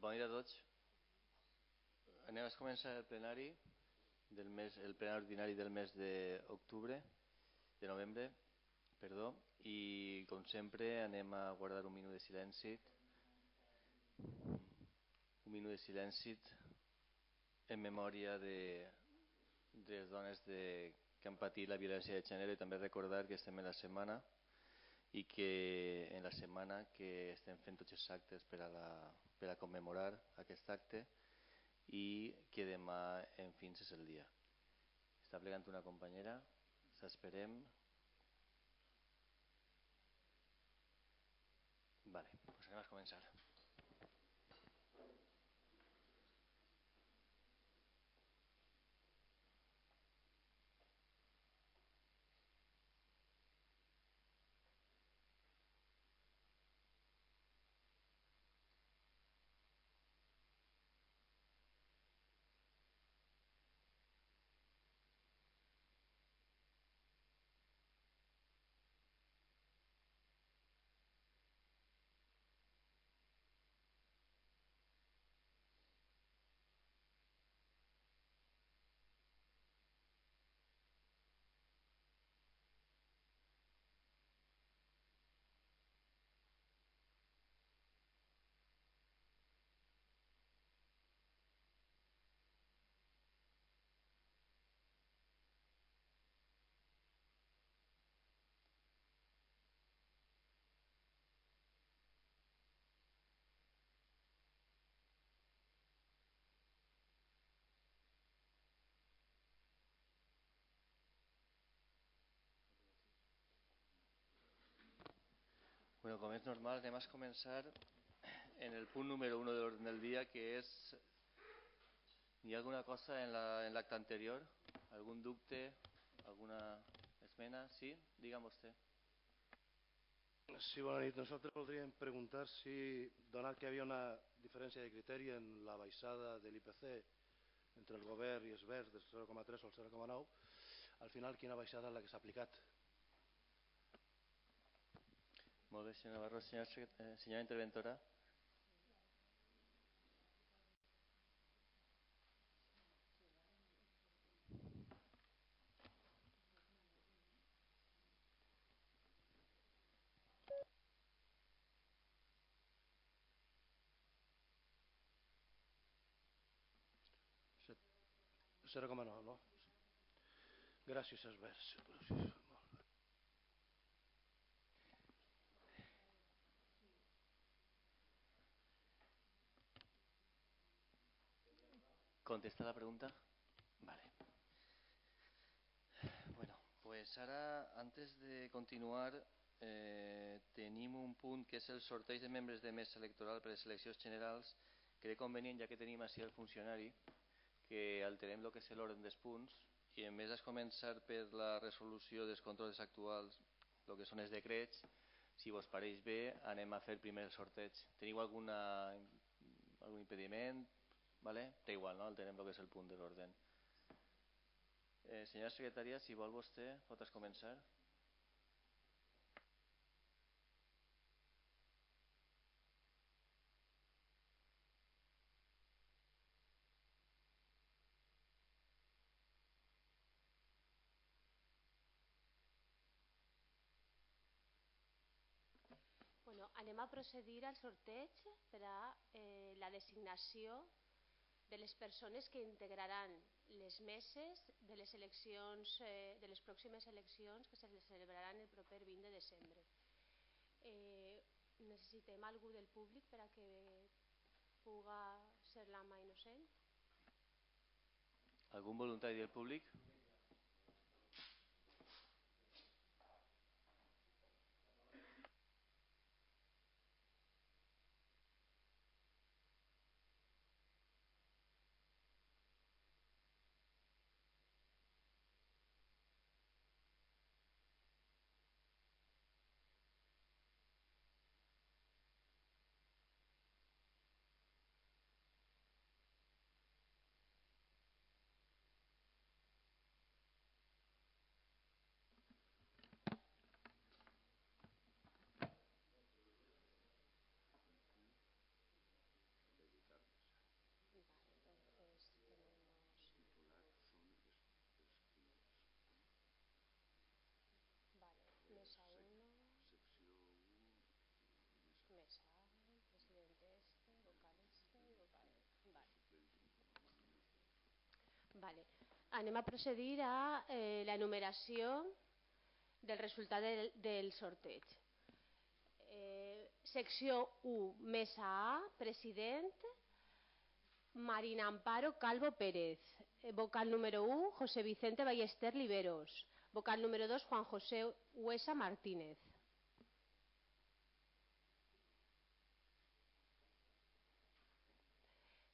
Bon dia a tots. Anem a començar el plenari del mes, el plenari ordinari del mes d'octubre, de novembre, perdó, i com sempre anem a guardar un minut de silenci. Un minut de silenci en memòria de, de les dones de, que han patit la violència de gènere i també recordar que estem en la setmana i que en la setmana que estem fent tots els actes per a, la, per a commemorar aquest acte i que demà en fins és el dia. Està plegant una companyera, s'esperem. Vale, doncs anem a començar. Bueno, com és normal, anem a començar en el punt número 1 de l'ordre del dia, que és... Hi ha alguna cosa en l'acte la, en anterior? ¿Algun dubte? ¿Alguna esmena? Sí? Digue'm vostè. Sí, bona nit. Nosaltres voldríem preguntar si, donat que hi havia una diferència de criteri en la baixada de l'IPC entre el govern i els verds del 0,3 al 0,9, al final quina baixada és la que s'ha aplicat? Molt bé, senyor Navarro. Senyor, eh, senyora interventora. Serà com a no, no? Gràcies, Esbert. ¿Contesta la pregunta? Vale. Bueno, pues ara, antes de continuar, eh, tenim un punt que és el sorteig de membres de mesa electoral per a les eleccions generals. Crec convenient, ja que tenim així el funcionari, que alterem el que és l'ordre dels punts i en més de començar per la resolució dels controls actuals, el que són els decrets, si vos pareix bé, anem a fer primer el sorteig. Teniu alguna, algun impediment? ¿Vale? Da igual, no? Alterem el que és el punt de l'ordre. Eh, senyora secretària, si vol vostè, pots començar. Bueno, anem a procedir al sorteig per a eh, la designació de les persones que integraran les meses de les eleccions eh, de les pròximes eleccions que se celebraran el proper 20 de desembre. Eh, necessitem algú del públic per a que puga ser la mà innocent? Algun voluntari del públic? Anem a procedir a eh, la enumeració del resultat del, del sorteig. Eh, secció 1, mesa A, president, Marina Amparo Calvo Pérez. Eh, vocal número 1, José Vicente Ballester Liberos. Vocal número 2, Juan José Huesa Martínez.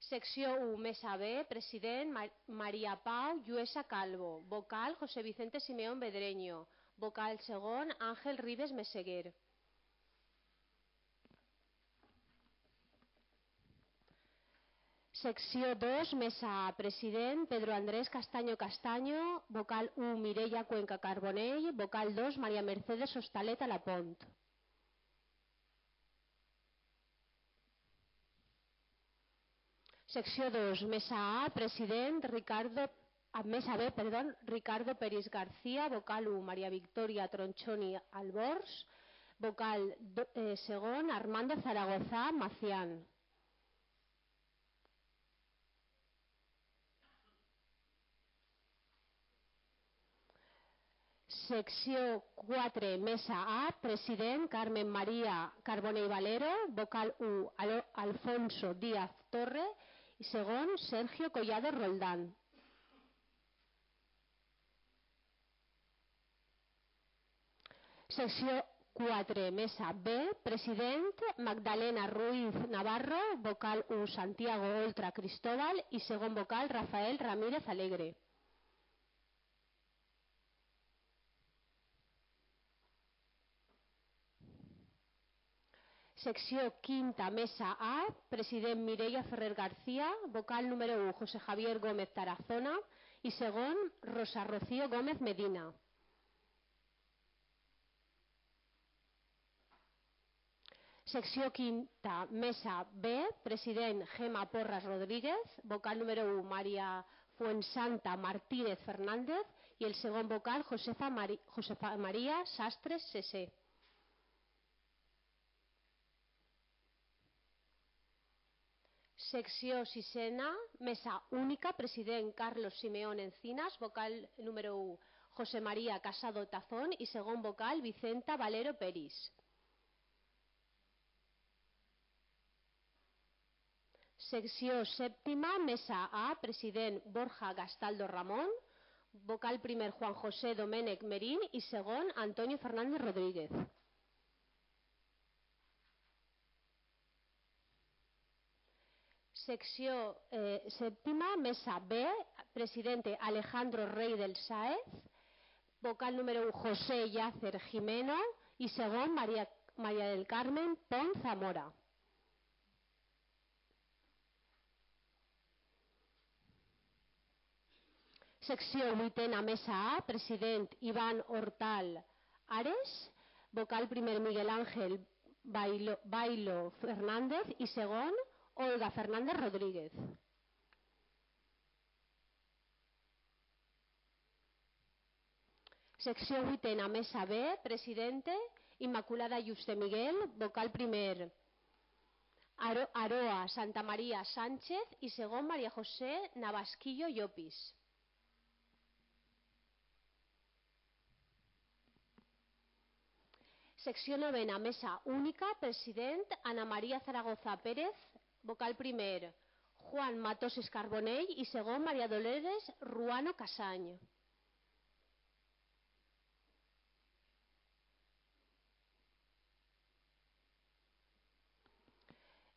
Secció 1, Mesa B, president Mar Maria Pau Lluesa Calvo. Vocal José Vicente Simeón Bedreño. Vocal segon Àngel Ribes Meseguer. Secció 2, Mesa A, president Pedro Andrés Castaño Castaño. Vocal 1, Mireia Cuenca Carbonell. Vocal 2, Maria Mercedes Hostalet Alapont. Secció 2, Mesa A, president Ricardo Mesa B, perdón, Ricardo Peris García, vocal 1, Maria Victoria Tronchoni Albors, vocal eh, segon, Armando Zaragoza Macián. Secció 4, Mesa A, president Carmen María Carbonell Valero, vocal 1, Al Alfonso Díaz Torre i segon, Sergio Collado Roldán. Secció 4, Mesa B, president Magdalena Ruiz Navarro, vocal 1, Santiago Oltra Cristóbal i segon vocal Rafael Ramírez Alegre. Secció quinta, mesa A, president Mireia Ferrer García, vocal número 1, José Javier Gómez Tarazona i segon, Rosa Rocío Gómez Medina. Secció quinta, mesa B, president Gema Porras Rodríguez, vocal número 1, Maria Fuensanta Martínez Fernández i el segon vocal Josefa, Josefa Maria Sastres CC. Secció sisena, mesa única, president Carlos Simeón Encinas, vocal número 1, José María Casado Tazón i segon vocal Vicenta Valero Peris. Secció sèptima, mesa A, president Borja Gastaldo Ramon, vocal primer Juan José Domènech Merín i segon Antonio Fernández Rodríguez. Secció eh, sèptima, mesa B, presidente Alejandro Rey del Sáez, vocal número 1 José Yacer Jimeno i segon Maria, Maria del Carmen Pont Zamora. Secció vuitena, mesa A, president Ivan Hortal Ares, vocal primer Miguel Ángel Bailo, Fernández i segon Olga Fernández Rodríguez. Secció vuitena, mesa B, presidente Inmaculada Juste Miguel, vocal primer Aro, Aroa Santa María Sánchez i segon María José Navasquillo Llopis. Secció novena, mesa única, president Ana María Zaragoza Pérez, vocal primer Juan Matoses Carbonell i segon Maria Dolores Ruano Casany.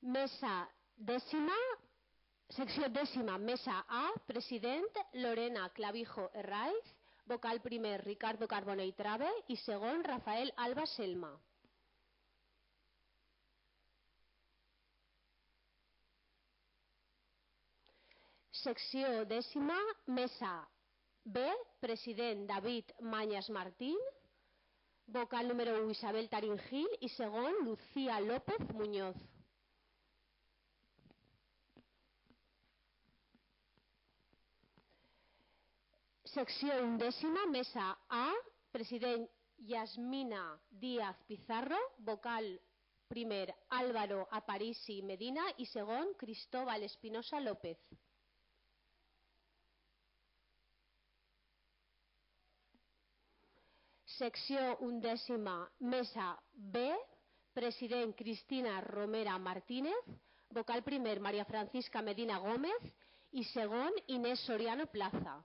Mesa dècima, secció dècima, mesa A, president Lorena Clavijo Herraiz, vocal primer Ricardo Carbonell Trave i segon Rafael Alba Selma. Secció dècima, mesa. B, president David Mañas Martín, vocal número 1 Isabel Taringil i segon Lucía López Muñoz. Secció undècima, mesa A, president Yasmina Díaz Pizarro, vocal primer Álvaro Aparici Medina. I segon Cristóbal Espinosa López. Secció undècima, mesa B, president Cristina Romera Martínez, vocal primer Maria Francisca Medina Gómez i segon Inés Soriano Plaza.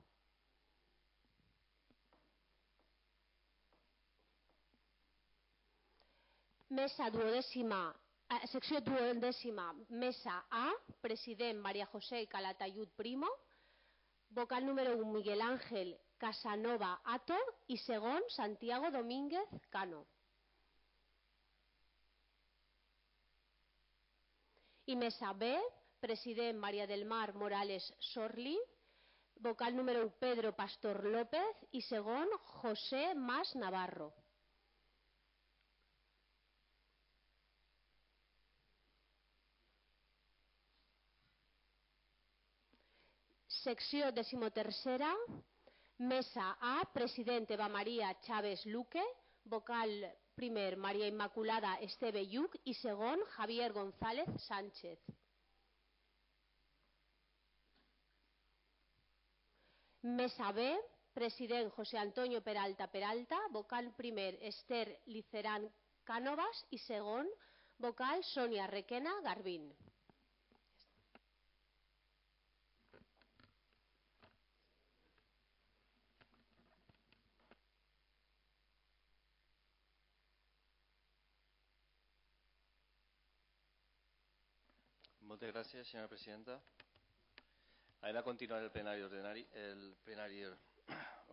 Mesa duodècima, eh, secció mesa A, president Maria José Calatayud Primo, vocal número 1 Miguel Ángel Casanova Ato i segon Santiago Domínguez Cano. I mesa B, president Maria del Mar Morales Sorli, vocal número 1 Pedro Pastor López i segon José Mas Navarro. Secció decimotercera, Mesa A, president Eva Maria Chávez Luque, vocal primer Maria Immaculada Esteve Lluc i segon Javier González Sánchez. Mesa B, president José Antonio Peralta Peralta, vocal primer Esther Licerán Cánovas i segon vocal Sonia Requena Garbín. Moltes gràcies, senyora presidenta. Anem a continuar el plenari ordinari, el plenari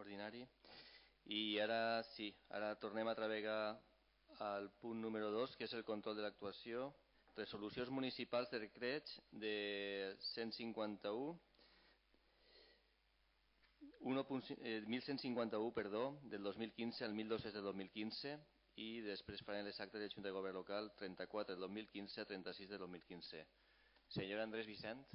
ordinari. I ara sí, ara tornem a treballar al punt número 2, que és el control de l'actuació. Resolucions municipals de decrets de 151 1. Eh, 1151 perdó, del 2015 al 1200 del 2015 i després farem les actes de Junta de Govern Local 34 del 2015 a 36 del 2015. Senyor Andrés Vicent.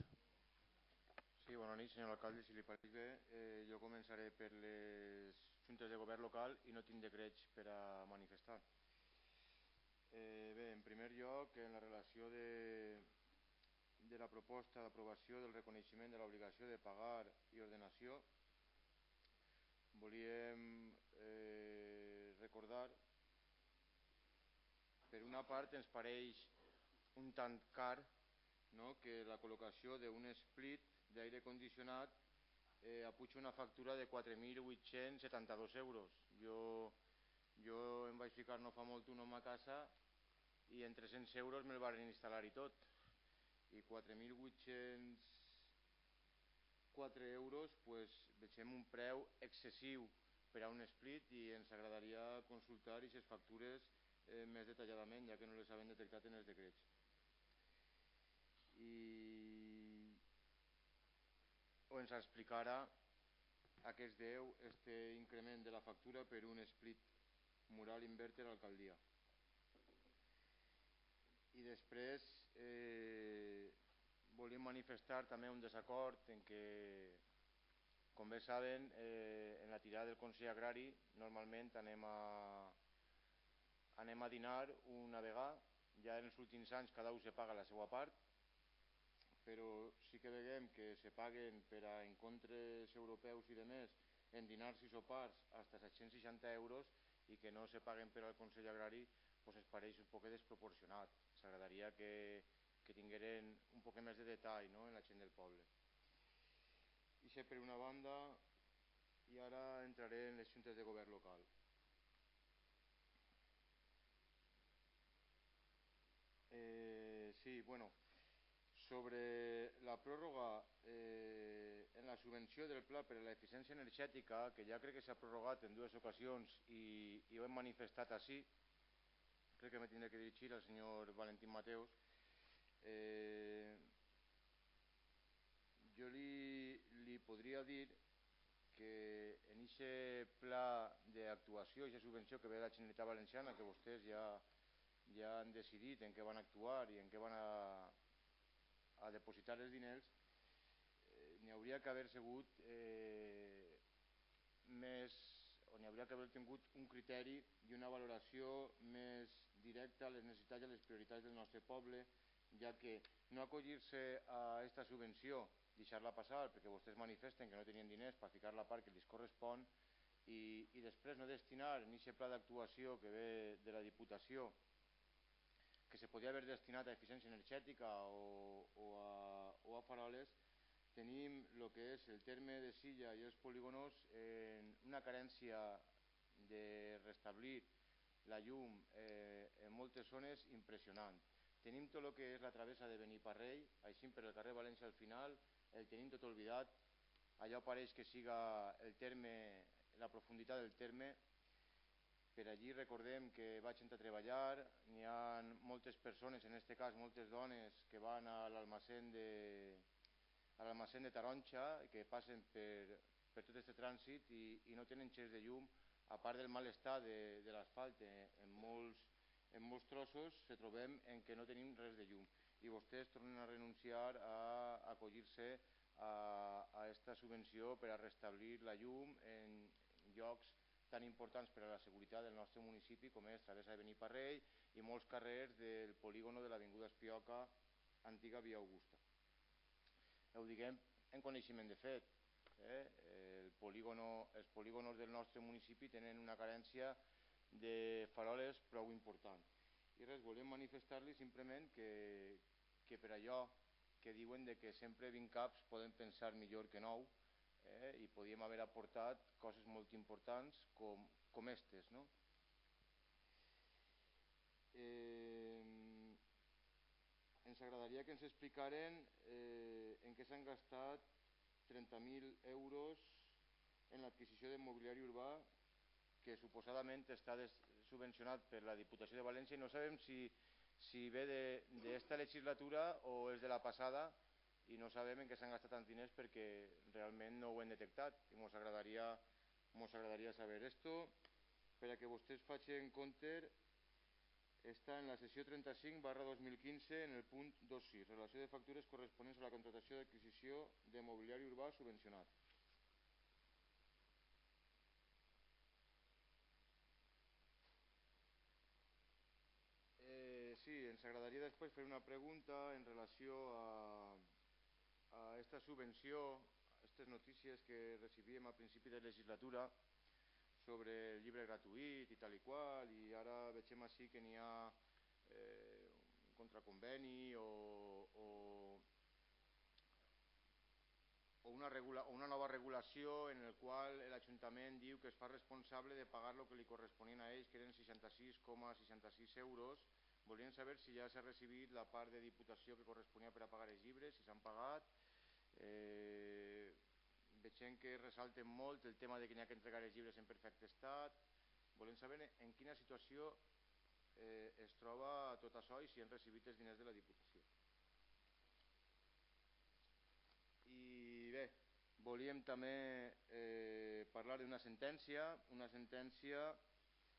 Sí, bona nit, senyor alcalde. Si li pareix bé, eh, jo començaré per les juntes de govern local i no tinc decrets per a manifestar. Eh, bé, en primer lloc, en la relació de, de la proposta d'aprovació del reconeixement de l'obligació de pagar i ordenació, volíem eh, recordar, per una part ens pareix un tant car no? que la col·locació d'un split d'aire condicionat eh, apuja una factura de 4.872 euros. Jo, jo em vaig ficar no fa molt un home a casa i en 300 euros me'l van instal·lar i tot. I 4.804 euros pues, vegem un preu excessiu per a un split i ens agradaria consultar aquestes factures eh, més detalladament, ja que no les havem detectat en els decrets i o ens explicarà a què es deu este increment de la factura per un split mural inverter a l'alcaldia. I després eh, volíem manifestar també un desacord en què, com bé saben, eh, en la tirada del Consell Agrari normalment anem a, anem a dinar una vegada, ja en els últims anys cada un se paga la seva part, però sí que veiem que se paguen per a encontres europeus i de més en dinars i sopars fins a 760 euros i que no se paguen per al Consell Agrari pues es pareix un poc desproporcionat. S'agradaria que, que tingueren un poc més de detall no? en la gent del poble. I sé per una banda i ara entraré en les juntes de govern local. Eh, sí, bueno, sobre la pròrroga eh, en la subvenció del pla per a l'eficiència energètica, que ja crec que s'ha prorrogat en dues ocasions i, i ho hem manifestat així, crec que me tindré que dirigir al senyor Valentín Mateus, eh, jo li, li podria dir que en aquest pla d'actuació, aquesta subvenció que ve de la Generalitat Valenciana, que vostès ja, ja han decidit en què van actuar i en què van a, a depositar els diners eh, n'hi hauria que haver segut eh, més o n'hi hauria que haver tingut un criteri i una valoració més directa a les necessitats i a les prioritats del nostre poble, ja que no acollir-se a aquesta subvenció, deixar-la passar perquè vostès manifesten que no tenien diners per ficar la part que els correspon, i, i després no destinar en aquest pla d'actuació que ve de la Diputació que se podia haver destinat a eficiència energètica o, o, a, o a faroles tenim el que és el terme de Silla i els polígonos en una carència de restablir la llum eh, en moltes zones impressionant. Tenim tot el que és la travessa de Beniparrell, així per el carrer València al final, el tenim tot oblidat. Allò pareix que siga el terme, la profunditat del terme. Per allí recordem que vaig entrar a treballar, n'hi ha moltes persones, en aquest cas moltes dones, que van a l'almacén de, a l'almacén de Taronja, que passen per, per tot aquest trànsit i, i no tenen xers de llum, a part del malestar de, de l'asfalt. En molts, en molts trossos se trobem en què no tenim res de llum. I vostès tornen a renunciar a acollir-se a, a esta subvenció per a restablir la llum en llocs tan importants per a la seguretat del nostre municipi com és Travessa de Beniparrell i molts carrers del polígono de l'Avinguda Espioca, antiga Via Augusta. Ho diguem en coneixement de fet. Eh? El polígono, els polígonos del nostre municipi tenen una carència de faroles prou important. I res, volem manifestar-li simplement que, que per allò que diuen de que sempre 20 caps poden pensar millor que nou eh? i podíem haver aportat coses molt importants com, com estes. No? Eh, ens agradaria que ens explicaren eh, en què s'han gastat 30.000 euros en l'adquisició de mobiliari urbà que suposadament està subvencionat per la Diputació de València i no sabem si, si ve d'esta legislatura o és de la passada i no sabem en què s'han gastat tants diners perquè realment no ho hem detectat. I ens agradaria, mos agradaria saber esto. Per a que vostès facin compte està en la sessió 35 barra 2015 en el punt 2.6 relació de factures corresponents a la contratació d'adquisició de mobiliari urbà subvencionat. Sí, ens agradaria després fer una pregunta en relació a, a esta subvenció, a aquestes notícies que recibíem a principi de legislatura sobre el llibre gratuït i tal i qual, i ara vegem així que n'hi ha eh, un contraconveni o, o, o una, regula, o una nova regulació en el qual l'Ajuntament diu que es fa responsable de pagar el que li corresponien a ells, que eren 66,66 ,66 euros, Volíem saber si ja s'ha recibit la part de diputació que corresponia per a pagar els llibres, si s'han pagat. Eh, veiem que ressalten molt el tema de que n'hi ha que entregar els llibres en perfecte estat. Volem saber en quina situació eh, es troba tot això i si han recibit els diners de la Diputació. I bé, volíem també eh, parlar d'una sentència, una sentència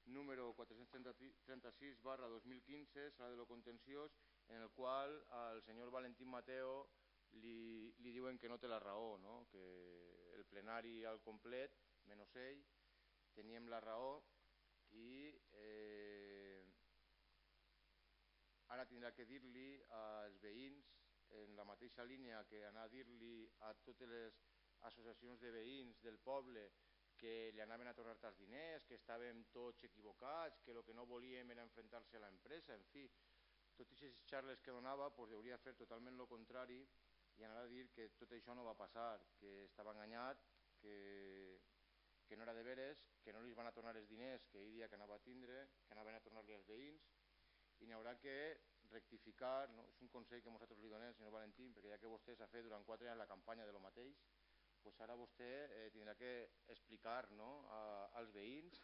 número 436 barra 2015, sala de lo contenciós, en el qual al senyor Valentín Mateo li, li diuen que no té la raó, no? que el plenari al complet, menys ell, teníem la raó i eh, ara tindrà que dir-li als veïns en la mateixa línia que anar a dir-li a totes les associacions de veïns del poble que li anaven a tornar els diners, que estàvem tots equivocats, que el que no volíem era enfrontar-se a l'empresa, en fi, totes aquestes xarles que donava pues, hauria fer totalment el contrari i anar a dir que tot això no va passar, que estava enganyat, que, que no era de veres, que no li van a tornar els diners que ell dia que anava a tindre, que anaven a tornar-li als veïns, i n'hi haurà que rectificar, no? és un consell que nosaltres li donem, senyor Valentín, perquè ja que vostè s'ha fet durant quatre anys la campanya de lo mateix, pues ara vostè eh, tindrà que explicar no, a, als veïns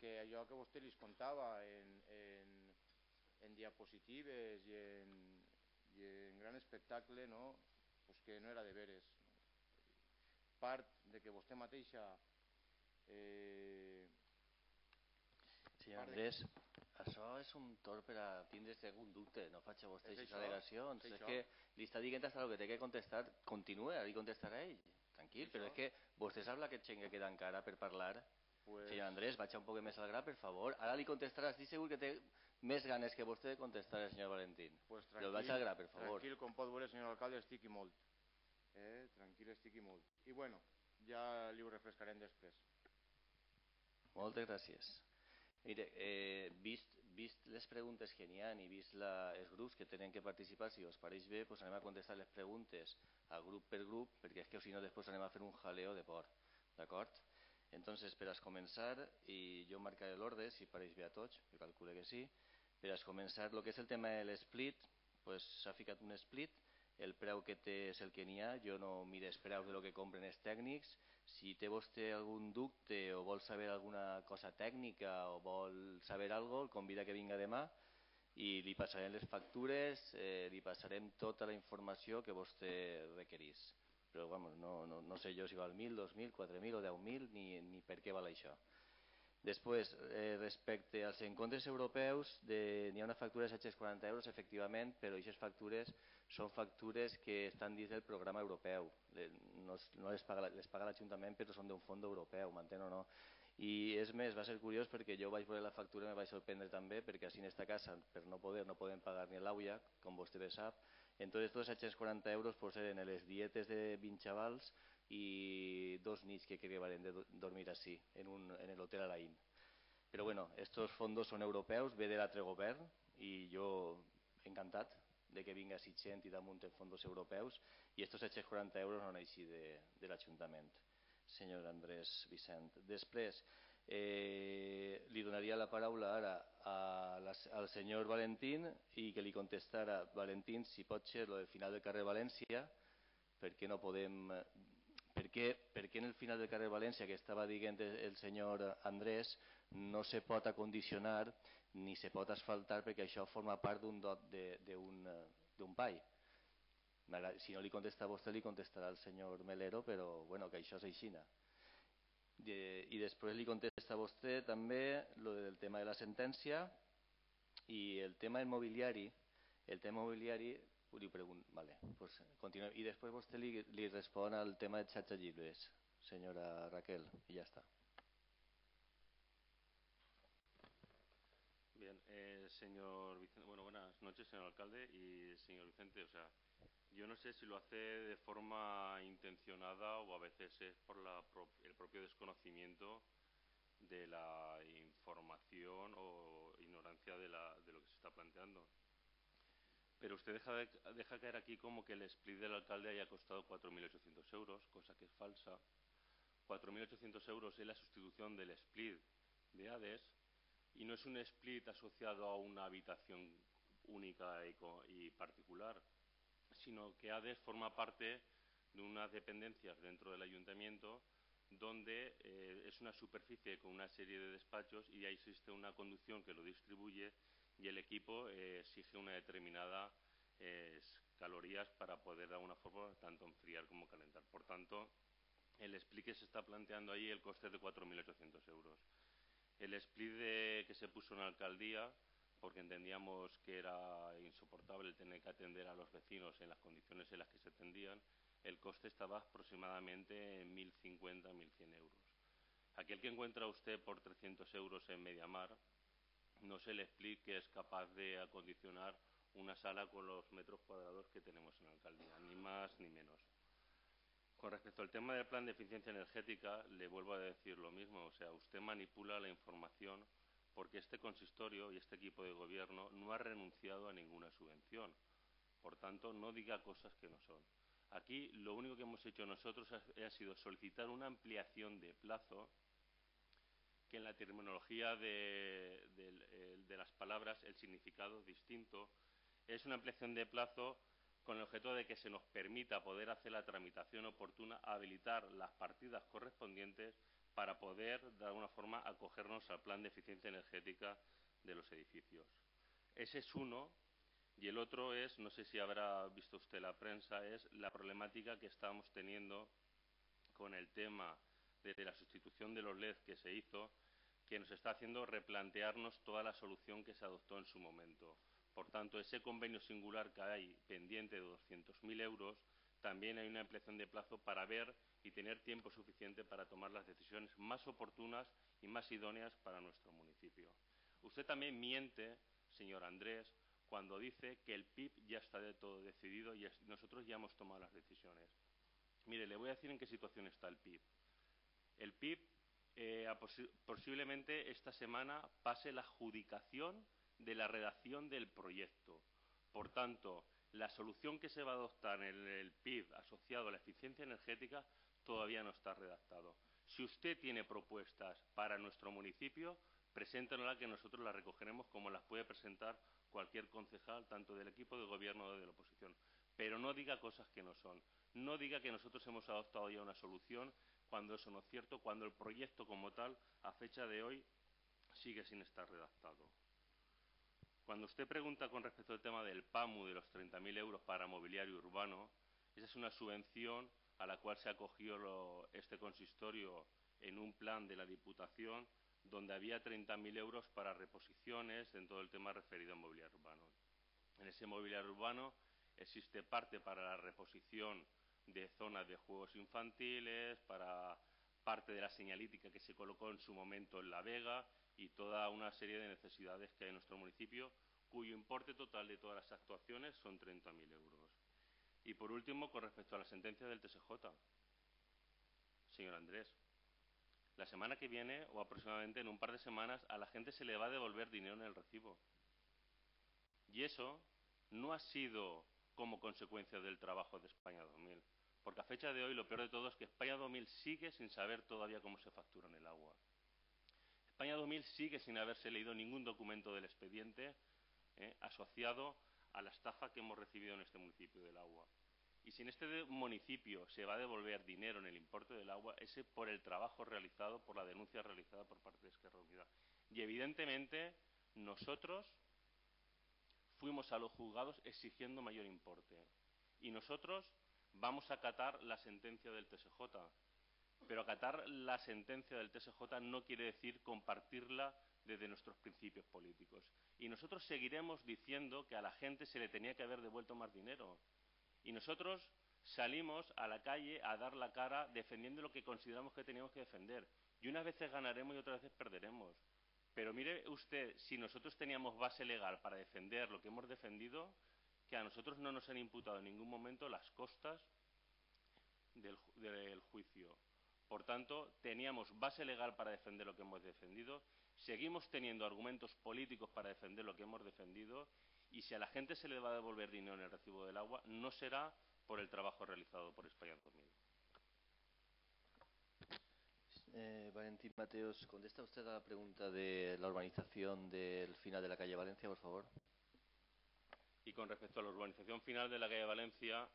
que allò que vostè li contava en, en, en diapositives i en, i en gran espectacle no, que no era de veres. No. Part de que vostè mateixa eh, Sí, Andrés, de... això és un tort per a tindre's algun dubte, no faig a vostè aquesta al·legacions. És, és que li està dient hasta el que té que contestar, continua, li contestarà ell. Tranquil, però és que vostè sap la que gent que queda encara per parlar. Pues... Senyor Andrés, vaig un poc més al gra, per favor. Ara li contestarà, estic segur que té més ganes que vostè de contestar al senyor Valentín. Pues tranquil, però vaig al gra, per favor. Tranquil, com pot veure, senyor alcalde, estic i molt. Eh? Tranquil, estic i molt. I bueno, ja li ho refrescarem després. Moltes gràcies. Mire, eh, vist, vist les preguntes que n'hi ha i vist la, els grups que tenen que participar, si us pareix bé, pues anem a contestar les preguntes a grup per grup, perquè és que si no després anem a fer un jaleo de por. D'acord? Entonces, per a començar, i jo marcaré l'ordre, si pareix bé a tots, jo calculo que sí, per a començar, el que és el tema de l'esplit, s'ha pues, ficat un split, el preu que té és el que n'hi ha, jo no mire els preus de lo que compren els tècnics, si té vostè algun dubte o vol saber alguna cosa tècnica o vol saber alguna cosa, el convida que vinga demà i li passarem les factures, eh, li passarem tota la informació que vostè requerís. Però vamos, no, no, no sé jo si val 1.000, 2.000, 4.000 o 10.000 ni, ni per què val això. Després, eh, respecte als encontres europeus, n'hi ha una factura de 740 euros, efectivament, però aquestes factures són factures que estan dins del programa europeu. No, no les paga, les paga l'Ajuntament, però són d'un fons europeu, m'entén o no? I és més, va ser curiós perquè jo vaig veure la factura i me vaig sorprendre també perquè així en esta casa, per no poder, no podem pagar ni l'AUIA, com vostè bé sap. Entonces, tots 740 euros pues, les dietes de 20 xavals y dos nits que acabarem de dormir així, en, un, en el hotel Alain. Però bueno, estos fondos són europeus, ve de l'altre govern i jo encantat de que vinga així gent i damunt en fondos europeus i estos 740 euros no així de, de l'Ajuntament, senyor Andrés Vicent. Després, eh, li donaria la paraula ara a la, al senyor Valentín i que li contestara, Valentín, si pot ser lo final del carrer València, perquè no podem per què, per què en el final del carrer València, que estava dient el senyor Andrés, no se pot acondicionar ni se pot asfaltar perquè això forma part d'un dot d'un pai. Si no li contesta a vostè, li contestarà el senyor Melero, però bueno, que això és aixina. I després li contesta a vostè també lo del tema de la sentència i el tema immobiliari. El tema immobiliari li pregunto, vale, pues continúe. Y después usted le, le responde al tema de xarxes llibres, señora Raquel, y ya está. Señor Vicente, bueno, buenas noches, señor alcalde y señor Vicente. O sea, yo no sé si lo hace de forma intencionada o a veces es por la, el propio desconocimiento de la información o ignorancia de, la, de lo que se está planteando. Pero usted deja, de, deja caer aquí como que el split del alcalde haya costado 4.800 euros, cosa que es falsa. 4.800 euros es la sustitución del split de ADES y no es un split asociado a una habitación única y, particular, sino que ADES forma parte de unas dependencias dentro del ayuntamiento donde eh, es una superficie con una serie de despachos y ahí existe una conducción que lo distribuye y el equipo eh, exige una determinada eh, calorías para poder de alguna forma tanto enfriar como calentar. Por tanto, el split que se está planteando ahí, el coste de 4.800 euros. El split de, que se puso en la alcaldía, porque entendíamos que era insoportable tener que atender a los vecinos en las condiciones en las que se atendían, el coste estaba aproximadamente en 1.050, 1.100 euros. Aquel que encuentra usted por 300 euros en Mediamar, no se le explique que es capaz de acondicionar una sala con los metros cuadrados que tenemos en la alcaldía, ni más ni menos. Con respecto al tema del plan de eficiencia energética, le vuelvo a decir lo mismo, o sea, usted manipula la información porque este consistorio y este equipo de gobierno no ha renunciado a ninguna subvención. Por tanto, no diga cosas que no son. Aquí lo único que hemos hecho nosotros ha, sido solicitar una ampliación de plazo que en la terminología de, de, de, las palabras el significado distinto es una ampliación de plazo con el objeto de que se nos permita poder hacer la tramitación oportuna, habilitar las partidas correspondientes para poder, de alguna forma, acogernos al plan de eficiencia energética de los edificios. Ese es uno. Y el otro es, no sé si habrá visto usted la prensa, es la problemática que estamos teniendo con el tema de la sustitución de los LED que se hizo, que nos está haciendo replantearnos toda la solución que se adoptó en su momento. Por tanto, ese convenio singular que hay pendiente de 200.000 euros, también hay una ampliación de plazo para ver y tener tiempo suficiente para tomar las decisiones más oportunas y más idóneas para nuestro municipio. Usted también miente, señor Andrés, cuando dice que el PIB ya está de todo decidido y nosotros ya hemos tomado las decisiones. Mire, le voy a decir en qué situación está el PIB. El PIB eh, posiblemente esta semana pase la adjudicación de la redacción del proyecto. Por tanto, la solución que se va a adoptar en el PIB asociado a la eficiencia energética todavía no está redactado. Si usted tiene propuestas para nuestro municipio, preséntenoslas que nosotros las recogeremos como las puede presentar cualquier concejal, tanto del equipo de gobierno como de la oposición. Pero no diga cosas que no son. No diga que nosotros hemos adoptado ya una solución cuando eso no es cierto, cuando el proyecto como tal, a fecha de hoy, sigue sin estar redactado. Cuando usted pregunta con respecto al tema del PAMU, de los 30.000 euros para mobiliario urbano, esa es una subvención a la cual se acogió este consistorio en un plan de la Diputación donde había 30.000 euros para reposiciones en todo el tema referido a mobiliario urbano. En ese mobiliario urbano existe parte para la reposición de zonas de juegos infantiles, para parte de la señalítica que se colocó en su momento en La Vega y toda una serie de necesidades que hay en nuestro municipio, cuyo importe total de todas las actuaciones son 30.000 euros. Y por último, con respecto a la sentencia del TSJ, señor Andrés, la semana que viene o aproximadamente en un par de semanas a la gente se le va a devolver dinero en el recibo. Y eso no ha sido como consecuencia del trabajo de España 2000. Porque a fecha de hoy lo peor de todo es que España 2000 sigue sin saber todavía cómo se factura en el agua. España 2000 sigue sin haberse leído ningún documento del expediente eh, asociado a la estafa que hemos recibido en este municipio del agua. Y si en este municipio se va a devolver dinero en el importe del agua, ese por el trabajo realizado, por la denuncia realizada por parte de Esquerra Unida. Y evidentemente nosotros fuimos a los juzgados exigiendo mayor importe. Y nosotros vamos a acatar la sentencia del TSJ. Pero acatar la sentencia del TSJ no quiere decir compartirla desde nuestros principios políticos. Y nosotros seguiremos diciendo que a la gente se le tenía que haber devuelto más dinero. Y nosotros salimos a la calle a dar la cara defendiendo lo que consideramos que teníamos que defender. Y unas veces ganaremos y otras veces perderemos. Pero mire usted, si nosotros teníamos base legal para defender lo que hemos defendido, que a nosotros no nos han imputado en ningún momento las costas del, del juicio. Por tanto, teníamos base legal para defender lo que hemos defendido, seguimos teniendo argumentos políticos para defender lo que hemos defendido y si a la gente se le va a devolver dinero en el recibo del agua, no será por el trabajo realizado por España 2000. Eh, Valentín Mateos, ¿contesta usted a la pregunta de la urbanización del final de la calle Valencia, por favor? Y con respecto a la urbanización final de la calle Valencia,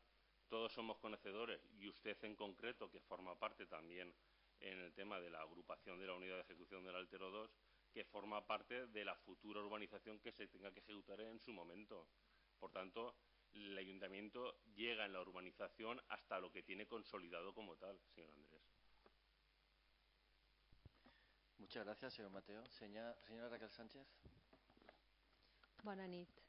todos somos conocedores, y usted en concreto, que forma parte también en el tema de la agrupación de la unidad de ejecución del Altero 2, que forma parte de la futura urbanización que se tenga que ejecutar en su momento. Por tanto, el ayuntamiento llega en la urbanización hasta lo que tiene consolidado como tal, señor Andrés. Muchas gracias, señor Mateo. Señora, señora Raquel Sánchez. Bona nit.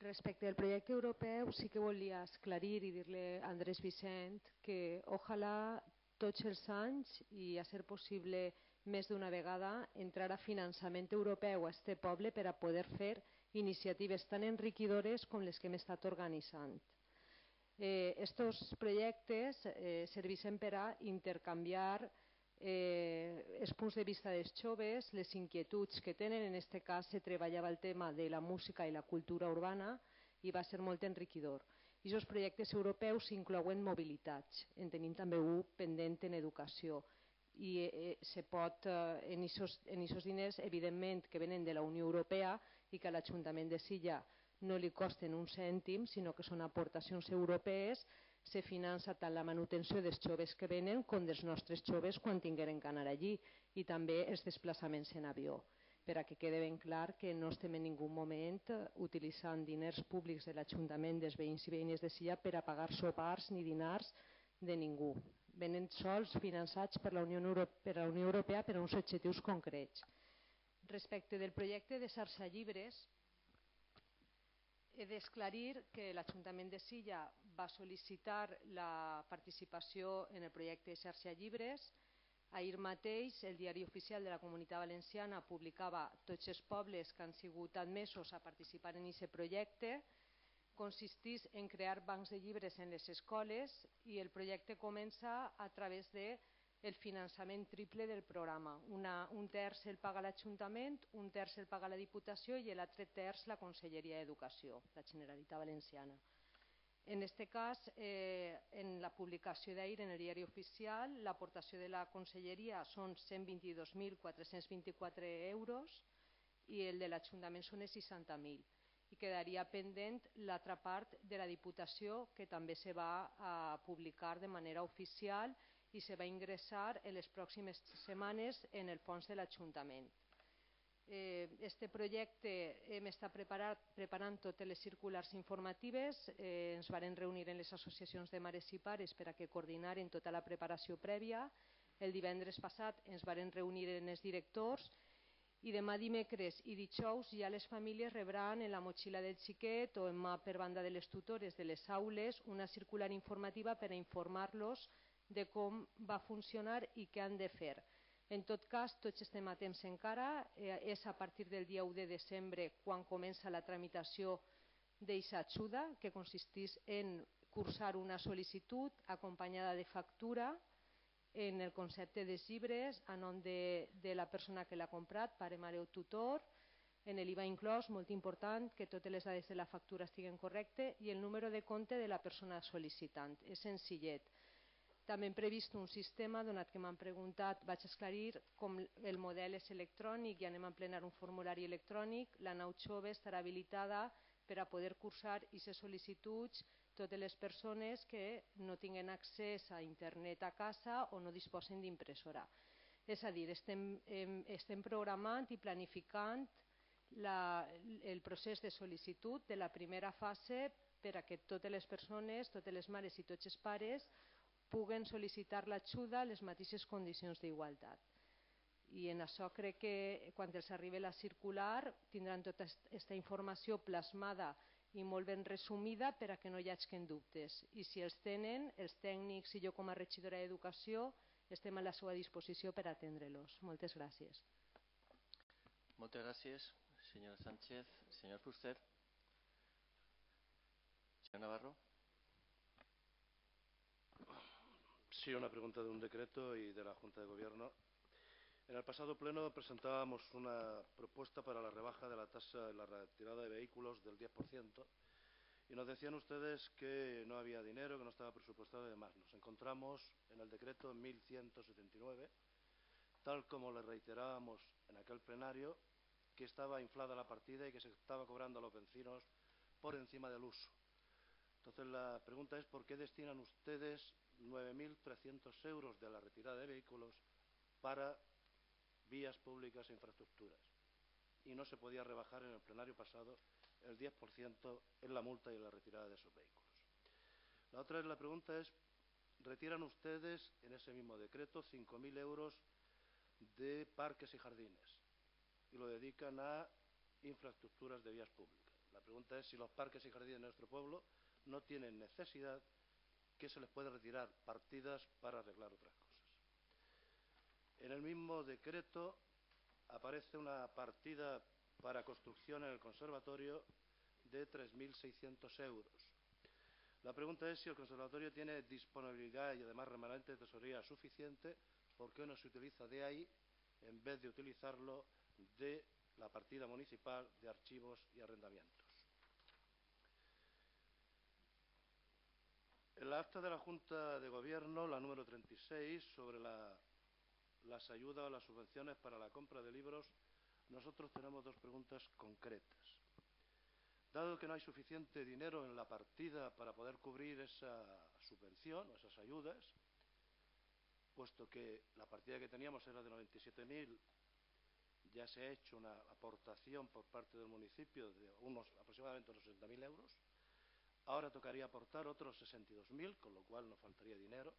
Respecte al projecte europeu, sí que volia esclarir i dir-li a Andrés Vicent que ojalà tots els anys i a ser possible més d'una vegada entrar a finançament europeu a este poble per a poder fer iniciatives tan enriquidores com les que hem estat organitzant. Eh, estos projectes eh, serveixen per a intercanviar eh, els punts de vista dels joves, les inquietuds que tenen, en aquest cas se treballava el tema de la música i la cultura urbana i va ser molt enriquidor. I aquests projectes europeus inclouen mobilitats, en tenim també un pendent en educació. I eh, se pot, eh, en aquests diners, evidentment, que venen de la Unió Europea i que a l'Ajuntament de Silla no li costen un cèntim, sinó que són aportacions europees, se finança tant la manutenció dels joves que venen com dels nostres joves quan tingueren que anar allí i també els desplaçaments en avió per a que quede ben clar que no estem en ningú moment utilitzant diners públics de l'Ajuntament dels veïns i veïnes de Silla per a pagar sopars ni dinars de ningú venen sols finançats per la Unió Europea per, la Unió Europea per a uns objectius concrets. Respecte del projecte de xarxa llibres, he d'esclarir que l'Ajuntament de Silla va sol·licitar la participació en el projecte xarxa llibres. Ahir mateix el diari oficial de la Comunitat Valenciana publicava tots els pobles que han sigut admesos a participar en aquest projecte consisteix en crear bancs de llibres en les escoles i el projecte comença a través de el finançament triple del programa. Una, un terç el paga l'Ajuntament, un terç el paga la Diputació i l'altre terç la Conselleria d'Educació, la Generalitat Valenciana. En aquest cas, eh, en la publicació d'ahir en el diari oficial, l'aportació de la Conselleria són 122.424 euros i el de l'Ajuntament són 60.000. I quedaria pendent l'altra part de la Diputació, que també se va a publicar de manera oficial i se va ingressar en les pròximes setmanes en el fons de l'Ajuntament. Eh, este projecte hem estat preparat, preparant totes les circulars informatives, eh, ens varen reunir en les associacions de mares i pares per a que coordinaren tota la preparació prèvia. El divendres passat ens varen reunir en els directors i demà dimecres i dijous ja les famílies rebran en la motxilla del xiquet o en mà per banda de les tutores de les aules una circular informativa per a informar-los de com va funcionar i què han de fer en tot cas, tots estem a temps encara. Eh, és a partir del dia 1 de desembre quan comença la tramitació d'eixa ajuda, que consisteix en cursar una sol·licitud acompanyada de factura en el concepte dels llibres a nom de, de la persona que l'ha comprat, pare, mare o tutor, en l'IVA inclòs, molt important, que totes les dades de la factura estiguen correctes i el número de compte de la persona sol·licitant. És senzillet. També hem previst un sistema, donat que m'han preguntat, vaig esclarir com el model és electrònic i anem a emplenar un formulari electrònic. La nau jove estarà habilitada per a poder cursar aquestes sol·licituds totes les persones que no tinguen accés a internet a casa o no disposen d'impressora. És a dir, estem, estem programant i planificant la, el procés de sol·licitud de la primera fase per a que totes les persones, totes les mares i tots els pares puguen sol·licitar l'ajuda a les mateixes condicions d'igualtat. I en això crec que quan els arribi la circular tindran tota aquesta informació plasmada i molt ben resumida per a que no hi hagi dubtes. I si els tenen, els tècnics i jo com a regidora d'Educació estem a la seva disposició per atendre-los. Moltes gràcies. Moltes gràcies, senyora Sánchez. Senyor Fuster. Senyor Navarro. Sí, una pregunta de un decreto y de la Junta de Gobierno. En el pasado pleno presentábamos una propuesta para la rebaja de la tasa en la retirada de vehículos del 10% y nos decían ustedes que no había dinero, que no estaba presupuestado y demás. Nos encontramos en el decreto en 1179, tal como le reiterábamos en aquel plenario, que estaba inflada la partida y que se estaba cobrando a los vecinos por encima del uso. Entonces la pregunta es ¿por qué destinan ustedes 9.300 euros de la retirada de vehículos para vías públicas e infraestructuras? Y no se podía rebajar en el plenario pasado el 10% en la multa y en la retirada de esos vehículos. La otra es la pregunta es retiran ustedes en ese mismo decreto 5.000 euros de parques y jardines y lo dedican a infraestructuras de vías públicas. La pregunta es si los parques y jardines de nuestro pueblo no tienen necesidad que se les puede retirar partidas para arreglar otras cosas. En el mismo decreto aparece una partida para construcción en el conservatorio de 3.600 euros. La pregunta es si el conservatorio tiene disponibilidad y además remanente de tesorería suficiente, ¿por qué no se utiliza de ahí en vez de utilizarlo de la partida municipal de archivos y arrendamientos? El acta de la Junta de Gobierno, la número 36, sobre la, las ayudas o las subvenciones para la compra de libros, nosotros tenemos dos preguntas concretas. Dado que no hay suficiente dinero en la partida para poder cubrir esa subvención o esas ayudas, puesto que la partida que teníamos era de 97.000, ya se ha hecho una aportación por parte del municipio de unos aproximadamente unos 60.000 euros, Ahora tocaría aportar otros 62.000, con lo cual nos faltaría dinero.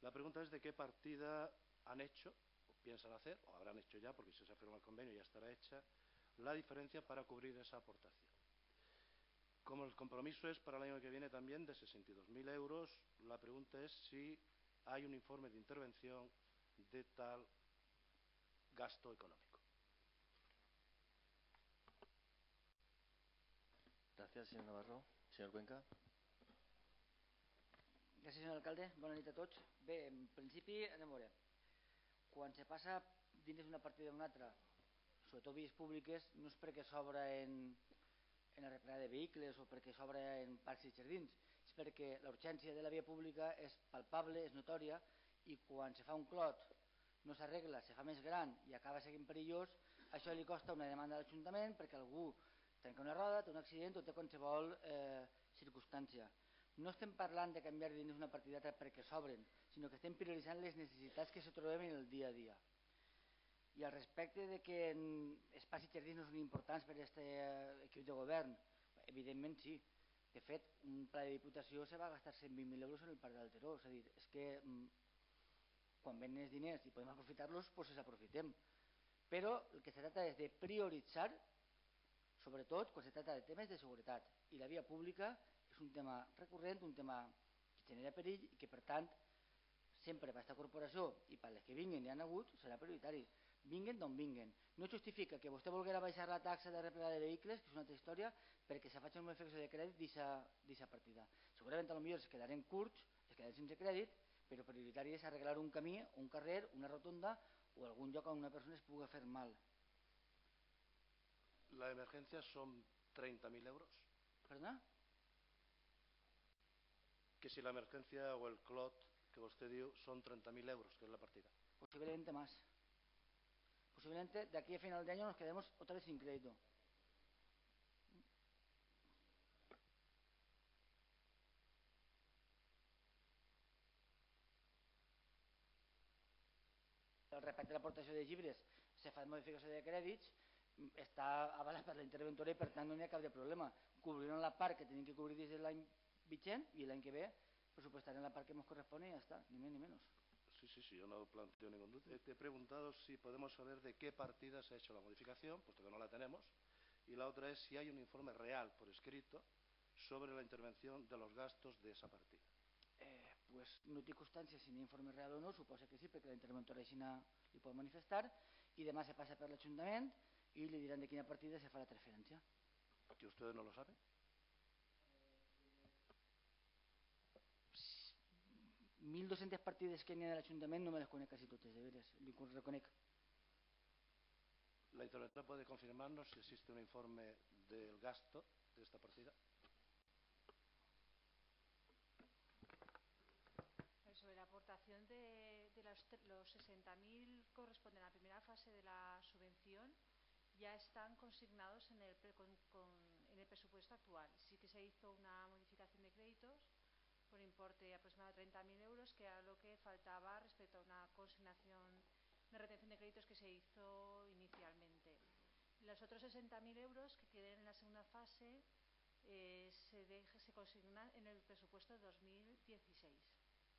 La pregunta es de qué partida han hecho, o piensan hacer, o habrán hecho ya, porque si se ha firmado el convenio ya estará hecha, la diferencia para cubrir esa aportación. Como el compromiso es para el año que viene también de 62.000 euros, la pregunta es si hay un informe de intervención de tal gasto económico. Gracias, señor Navarro. Senyor Cuenca. Gràcies, senyor alcalde. Bona nit a tots. Bé, en principi, anem a veure. quan se passa dins d'una partida d'una altra, sobretot vies públiques, no és perquè s'obre en, en la reparada de vehicles o perquè s'obre en parcs i jardins, és perquè la urgència de la via pública és palpable, és notòria, i quan se fa un clot, no s'arregla, se fa més gran i acaba sent perillós, això li costa una demanda a l'Ajuntament perquè algú trenca una roda, té un accident o té qualsevol eh, circumstància. No estem parlant de canviar dins una partidata perquè s'obren, sinó que estem prioritzant les necessitats que se trobem en el dia a dia. I al respecte de que espais i jardins no són importants per a aquest eh, equip de govern, evidentment sí. De fet, un pla de diputació se va gastar 120.000 euros en el Parc del Teró. És a dir, és que mm, quan venen els diners i podem aprofitar-los, doncs els aprofitem. Però el que se trata és de prioritzar, sobretot quan se trata de temes de seguretat. I la via pública és un tema recurrent, un tema que genera perill i que, per tant, sempre per aquesta corporació i per les que vinguin i han hagut, serà prioritari. Vinguen d'on vinguen. No justifica que vostè volguera baixar la taxa de replegada de vehicles, que és una altra història, perquè se faci un efecte de crèdit d'aquesta partida. Segurament potser es quedarem curts, es quedarem sense crèdit, però prioritari és arreglar un camí, un carrer, una rotonda o algun lloc on una persona es pugui fer mal. La emergencia son 30.000 euros. Perdona? Que si la emergencia o el clot que vostè diu són 30.000 euros, que és la partida. Posiblemente más. Posiblemente de aquí a final de año nos quedemos otra vez sin crédito. Respecte a l'aportació de llibres, se fa modificació de crèdits, està avalat per la interventora i per tant no hi ha cap de problema. Cobriran la part que tenim que cobrir des de l'any vigent i l'any que ve presupuestarem la part que ens correspon i ja està, ni més ni menys. Sí, sí, sí, yo no planteo ningún duda. Eh, te he preguntado si podemos saber de qué partida se ha hecho la modificación, puesto que no la tenemos. Y la otra es si hay un informe real por escrito sobre la intervención de los gastos de esa partida. Eh, pues no té constància si n'hi ha informe real o no, suposa que sí, perquè la interventora així li pot manifestar, i demà se passa per l'Ajuntament i li diran de quina partida se fa la transferència. ¿Que ustedes no lo saben? 1.200 partides que n'hi ha de l'Ajuntament no me les conec quasi totes, de veres, li reconec. ¿La interventora puede confirmarnos si existe un informe del gasto de esta partida? Sobre la aportación de, de los, los 60.000 corresponden a la primera fase de la subvención, ya están consignados en el, con, con, en el presupuesto actual. Sí que se hizo una modificación de créditos por importe aproximado de 30.000 euros, que era lo que faltaba respecto a una consignación de retención de créditos que se hizo inicialmente. Los otros 60.000 euros que queden en la segunda fase eh, se, deje, se consignan en el presupuesto de 2016,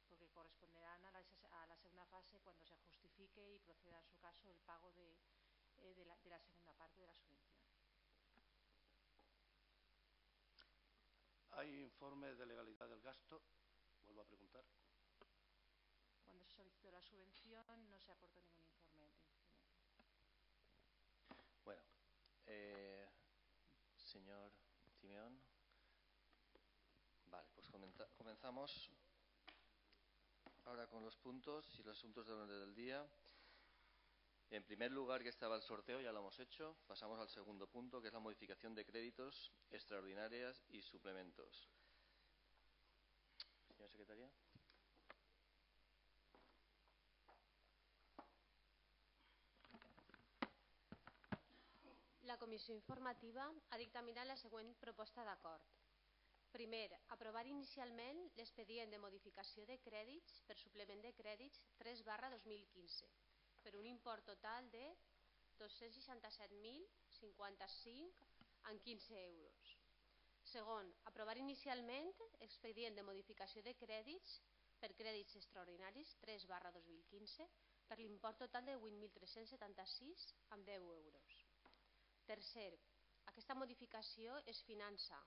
porque corresponderán a la, a la segunda fase cuando se justifique y proceda en su caso el pago de, eh, de, la, de la segunda parte de la subvención. ¿Hay informe de legalidad del gasto? Vuelvo a preguntar. Cuando se solicitó la subvención no se aportó ningún informe. Bueno, eh, señor Simeón. Vale, pues comenzamos ahora con los puntos y los asuntos del orden del día. En primer lugar, que estaba el sorteo, ya lo hemos hecho. Pasamos al segundo punto, que es la modificación de créditos extraordinarias y suplementos. Señora secretaria. La comissió informativa ha dictaminat la següent proposta d'acord. Primer, aprovar inicialment l'expedient de modificació de crèdits per suplement de crèdits 3 barra 2015 per un import total de 267.055 en 15 euros. Segon, aprovar inicialment expedient de modificació de crèdits per crèdits extraordinaris 3 barra 2015 per l'import total de 8.376 amb 10 euros. Tercer, aquesta modificació es finança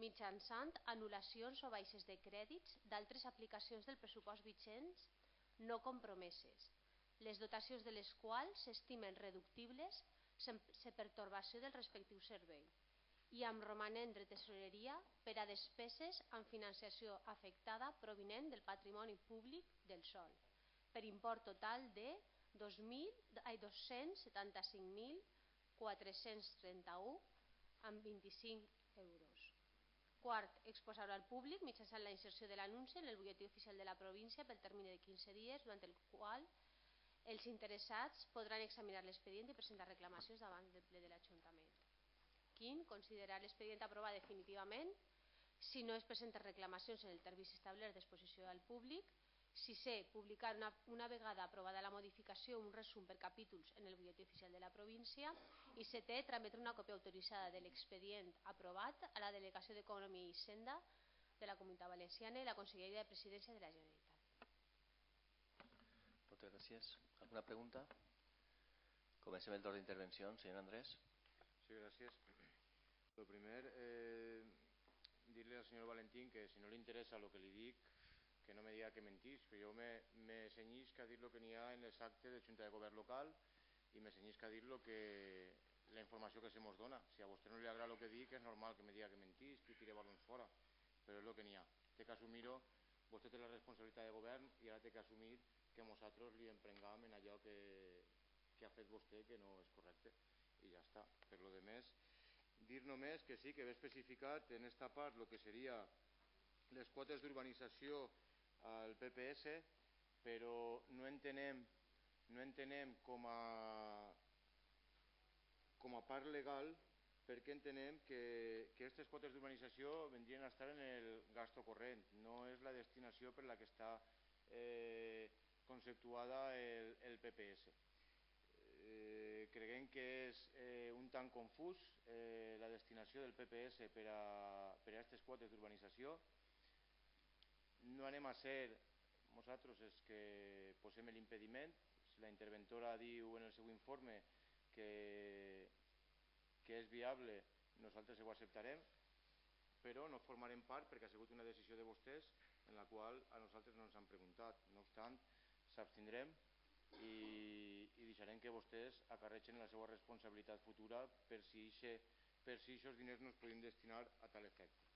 mitjançant anul·lacions o baixes de crèdits d'altres aplicacions del pressupost vigents no compromeses les dotacions de les quals s'estimen reductibles sense pertorbació del respectiu servei i amb romanent de tesoreria per a despeses amb financiació afectada provinent del patrimoni públic del sol, per import total de 275.431 amb 25 euros. Quart, exposar al públic mitjançant la inserció de l'anunci en el butlletí oficial de la província pel termini de 15 dies, durant el qual els interessats podran examinar l'expedient i presentar reclamacions davant del ple de l'Ajuntament. Quint, considerar l'expedient aprovat definitivament si no es presenten reclamacions en el termini establert d'exposició al públic. Sisè, publicar una, una vegada aprovada la modificació un resum per capítols en el butlletí oficial de la província. I setè, trametre una còpia autoritzada de l'expedient aprovat a la Delegació d'Economia i Hisenda de la Comunitat Valenciana i la Conselleria de Presidència de la Generalitat. Moltes gràcies. Alguna pregunta? Comencem el torn d'intervenció, senyor Andrés. Sí, gràcies. Lo primer, eh, dir-li al senyor Valentín que si no li interessa el que li dic, que no me diga que mentís, que jo me, me cenyisc a dir el que n'hi ha en les actes de Junta de Govern local i me cenyisc a dir lo que, la informació que se mos dona. Si a vostè no li agrada el que dic, és normal que me diga que mentís, que tire balons fora, però és el que n'hi ha. Té que assumir-ho, vostè té la responsabilitat de govern i ara té que assumir que nosaltres li emprengam en allò que, que ha fet vostè que no és correcte i ja està. Per lo de més, dir només que sí, que ve especificat en esta part el que seria les quotes d'urbanització al PPS, però no entenem, no entenem com a, com a part legal perquè entenem que aquestes quotes d'urbanització vendrien a estar en el gasto corrent, no és la destinació per la que està eh, conceptuada el, el PPS eh, creguem que és eh, un tant confús eh, la destinació del PPS per a, aquestes quotes d'urbanització. No anem a ser nosaltres els que posem l'impediment. Si la interventora diu en el seu informe que, que és viable, nosaltres ho acceptarem, però no formarem part perquè ha sigut una decisió de vostès en la qual a nosaltres no ens han preguntat. No obstant, s'abstindrem i, i deixarem que vostès acarreixen la seva responsabilitat futura per si ixe, per si aquests diners no es podien destinar a tal efecte.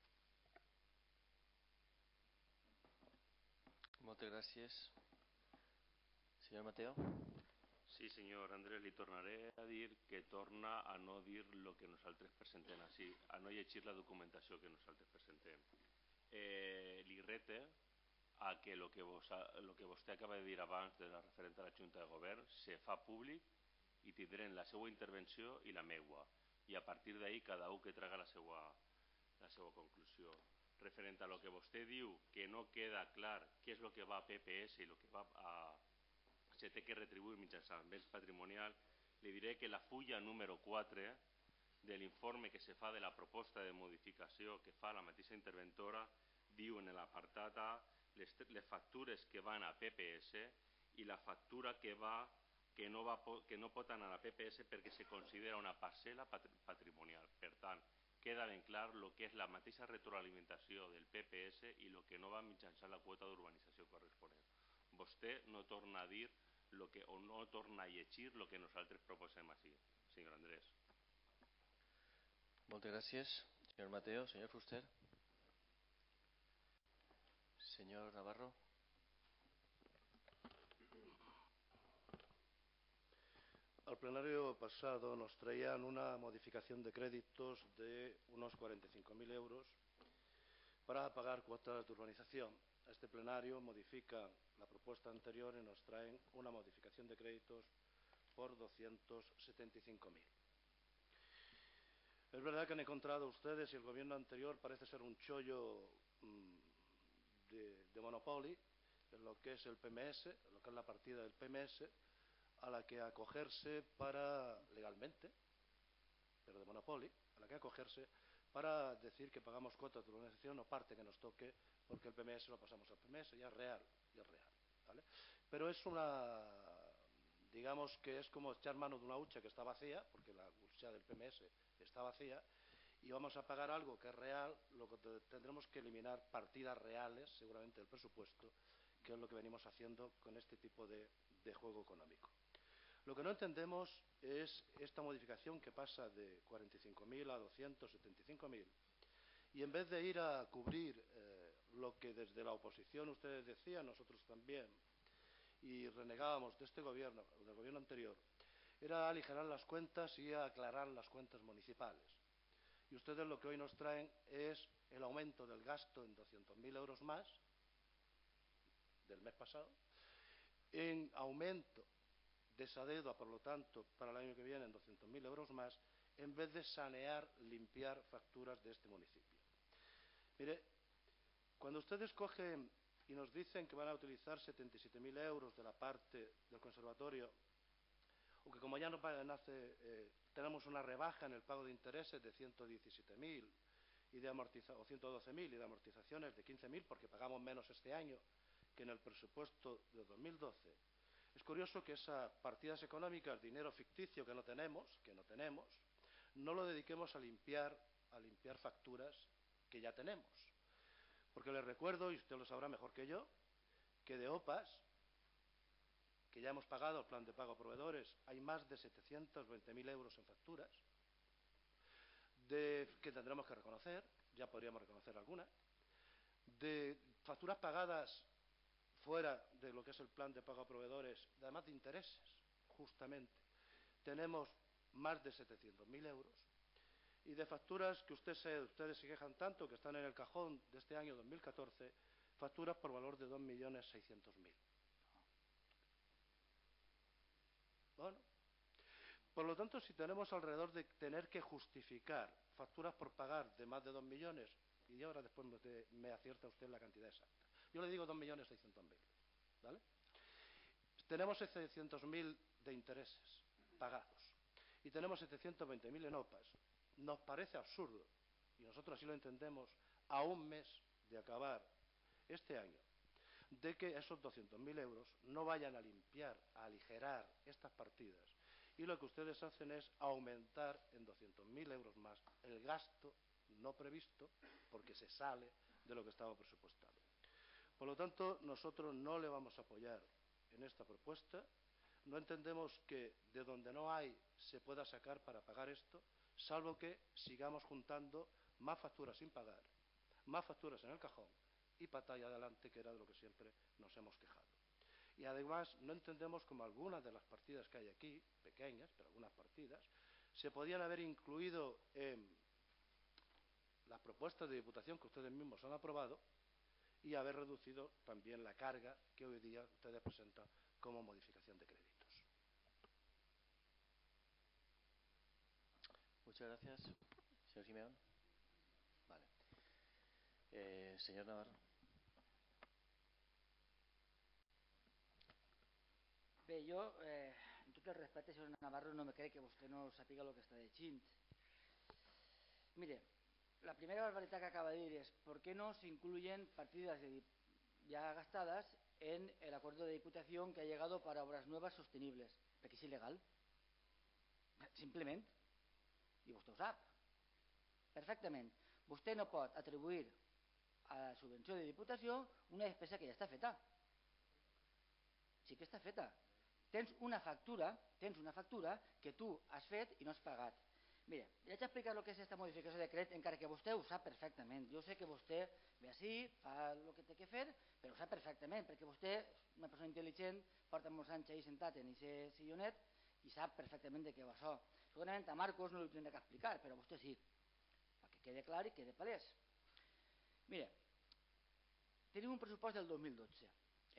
Moltes gràcies. Senyor Mateo. Sí, senyor Andrés, li tornaré a dir que torna a no dir el que nosaltres presentem així, a no llegir la documentació que nosaltres presentem. Eh, li rete a que el que, vos, lo que vostè acaba de dir abans de la referent a la Junta de Govern se fa públic i tindrem la seva intervenció i la meua. I a partir d'ahí cada un que traga la seva, la seva conclusió. Referent a lo que vostè diu que no queda clar què és el que va a PPS i el que va a se té que retribuir mitjançant béns patrimonial li diré que la fulla número 4 de l'informe que se fa de la proposta de modificació que fa la mateixa interventora diu en l'apartat A les, les factures que van a PPS i la factura que va que no, va, que no pot anar a PPS perquè se considera una parcel·la patrimonial. Per tant, queda ben clar el que és la mateixa retroalimentació del PPS i el que no va mitjançant la quota d'urbanització corresponent. Vostè no torna a dir lo que, o no torna a llegir el que nosaltres proposem així, senyor Andrés. Moltes gràcies, senyor Mateo. Senyor Fuster. Señor Navarro. Al plenario pasado nos traían una modificación de créditos de unos 45.000 euros para pagar cuotas de urbanización. Este plenario modifica la propuesta anterior y nos traen una modificación de créditos por 275.000. Es verdad que han encontrado ustedes y el gobierno anterior parece ser un chollo mmm, de, de monopoli en lo que es el PMS, en lo que es la partida del PMS, a la que acogerse para, legalmente, pero de monopoli, a la que acogerse para decir que pagamos cuotas de organización o parte que nos toque, porque el PMS lo pasamos al PMS, ya es real, ya es real. ¿vale? Pero es una, digamos que es como echar mano de una hucha que está vacía, porque la hucha del PMS está vacía, y vamos a pagar algo que es real, lo que tendremos que eliminar partidas reales, seguramente del presupuesto, que es lo que venimos haciendo con este tipo de, juego económico. Lo que no entendemos es esta modificación que pasa de 45.000 a 275.000 y en vez de ir a cubrir eh, lo que desde la oposición ustedes decían, nosotros también, y renegábamos de este gobierno, del gobierno anterior, era aligerar las cuentas y aclarar las cuentas municipales. Y ustedes lo que hoy nos traen es el aumento del gasto en 200.000 euros más del mes pasado, en aumento de esa deuda, por lo tanto, para el año que viene en 200.000 euros más, en vez de sanear, limpiar facturas de este municipio. Mire, cuando ustedes cogen y nos dicen que van a utilizar 77.000 euros de la parte del conservatorio, o que como ya no pagan eh, tenemos una rebaja en el pago de intereses de 117.000 y de o 112.000 y de amortizaciones de 15.000 porque pagamos menos este año que en el presupuesto de 2012. Es curioso que esas partidas económicas, dinero ficticio que no tenemos, que no tenemos, no lo dediquemos a limpiar, a limpiar facturas que ya tenemos. Porque les recuerdo, y usted lo sabrá mejor que yo, que de OPAS, que ya hemos pagado el plan de pago a proveedores, hay más de 720.000 euros en facturas, que tendremos que reconocer, ya podríamos reconocer algunas, de facturas pagadas fuera de lo que es el plan de pago a proveedores, además de intereses, justamente, tenemos más de 700.000 euros y de facturas que se, ustedes se quejan tanto, que están en el cajón de este año 2014, facturas por valor de 2.600.000. Bueno, por lo tanto, si tenemos alrededor de tener que justificar facturas por pagar de más de 2 millones, y ahora después me, acierta usted la cantidad exacta, yo le digo 2.600.000, ¿vale? Tenemos 700.000 de intereses pagados y tenemos 720.000 en OPAs. Nos parece absurdo, y nosotros así lo entendemos, a un mes de acabar este año, de que esos 200.000 euros no vayan a limpiar, a aligerar estas partidas, y lo que ustedes hacen es aumentar en 200.000 euros más el gasto no previsto, porque se sale de lo que estaba presupuestado. Por lo tanto, nosotros no le vamos a apoyar en esta propuesta. No entendemos que de donde no hay se pueda sacar para pagar esto, salvo que sigamos juntando más facturas sin pagar, más facturas en el cajón y patalla adelante, que era de lo que siempre nos hemos quejado. Y además no entendemos cómo algunas de las partidas que hay aquí, pequeñas, pero algunas partidas, se podían haber incluido en las propuestas de diputación que ustedes mismos han aprobado y haber reducido también la carga que hoy día ustedes presentan como modificación de créditos. Muchas gracias. Señor Simeón. Vale. Eh, señor Navarro. Bé, jo, eh, amb tot el respecte, senyor Navarro, no me crec que vostè no sàpiga el que està llegint. Mire, la primera barbaritat que acaba de dir és ¿por qué no se partidas de, ya gastadas en el acuerdo de diputación que ha llegado para obras nuevas sostenibles? Perquè és il·legal. Simplement i vostè ho sap perfectament. Vostè no pot atribuir a la subvenció de diputació una despesa que ja està feta. Sí que està feta. Tens una factura, tens una factura que tu has fet i no has pagat. Mira, ja vaig explicar el que és aquesta modificació de decret, encara que vostè ho sap perfectament. Jo sé que vostè ve així, fa el que té que fer, però ho sap perfectament, perquè vostè és una persona intel·ligent, porta molts anys ahí sentat en aquest sillonet i sap perfectament de què va això. Segurament a Marcos no li tindrà que explicar, però vostè sí, perquè quede clar i quede palès. Mira, tenim un pressupost del 2012,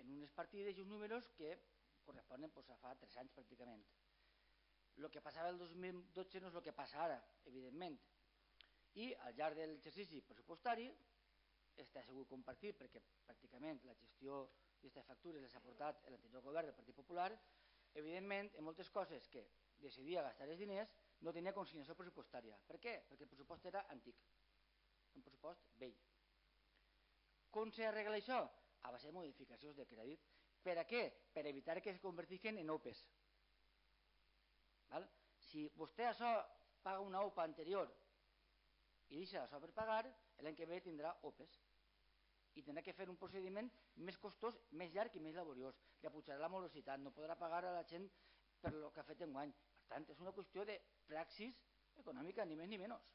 en unes partides i uns números que corresponen pues, a fa 3 anys pràcticament. El que passava el 2012 no és el que passa ara, evidentment. I al llarg de l'exercici pressupostari està segur compartit perquè pràcticament la gestió d'aquestes factures les ha portat l'anterior govern del Partit Popular, evidentment, en moltes coses que decidia gastar els diners no tenia consignació pressupostària. Per què? Perquè el pressupost era antic, un pressupost vell. Com s'arregla això? A base de modificacions de crèdit. Per a què? Per evitar que es convertisquen en OPEs. Val? Si vostè això paga una OPA anterior i deixa això per pagar, l'any que ve tindrà OPEs i tindrà que fer un procediment més costós, més llarg i més laboriós. Li apujarà la morositat, no podrà pagar a la gent per el que ha fet enguany tant, és una qüestió de praxis econòmica, ni més ni menys.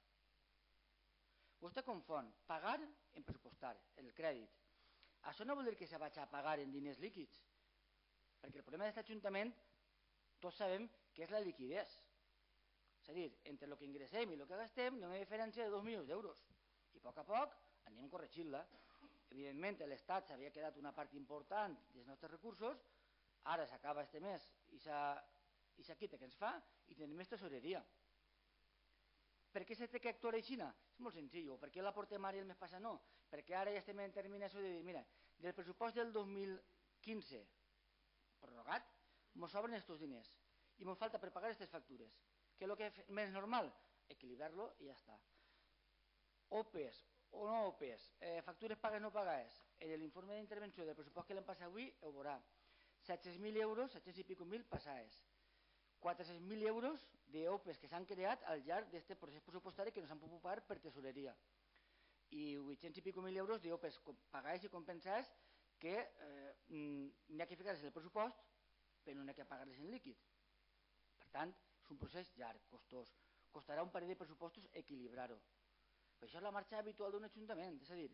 Vostè confon pagar en pressupostar, el crèdit. Això no vol dir que se vagi a pagar en diners líquids. Perquè el problema d'aquest Ajuntament, tots sabem que és la liquidez. És a dir, entre el que ingressem i el que gastem hi ha una diferència de 2 milions d'euros. I a poc a poc anem corregint-la. Evidentment, l'Estat s'havia quedat una part important dels nostres recursos, ara s'acaba este mes i s'ha quita que ens fa i tenim més tesoreria. Per què s'ha de que actuar així? És molt senzill. Per què la portem ara i el mes passat no? Perquè ara ja estem en terminació de dir, mira, del pressupost del 2015 prorrogat, ens sobren aquests diners i ens falta per pagar aquestes factures. Què és el que és més normal? Equilibrar-lo i ja està. OPEs o no OPEs, eh, factures pagues no pagades, en l'informe d'intervenció del pressupost que l'hem passat avui ho veurà. 700.000 euros, 700 i pico mil passades. 400.000 euros d'OPEs que s'han creat al llarg d'aquest procés pressupostari que no s'han pogut pagar per tesoreria. I 800 i pico mil euros d'OPEs pagades i compensades que eh, mm, n'hi ha que ficar-les en el pressupost però no n'hi ha que pagar-les en líquid. Per tant, és un procés llarg, costós. Costarà un parell de pressupostos equilibrar-ho. Però això és la marxa habitual d'un ajuntament. És a dir,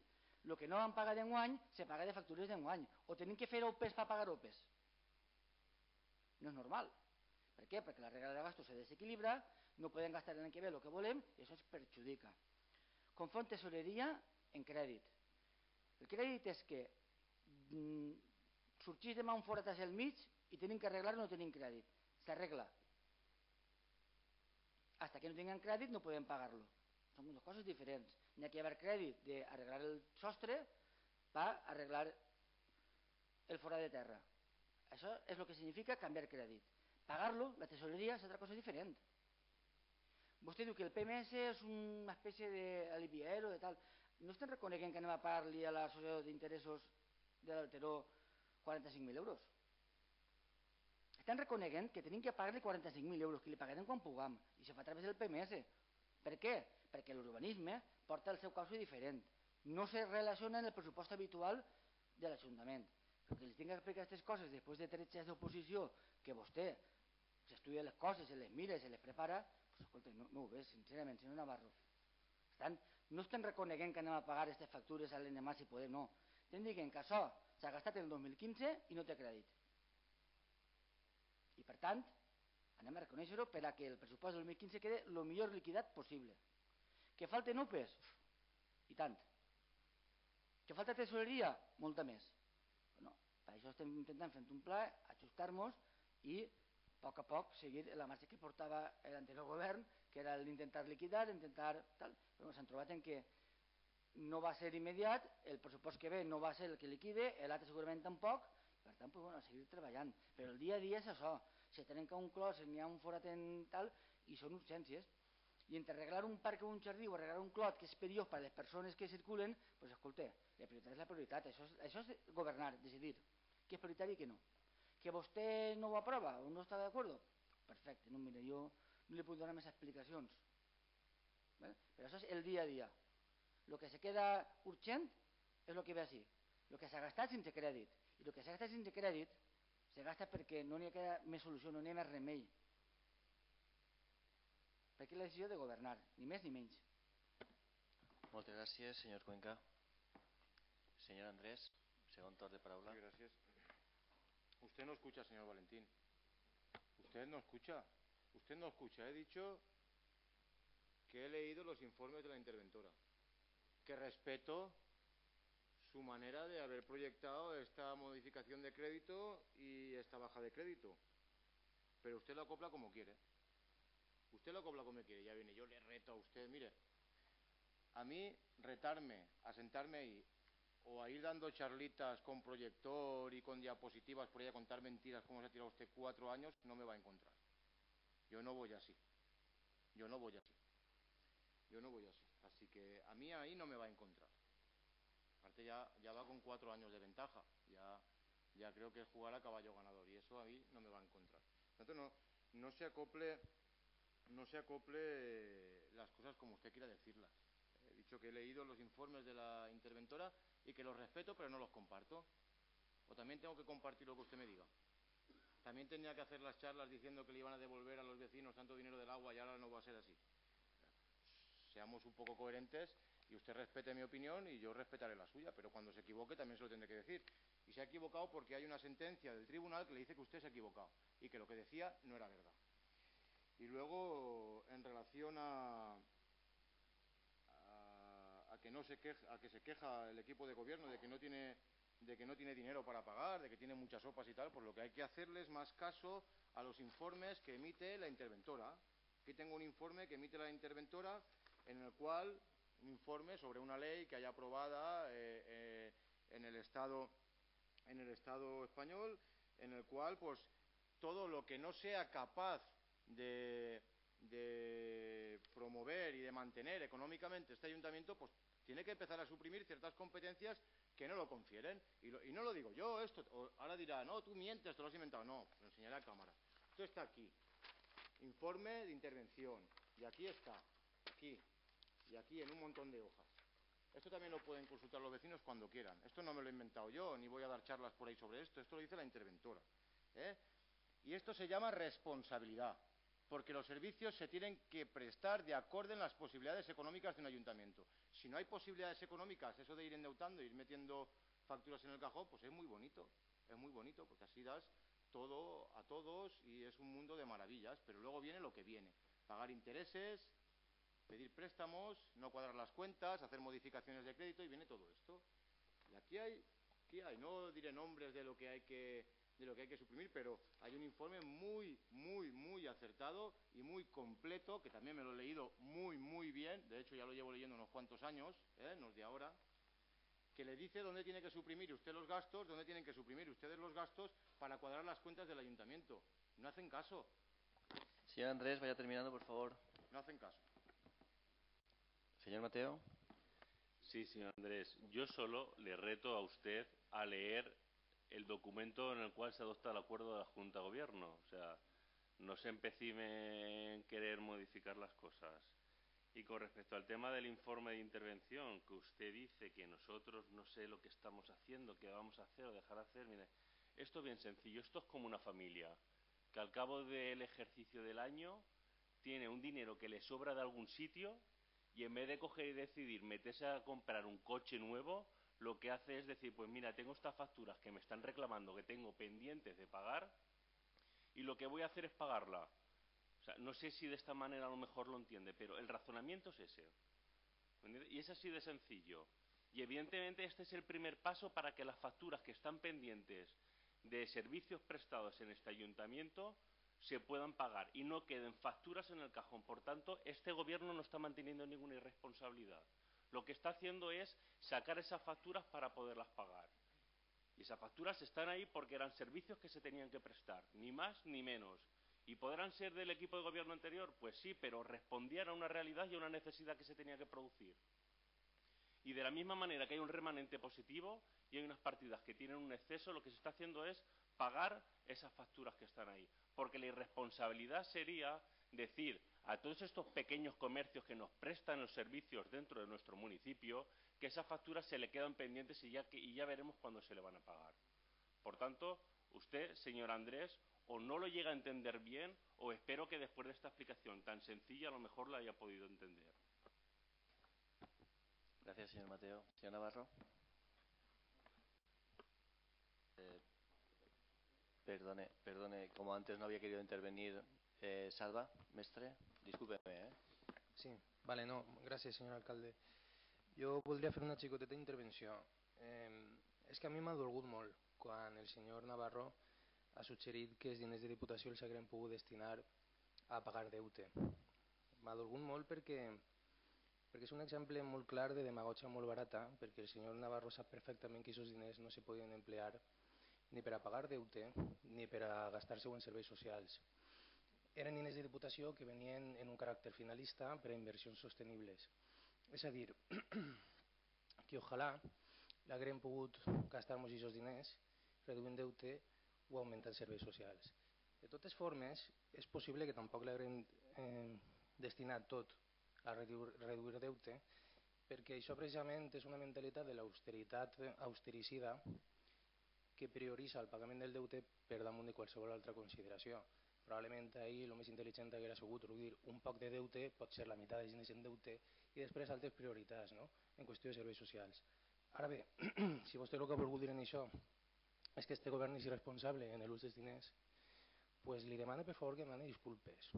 el que no han pagat d'enguany se paga de factures d'enguany. O tenim que fer OPEs per pagar OPEs. No és normal. Per què? Perquè la regla de gasto se desequilibra, no podem gastar l'any que ve el que volem i això ens perjudica. Confon tesoreria en crèdit. El crèdit és que mm, sorgís demà un forat al mig i tenim que arreglar-lo no tenim crèdit. S'arregla. Hasta que no tinguem crèdit no podem pagar-lo. Són dues coses diferents. N'hi ha que haver crèdit d'arreglar el sostre per arreglar el fora de terra. Això és el que significa canviar crèdit. Pagar-lo, la tesoreria, és altra cosa diferent. Vostè diu que el PMS és una espècie d'aliviero, de tal. No estem reconeguent que anem a pagar-li a l'associació d'interessos de l'Alteró 45.000 euros? estan reconeguent que tenim que pagar-li 45.000 euros, que li pagarem quan puguem, i se fa a través del PMS. Per què? Perquè l'urbanisme porta el seu caus diferent. No se relaciona en el pressupost habitual de l'Ajuntament. Perquè li tinc que explicar aquestes coses després de 13 anys d'oposició, que vostè s'estudia les coses, se les mira, se les prepara, pues, escolta, no, no ho ves, sincerament, senyor Navarro. Estan, no estem reconeguent que anem a pagar aquestes factures a l'endemà si podem, no. Estem dient que això s'ha gastat el 2015 i no té crèdit. I per tant, anem a reconèixer-ho per a que el pressupost del 2015 quede el millor liquidat possible. Que falten UPEs? I tant. Que falta tesoreria? Molta més. Bueno, per això estem intentant fer un pla, ajustar-nos i a poc a poc seguir la marxa que portava l'anterior govern, que era l'intentar liquidar, intentar tal, però s'han trobat en que no va ser immediat, el pressupost que ve no va ser el que liquide, l'altre segurament tampoc, per tant, pues, bueno, seguir treballant. Però el dia a dia és això. Tenen que un clos, n'hi ha un forat en tal, i són urgències. I entre arreglar un parc o un jardí o arreglar un clot que és perillós per a les persones que circulen, pues, escolta, la prioritat és la prioritat. Això és, això és governar, decidir què és prioritari i què no. Que vostè no ho aprova o no està d'acord? Perfecte, no, mira, jo no li puc donar més explicacions. ¿Vale? Però això és el dia a dia. El que se queda urgent és el que ve així. El que s'ha gastat sense crèdit i el que s'ha gastat sense crèdit se gasta perquè no n'hi ha més solució, no n'hi ha més remei. Perquè la decisió de governar, ni més ni menys. Moltes gràcies, senyor Cuenca. Senyor Andrés, segon torn de paraula. Sí, gracias. Usted no escucha, señor Valentín. Usted no escucha. Usted no escucha. He dicho que he leído los informes de la interventora. Que respeto su manera de haber proyectado esta modificación de crédito y esta baja de crédito. Pero usted lo acopla como quiere. Usted lo acopla como quiere. Ya viene, yo le reto a usted. Mire, a mí retarme, a sentarme ahí o a ir dando charlitas con proyector y con diapositivas por ahí a contar mentiras como se ha tirado usted cuatro años, no me va a encontrar. Yo no voy así. Yo no voy así. Yo no voy así. Así que a mí ahí no me va a encontrar. Aparte ya, ya va con cuatro años de ventaja. Ya, ya creo que es jugar a caballo ganador y eso ahí no me va a encontrar. Entonces no, no se acople, no se acople las cosas como usted quiera decirlas. He dicho que he leído los informes de la interventora y que los respeto pero no los comparto. O también tengo que compartir lo que usted me diga. También tendría que hacer las charlas diciendo que le iban a devolver a los vecinos tanto dinero del agua y ahora no va a ser así. Seamos un poco coherentes y usted respete mi opinión y yo respetaré la suya, pero cuando se equivoque también se lo tendré que decir. Y se ha equivocado porque hay una sentencia del tribunal que le dice que usted se ha equivocado y que lo que decía no era verdad. Y luego, en relación a, que no se queja, a que se queja el equipo de gobierno de que no tiene de que no tiene dinero para pagar, de que tiene muchas sopas y tal, pues lo que hay que hacerles más caso a los informes que emite la interventora. Aquí tengo un informe que emite la interventora en el cual un informe sobre una ley que haya aprobada eh, eh, en el Estado en el Estado español, en el cual pues todo lo que no sea capaz de, de promover y de mantener económicamente este ayuntamiento, pues tiene que empezar a suprimir ciertas competencias que no lo confieren. Y, lo, y no lo digo yo, esto. O ahora dirá, no, tú mientes, te lo has inventado. No, lo enseñaré cámara. Esto está aquí. Informe de intervención. Y aquí está. Aquí. Y aquí en un montón de hojas. Esto también lo pueden consultar los vecinos cuando quieran. Esto no me lo he inventado yo, ni voy a dar charlas por ahí sobre esto. Esto lo dice la interventora. ¿eh? Y esto se llama responsabilidad porque los servicios se tienen que prestar de acuerdo en las posibilidades económicas de un ayuntamiento. Si no hay posibilidades económicas, eso de ir endeutando, ir metiendo facturas en el cajón, pues es muy bonito, es muy bonito, porque así das todo a todos y es un mundo de maravillas, pero luego viene lo que viene, pagar intereses, pedir préstamos, no cuadrar las cuentas, hacer modificaciones de crédito y viene todo esto. Y aquí hay, aquí hay, no diré nombres de lo que hay que de lo que hay que suprimir, pero hay un informe muy, muy, muy acertado y muy completo, que también me lo he leído muy, muy bien, de hecho ya lo llevo leyendo unos cuantos años, ¿eh? no es de ahora, que le dice dónde tiene que suprimir usted los gastos, dónde tienen que suprimir ustedes los gastos para cuadrar las cuentas del ayuntamiento. No hacen caso. Señor Andrés, vaya terminando, por favor. No hacen caso. Señor Mateo. Sí, señor Andrés. Yo solo le reto a usted a leer el documento en el cual se adopta el acuerdo de la Junta de Gobierno. O sea, no se empecime en querer modificar las cosas. Y con respecto al tema del informe de intervención, que usted dice que nosotros no sé lo que estamos haciendo, qué vamos a hacer o dejar de hacer, mire, esto es bien sencillo, esto es como una familia, que al cabo del ejercicio del año tiene un dinero que le sobra de algún sitio y en vez de coger y decidir meterse a comprar un coche nuevo, lo que hace es decir, pues mira, tengo estas facturas que me están reclamando, que tengo pendientes de pagar, y lo que voy a hacer es pagarla. O sea, no sé si de esta manera a lo mejor lo entiende, pero el razonamiento es ese. Y es así de sencillo. Y evidentemente este es el primer paso para que las facturas que están pendientes de servicios prestados en este ayuntamiento se puedan pagar y no queden facturas en el cajón. Por tanto, este gobierno no está manteniendo ninguna irresponsabilidad lo que está haciendo es sacar esas facturas para poderlas pagar. Y esas facturas están ahí porque eran servicios que se tenían que prestar, ni más ni menos. ¿Y podrán ser del equipo de gobierno anterior? Pues sí, pero respondían a una realidad y a una necesidad que se tenía que producir. Y de la misma manera que hay un remanente positivo y hay unas partidas que tienen un exceso, lo que se está haciendo es pagar esas facturas que están ahí. Porque la irresponsabilidad sería decir, a todos estos pequeños comercios que nos prestan los servicios dentro de nuestro municipio, que esas facturas se le quedan pendientes y ya, que, ya veremos cuándo se le van a pagar. Por tanto, usted, señor Andrés, o no lo llega a entender bien, o espero que después de esta explicación tan sencilla a lo mejor la haya podido entender. Gracias, señor Mateo. Señor Navarro. Eh, perdone, perdone, como antes no había querido intervenir, eh, Salva, mestre. Discúlpeme, eh? Sí, vale, no, gràcies, senyor alcalde. Jo voldria fer una xicoteta intervenció. Eh, és que a mi m'ha dolgut molt quan el senyor Navarro ha suggerit que els diners de Diputació els haguem pogut destinar a pagar deute. M'ha dolgut molt perquè, perquè és un exemple molt clar de demagogia molt barata, perquè el senyor Navarro sap perfectament que aquests diners no se podien emplear ni per a pagar deute ni per a gastar-se en serveis socials eren diners de diputació que venien en un caràcter finalista per a inversions sostenibles. És a dir, que ojalà l'haguem pogut gastar-nos aquests diners reduint deute o augmentant serveis socials. De totes formes, és possible que tampoc l'haguem eh, destinat tot a reduir, reduir deute, perquè això precisament és una mentalitat de l'austeritat austericida que prioritza el pagament del deute per damunt de qualsevol altra consideració probablement ahir el més intel·ligent hauria sigut reduir un poc de deute, pot ser la meitat de gent en deute, i després altres prioritats no? en qüestió de serveis socials. Ara bé, si vostè el que ha volgut dir en això és que este govern és irresponsable en l'ús dels diners, pues li demano per favor que demani disculpes.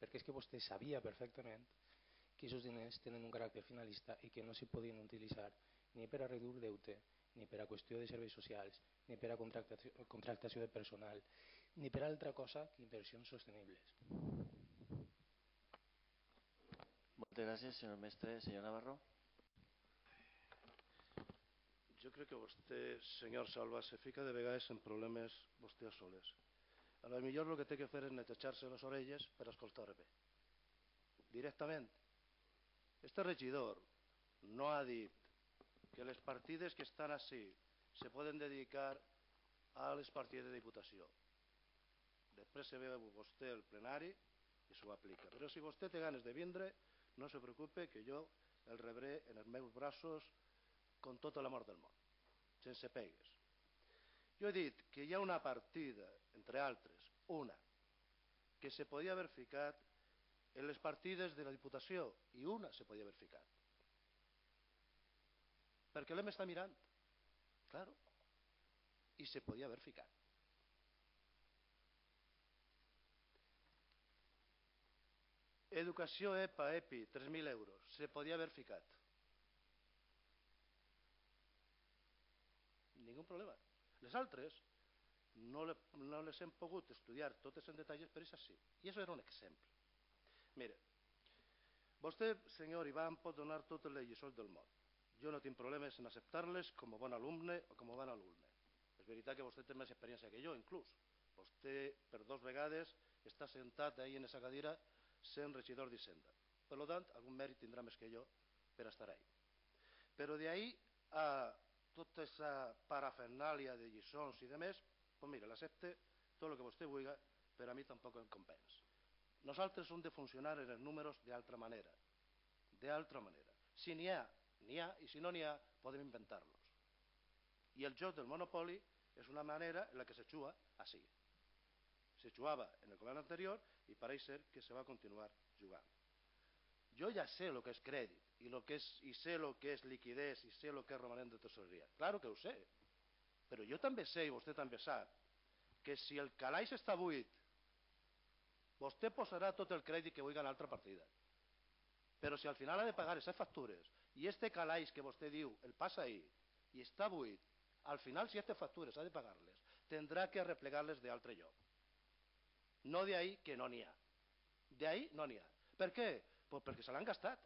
Perquè és que vostè sabia perfectament que aquests diners tenen un caràcter finalista i que no s'hi podien utilitzar ni per a reduir deute, ni per a qüestió de serveis socials, ni per a contractació, contractació de personal, ni per altra cosa que inversions sostenibles. Moltes gràcies, senyor mestre. Senyor Navarro. Jo crec que vostè, senyor Salva, se fica de vegades en problemes vostè a soles. A lo millor el que té que fer és netejar-se les orelles per escoltar bé. Directament. Este regidor no ha dit que les partides que estan així se poden dedicar a les partides de diputació. Després se veu vostè el plenari i s'ho aplica. Però si vostè té ganes de vindre, no se preocupe que jo el rebré en els meus braços con tota l'amor del món, sense pegues. Jo he dit que hi ha una partida, entre altres, una, que se podia haver ficat en les partides de la Diputació i una se podia haver ficat. Perquè l'hem està mirant, claro, i se podia haver ficat. Educació EPA, EPI, 3.000 euros. Se podia haver ficat. Ningú problema. Les altres no, le, no les hem pogut estudiar totes en detalles, però és així. I això era un exemple. Mire, vostè, senyor Ivan, pot donar totes les lliçons del món. Jo no tinc problemes en acceptar-les com a bon alumne o com a bon alumne. És veritat que vostè té més experiència que jo, inclús. Vostè, per dos vegades, està sentat ahí en esa cadira sent regidor d'Hisenda. Per tant, algun mèrit tindrà més que jo per estar ahí. Però de ahí a tota aquesta parafernàlia de lliçons i de més, pues mira, l'accepte tot el que vostè vulgui, però a mi tampoc em compens. Nosaltres hem de funcionar en els números d'altra manera. D'altra manera. Si n'hi ha, n'hi ha, i si no n'hi ha, podem inventar-los. I el joc del monopoli és una manera en la que se juga així. Se jugava en el govern anterior i pareix ser que se va continuar jugant. Jo ja sé el que és crèdit i, lo que és, i sé el que és liquidez i sé el que és romanent de tesoreria. Claro que ho sé. Però jo també sé, i vostè també sap, que si el calaix està buit, vostè posarà tot el crèdit que vulgui en l'altra partida. Però si al final ha de pagar aquestes factures i este calaix que vostè diu el passa ahí i està buit, al final si aquestes factures ha de pagar-les, tindrà que replegar-les d'altre lloc. No de ahí que no n'hi ha. De ahí no n'hi ha. Per què? Pues perquè se l'han gastat.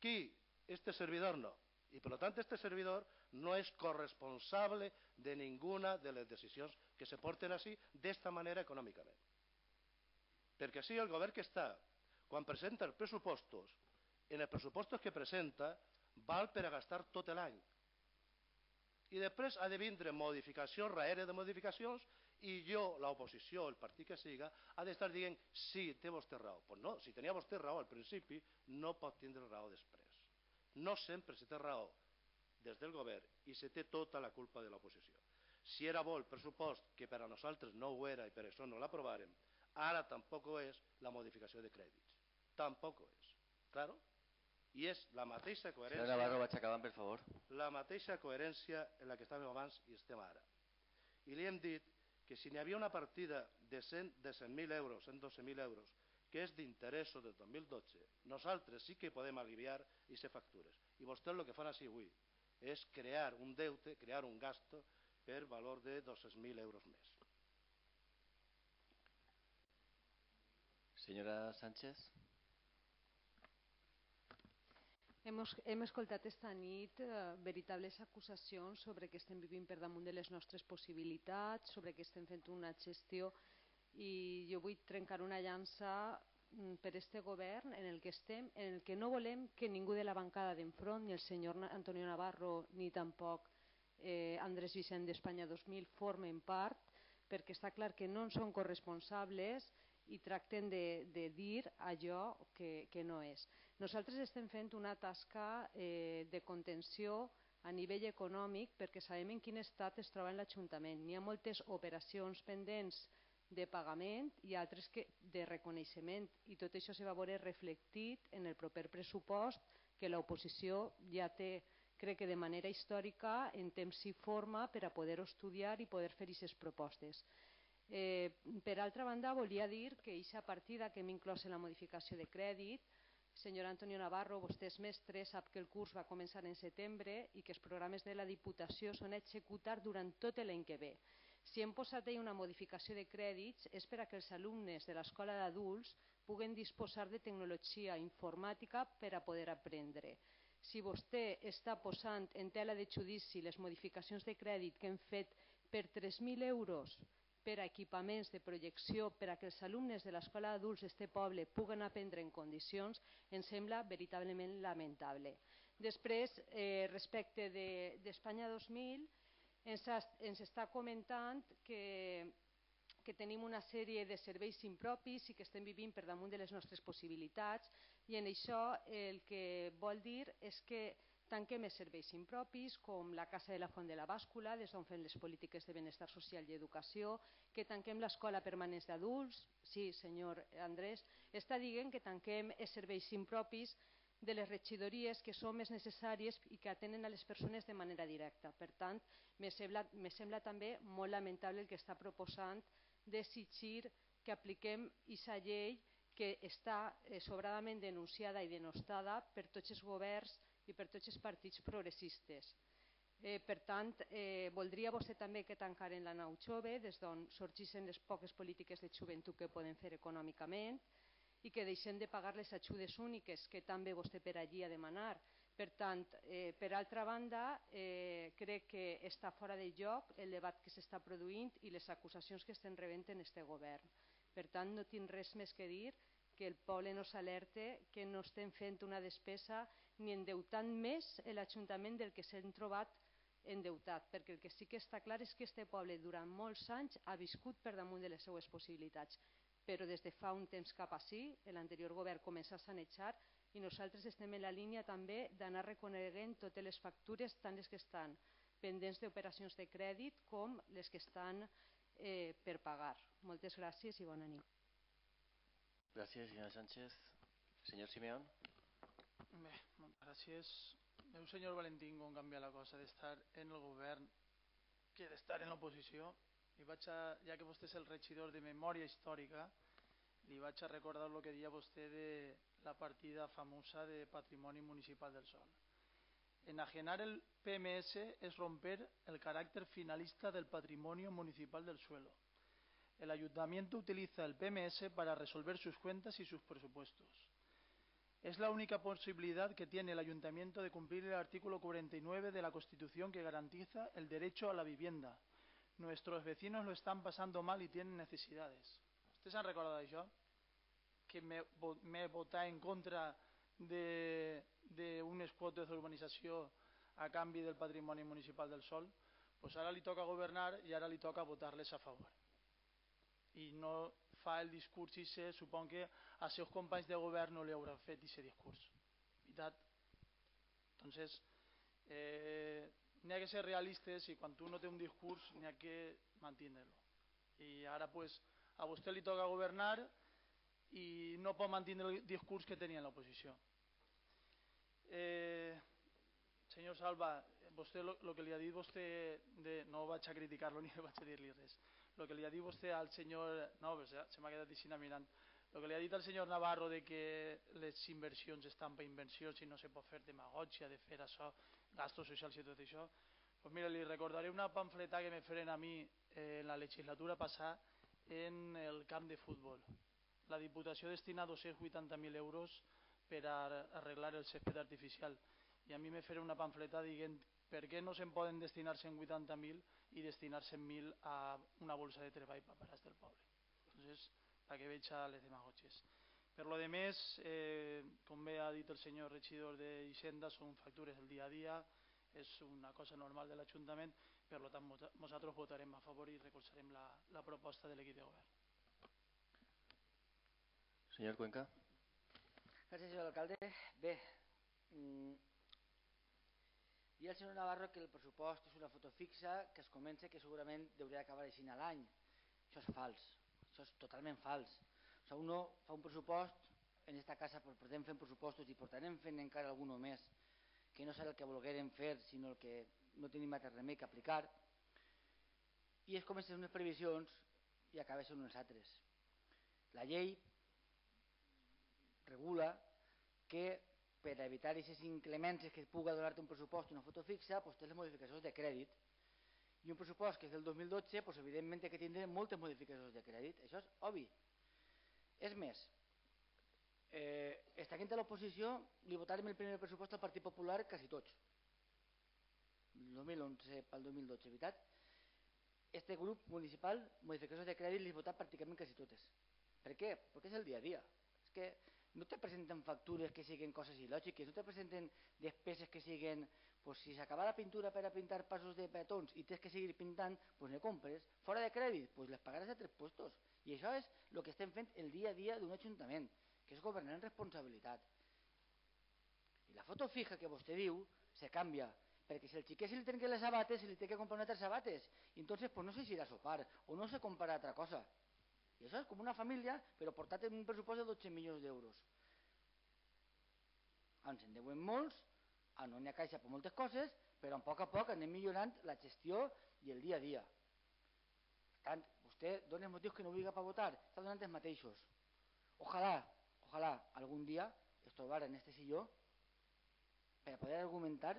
Qui? Este servidor no. I per tant este servidor no és corresponsable de ninguna de les decisions que se porten així d'esta manera econòmicament. Perquè sí, el govern que està, quan presenta els pressupostos, en els pressupostos que presenta, val per a gastar tot l'any. I després ha de vindre modificacions darrere de modificacions i jo, l'oposició, el partit que siga, ha d'estar dient sí, té vostè raó. Pues no, si tenia vostè raó al principi, no pot tindre raó després. No sempre se té raó des del govern i se té tota la culpa de l'oposició. Si era bo el pressupost, que per a nosaltres no ho era i per això no l'aprovàrem, ara tampoc ho és la modificació de crèdits. Tampoc ho és. Claro? I és la mateixa coherència... Senyor Navarro, vaig acabant, per favor. La mateixa coherència en la que estàvem abans i estem ara. I li hem dit que si n'hi havia una partida de 100 de 100.000 euros, 112.000 euros, que és d'interessos del 2012, nosaltres sí que podem aliviar aquestes factures. I vostès el que fan així avui és crear un deute, crear un gasto per valor de 200.000 euros més. Senyora Sánchez. Hem, hem escoltat esta nit eh, veritables acusacions sobre que estem vivint per damunt de les nostres possibilitats, sobre que estem fent una gestió i jo vull trencar una llança mm, per este govern en el que estem, en el que no volem que ningú de la bancada d'enfront, ni el senyor Antonio Navarro, ni tampoc eh, Andrés Vicent d'Espanya 2000 formen part, perquè està clar que no en són corresponsables i tracten de, de dir allò que, que no és. Nosaltres estem fent una tasca eh, de contenció a nivell econòmic perquè sabem en quin estat es troba l'Ajuntament. N'hi ha moltes operacions pendents de pagament i altres que de reconeixement i tot això se va veure reflectit en el proper pressupost que l'oposició ja té crec que de manera històrica en temps i forma per a poder-ho estudiar i poder fer aquestes propostes. Eh, per altra banda, volia dir que aquesta partida que hem inclòs en la modificació de crèdit, senyor Antonio Navarro, vostè és mestre, sap que el curs va començar en setembre i que els programes de la Diputació són a executar durant tot l'any que ve. Si hem posat ahir una modificació de crèdits és per a que els alumnes de l'escola d'adults puguen disposar de tecnologia informàtica per a poder aprendre. Si vostè està posant en tela de judici les modificacions de crèdit que hem fet per 3.000 euros per a equipaments de projecció per a que els alumnes de l'escola d'adults d'este poble puguen aprendre en condicions, ens sembla veritablement lamentable. Després, eh, respecte d'Espanya de, 2000, ens, ha, ens està comentant que, que tenim una sèrie de serveis impropis i que estem vivint per damunt de les nostres possibilitats i en això el que vol dir és que Tanquem els serveis impropis, com la Casa de la Font de la Bàscula, des d'on fem les polítiques de benestar social i educació, que tanquem l'escola permanent d'adults, sí, senyor Andrés, està dient que tanquem els serveis impropis de les regidories que són més necessàries i que atenen a les persones de manera directa. Per tant, me sembla, me sembla també molt lamentable el que està proposant d'exigir que apliquem aquesta llei que està eh, sobradament denunciada i denostada per tots els governs i per tots els partits progressistes. Eh, per tant, eh, voldria vostè també que tancaren la nau jove, des d'on sorgissin les poques polítiques de joventut que poden fer econòmicament i que deixem de pagar les ajudes úniques que també vostè per allí a demanar. Per tant, eh, per altra banda, eh, crec que està fora de lloc el debat que s'està produint i les acusacions que estem rebent en este govern. Per tant, no tinc res més que dir que el poble no s'alerte, que no estem fent una despesa ni endeutant més l'Ajuntament del que s'han trobat endeutat, perquè el que sí que està clar és que este poble durant molts anys ha viscut per damunt de les seues possibilitats, però des de fa un temps cap així, l'anterior govern comença a sanejar i nosaltres estem en la línia també d'anar reconeguent totes les factures, tant les que estan pendents d'operacions de crèdit com les que estan eh, per pagar. Moltes gràcies i bona nit. Gràcies, senyora Sánchez. Senyor Simeón. Bé, moltes gràcies. Veu, senyor Valentín, com canvia la cosa d'estar en el govern que d'estar en l'oposició. I vaig a, que vostè és el regidor de Memòria Històrica, li vaig a recordar el que deia vostè de la partida famosa de Patrimoni Municipal del Sol. Enajenar el PMS es romper el carácter finalista del patrimonio municipal del suelo. El ayuntamiento utiliza el PMS para resolver sus cuentas y sus presupuestos. Es la única posibilidad que tiene el ayuntamiento de cumplir el artículo 49 de la Constitución que garantiza el derecho a la vivienda. Nuestros vecinos lo están pasando mal y tienen necesidades. ¿Ustedes han recordado eso? Que me, me voté en contra de, de unes quotes d'urbanització a canvi del patrimoni municipal del sol, pues ara li toca governar i ara li toca votar-les a favor. I no fa el discurs i se, supon que als seus companys de govern no li haurà fet aquest discurs. Veritat? Entonces, eh, n'hi ha que ser realistes i quan tu no té un discurs n'hi ha que mantenir-lo. I ara pues, a vostè li toca governar i no pot mantenir el discurs que tenia en l'oposició. Eh, senyor Salva, vostè el que li ha dit vostè, de, no vaig a criticar-lo ni vaig a dir-li res, el que li ha dit vostè al senyor... No, se m'ha quedat així mirant. El que li ha dit al senyor Navarro de que les inversions estan per inversions i no se pot fer demagògia de fer això, gastos socials i tot això, pues mira, li recordaré una pamfleta que me feren a mi eh, en la legislatura passada en el camp de futbol. La Diputació destina 280.000 euros per a arreglar el césped artificial i a mi me feren una pamfleta dient per què no se'n poden destinar 180.000 i destinar 100.000 a una bolsa de treball per pares del poble. Entonces, para que veig a les demagògies. Per lo de més, eh, com bé ha dit el senyor regidor de Hisenda, són factures del dia a dia, és una cosa normal de l'Ajuntament, per tant nosaltres votarem a favor i recolzarem la, la proposta de l'equip de govern. Senyor Cuenca. Gràcies, senyor alcalde. Bé, mmm, i el senyor Navarro que el pressupost és una foto fixa que es comença que segurament hauria d'acabar així a l'any. Això és fals, això és totalment fals. O sigui, uno fa un pressupost, en aquesta casa portem fent pressupostos i portarem fent encara alguno més. que no serà el que volguérem fer, sinó el que no tenim altre remei que aplicar, i es comencen unes previsions i acaba sent unes altres. La llei regula que per evitar aquestes inclemències que puga donar-te un pressupost i una foto fixa, doncs té les modificacions de crèdit. I un pressupost que és del 2012, doncs evidentment que tindrà moltes modificacions de crèdit. Això és obvi. És més, eh, estant a l'oposició, li votarem el primer pressupost al Partit Popular quasi tots. El 2011 pel 2012, veritat? Este grup municipal, modificacions de crèdit, li votat pràcticament quasi totes. Per què? Perquè és el dia a dia. És que no te presenten factures que siguin coses il·lògiques, no te presenten despeses que siguin, pues, si s'acaba la pintura per a pintar passos de petons i tens que seguir pintant, pues ne compres. Fora de crèdit, pues les pagaràs a tres puestos. I això és el que estem fent el dia a dia d'un ajuntament, que és governar en responsabilitat. I la foto fija que vostè diu se canvia, perquè si el xiquet se li trenquen les sabates, se li té que comprar unes altres sabates. I entonces pues no sé si irà a sopar o no se comprarà altra cosa. I això és com una família, però portat un pressupost de 12 milions d'euros. Ens en deuen molts, no ha caixa per moltes coses, però a poc a poc anem millorant la gestió i el dia a dia. Per tant, vostè dona motius que no vulgui per votar, està donant els mateixos. Ojalà, ojalà algun dia es trobara en este silló per poder argumentar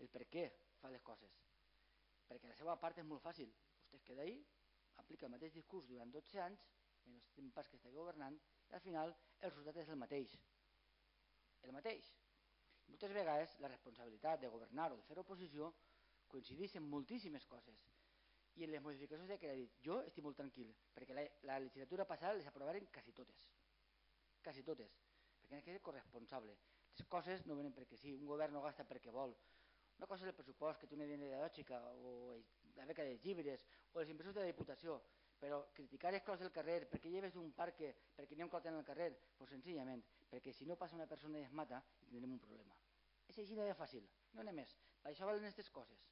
el per què fa les coses. Perquè la seva part és molt fàcil. Vostè es queda ahí, aplica el mateix discurs durant 12 anys, en els temps que està governant, i al final el resultat és el mateix. El mateix. Moltes vegades la responsabilitat de governar o de fer oposició coincideix en moltíssimes coses. I en les modificacions de crèdit jo estic molt tranquil, perquè la, la legislatura passada les aprovaren quasi totes. Quasi totes. Perquè és que és corresponsable. Les coses no venen perquè sí, un govern no gasta perquè vol. Una cosa és el pressupost, que té una ideològica, o la beca de llibres, o els impressos de la Diputació, però criticar els clos del carrer, perquè lleves d'un parc, perquè n'hi ha un clot en el carrer, pues senzillament, perquè si no passa una persona i es mata, tindrem un problema. És així de fàcil, no anem més. Per això valen aquestes coses.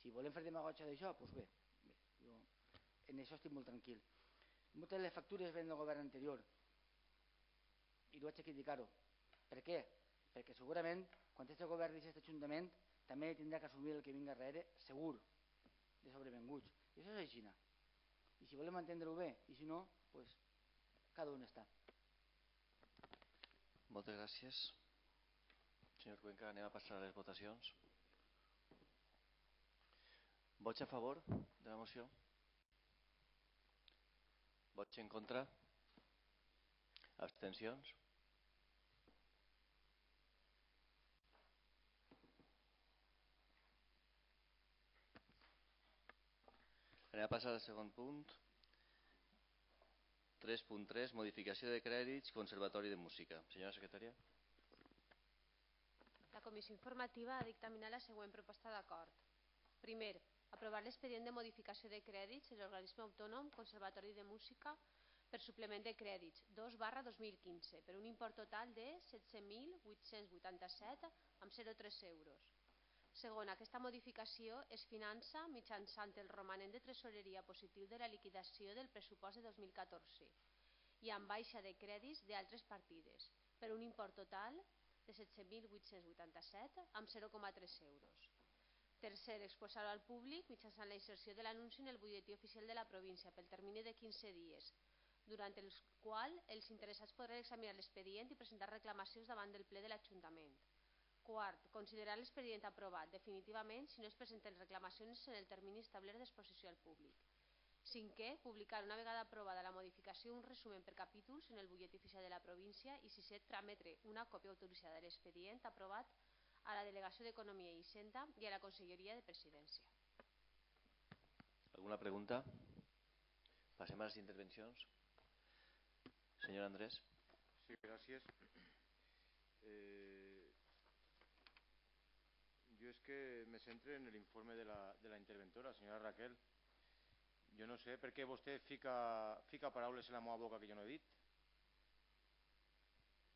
Si volem fer demagògia d'això, doncs bé, bé, jo en això estic molt tranquil. Moltes de les factures venen del govern anterior i no haig de criticar-ho. Per què? Perquè segurament quan aquest govern d'aquest ajuntament també tindrà que assumir el que vinga darrere, segur, de sobrevenguts. I això és així. I si volem entendre-ho bé, i si no, pues, cada un està. Moltes gràcies. Senyor Cuenca, anem a passar a les votacions. Vots a favor de la moció? Vots en contra? Abstencions? Anem a passar al segon punt. 3.3, modificació de crèdits, Conservatori de Música. Senyora secretària. La comissió informativa ha dictaminat la següent proposta d'acord. Primer, aprovar l'expedient de modificació de crèdits en l'organisme autònom Conservatori de Música per suplement de crèdits 2 barra 2015 per un import total de 17.887 amb 0,3 euros Segon, aquesta modificació es finança mitjançant el romanent de tresoreria positiu de la liquidació del pressupost de 2014 i amb baixa de crèdits d'altres partides, per un import total de 7.887 amb 0,3 euros. Tercer, exposar-ho al públic mitjançant la inserció de l'anunci en el butlletí oficial de la província pel termini de 15 dies, durant el qual els interessats podran examinar l'expedient i presentar reclamacions davant del ple de l'Ajuntament. Quart, considerar l'expedient aprovat definitivament si no es presenten reclamacions en el termini establert d'exposició al públic. Cinquè, publicar una vegada aprovada la modificació un resumen per capítols en el butlletí oficial de la província i si set trametre una còpia autoritzada de l'expedient aprovat a la Delegació d'Economia i Hisenda i a la Conselleria de Presidència. Alguna pregunta? Passem a les intervencions. Senyor Andrés. Sí, gràcies. Eh, jo és que me centre en l'informe de, la, de la interventora, senyora Raquel. Jo no sé per què vostè fica, fica paraules en la meva boca que jo no he dit.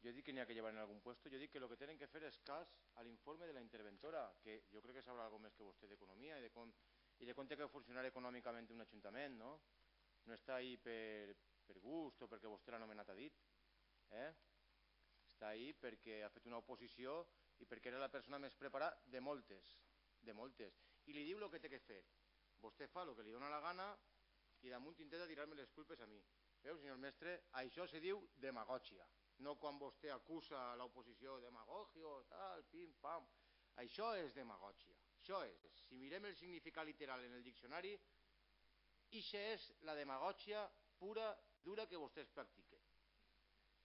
Jo he dit que n'hi ha que llevar en algun puesto, jo dic que el que tenen que fer és cas a l'informe de la interventora, que jo crec que sabrà alguna més que vostè d'economia i de com, i de té que funcionar econòmicament un ajuntament, no? No està ahí per, per gust o perquè vostè l'ha nomenat a dit. Eh? Està ahí perquè ha fet una oposició i perquè era la persona més preparada de moltes, de moltes. I li diu el que té que fer. Vostè fa el que li dona la gana i damunt intenta tirar-me les culpes a mi. Veu, senyor mestre? Això se diu demagògia. No quan vostè acusa l'oposició demagògia o tal, pim, pam. Això és demagògia. Això és. Si mirem el significat literal en el diccionari, ixa és la demagògia pura, dura que vostès practiquen.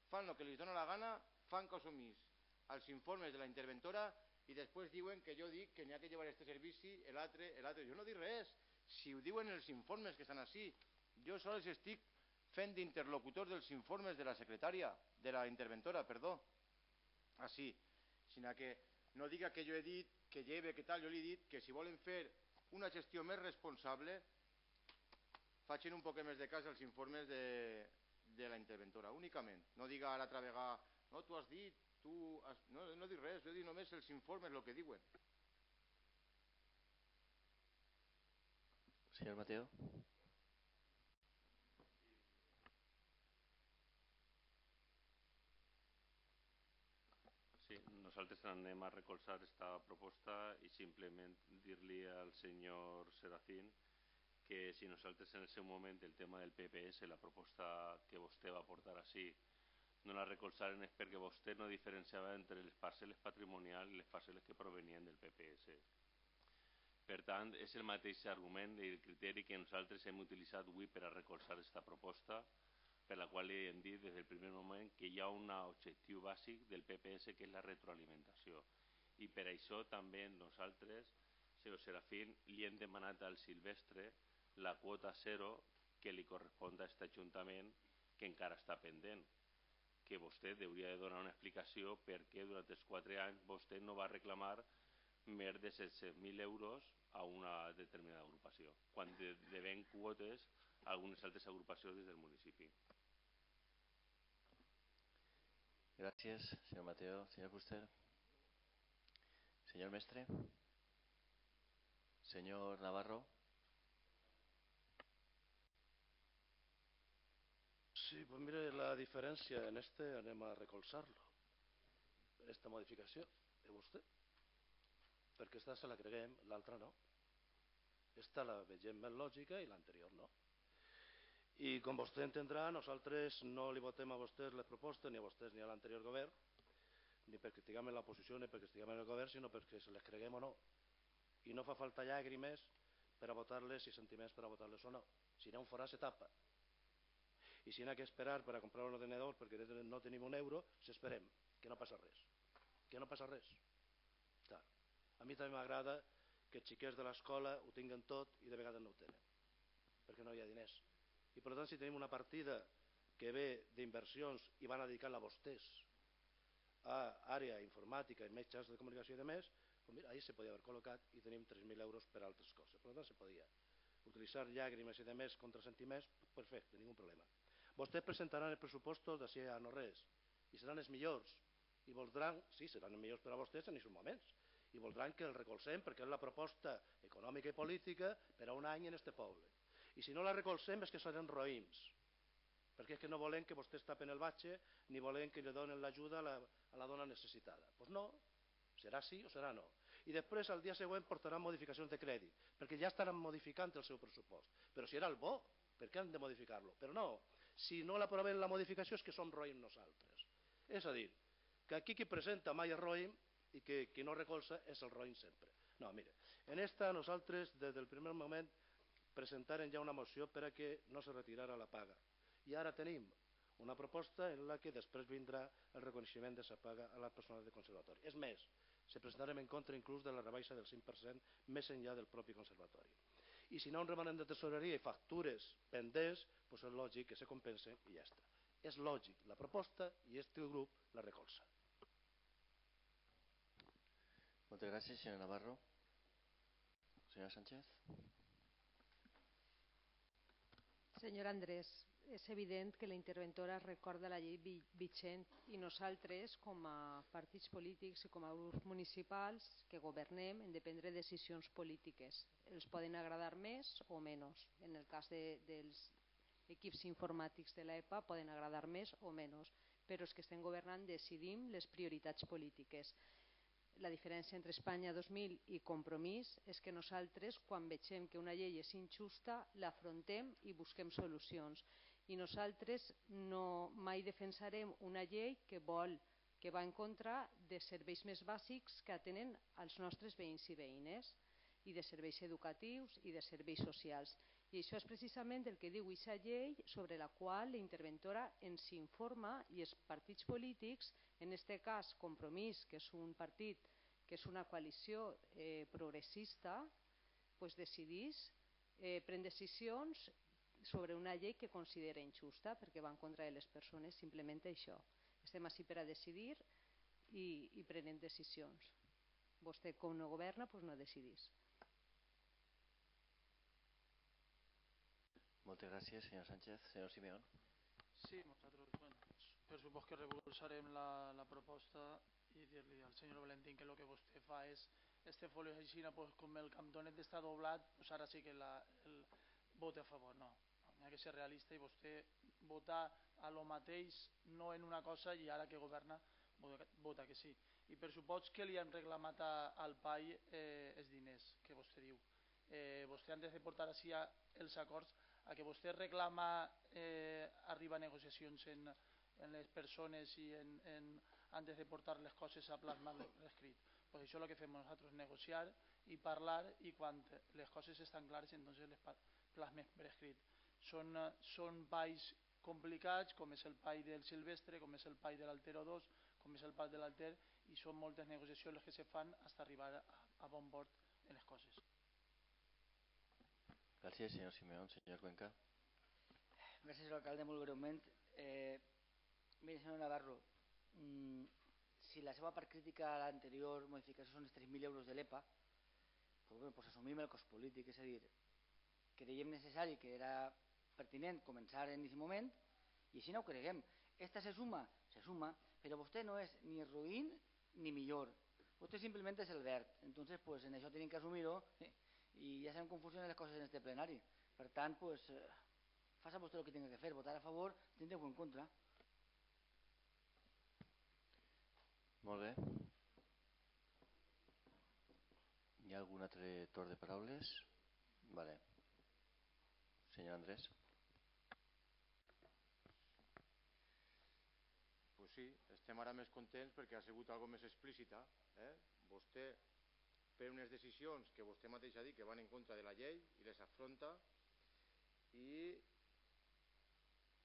Fan el que els dona la gana, fan cas omís als informes de la interventora i després diuen que jo dic que n'hi ha que llevar este servici, l'altre, l'altre. Jo no dic res. Si ho diuen els informes que estan així, jo sols estic fent d'interlocutor dels informes de la secretària, de la interventora, perdó. Així. Sinó que no diga que jo he dit, que lleve, que tal, jo li he dit que si volen fer una gestió més responsable, facin un poc més de cas als informes de, de la interventora, únicament. No diga l'altra vegada, no, tu has dit, tu has... No, no dic res, jo dic només els informes, el que diuen. Senyor Mateo. Sí, nosaltres anem a recolzar esta proposta i simplement dir-li al senyor Serafín que si nosaltres en el seu moment el tema del PPS, la proposta que vostè va portar així, no la recolzaren és perquè vostè no diferenciava entre les parcel·les patrimonials i les parcel·les que provenien del PPS. Per tant, és el mateix argument i el criteri que nosaltres hem utilitzat avui per a recolzar aquesta proposta, per la qual hem dit des del primer moment que hi ha un objectiu bàsic del PPS que és la retroalimentació. I per això també nosaltres, senyor Serafín, li hem demanat al Silvestre la quota zero que li correspon a aquest Ajuntament que encara està pendent que vostè hauria de donar una explicació per què durant els quatre anys vostè no va reclamar més de 700.000 euros a una determinada agrupació, quan de, devem quotes a algunes altres agrupacions des del municipi. Gràcies, senyor Mateo. Senyor Fuster. Senyor Mestre. Senyor Navarro. Sí, pues mire, la diferència en este anem a recolzar-lo. Esta modificació de vostè. Perquè esta se la creguem, l'altra no. Esta la vegem més lògica i l'anterior no. I com vostè entendrà, nosaltres no li votem a vostès les propostes, ni a vostès ni a l'anterior govern, ni perquè estiguem en l'oposició ni perquè estiguem en el govern, sinó perquè se les creguem o no. I no fa falta llàgrimes per a votar-les i sentiments per a votar-les o no. Si no, un forà se tapa i si n'ha que esperar per a comprar un ordenador perquè no tenim un euro, s'esperem, que no passa res. Que no passa res. Clar. A mi també m'agrada que els xiquets de l'escola ho tinguen tot i de vegades no ho tenen, perquè no hi ha diners. I per tant, si tenim una partida que ve d'inversions i van a dedicar-la a vostès a àrea informàtica i metges de comunicació i de més, doncs mira, ahir se podia haver col·locat i tenim 3.000 euros per a altres coses. Per tant, se podia utilitzar llàgrimes i de més contra sentiments, perfecte, ningú problema. Vostès presentaran els pressupostos d'ací a no res i seran els millors i voldran, sí, seran els millors per a vostès en aquests moments i voldran que el recolzem perquè és la proposta econòmica i política per a un any en este poble. I si no la recolzem és que seran roïms, perquè és que no volen que vostès tapen el batxe ni volen que li donen l'ajuda a, la, a la dona necessitada. Doncs pues no, serà sí o serà no. I després al dia següent portaran modificacions de crèdit, perquè ja estaran modificant el seu pressupost. Però si era el bo, per què han de modificar-lo? Però no, si no l'aprovem la modificació és que som roïm nosaltres. És a dir, que aquí qui presenta mai és roïm i que qui no recolza és el roïm sempre. No, mire, en esta nosaltres des del primer moment presentaren ja una moció per a que no se retirara la paga. I ara tenim una proposta en la que després vindrà el reconeixement de sa paga a la persona de conservatori. És més, se presentarem en contra inclús de la rebaixa del 5% més enllà del propi conservatori i si no un remanent de tesoreria i factures pendents, doncs és lògic que se compensen i ja està. És lògic la proposta i este grup la recolza. Moltes gràcies, senyor Navarro. Senyora Sánchez. Senyor Andrés, és evident que la interventora recorda la llei vigent i nosaltres, com a partits polítics i com a grups municipals que governem, hem de prendre decisions polítiques. Els poden agradar més o menys. En el cas de, dels equips informàtics de l'EPA poden agradar més o menys, però els que estem governant decidim les prioritats polítiques. la diferència entre Espanya 2000 i Compromís és que nosaltres, quan vegem que una llei és injusta, l'afrontem i busquem solucions. I nosaltres no mai defensarem una llei que vol que va en contra de serveis més bàsics que atenen als nostres veïns i veïnes i de serveis educatius i de serveis socials. I això és precisament el que diu aquesta llei sobre la qual l'interventora ens informa i els partits polítics, en aquest cas Compromís, que és un partit que és una coalició eh, progressista, pues decidís, eh, pren decisions sobre una llei que considera injusta perquè va en contra de les persones, simplement això. Estem així per a decidir i, i prenen decisions. Vostè, com no governa, pues no decidís. Moltes gràcies, senyor Sánchez. Senyor Simeón. Sí, nosaltres, bueno, per supost que recolzarem la, la proposta i dir-li al senyor Valentín que el que vostè fa és este folio així, pues, com el cantonet està doblat, pues ara sí que la, el vote a favor. No, no ha que ser realista i vostè votar a lo mateix no en una cosa i ara que governa vota que sí. I per supost que li han reclamat al PAI eh, els diners que vostè diu. Eh, vostè han de portar així els acords a que vostè reclama eh, arriba a negociacions en, en les persones i en, en, antes de portar les coses a plasmar l'escrit. Pues això és el que fem nosaltres, negociar i parlar i quan les coses estan clares entonces les plasmem per escrit. Són, són pais complicats com és el pai del Silvestre, com és el pai de l'Altero 2, com és el pai de l'Alter i són moltes negociacions les que se fan fins arribar a, a bon port en les coses. Gràcies, senyor Simeón. Senyor Cuenca. Gràcies, alcalde. Molt breument. Eh, mire, senyor Navarro, mm, si la seva part crítica a l'anterior modificació són els 3.000 euros de l'EPA, bueno, pues assumim el cost polític, és a dir, creiem necessari que era pertinent començar en aquest moment i així no ho creguem. Esta se suma, se suma, però vostè no és ni ruïn ni millor. Vostè simplement és el verd. Entonces, pues, en això tenim que assumir-ho i ja sabem com funcionen les coses en este plenari. Per tant, pues, eh, faça vostè el que tingui que fer, votar a favor, tindreu en contra. Molt bé. Hi ha algun altre torn de paraules? Vale. Senyor Andrés. Pues sí, estem ara més contents perquè ha sigut algo més explícita. Eh? Vostè pren unes decisions que vostè mateix ha dit que van en contra de la llei i les afronta i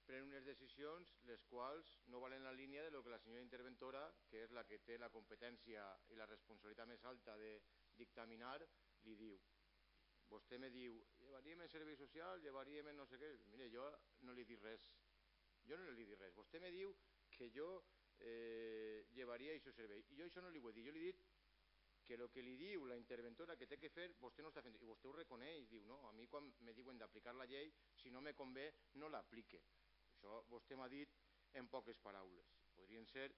pren unes decisions les quals no valen la línia de lo que la senyora interventora, que és la que té la competència i la responsabilitat més alta de dictaminar, li diu. Vostè me diu, llevaríem en servei social, llevaríem en no sé què. Mire, jo no li dic res. Jo no li dic res. Vostè me diu que jo eh, llevaria aquest servei. I jo això no li ho he dit. Jo li he dit que el que li diu la interventora que té que fer, vostè no està fent, i vostè ho reconeix, diu, no, a mi quan me diuen d'aplicar la llei, si no me convé, no l'aplique. Això vostè m'ha dit en poques paraules. Podrien ser,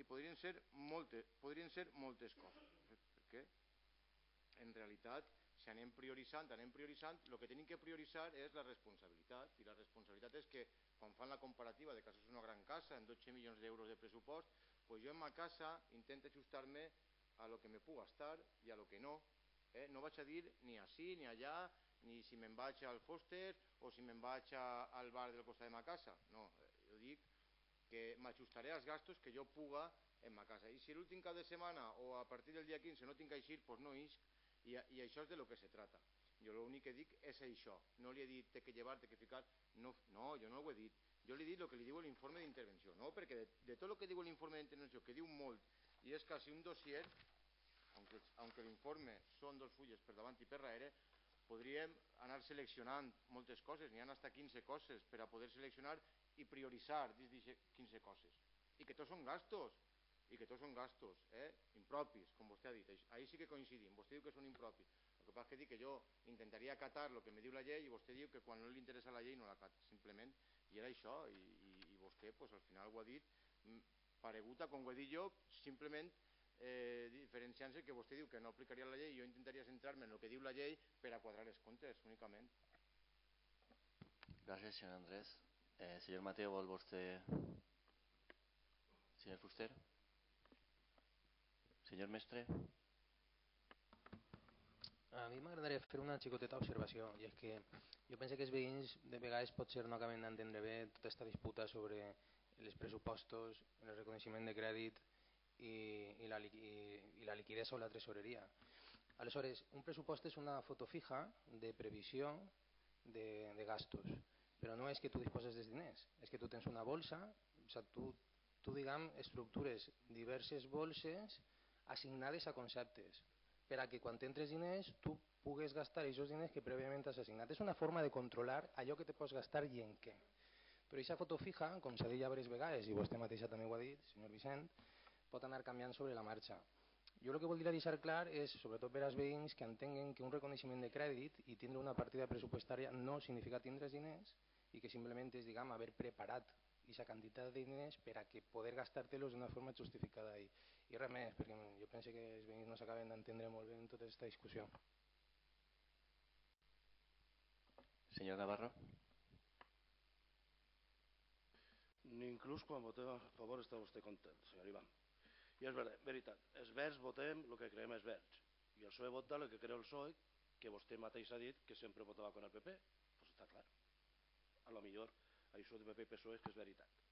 i podrien ser, moltes, podrien ser moltes coses, perquè en realitat, si anem prioritzant, anem prioritzant, el que tenim que prioritzar és la responsabilitat, i la responsabilitat és que quan fan la comparativa de que és una gran casa amb 12 milions d'euros de pressupost, pues jo en ma casa intento ajustar-me a lo que me puc gastar i a lo que no. Eh? No vaig a dir ni així ni allà, ni si me'n vaig al Foster o si me'n vaig a, al bar del costat de ma casa. No, eh, jo dic que m'ajustaré als gastos que jo puga en ma casa. I si l'últim cap de setmana o a partir del dia 15 no tinc que eixir, doncs no ix. I, I això és de lo que se trata. Jo l'únic que dic és això. No li he dit que llevar, que ficar... No, no, jo no ho he dit. Jo li he dit el que li diu l'informe d'intervenció. No, perquè de, de tot el que diu l'informe d'intervenció, que diu molt, i és quasi un dossier, aunque, aunque l'informe són dos fulles per davant i per darrere, podríem anar seleccionant moltes coses, n'hi ha hasta 15 coses per a poder seleccionar i prioritzar dins 15 coses. I que tots són gastos, i que tots són gastos eh? impropis, com vostè ha dit. Ahí sí que coincidim. Vostè diu que són impropis. El que passa que dic que jo intentaria acatar el que me diu la llei i vostè diu que quan no li interessa la llei no l'acata. Simplement, i era això, i, i, i vostè pues, al final ho ha dit paregut a com ho he dit jo, simplement eh, diferenciant-se que vostè diu que no aplicaria la llei i jo intentaria centrar-me en el que diu la llei per a quadrar els comptes, únicament. Gràcies, senyor Andrés. Eh, senyor Mateo, vol vostè... Senyor Fuster? Senyor mestre. A mi m'agradaria fer una xicoteta observació, i és que jo penso que els veïns de vegades potser no acaben d'entendre bé tota aquesta disputa sobre els pressupostos, el reconeixement de crèdit i, i, la, i, i la liquidesa o la tresoreria. Aleshores, un pressupost és una foto fija de previsió de, de gastos, però no és que tu disposes dels diners, és que tu tens una bolsa, o sigui, tu, tu diguem, estructures diverses bolses assignades a conceptes per a que quan entres diners tu pugues gastar aquests diners que prèviament has assignat. És una forma de controlar allò que te pots gastar i en què. Però aquesta foto fija, com s'ha dit ja diverses vegades, i vostè mateixa també ho ha dit, senyor Vicent, pot anar canviant sobre la marxa. Jo el que voldria deixar clar és, sobretot per als veïns, que entenguen que un reconeixement de crèdit i tindre una partida pressupostària no significa tindre diners i que simplement és, diguem, haver preparat aquesta quantitat de diners per a que poder gastar-te-los d'una forma justificada. I, i res més, perquè jo penso que els veïns no s'acaben d'entendre molt bé en tota aquesta discussió. Senyor Navarro. Ni inclús quan votem a favor està vostè content, senyor Ivan. I és veritat, els verds votem el que creiem els verds. I el PSOE vota el que creu el PSOE, que vostè mateix ha dit que sempre votava con el PP. Pues està clar. A lo millor això de PP i PSOE és que és veritat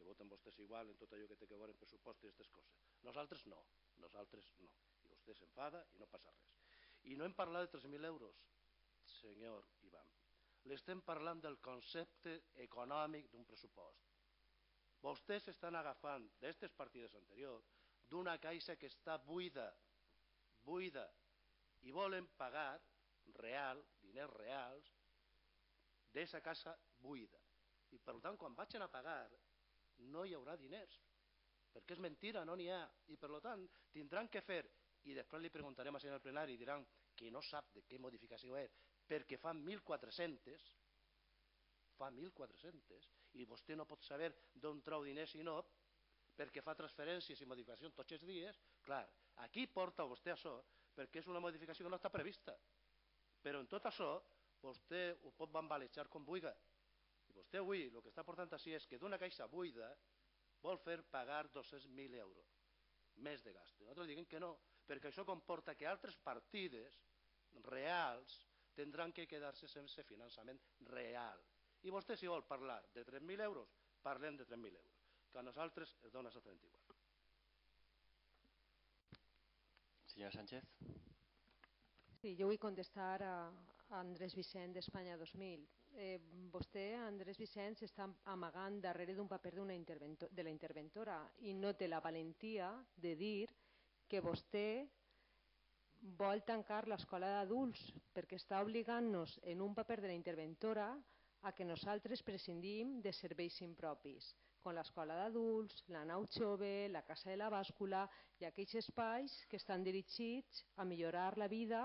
que voten vostès igual en tot allò que té que veure en pressupost i aquestes coses. Nosaltres no, nosaltres no. I vostè s'enfada i no passa res. I no hem parlat de 3.000 euros, senyor Ivan. L'estem parlant del concepte econòmic d'un pressupost. Vostès estan agafant d'aquestes partides anteriors d'una caixa que està buida, buida, i volen pagar real, diners reals, d'aquesta casa buida. I per tant, quan vagin a pagar, no hi haurà diners, perquè és mentira, no n'hi ha, i per tant tindran que fer, i després li preguntarem al senyor plenari, i diran que no sap de què modificació és, perquè fan 1.400, fa 1.400, i vostè no pot saber d'on trau diners i no, perquè fa transferències i modificacions tots els dies, clar, aquí porta vostè això, perquè és una modificació que no està prevista. Però en tot això, vostè ho pot bambalejar com vulgui, vostè avui el que està portant així és que d'una caixa buida vol fer pagar 200.000 euros més de gasto. Nosaltres diguem que no, perquè això comporta que altres partides reals tindran que quedar-se sense finançament real. I vostè si vol parlar de 3.000 euros, parlem de 3.000 euros, que a nosaltres es dona exactament igual. Senyora Sánchez. Sí, jo vull contestar a Andrés Vicent d'Espanya 2000 eh, vostè, Andrés Vicenç, està amagant darrere d'un paper de la interventora i no té la valentia de dir que vostè vol tancar l'escola d'adults perquè està obligant-nos en un paper de la interventora a que nosaltres prescindim de serveis impropis, com l'escola d'adults, la nau jove, la casa de la bàscula i aquells espais que estan dirigits a millorar la vida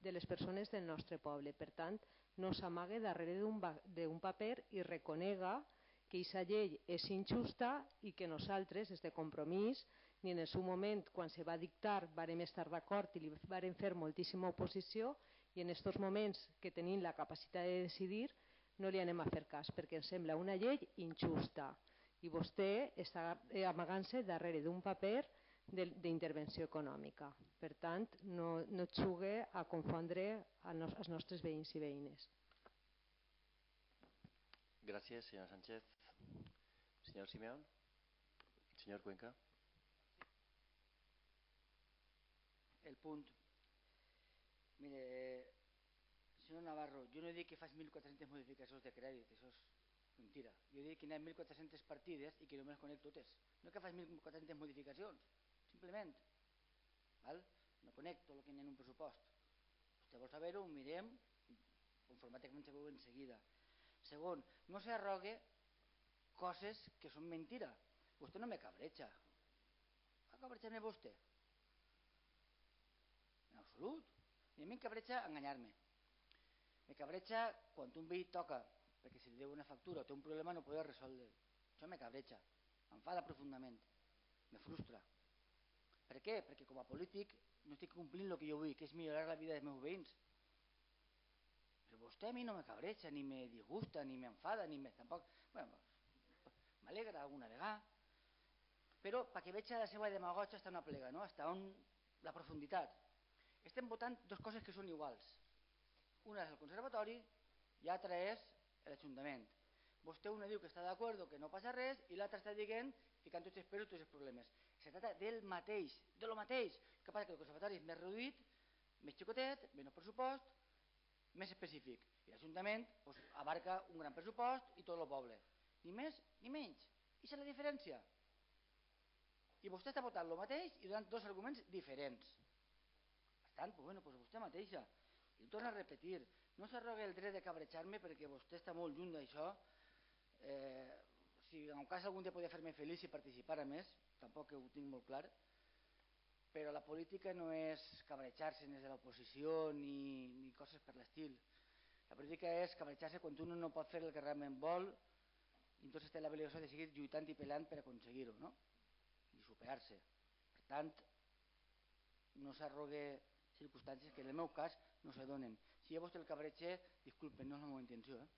de les persones del nostre poble. Per tant, no s'amague darrere d'un paper i reconega que aquesta llei és injusta i que nosaltres, des de compromís, ni en el seu moment, quan se va dictar, varem estar d'acord i li varem fer moltíssima oposició i en aquests moments que tenim la capacitat de decidir no li anem a fer cas perquè ens sembla una llei injusta. I vostè està amagant-se darrere d'un paper d'intervenció econòmica. Per tant, no, no jugue a confondre els nostres veïns i veïnes. Gràcies, senyora Sánchez. Senyor Simeón. Senyor Cuenca. El punt. Mire, senyor Navarro, jo no dic que fas 1.400 modificacions de crèdit, això és mentira. Jo dic que n'hi ha 1.400 partides i que només conec totes. No que fas 1.400 modificacions simplement. Val? No conec tot el que hi ha en un pressupost. Vostè vol saber-ho, ho mirem, informàticament se veu en seguida. Segon, no s'arrogue coses que són mentira. Vostè no me cabreja. Va cabrejar-me vostè? En absolut. I a mi em cabreja enganyar-me. Me cabreja quan un veí toca perquè si li deu una factura o té un problema no poder resoldre. Això me cabreja. M'enfada profundament. Me frustra. Per què? Perquè com a polític no estic complint el que jo vull, que és millorar la vida dels meus veïns. Però vostè a mi no me cabreja, ni me disgusta, ni me enfada, ni me... Tampoc... Bueno, m'alegra alguna vegada. però perquè veig la seva demagogia està una plega, no? Està on la profunditat. Estem votant dues coses que són iguals. Una és el conservatori i l'altra és l'Ajuntament. Vostè una diu que està d'acord, que no passa res, i l'altra està dient ficant tots els pesos tots els problemes. Se tracta del mateix, de lo mateix. que passa que el conservatori és més reduït, més xicotet, menys pressupost, més específic. I l'Ajuntament pues, abarca un gran pressupost i tot el poble. Ni més ni menys. I és la diferència. I vostè està votant el mateix i donant dos arguments diferents. Per tant, pues, bueno, pues vostè mateixa. I torna a repetir, no s'arroga el dret de cabrejar-me perquè vostè està molt lluny d'això. Eh, si en cas algun dia podia fer-me feliç i participar més, tampoc ho tinc molt clar, però la política no és cabrejar-se des de l'oposició ni, ni coses per l'estil. La política és cabrejar-se quan un no pot fer el que realment vol i entonces té l'obligació de seguir lluitant i pelant per aconseguir-ho no? i superar-se. Per tant, no s'arrogue circumstàncies que en el meu cas no se donen. Si a vostè el cabretge, disculpen, no és la meva intenció. Eh?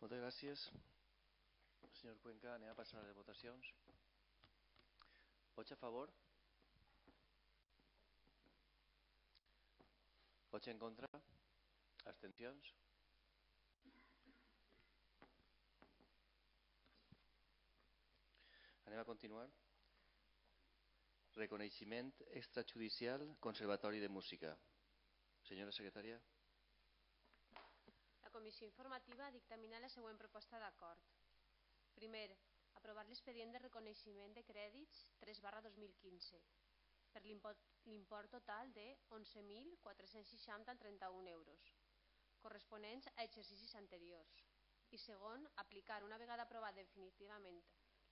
Moltes gràcies. Senyor Cuenca, anem a passar a les votacions. Vots a favor? Vots en contra? Abstencions? Anem a continuar. Reconeixement extrajudicial Conservatori de Música. Senyora secretària. La comissió informativa dictamina la següent proposta d'acord. Primer, aprovar l'expedient de reconeixement de crèdits 3 barra 2015 per l'import total de 11.460,31 euros, corresponents a exercicis anteriors. I segon, aplicar una vegada aprovat definitivament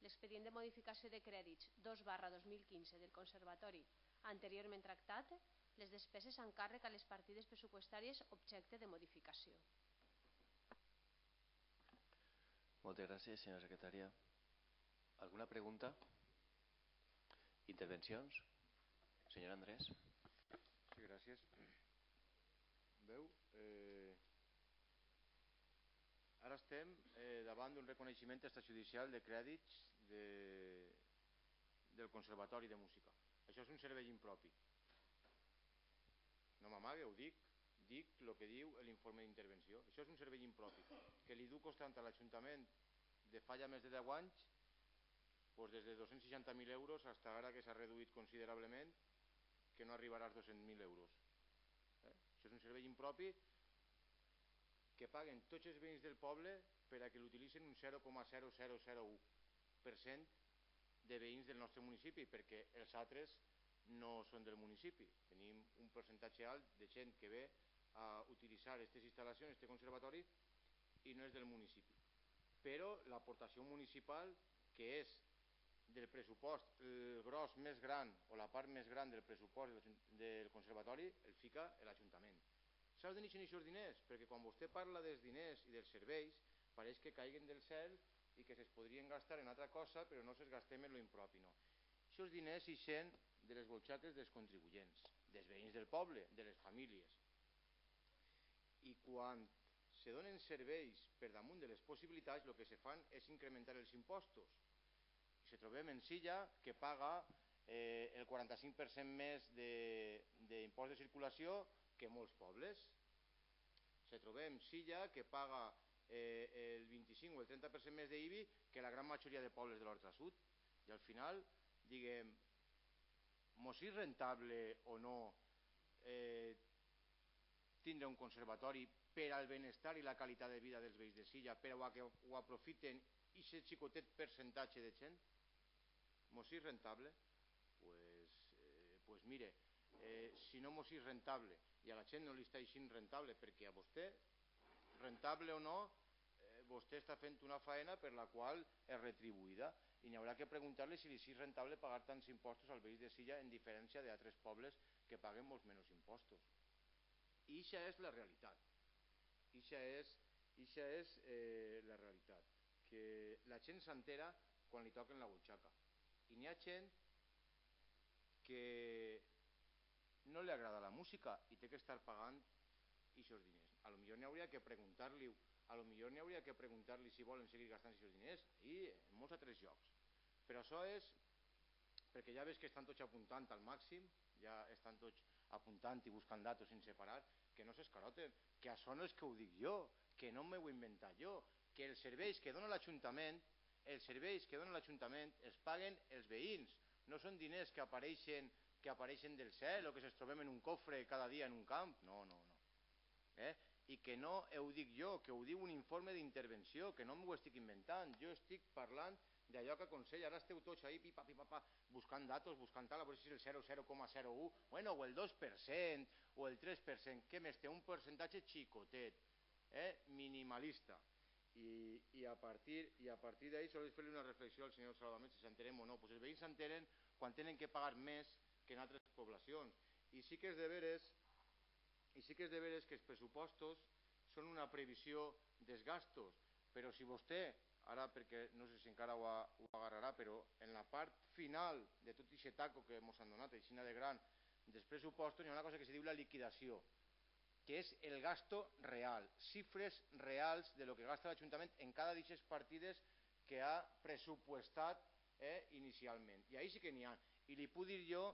l'expedient de modificació de crèdits 2 barra 2015 del Conservatori anteriorment tractat, les despeses en càrrec a les partides pressupostàries objecte de modificació. Moltes gràcies, senyora secretària. Alguna pregunta? Intervencions? Senyor Andrés. Sí, gràcies. Veu, eh, ara estem eh, davant d'un reconeixement extrajudicial de crèdits de, del Conservatori de Música. Això és un servei impropi. No m'amague, ho dic. Dic el que diu l'informe d'intervenció. Això és un servei impropi que li du costant a l'Ajuntament de fa ja més de 10 anys pues des de 260.000 euros fins ara que s'ha reduït considerablement que no arribarà als 200.000 euros. Eh? Això és un servei impropi que paguen tots els veïns del poble per a que l'utilitzen un 0,0001% de veïns del nostre municipi, perquè els altres no són del municipi. Tenim un percentatge alt de gent que ve a utilitzar aquestes instal·lacions, aquest conservatori, i no és del municipi. Però l'aportació municipal, que és del pressupost el gros més gran o la part més gran del pressupost del conservatori el fica l'Ajuntament. S'ha de néixer aquests diners? Perquè quan vostè parla dels diners i dels serveis pareix que caiguen del cel i que es podrien gastar en altra cosa però no se'ls gastem en lo impropi. No. Aquests diners ixen de les butxaques dels contribuents, dels veïns del poble, de les famílies. I quan se donen serveis per damunt de les possibilitats, el que se fan és incrementar els impostos se trobem en Silla, que paga eh, el 45% més d'impost de, de circulació que molts pobles. Se trobem Silla, que paga eh, el 25 o el 30% més d'IBI que la gran majoria de pobles de l'Horta Sud. I al final, diguem, mos és rentable o no eh, tindre un conservatori per al benestar i la qualitat de vida dels veïns de Silla, però que ho aprofiten i aquest xicotet percentatge de gent? mos és rentable? Pues, eh, pues mire, eh, si no mos és rentable i a la gent no li està així rentable perquè a vostè, rentable o no, eh, vostè està fent una faena per la qual és retribuïda i n'hi haurà que preguntar-li si li és rentable pagar tants impostos al veí de Silla en diferència d'altres pobles que paguen molts menys impostos. I això és la realitat. Ixa és, ixa és eh, la realitat. Que la gent s'entera quan li toquen la butxaca i n'hi ha gent que no li agrada la música i té que estar pagant aquests diners. A lo millor n'hi hauria que preguntar-li a lo millor n'hi hauria que preguntar-li si volen seguir gastant aquests diners i en molts altres llocs. Però això és perquè ja ves que estan tots apuntant al màxim, ja estan tots apuntant i buscant datos sense parar, que no s'escaroten, que això no és que ho dic jo, que no m'ho he inventat jo, que els serveis que dona l'Ajuntament, els serveis que dona l'Ajuntament els paguen els veïns, no són diners que apareixen que apareixen del cel o que se'ls trobem en un cofre cada dia en un camp, no, no, no. Eh? I que no ho dic jo, que ho diu un informe d'intervenció, que no m'ho estic inventant, jo estic parlant d'allò que aconsella, ara esteu tots ahí pipa, pipa, pipa, buscant datos, buscant tal, a veure si és el 0,01, bueno, o el 2%, o el 3%, què més té? Un percentatge xicotet, eh? minimalista. I, i a partir, i a partir d'ahir sols fer-li una reflexió al senyor Salvament si s'entenem o no. Pues els veïns s'entenen quan tenen que pagar més que en altres poblacions. I sí que és de veres, i sí que és de veres que els pressupostos són una previsió dels gastos, però si vostè ara perquè no sé si encara ho, ha, ho agarrarà, però en la part final de tot aquest taco que ens han donat, així de gran, dels pressupostos, hi ha una cosa que se diu la liquidació, que és el gasto real, xifres reals de lo que gasta l'Ajuntament en cada d'aquestes partides que ha pressupostat eh, inicialment. I ahí sí que n'hi ha. I li puc dir jo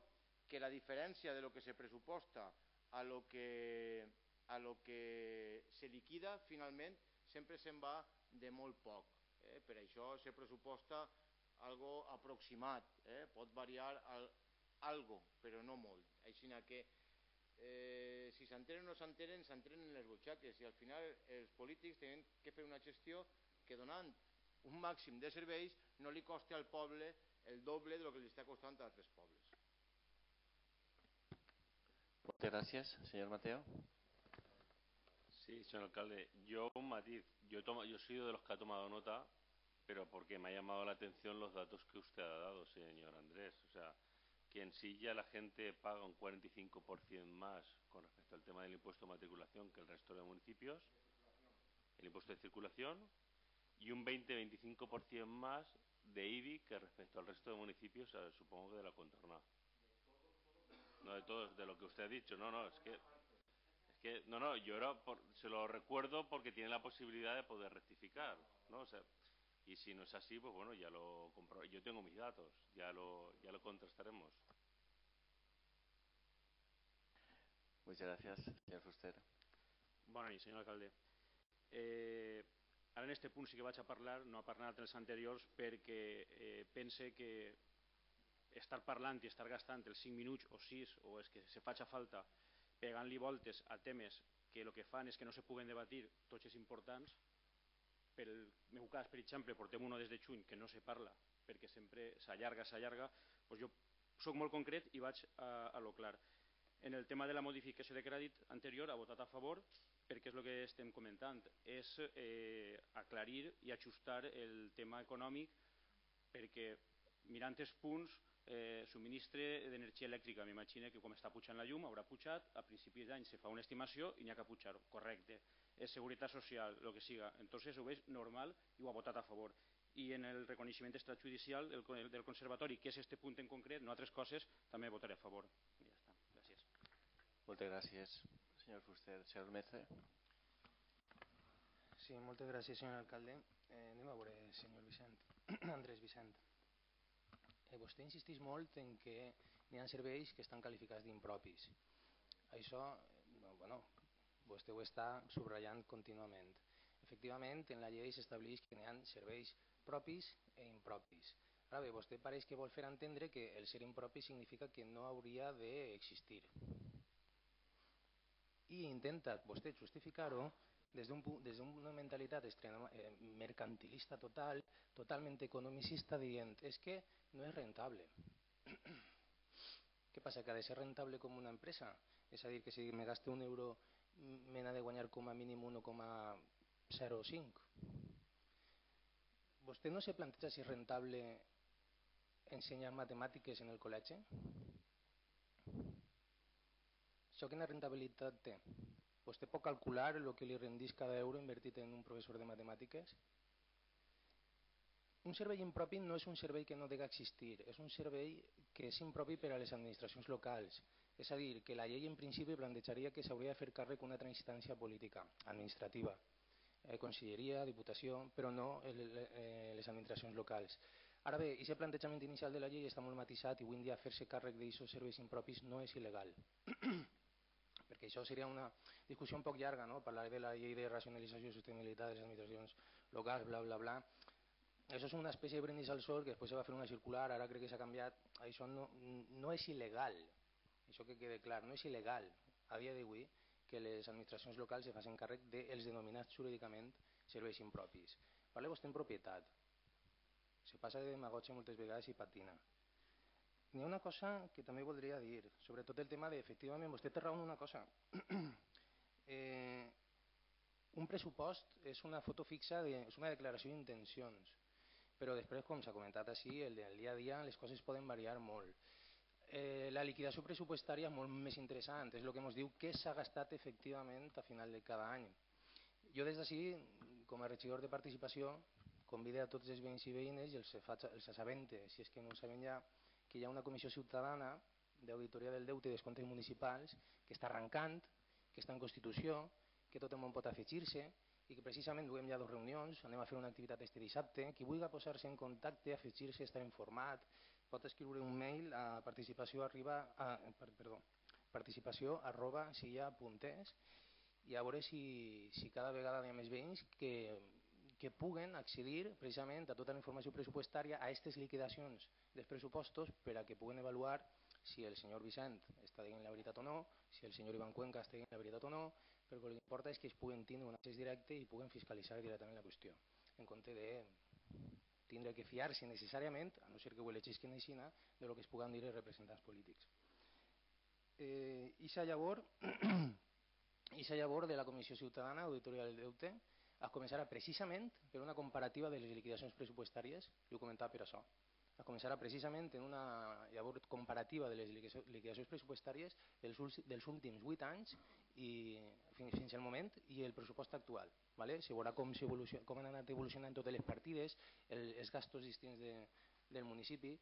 que la diferència de lo que se pressuposta a lo que, a lo que se liquida finalment sempre se'n va de molt poc. Eh? Per això se pressuposta algo aproximat, eh? pot variar al, algo, però no molt. Així que eh, si s'entenen o no s'entenen, s'entenen en les butxaques i al final els polítics tenen que fer una gestió que donant un màxim de serveis no li costi al poble el doble de lo que li està costant a altres pobles. Muchas gracias, señor Mateo. Sí, señor alcalde, yo un matiz, yo, tomo, yo he sido de los que ha tomado nota, pero porque me ha llamado la atención los datos que usted ha dado, señor Andrés. O sea, que en sí ya la gente paga un 45% más con respecto al tema del impuesto de matriculación que el resto de municipios, el impuesto de circulación, y un 20-25% más de IBI que respecto al resto de municipios, supongo que de la contorna. No de todos, de lo que usted ha dicho, no, no, es que que, no, no, yo era por, se lo recuerdo porque tiene la posibilidad de poder rectificar, ¿no? O sea, y si no es así, pues bueno, ya lo compro. Yo tengo mis datos, ya lo, ya lo contrastaremos. Muchas gracias, señor Fuster. Bona nit, senyor alcalde. Eh, ara en este punt sí que vaig a parlar, no a parlar dels anteriors, perquè eh, pense que estar parlant i estar gastant els 5 minuts o 6 o és que se faci falta pegant-li voltes a temes que el que fan és que no se puguen debatir tots els importants. Per el meu cas, per exemple, portem uno des de juny que no se parla perquè sempre s'allarga, s'allarga, doncs jo sóc molt concret i vaig a, a lo clar. En el tema de la modificació de crèdit anterior ha votat a favor perquè és el que estem comentant, és eh, aclarir i ajustar el tema econòmic perquè mirant els punts eh, subministre d'energia elèctrica. M'imagino que com està pujant la llum haurà pujat, a principis d'any se fa una estimació i n'hi ha que pujar correcte. És seguretat social, el que siga. Entonces ho veig normal i ho ha votat a favor. I en el reconeixement extrajudicial del, del conservatori, que és este punt en concret, no altres coses, també votaré a favor. I ja està. Gràcies. Moltes gràcies, senyor Fuster. Senyor Mece. Sí, moltes gràcies, senyor alcalde. Eh, anem a veure, senyor Vicent. Andrés Vicent eh, vostè insisteix molt en que hi ha serveis que estan qualificats d'impropis. Això, eh, bueno, vostè ho està subratllant contínuament. Efectivament, en la llei s'estableix que hi ha serveis propis i impropis. Ara bé, vostè pareix que vol fer entendre que el ser impropi significa que no hauria d'existir. I intenta vostè justificar-ho des d'una un, mentalitat eh, mercantilista total, totalment economicista, dient és que no és rentable. Què passa? Que ha de ser rentable com una empresa? És a dir, que si me gaste un euro me n'ha de guanyar com a mínim 1,05. Vostè no se planteja si és rentable ensenyar matemàtiques en el col·legi? Això quina rentabilitat té? Vostè pot calcular el que li rendís cada euro invertit en un professor de matemàtiques? Un servei impropi no és un servei que no dega existir, és un servei que és impropi per a les administracions locals. És a dir, que la llei en principi plantejaria que s'hauria de fer càrrec una altra instància política, administrativa. eh, Conselleria, Diputació, però no el, eh, les administracions locals. Ara bé, aquest plantejament inicial de la llei està molt matisat i avui en dia fer-se càrrec d'aquests serveis impropis no és il·legal. perquè això seria una discussió un poc llarga, no? parlar de la llei de racionalització i sostenibilitat de les administracions locals, bla, bla, bla. Això és una espècie de brindis al sol que després se va fer una circular, ara crec que s'ha canviat. Això no, no és il·legal, això que quede clar, no és il·legal a dia d'avui que les administracions locals se facin càrrec dels denominats jurídicament serveis impropis. Parle vostè en propietat. Se passa de demagogia moltes vegades i patina. N'hi ha una cosa que també voldria dir, sobretot el tema de, efectivament, vostè té raó en una cosa. eh, un pressupost és una foto fixa, de, és una declaració d'intencions, però després, com s'ha comentat així, el, el dia a dia les coses poden variar molt. Eh, la liquidació pressupostària és molt més interessant, és el que ens diu què s'ha gastat efectivament a final de cada any. Jo des d'ací, com a regidor de participació, convide a tots els veïns i veïnes i els, faig, els assabente, si és que no ho saben ja, que hi ha una comissió ciutadana d'auditoria del deute i dels comptes municipals que està arrencant, que està en Constitució, que tot el món pot afegir-se i que precisament duem ja dues reunions, anem a fer una activitat este dissabte, qui vulgui posar-se en contacte, afegir-se, estar informat, pot escriure un mail a participació arriba a, per, perdó, participació arroba silla.es i a veure si, si cada vegada hi ha més veïns que, que puguen accedir precisament a tota la informació pressupostària a aquestes liquidacions dels pressupostos per a que puguen avaluar si el senyor Vicent està dient la veritat o no, si el senyor Ivan Cuenca està dient la veritat o no, perquè el que importa és que es puguen tindre un accés directe i puguen fiscalitzar directament la qüestió, en compte de tindre que fiar-se necessàriament, a no ser que ho elegisquen així, de lo que es puguen dir els representants polítics. Eh, Ixa llavor, Ixa llavor de la Comissió Ciutadana Auditoria del Deute es començarà precisament per una comparativa de les liquidacions pressupostàries, i ho comentava per això, es començarà precisament en una llavor comparativa de les liquidacions pressupostàries dels, dels últims 8 anys i fins, fins al moment i el pressupost actual. ¿vale? Se veurà com, com han anat evolucionant totes les partides, el, els gastos distints de, del municipi.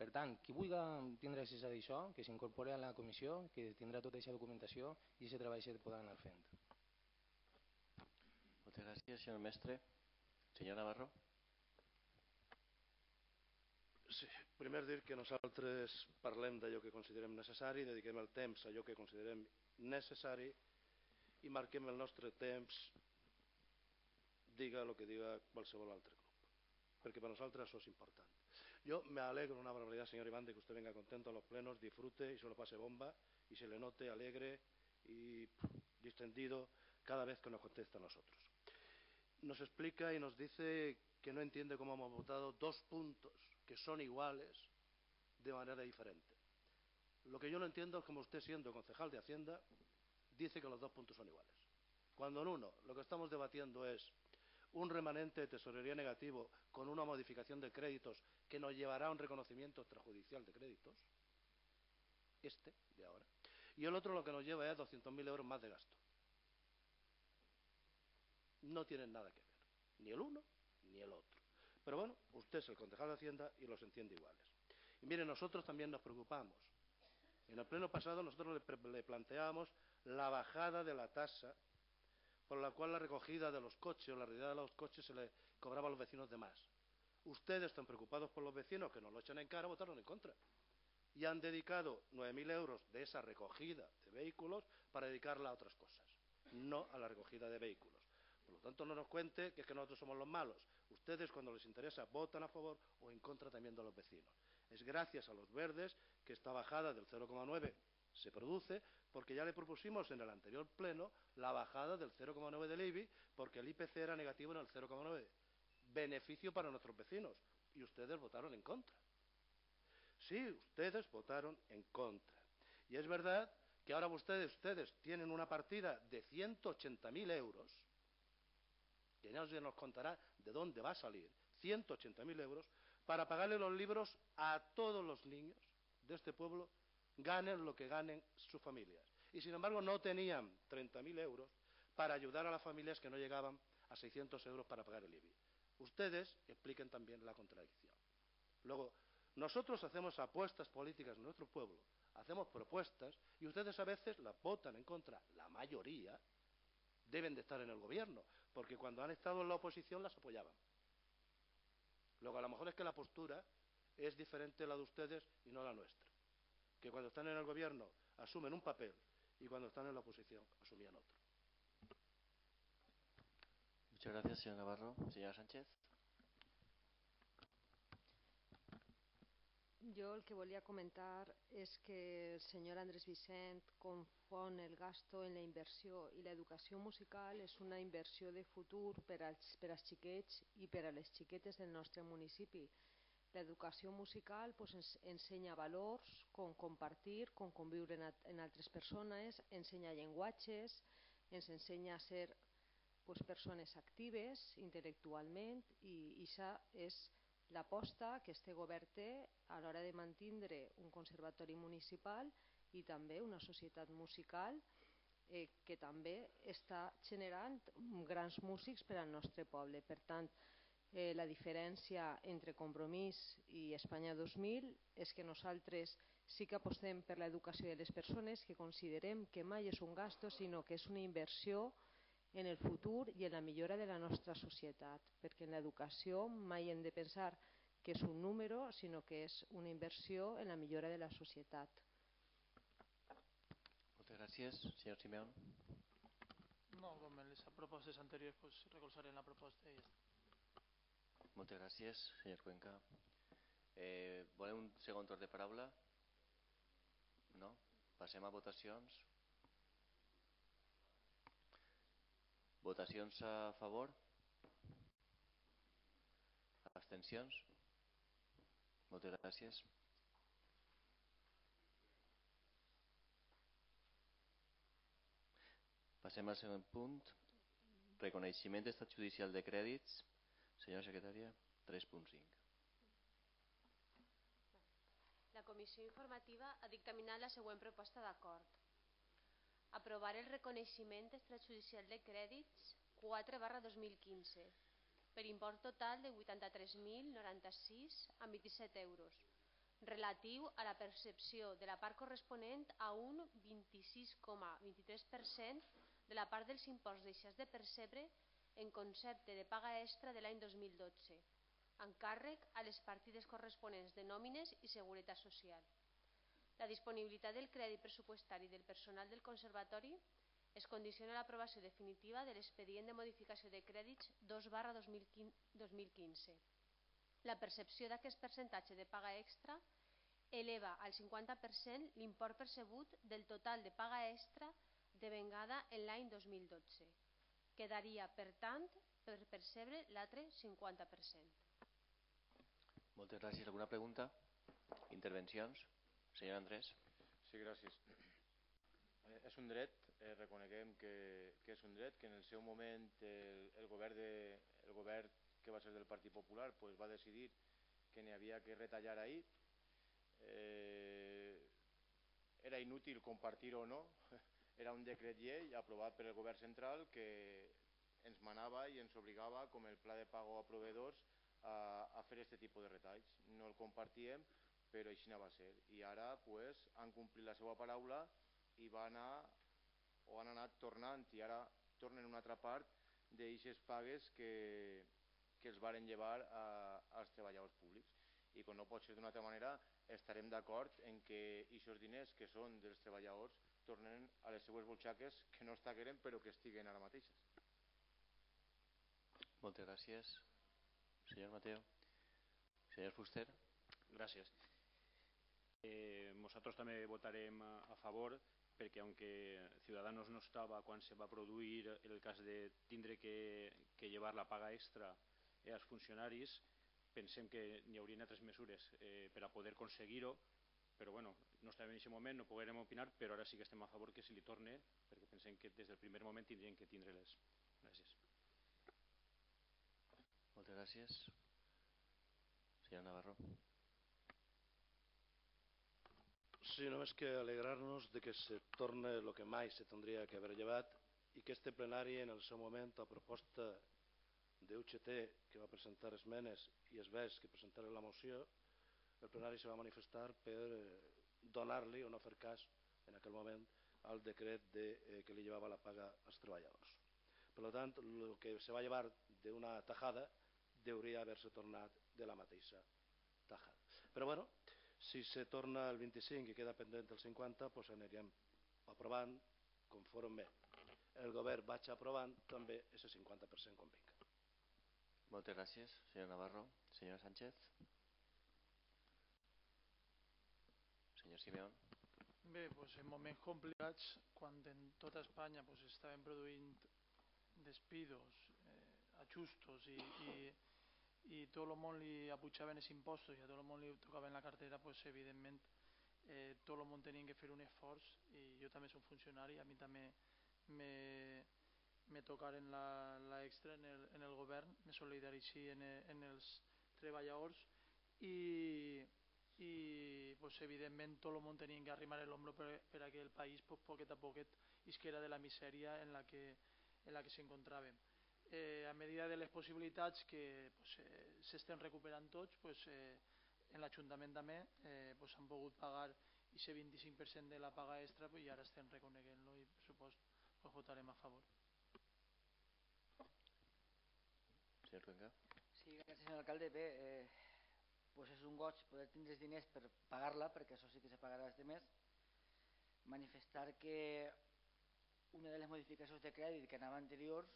Per tant, qui vulgui tindre accés a això, que s'incorpori a la comissió, que tindrà tota aquesta documentació i aquest treball se podrà anar fent. Moltes gràcies, senyor mestre. Senyor Navarro. Sí, primer dir que nosaltres parlem d'allò que considerem necessari, dediquem el temps a allò que considerem necessari i marquem el nostre temps, diga el que diga qualsevol altre grup, perquè per nosaltres això és important. Yo me alegro una barbaridad, señor Iván, de que usted venga contento a los plenos, disfrute y se lo pase bomba y se le note alegre y distendido cada vez que nos contesta a nosotros. Nos explica y nos dice que no entiende cómo hemos votado dos puntos que son iguales de manera diferente. Lo que yo no entiendo es como usted, siendo concejal de Hacienda, dice que los dos puntos son iguales. Cuando en uno lo que estamos debatiendo es un remanente de tesorería negativo con una modificación de créditos que nos llevará a un reconocimiento extrajudicial de créditos, este de ahora, y el otro lo que nos lleva es 200.000 euros más de gasto. No tienen nada que ver, ni el uno ni el otro. Pero bueno, usted es el concejal de Hacienda y los entiende iguales. Y mire, nosotros también nos preocupamos. En el pleno pasado nosotros le, planteábamos la bajada de la tasa por la cual la recogida de los coches o la realidad de los coches se le cobraba a los vecinos de más. Ustedes están preocupados por los vecinos que nos lo echan en cara, votaron en contra. Y han dedicado 9.000 euros de esa recogida de vehículos para dedicarla a otras cosas, no a la recogida de vehículos. Por lo tanto, no nos cuente que es que nosotros somos los malos. Ustedes, cuando les interesa, votan a favor o en contra también de los vecinos. Es gracias a los verdes que esta bajada del 0,9 se produce porque ya le propusimos en el anterior pleno la bajada del 0,9 del IBI porque el IPC era negativo en el 0,9. Beneficio para nuestros vecinos. Y ustedes votaron en contra. Sí, ustedes votaron en contra. Y es verdad que ahora ustedes, ustedes tienen una partida de 180.000 euros que ya nos contará de dónde va a salir, 180.000 euros, para pagarle los libros a todos los niños de este pueblo, ganen lo que ganen sus familias. Y sin embargo no tenían 30.000 euros para ayudar a las familias que no llegaban a 600 euros para pagar el IBI. Ustedes expliquen también la contradicción. Luego, nosotros hacemos apuestas políticas en nuestro pueblo, hacemos propuestas y ustedes a veces las votan en contra, la mayoría, deben de estar en el gobierno, porque cuando han estado en la oposición las apoyaban. Luego, a lo mejor es que la postura es diferente la de ustedes y no la nuestra. Que cuando están en el gobierno asumen un papel y cuando están en la oposición asumían otro. Muchas gracias, señor Navarro. Señora Sánchez. Jo el que volia comentar és que el senyor Andrés Vicent confon el gasto en la inversió i l'educació musical és una inversió de futur per als, per als xiquets i per a les xiquetes del nostre municipi. L'educació musical pues, ens ensenya valors, com compartir, com conviure en, altres persones, ensenya llenguatges, ens ensenya a ser pues, persones actives intel·lectualment i això és l'aposta que este govern té a l'hora de mantindre un conservatori municipal i també una societat musical eh, que també està generant grans músics per al nostre poble. Per tant, eh, la diferència entre Compromís i Espanya 2000 és que nosaltres sí que apostem per l'educació de les persones, que considerem que mai és un gasto, sinó que és una inversió en el futur i en la millora de la nostra societat, perquè en l'educació mai hem de pensar que és un número, sinó que és una inversió en la millora de la societat. Moltes gràcies. Senyor Simeón. No, com en les propostes anteriors, pues, recolzaré la proposta i ja està. Moltes gràcies, senyor Cuenca. Eh, volem un segon torn de paraula? No? Passem a votacions. Votacions a favor? Abstencions? Moltes gràcies. Passem al segon punt. Reconeixement d'estat judicial de crèdits. Senyora secretària, 3.5. La Comissió Informativa ha dictaminat la següent proposta d'acord. Aprovar el reconeixement extrajudicial de crèdits 4 barra 2015 per import total de 83.096 amb 27 euros, relatiu a la percepció de la part corresponent a un 26,23% de la part dels imports deixats de percebre en concepte de paga extra de l'any 2012, encàrrec a les partides corresponents de nòmines i seguretat social. La disponibilitat del crèdit pressupostari del personal del Conservatori es condiciona l'aprovació definitiva de l'expedient de modificació de crèdits 2 barra 2015. La percepció d'aquest percentatge de paga extra eleva al 50% l'import percebut del total de paga extra de vengada en l'any 2012. Quedaria, per tant, per percebre l'altre 50%. Moltes gràcies. Alguna pregunta? Intervencions? Senyor Andrés. Sí, gràcies. Eh, és un dret, eh, reconeguem que, que és un dret, que en el seu moment el, el, govern, de, el govern que va ser del Partit Popular pues, va decidir que n'hi havia que retallar ahir. Eh, era inútil compartir o no, era un decret llei aprovat per el govern central que ens manava i ens obligava, com el pla de pago a proveedors, a, a fer aquest tipus de retalls. No el compartíem, però així va ser. I ara pues, han complit la seva paraula i va anar, o han anat tornant i ara tornen una altra part d'eixes pagues que, que els varen llevar a, als treballadors públics. I com no pot ser d'una altra manera, estarem d'acord en que aquests diners que són dels treballadors tornen a les seues butxaques que no estagueren però que estiguen ara mateixes. Moltes gràcies. Senyor Mateo. Senyor Fuster. Gràcies. Eh, nosaltres també votarem a, a favor perquè aunque Ciudadanos no estava quan se va produir el cas de tindre que, que llevar la paga extra eh, als funcionaris, pensem que hi haurien altres mesures eh, per a poder aconseguir-ho, però bueno, no estàvem en aquest moment, no podrem opinar, però ara sí que estem a favor que se li torne, perquè pensem que des del primer moment tindrien que tindre-les. Gràcies. Moltes gràcies. Senyor Navarro. Sí, només que alegrar-nos de que se torne el que mai se tindria que haver llevat i que este plenari en el seu moment a proposta d'UGT que va presentar esmenes i es ves que presentaren la moció el plenari se va manifestar per eh, donar-li o no fer cas en aquell moment al decret de, eh, que li llevava la paga als treballadors. Per tant, el que se va llevar d'una tajada deuria haver-se tornat de la mateixa tajada. Però bueno, si se torna el 25 i queda pendent el 50, doncs anirem aprovant conforme el govern vaig aprovant també ese 50% com. Moltes gràcies, senyor Navarro. Senyor Sánchez. Senyor Simeón. Bé, doncs en moments complicats, quan en tota Espanya doncs, estaven produint despidos, eh, ajustos i, i, i tot el món li apujaven els impostos i a tot el món li tocaven la cartera, doncs, evidentment eh, tot el món tenien que fer un esforç i jo també soc funcionari, a mi també me, me tocaren la, la en el, en el govern, me solidaricí en, en els treballadors i, i pues, evidentment tot el món tenien que arrimar l'ombro per, per a que el país pues, poquet a poquet isquera de la misèria en la que, en la que s'encontràvem. Eh, a medida de les possibilitats que pues, eh, s'estan recuperant tots, pues, eh, en l'Ajuntament també eh, pues, han pogut pagar aquest 25% de la paga extra pues, i ara estem reconeguent-lo i per supost pues, votarem a favor. Senyor Cuenca. Sí, gràcies, senyor alcalde. Bé, eh, pues és un goig poder tindre els diners per pagar-la, perquè això sí que se pagarà este mes. Manifestar que una de les modificacions de crèdit que anava anteriors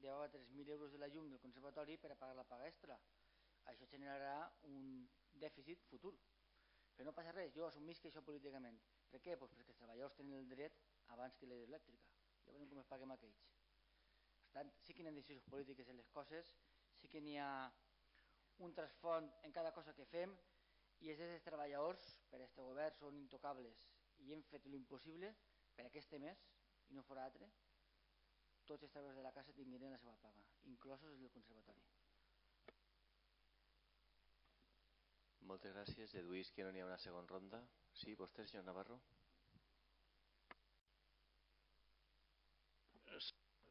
llevava 3.000 euros de la llum del conservatori per a pagar la paga extra. Això generarà un dèficit futur. Però no passa res, jo assumisc això políticament. Per què? Pues perquè els treballadors tenen el dret abans que l'elèctrica. Ja veurem com es paguem aquells. Per tant, sí que hi ha decisions polítiques en les coses, sí que n'hi ha un trasfond en cada cosa que fem i és dels treballadors per a este govern són intocables i hem fet l'impossible per aquest mes i no fora altre tots els treballadors de la casa tinguin la seva paga inclosos els del conservatori Moltes gràcies. Deduís que no n'hi ha una segona ronda. Sí, vostè, senyor Navarro?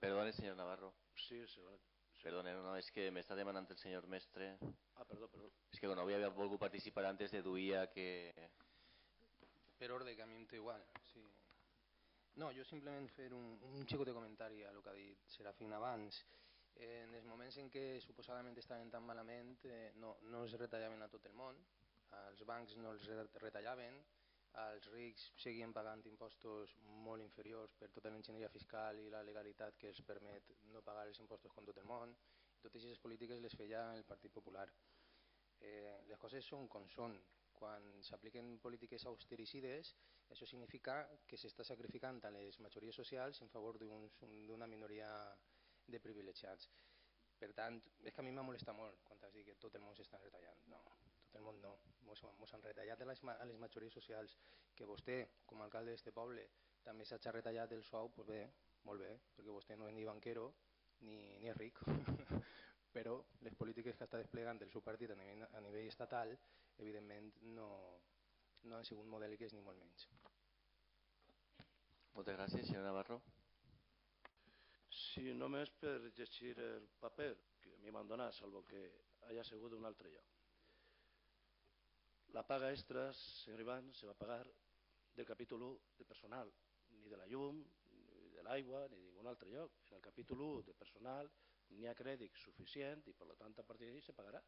Perdone, senyor Navarro. Sí, segona. Perdone, no, és que m'està demanant el senyor mestre. Ah, perdó, perdó. És que no havia volgut participar antes, deduïa que... Per ordre, que a mi em té igual. Sí. No, jo simplement fer un, un xicot de comentari a el que ha dit Serafín abans. Eh, en els moments en què suposadament estaven tan malament eh, no, no els retallaven a tot el món, als bancs no els retallaven, els rics seguien pagant impostos molt inferiors per tota l'enginyeria fiscal i la legalitat que els permet no pagar els impostos com tot el món. Totes aquestes polítiques les feia el Partit Popular. Eh, les coses són com són. Quan s'apliquen polítiques austericides, això significa que s'està sacrificant a les majories socials en favor d'una minoria de privilegiats. Per tant, és que a mi m'ha molestat molt quan has dit que tot el món s'està retallant. No, tot el món no. Ens han retallat a les, a les majories socials. Que vostè, com a alcalde d'aquest poble, també s'ha retallat el sou, doncs bé, molt bé, perquè vostè no és ni banquero ni, ni és ric. Però les polítiques que està desplegant el seu partit a nivell, a nivell estatal, evidentment, no, no han sigut modèliques ni molt menys. Moltes gràcies, senyor Navarro. Sí, només per llegir el paper que a mi m'han donat, salvo que haya sigut d'un altre lloc. La paga extra, senyor Iván, se va pagar del capítol 1 de personal, ni de la llum, ni de l'aigua, ni de altre lloc. En el capítol 1 de personal n'hi ha crèdit suficient i per tant a partir d'ahir se pagarà.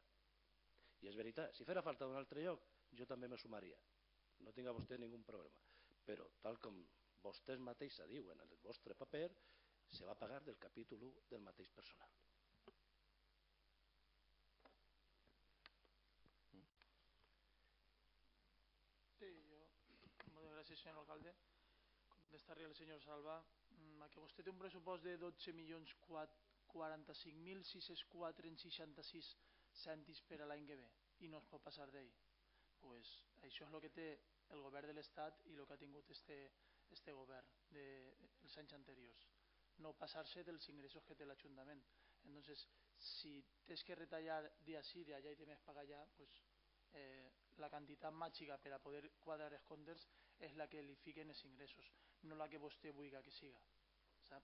I és veritat, si fera falta d'un altre lloc, jo també me sumaria. No tinga vostè ningun problema. Però, tal com vostès mateixa diuen en el vostre paper, se va pagar del capítol 1 del mateix personal. Gràcies, senyor alcalde. Contestar-li al senyor Salva mm, que vostè té un pressupost de 12.045.604,66 cèntims per a l'any que ve i no es pot passar d'ell. Pues això és el que té el govern de l'Estat i el que ha tingut este, este govern de, els anys anteriors. No passar-se dels ingressos que té l'Ajuntament. Entonces, si tens que retallar dia sí, dia allà i te més pagar allà, pues, eh, la quantitat màgica per a poder quadrar els comptes és la que li fiquen els ingressos, no la que vostè vulgui que siga. Sap?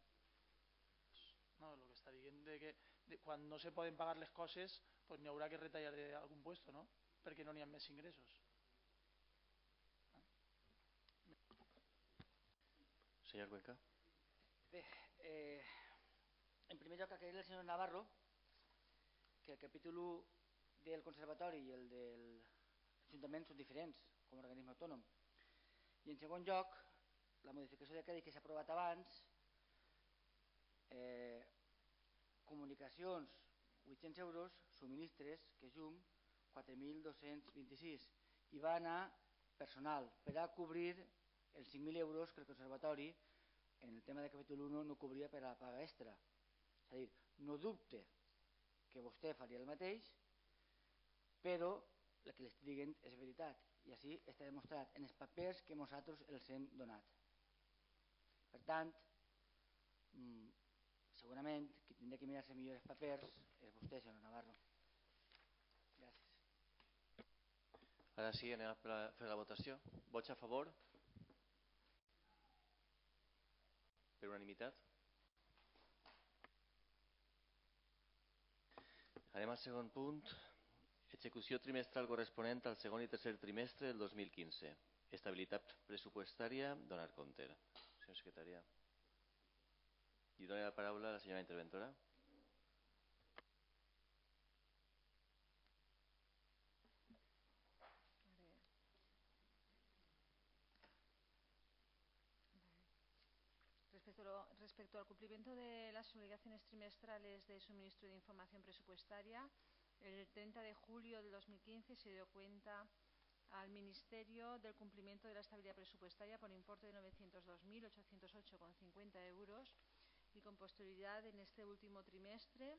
No, el que està dient de que de, quan no se poden pagar les coses pues n'hi haurà que retallar d'algun puesto, no? perquè no n'hi ha més ingressos. Senyor Cuenca. Bé, eh, en primer lloc, aclarir al senyor Navarro que el capítol 1 del Conservatori i el del Ajuntament són diferents com a organisme autònom. I en segon lloc, la modificació de crèdit que s'ha aprovat abans, eh, comunicacions 800 euros, subministres, que és llum, 4.226 i va anar personal per a cobrir els 5.000 euros que el conservatori en el tema de capítol 1 no cobria per a la paga extra. És a dir, no dubte que vostè faria el mateix, però el que li estic dient és veritat i així està demostrat en els papers que nosaltres els hem donat. Per tant, mm, segurament qui tindrà que mirar-se millor els papers és vostè, senyor Navarro. Gràcies. Ara sí, anem a fer la votació. Vots a favor? Per unanimitat? Anem al segon punt. Execució trimestral corresponent al segon i tercer trimestre del 2015. Estabilitat pressupostària, donar compte. Senyora secretària. I dona la paraula a la senyora interventora. Respecto al cumplimiento de las obligaciones trimestrales de suministro de información presupuestaria, el 30 de julio de 2015 se dio cuenta al Ministerio del cumplimiento de la estabilidad presupuestaria por importe de 902.808,50 euros y con posterioridad en este último trimestre,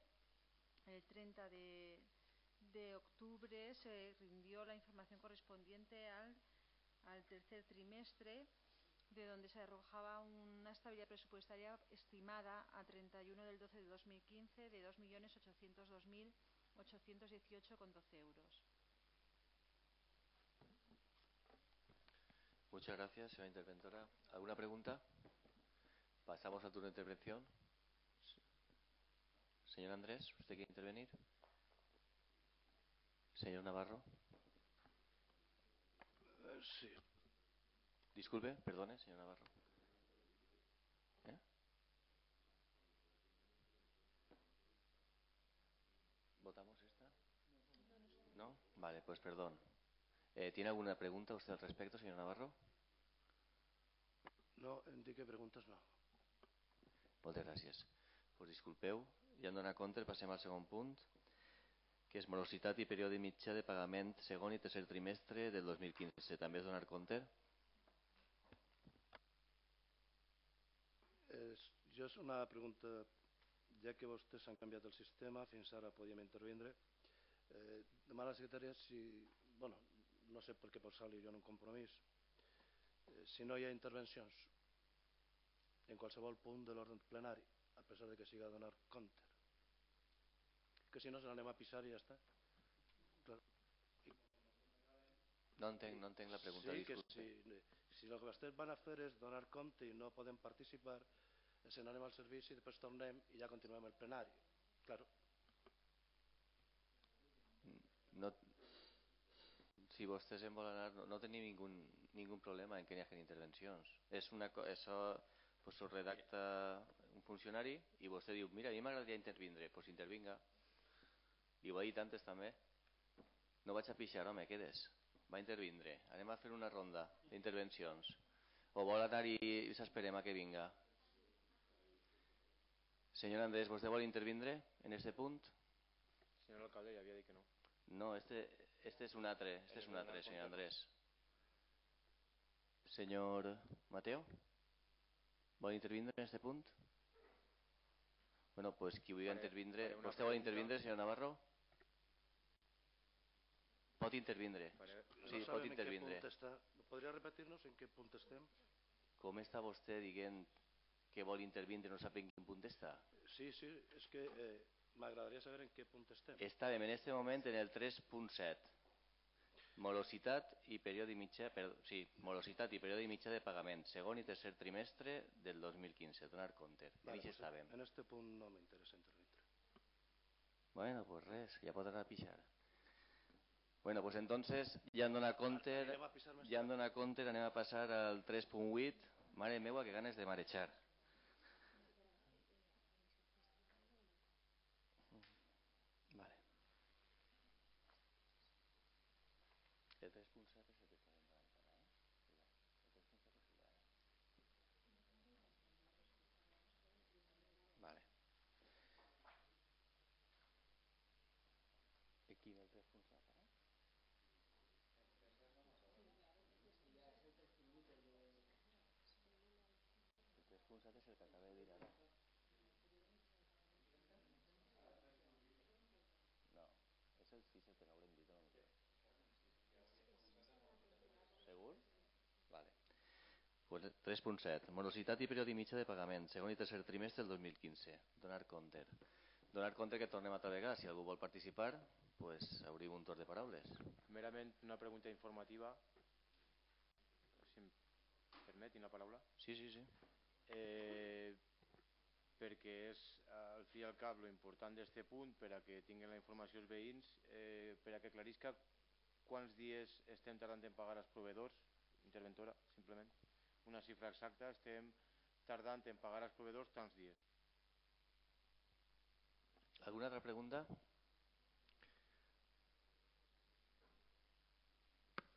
el 30 de, de octubre, se rindió la información correspondiente al, al tercer trimestre de donde se arrojaba una estabilidad presupuestaria estimada a 31 del 12 de 2015 de 2.802.818,12 euros. Muchas gracias, señora interventora. ¿Alguna pregunta? Pasamos al turno de intervención. Señor Andrés, ¿usted quiere intervenir? Señor Navarro. Uh, sí. Disculpe, perdone, señor Navarro. Vale, pues perdón. Eh, ¿Tiene alguna pregunta usted al respecto, señor Navarro? No, em dic que preguntes no. Moltes gràcies. Pues disculpeu, ja en donar compte, passem al segon punt, que és morositat i període mitjà de pagament segon i tercer trimestre del 2015. També és donar compte? És, jo és una pregunta, ja que vostès han canviat el sistema, fins ara podíem intervindre, eh, demana a la secretària si, bueno, no sé per què posar-li jo en un compromís, eh, si no hi ha intervencions en qualsevol punt de l'ordre plenari, a pesar de que siga a donar compte. Que si no se l'anem a pisar i ja està. Clar. No entenc, no entenc la pregunta, sí, disculpe. Que si, si el que vostès van a fer és donar compte i no podem participar, ens n'anem al servici, després tornem i ja continuem el plenari. Claro. No, si vostès en volen anar, no, no tenim ningú, ningú problema en que n'hi hagi intervencions. És una, això pues, ho redacta un funcionari i vostè diu, mira, a mi m'agradaria intervindre, doncs pues intervinga. I ho ha dit antes també. No vaig a pixar, home, quedes. Va intervindre. Anem a fer una ronda d'intervencions. O vol anar i s'esperem a que vinga? Senyor Andrés, ¿vostè vol intervindre en este punt? Senyor alcalde, ja havia dit que no. No, este, este és un altre, este és un altre, senyor Andrés. Senyor Mateo, vol intervindre en este punt? Bueno, pues qui vulgui intervindre... ¿Vostè vol intervindre, senyor Navarro? Pot intervindre. Sí, no pot intervindre. Podria repetir-nos en què punt estem? Com està vostè dient que vol intervindre no sap en quin punt està? Sí, sí, és que eh, m'agradaria saber en què punt estem. Estàvem en este moment en el 3.7. Morositat i període mitjà, per, sí, morositat i període mitjà de pagament, segon i tercer trimestre del 2015, donar compte. Vale, en estàvem. En este punt no m'interessa intervindre. Bueno, pues res, ja podrà pixar. Bueno, pues entonces, ja en donar compte, a ja en donar compte, anem a passar al 3.8. Mare meua, que ganes de marejar. El 3.7 és el que estàvem parlant ara, eh? Vale. I quin el 3.7 ara? El 3.7 és el que acaba de dir ara. No, és el 6 el que no haurem dit o no sé. Segur? Vale. Pues 3.7. Morositat i període mitjà de pagament, segon i tercer trimestre del 2015. Donar compte. Donar compte que tornem a treballar. Si algú vol participar, pues obrim un torn de paraules. Merament una pregunta informativa, si em permet una paraula. Sí, sí, sí. Eh, perquè és al fi i al cap lo important d'aquest punt per a que tinguin la informació els veïns eh, per a que clarisca quants dies estem tardant en pagar als proveedors interventora, simplement una xifra exacta, estem tardant en pagar als proveedors tants dies ¿Alguna altra pregunta?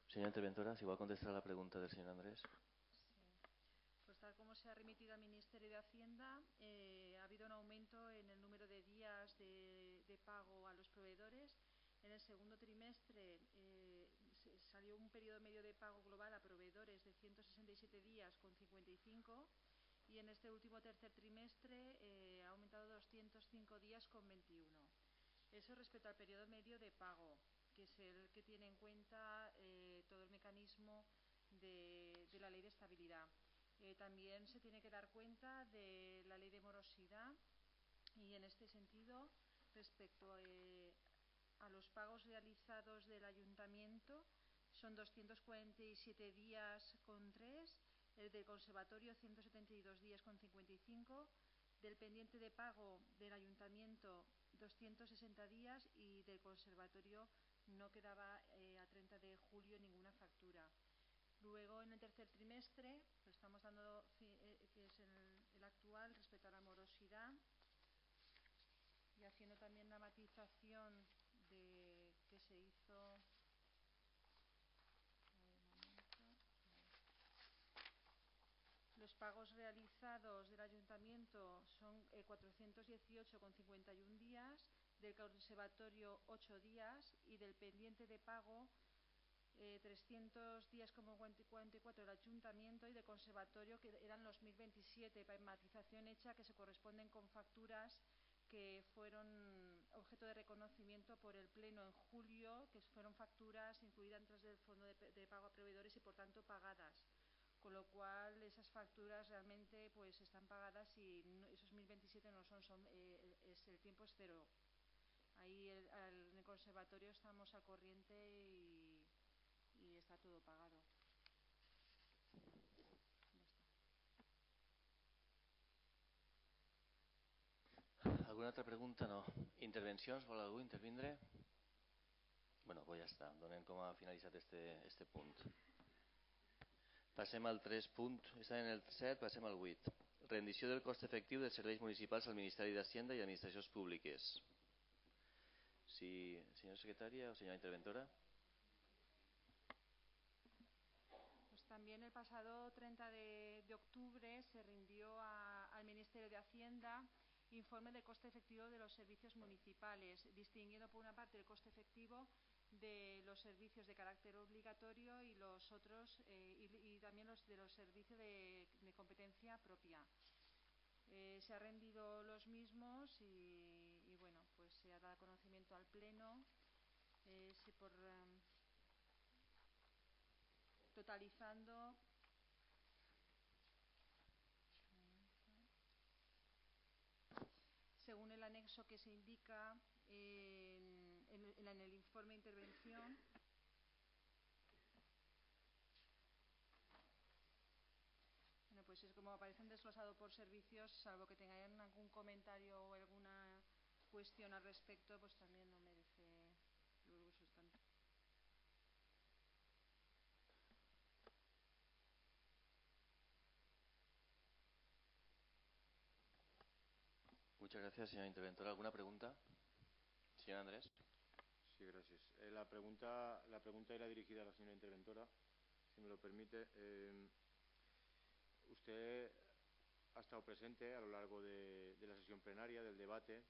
Señora interventora, si va a contestar a la pregunta del señor Andrés. Pues tal como se ha remitido al Ministerio de Hacienda, eh, ha habido un aumento en el número de días de, de pago a los proveedores. En el segundo trimestre eh, salió un periodo medio de pago global a proveedores de 167 días con 55 y en este último tercer trimestre eh, ha aumentado 205 días con 21. Eso respecto al periodo medio de pago, que es el que tiene en cuenta eh, todo el mecanismo de, la ley de estabilidad. Eh, también se tiene que dar cuenta de la ley de morosidad y en este sentido, respecto a los pagos realizados del ayuntamiento, son 247 días con 3, el del conservatorio 172 días con 55, del pendiente de pago del ayuntamiento 260 días y del conservatorio no quedaba eh, a 30 de julio ninguna factura. Luego, en el tercer trimestre, lo estamos dando, eh, que es el, el actual, respecto a la morosidad, y haciendo también la matización de que se hizo pagos realizados del ayuntamiento son eh, 418,51 días, del conservatorio 8 días y del pendiente de pago eh, 300 días como 44 del ayuntamiento y del conservatorio que eran los 1027, matización hecha que se corresponden con facturas que fueron objeto de reconocimiento por el Pleno en julio, que fueron facturas incluidas dentro del Fondo de, de Pago a Proveedores y, por tanto, pagadas con lo cual esas facturas realmente pues están pagadas y no, esos 1027 no son, son eh, es, el tiempo es cero. Ahí el, al, en el conservatorio estamos al corriente y, está todo pagado. Alguna altra pregunta? No. Intervencions? Vol algú intervindre? Bueno, pues ja està. Donem com a finalitzat este, este punt. Passem al 3 punt. Està en el 7, passem al 8. Rendició del cost efectiu dels serveis municipals al Ministeri d'Hacienda i Administracions Públiques. Sí, senyora secretaria o senyora interventora. Pues también el pasado 30 de, de octubre se rindió a, al Ministerio de Hacienda informe del coste efectivo de los servicios municipales, distinguiendo por una parte el coste efectivo de los servicios de carácter obligatorio y los otros eh, y, también los de los servicios de, de competencia propia. Eh, se han rendido los mismos y, y, bueno, pues se ha dado conocimiento al Pleno. Eh, si por um, totalizando que se indica en el informe de intervención, Bueno, pues es como aparecen desglosado por servicios, salvo que tengan algún comentario o alguna cuestión al respecto, pues también no merece luego sustantivo. Muchas gracias, señora interventora. ¿Alguna pregunta? Señor Andrés. Sí, gracias. Eh, la, pregunta, la pregunta era dirigida a la señora interventora, si me lo permite. Eh, usted ha estado presente a lo largo de, de la sesión plenaria, del debate,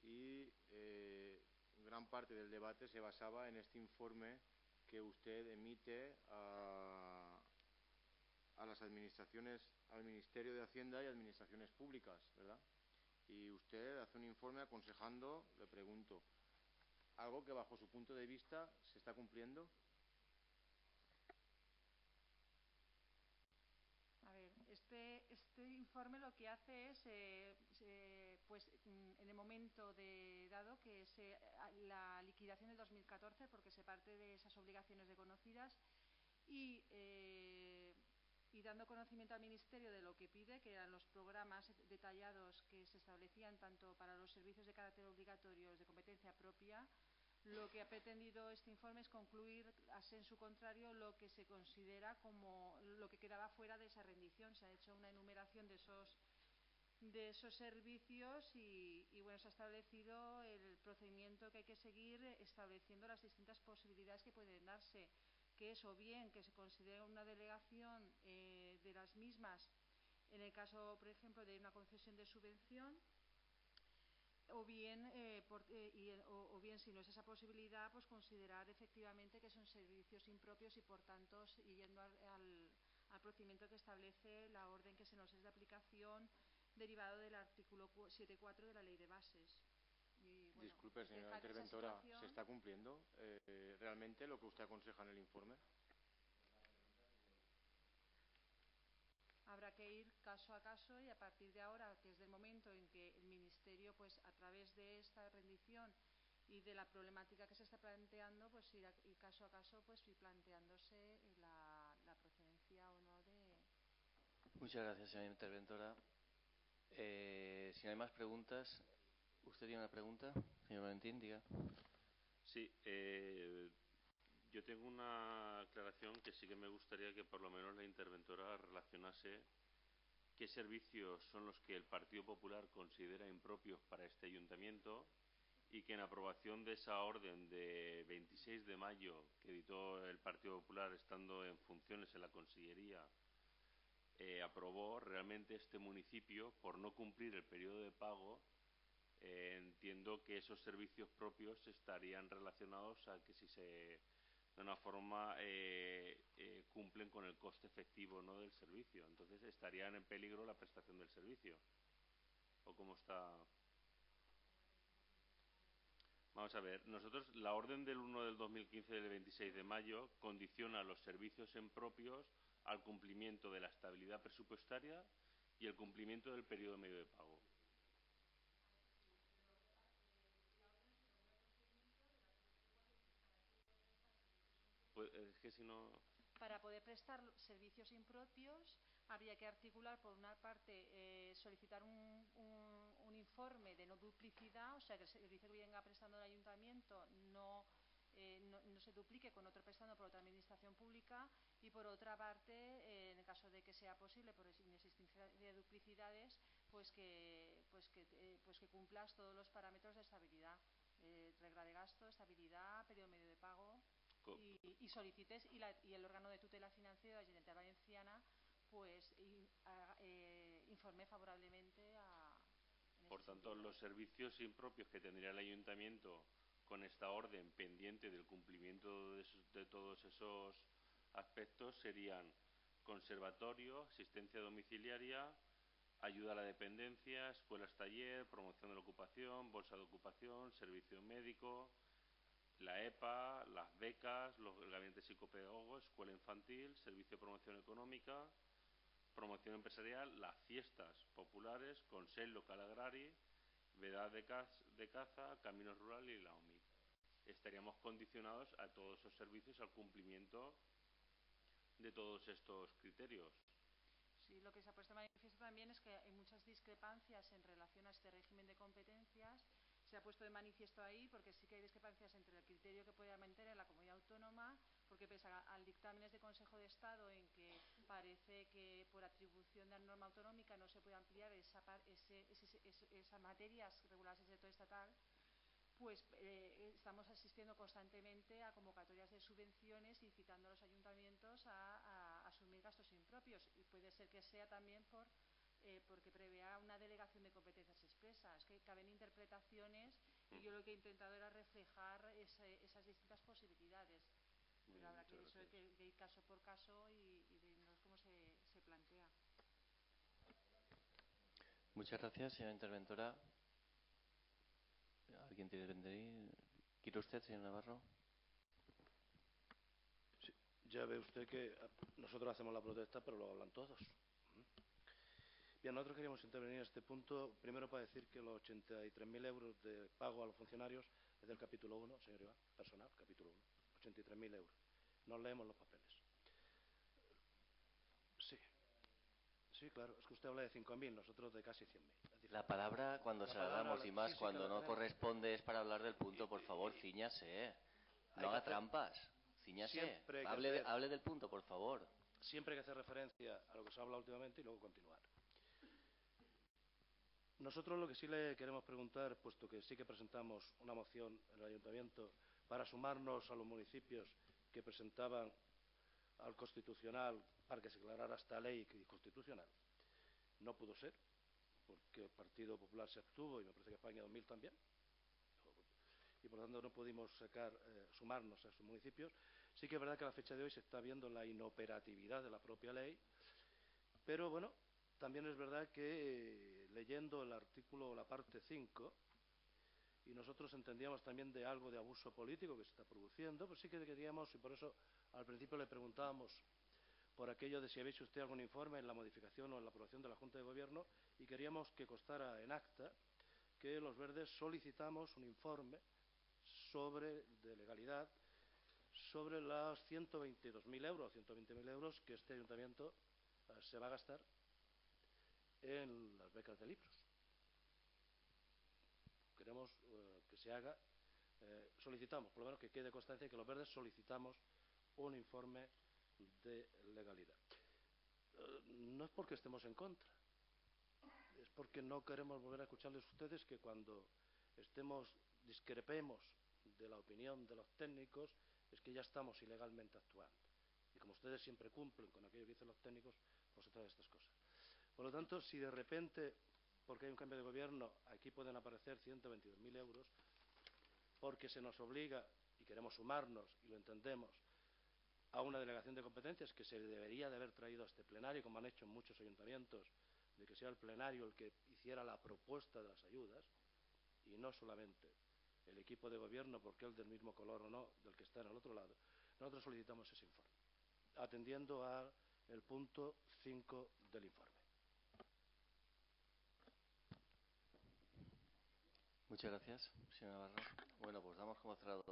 y eh, gran parte del debate se basaba en este informe que usted emite a, a las administraciones, al Ministerio de Hacienda y Administraciones Públicas, ¿verdad? Y usted hace un informe aconsejando, le pregunto, ¿algo que bajo su punto de vista se está cumpliendo? A ver, este, este informe lo que hace es, eh, eh, pues mm, en el momento de, dado que se, la liquidación del 2014, porque se parte de esas obligaciones reconocidas, y eh, y dando conocimiento al Ministerio de lo que pide, que eran los programas detallados que se establecían tanto para los servicios de carácter obligatorio de competencia propia, lo que ha pretendido este informe es concluir, en su contrario, lo que se considera como lo que quedaba fuera de esa rendición. Se ha hecho una enumeración de esos de esos servicios y, y, bueno se ha establecido el procedimiento que hay que seguir estableciendo las distintas posibilidades que pueden darse que es o bien que se considere una delegación eh, de las mismas en el caso, por ejemplo, de una concesión de subvención, o bien, eh, por, eh, o, bien, si no es esa posibilidad, pues considerar efectivamente que son servicios impropios y, por tanto, yendo al, al, al procedimiento que establece la orden que se nos es de aplicación derivado del artículo 7.4 de la Ley de Bases. Disculpe, señora interventora, ¿se está cumpliendo eh, realmente lo que usted aconseja en el informe? Habrá que ir caso a caso y a partir de ahora, que es el momento en que el Ministerio, pues a través de esta rendición y de la problemática que se está planteando, pues ir, a, ir caso a caso, pues ir planteándose la, la procedencia o no de. Muchas gracias, señora interventora. Eh, si no hay más preguntas, ¿Usted tiene una pregunta, Sí, eh, yo tengo una aclaración que sí que me gustaría que por lo menos la interventora relacionase qué servicios son los que el Partido Popular considera impropios para este ayuntamiento y que en aprobación de esa orden de 26 de mayo que editó el Partido Popular estando en funciones en la Consellería, eh, aprobó realmente este municipio por no cumplir el periodo de pago eh, entiendo que esos servicios propios estarían relacionados a que si se de una forma eh, eh, cumplen con el coste efectivo ¿no? del servicio. Entonces estarían en peligro la prestación del servicio. ¿O cómo está? Vamos a ver, nosotros la orden del 1 del 2015 del 26 de mayo condiciona los servicios en propios al cumplimiento de la estabilidad presupuestaria y el cumplimiento del periodo medio de pago. Pues no... Para poder prestar servicios impropios habría que articular, por una parte, eh, solicitar un, informe de no duplicidad, o sea, que el servicio que venga prestando el ayuntamiento no, eh, no, se duplique con otro prestando por otra administración pública y, por otra parte, eh, en el caso de que sea posible, por inexistencia de duplicidades, pues que, pues que, eh, pues que cumplas todos los parámetros de estabilidad, eh, regla de gasto, estabilidad, periodo medio de pago y, y, solicites y, la, y, el órgano de tutela financiera de la Generalitat Valenciana pues y, a, eh, informe favorablemente a por tanto sentido. los servicios impropios que tendría el ayuntamiento con esta orden pendiente del cumplimiento de, de todos esos aspectos serían conservatorio, asistencia domiciliaria, ayuda a la dependencia, escuelas taller, promoción de la ocupación, bolsa de ocupación, servicio médico, la EPA, las becas, los, el gabinete psicopedagogo, escuela infantil, servicio de promoción económica, promoción empresarial, las fiestas populares, Consejo Local Agrari, vedad de, de caza, Caminos Rural y la OMI. Estaríamos condicionados a todos esos servicios al cumplimiento de todos estos criterios. Sí, lo que se ha puesto manifiesto también es que hay muchas discrepancias en relación a este régimen de competencias se ha puesto de manifiesto ahí porque sí que hay discrepancias entre el criterio que puede mantener la comunidad autónoma, porque pese al dictámenes de Consejo de Estado en que parece que por atribución de la norma autonómica no se puede ampliar esa, ese, ese, ese, materias reguladas en el sector estatal, pues eh, estamos asistiendo constantemente a convocatorias de subvenciones incitando a los ayuntamientos a, a asumir gastos impropios. Y puede ser que sea también por eh, porque prevea una delegación de competencias expresas, que caben interpretaciones y yo lo que he intentado era reflejar ese, esas distintas posibilidades. Pero Bien, habrá que, eso hay que, gracias. que ir caso por caso y, y vernos cómo se, se plantea. Muchas gracias, señora interventora. ¿Alguien tiene que intervenir? ¿Quiere usted, señor Navarro? Ya ve usted que nosotros hacemos la protesta, pero luego hablan todos. Bien, nosotros queríamos intervenir en este punto, primero para decir que los 83.000 euros de pago a los funcionarios es del capítulo 1, señor Iván, personal, capítulo 1, 83.000 euros. No leemos los papeles. Sí. Sí, claro, es que usted habla de 5.000, nosotros de casi 100.000. Es diferente. La palabra cuando La se la damos y más sí, sí, cuando no corresponde es para hablar del punto, por favor, ciñase. No haga trampas. Ciñase. Hable, del punto, por favor. Siempre hay que hacer referencia a lo que se habla últimamente y luego continuar. Nosotros lo que sí le queremos preguntar, puesto que sí que presentamos una moción en el Ayuntamiento para sumarnos a los municipios que presentaban al Constitucional para que se declarara esta ley constitucional, no pudo ser, porque el Partido Popular se abstuvo y me parece que España 2000 también, y por lo tanto no pudimos sacar, eh, sumarnos a esos municipios. Sí que es verdad que a la fecha de hoy se está viendo la inoperatividad de la propia ley, pero bueno, también es verdad que eh, leyendo el artículo, la parte 5, y nosotros entendíamos también de algo de abuso político que se está produciendo, pues sí que queríamos, y por eso al principio le preguntábamos por aquello de si habéis usted algún informe en la modificación o en la aprobación de la Junta de Gobierno, y queríamos que constara en acta que los verdes solicitamos un informe sobre, de legalidad sobre los 122.000 euros, 120.000 euros que este ayuntamiento eh, se va a gastar en las becas de libros. Queremos eh, que se haga, eh, solicitamos, por lo menos que quede constancia que los verdes solicitamos un informe de legalidad. Eh, no es porque estemos en contra, es porque no queremos volver a escucharles a ustedes que cuando estemos, discrepemos de la opinión de los técnicos, es que ya estamos ilegalmente actuando. Y como ustedes siempre cumplen con aquello que dicen los técnicos, pues todas estas cosas. Por lo tanto, si de repente, porque hay un cambio de gobierno, aquí pueden aparecer 122.000 euros, porque se nos obliga, y queremos sumarnos, y lo entendemos, a una delegación de competencias que se debería de haber traído a este plenario, como han hecho muchos ayuntamientos, de que sea el plenario el que hiciera la propuesta de las ayudas, y no solamente el equipo de gobierno, porque es del mismo color o no, del que está en el otro lado, nosotros solicitamos ese informe, atendiendo al punto 5 del informe. Muchas gracias, señora Navarro. Bueno, pues damos como cerrado.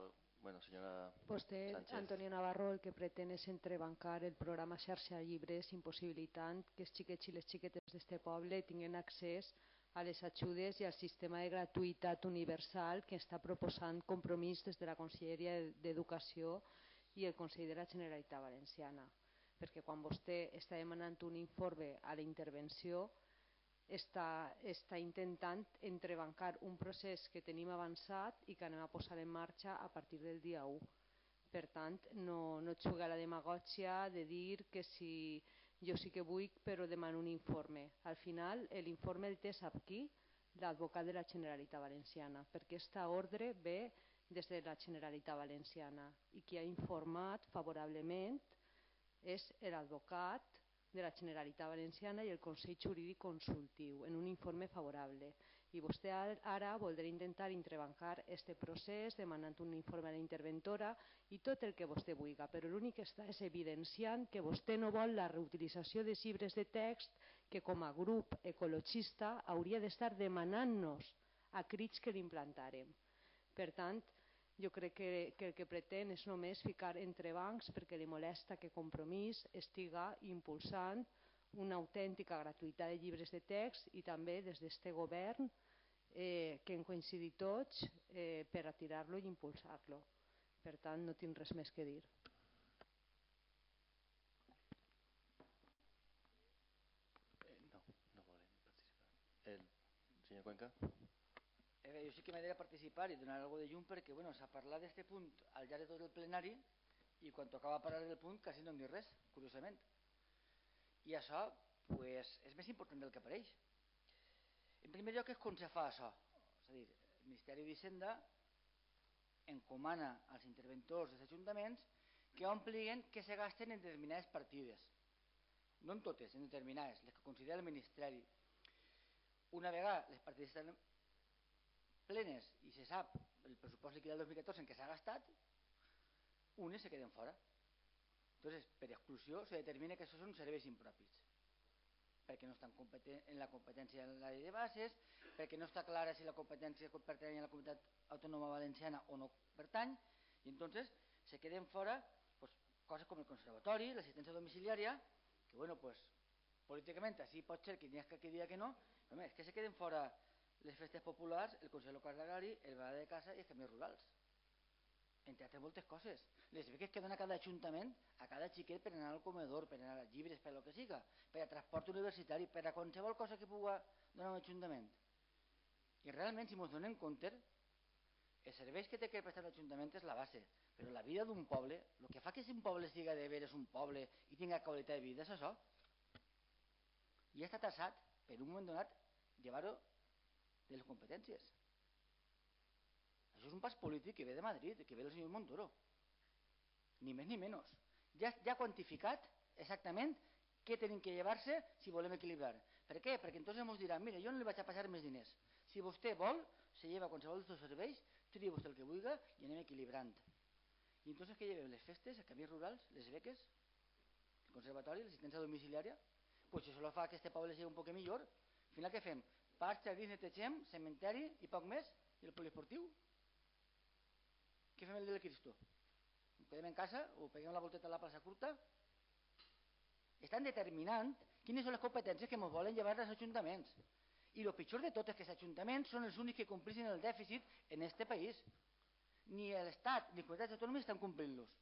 Bueno, señora Vostè, Sánchez. Antonio Navarro, el que pretén és entrebancar el programa Xarxa Llibres impossibilitant que els xiquets i les xiquetes d'este poble tinguin accés a les ajudes i al sistema de gratuïtat universal que està proposant compromís des de la Conselleria d'Educació i el Consell de la Generalitat Valenciana. Perquè quan vostè està demanant un informe a la intervenció està, està intentant entrebancar un procés que tenim avançat i que anem a posar en marxa a partir del dia 1. Per tant, no, no jugar a la demagògia de dir que si jo sí que vull però demano un informe. Al final l'informe el té sap qui? L'advocat de la Generalitat Valenciana, perquè aquesta ordre ve des de la Generalitat Valenciana i qui ha informat favorablement és l'advocat de la Generalitat Valenciana i el Consell Jurídic Consultiu en un informe favorable. I vostè ara voldrà intentar entrebancar aquest procés demanant un informe a la interventora i tot el que vostè vulgui, però l'únic que està és evidenciant que vostè no vol la reutilització de llibres de text que com a grup ecologista hauria d'estar demanant-nos a crits que l'implantarem. Per tant, jo crec que, que el que pretén és només ficar entre bancs perquè li molesta que Compromís estiga impulsant una autèntica gratuïtat de llibres de text i també des d'este govern eh, que hem coincidit tots eh, per a tirar-lo i impulsar-lo. Per tant, no tinc res més que dir. Eh, no, no volen participar. El señor Cuenca. Veure, jo sí que m'agradaria participar i donar alguna de llum perquè bueno, s'ha parlat d'aquest punt al llarg de tot el plenari i quan tocava parlar del punt quasi no em dit res, curiosament. I això pues, és més important del que apareix. En primer lloc és com se fa això. És a dir, el Ministeri d'Hisenda encomana als interventors dels ajuntaments que ompliguin que se gasten en determinades partides. No en totes, en determinades, les que considera el Ministeri. Una vegada les partides estan plenes i se sap el pressupost liquidat del 2014 en què s'ha gastat, unes se queden fora. Entonces, per exclusió, se determina que això són serveis impropis perquè no estan en la competència de la llei de bases, perquè no està clara si la competència pertany a la comunitat autònoma valenciana o no pertany, i entonces se queden fora pues, coses com el conservatori, l'assistència domiciliària, que bueno, pues, políticament així pot ser que n'hi que dia que no, però és que se queden fora les festes populars, el Consell Local d'Agrari, el Balada de Casa i els Camins Rurals. Entre altres moltes coses. Les beques que dona cada ajuntament a cada xiquet per anar al comedor, per anar a llibres, per lo que siga, per a transport universitari, per a qualsevol cosa que pugui donar un ajuntament. I realment, si ens donem compte, els serveis que té que prestar l'Ajuntament és la base, però la vida d'un poble, el que fa que si un poble siga de veres un poble i tinga qualitat de vida és això. I està tassat per un moment donat llevar-ho de les competències. Això és un pas polític que ve de Madrid, que ve del senyor Montoro. Ni més ni menys. Ja, ja quantificat exactament què tenen que llevar-se si volem equilibrar. Per què? Perquè entonces ens diran, mira, jo no li vaig a passar més diners. Si vostè vol, se lleva qualsevol dels serveis, tria vostè el que vulgui i anem equilibrant. I entonces què llevem? Les festes, els camins rurals, les beques, el conservatori, l'assistència domiciliària? Pues si això fa que este poble sigui un poc millor, al final què fem? Parcs, jardins, netegem, cementeri i poc més, i el poliesportiu. Què fem el del Cristo? Ho quedem en casa o peguem la volteta a la plaça curta? Estan determinant quines són les competències que ens volen llevar als ajuntaments. I el pitjor de tot és que els ajuntaments són els únics que compleixen el dèficit en este país. Ni l'Estat ni les comunitats autònomes estan complint-los.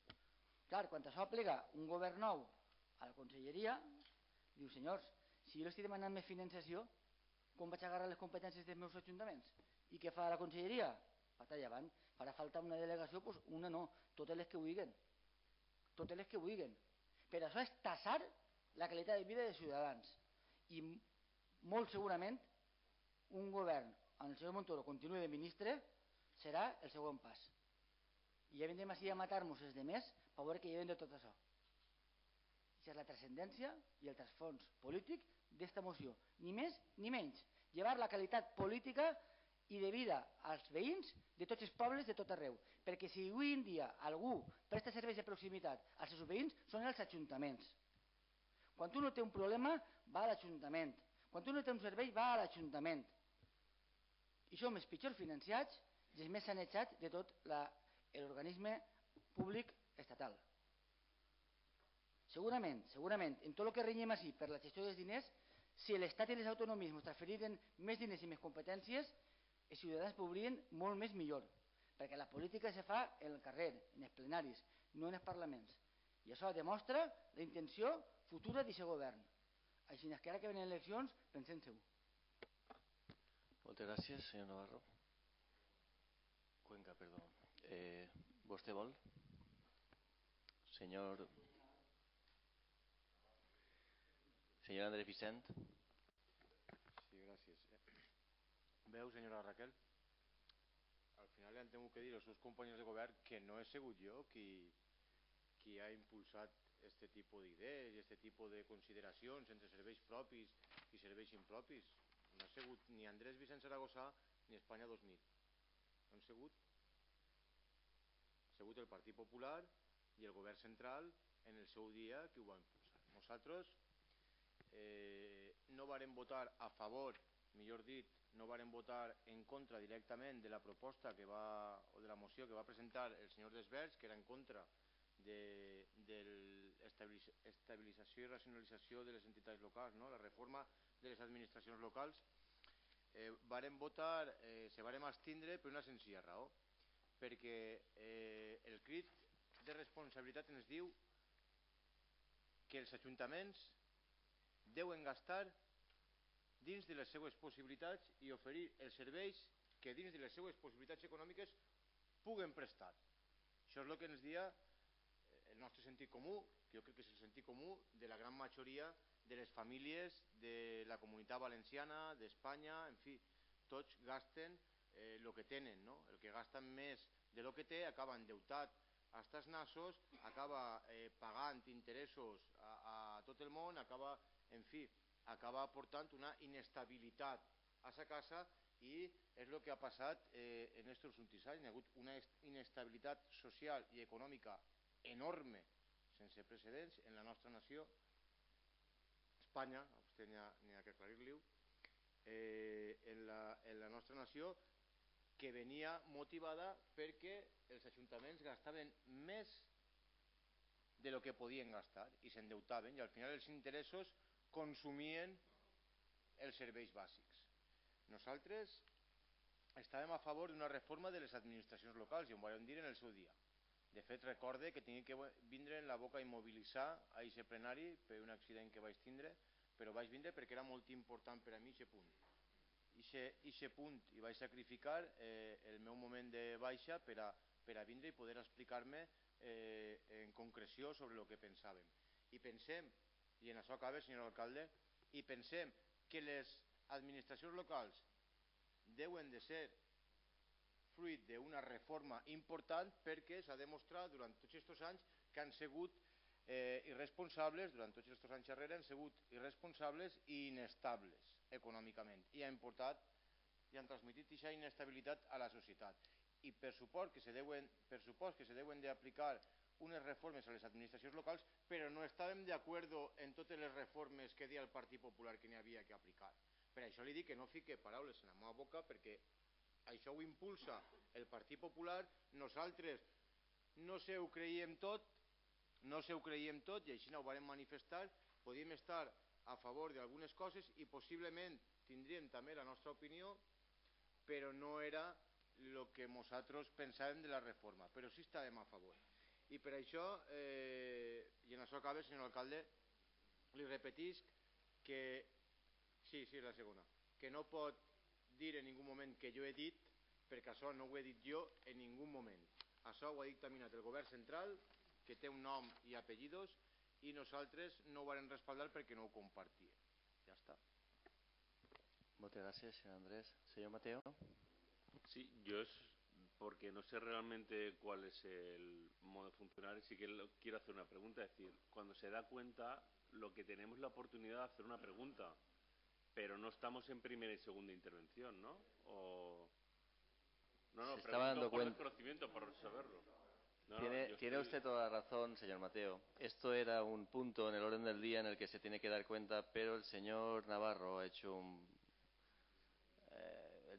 Clar, quan això plega un govern nou a la conselleria, diu, senyors, si jo estic demanant més finançació, com vaig agarrar les competències dels meus ajuntaments? I què fa la conselleria? Patalla avant. Farà falta una delegació, doncs una no, totes les que vulguin. Totes les que vulguin. Per això és tassar la qualitat de vida dels ciutadans. I molt segurament un govern on el senyor Montoro continuï de ministre serà el segon pas. I ja vindrem així a matar-nos els demés per veure què lleven de tot això. Aquesta és la transcendència i el trasfons polític d'esta moció. Ni més ni menys llevar la qualitat política i de vida als veïns de tots els pobles de tot arreu. Perquè si avui en dia algú presta serveis de proximitat als seus veïns són els ajuntaments. Quan tu no té un problema, va a l'Ajuntament. Quan tu no té un servei, va a l'Ajuntament. I som els pitjors financiats i els més sanejats de tot l'organisme públic estatal. Segurament, segurament, en tot el que renyem així per la gestió dels diners, si l'Estat i les autonomies ens transferiren més diners i més competències, els ciutadans viurien molt més millor, perquè la política se fa en el carrer, en els plenaris, no en els parlaments. I això demostra la intenció futura d'aquest govern. Així que ara que venen eleccions, pensem segur. Moltes gràcies, senyor Navarro. Cuenca, perdó. Eh, vostè vol? Senyor Senyor Andrés Vicent. Sí, gràcies. Veu, senyora Raquel? Al final li han tingut que dir als seus companys de govern que no he sigut jo qui, qui ha impulsat este tipus d'idees i este tipus de consideracions entre serveis propis i serveis impropis. No ha sigut ni Andrés Vicent Saragossa ni Espanya 2000. No han sigut. Ha sigut el Partit Popular i el govern central en el seu dia que ho va impulsar. Nosaltres eh, no varen votar a favor, millor dit, no varen votar en contra directament de la proposta que va, o de la moció que va presentar el senyor Desverts, que era en contra de, de l'estabilització i racionalització de les entitats locals, no? la reforma de les administracions locals, eh, varen votar, eh, se varen abstindre per una senzilla raó, perquè eh, el crit de responsabilitat ens diu que els ajuntaments deuen gastar dins de les seues possibilitats i oferir els serveis que dins de les seues possibilitats econòmiques puguen prestar. Això és el que ens dia eh, el nostre sentit comú, que jo crec que és el sentit comú de la gran majoria de les famílies de la comunitat valenciana, d'Espanya, en fi, tots gasten eh, el que tenen, no? El que gasten més de lo que té acaba endeutat els nassos, acaba eh, pagant interessos a, a tot el món, acaba, en fi, acaba portant una inestabilitat a sa casa i és el que ha passat eh, en aquests últims anys. Hi ha hagut una inestabilitat social i econòmica enorme, sense precedents, en la nostra nació, Espanya, a vostè n'hi ha, ha que aclarir-li-ho, eh, en, la, en la nostra nació, que venia motivada perquè els ajuntaments gastaven més de lo que podien gastar i s'endeutaven i al final els interessos consumien els serveis bàsics. Nosaltres estàvem a favor d'una reforma de les administracions locals i ho vam dir en el seu dia. De fet, recorde que tenia que vindre en la boca a immobilitzar a aquest plenari per un accident que vaig tindre, però vaig vindre perquè era molt important per a mi aquest punt. Ixe punt i vaig sacrificar eh, el meu moment de baixa per a, per a vindre i poder explicar-me eh, en concreció sobre el que pensàvem. I pensem, i en això acaba, senyor alcalde, i pensem que les administracions locals deuen de ser fruit d'una reforma important perquè s'ha demostrat durant tots aquests anys que han sigut eh, irresponsables, durant tots aquests anys darrere han sigut irresponsables i inestables econòmicament i han portat i han transmitit aquesta inestabilitat a la societat. I per suport que se deuen, per suport que se deuen d'aplicar unes reformes a les administracions locals, però no estàvem d'acord en totes les reformes que deia el Partit Popular que n'hi havia que aplicar. Per això li dic que no fique paraules en la meva boca perquè això ho impulsa el Partit Popular, nosaltres no se ho creiem tot, no se ho creiem tot i així no ho vam manifestar, podíem estar a favor d'algunes coses i possiblement tindríem també la nostra opinió, però no era el que nosaltres pensàvem de la reforma, però sí estàvem a favor. I per això, eh, i en això acaba, senyor alcalde, li repetisc que Sí, sí, la segona. Que no pot dir en ningú moment que jo he dit, perquè això no ho he dit jo en ningú moment. Això ho ha dictaminat el govern central, que té un nom i apellidos, i nosaltres no ho vam respaldar perquè no ho compartia. Ja està. Muchas gracias, señor Andrés. Señor Mateo. Sí, yo es porque no sé realmente cuál es el modo de funcionar y sí que quiero hacer una pregunta. Es decir, cuando se da cuenta, lo que tenemos la oportunidad de hacer una pregunta pero no estamos en primera y segunda intervención, ¿no? O... No, no, Se estaba dando por cuenta. por saberlo. No, tiene, estoy... tiene, usted toda la razón, señor Mateo. Esto era un punto en el orden del día en el que se tiene que dar cuenta, pero el señor Navarro ha hecho un.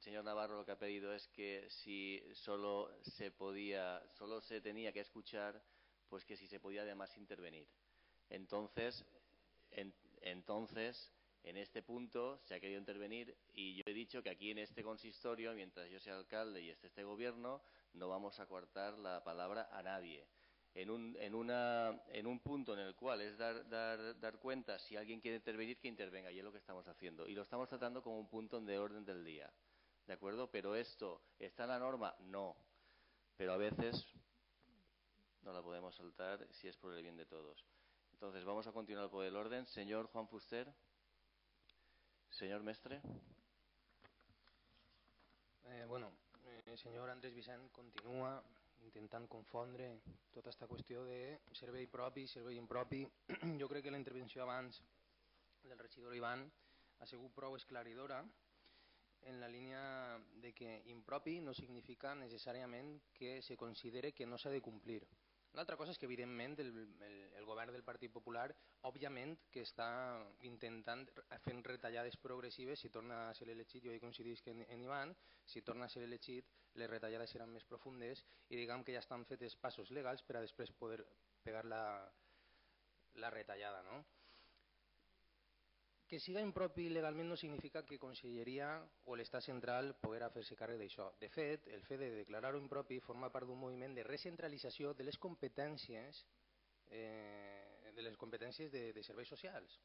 El señor Navarro lo que ha pedido es que si solo se podía, solo se tenía que escuchar, pues que si se podía además intervenir. Entonces, en, entonces en este punto se ha querido intervenir y yo he dicho que aquí en este consistorio, mientras yo sea alcalde y esté este gobierno, no vamos a coartar la palabra a nadie. En un, en, una, en un punto en el cual es dar, dar, dar cuenta si alguien quiere intervenir, que intervenga, y es lo que estamos haciendo. Y lo estamos tratando como un punto de orden del día. ¿De acuerdo? Pero esto, ¿está en la norma? No. Pero a veces no la podemos saltar si es por el bien de todos. Entonces, vamos a continuar por el orden. Señor Juan Fuster. Señor Mestre. Eh, bueno, el eh, Andrés Vicent continua intentant confondre tota aquesta qüestió de servei propi, servei impropi. Jo crec que la intervenció abans del regidor Ivan ha sigut prou esclaridora en la línia de que impropi no significa necessàriament que se considere que no s'ha de complir. L'altra cosa és que, evidentment, el, el, el govern del Partit Popular, òbviament, que està intentant fent retallades progressives, si torna a ser elegit, jo hi coincidisc en, en Ivan, si torna a ser elegit, les retallades seran més profundes i diguem que ja estan fetes passos legals per a després poder pegar la, la retallada, no? Que siga impropi legalment no significa que Conselleria o l'Estat central poguera fer-se càrrec d'això. De fet, el fet de declarar-ho impropi forma part d'un moviment de recentralització de les competències eh, de les competències de, de serveis socials,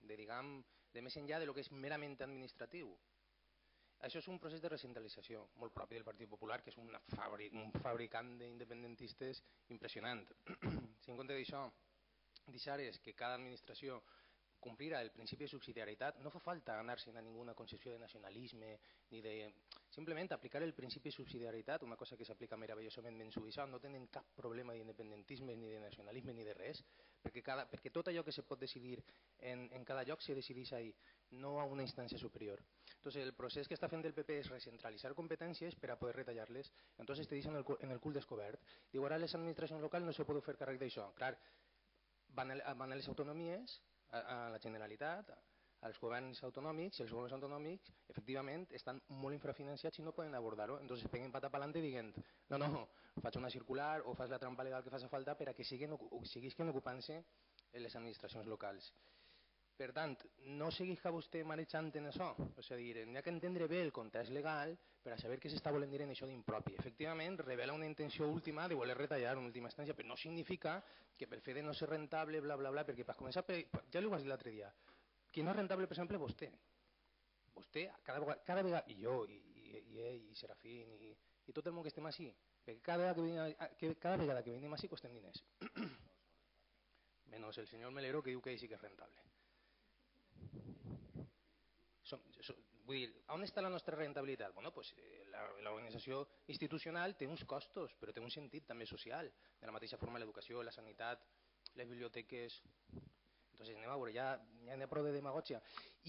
de, diguem, de més enllà de lo que és merament administratiu. Això és un procés de recentralització molt propi del Partit Popular, que és una fabri un fabricant d'independentistes impressionant. si en compte d'això deixares que cada administració complira el principi de subsidiarietat, no fa falta anar-se'n a ninguna concepció de nacionalisme, ni de... Simplement aplicar el principi de subsidiarietat, una cosa que s'aplica meravellosament en Suïssa, no tenen cap problema d'independentisme, ni de nacionalisme, ni de res, perquè, cada, perquè tot allò que se pot decidir en, en cada lloc se decideix ahí, no a una instància superior. Entonces, el procés que està fent el PP és recentralitzar competències per a poder retallar-les, entonces te deixen en el, en el cul descobert. Diu, ara les administracions locals no se poden fer càrrec d'això. Clar, van a, van a les autonomies, a, la Generalitat, als governs autonòmics, i els governs autonòmics efectivament estan molt infrafinanciats i no poden abordar-ho. Entonces peguen pata pelante dient no, no, faig una circular o fas la trampa legal que faci falta per a que siguin, siguin ocupant-se les administracions locals. Per tant, no segueix vostè marejant en això. És a dir, n'hi ha que entendre bé el context legal per a saber què s'està volent dir en això d'impropi. Efectivament, revela una intenció última de voler retallar en última instància, però no significa que pel fet de no ser rentable, bla, bla, bla, perquè per començar, ja li ho vas dir l'altre dia, qui no és rentable, per exemple, vostè. Vostè, cada vegada, cada vegada i jo, i, i, i ell, i Serafín, i, i tot el món que estem així, perquè cada vegada que, venim, que, cada vegada que venim així costem diners. Menos el senyor Melero que diu que ell sí que és rentable. Som, som, vull dir, on està la nostra rentabilitat? Bueno, pues, eh, L'organització institucional té uns costos, però té un sentit també social. De la mateixa forma l'educació, la sanitat, les biblioteques... Entonces, anem a veure, ja, ja n'hi ha prou de demagògia.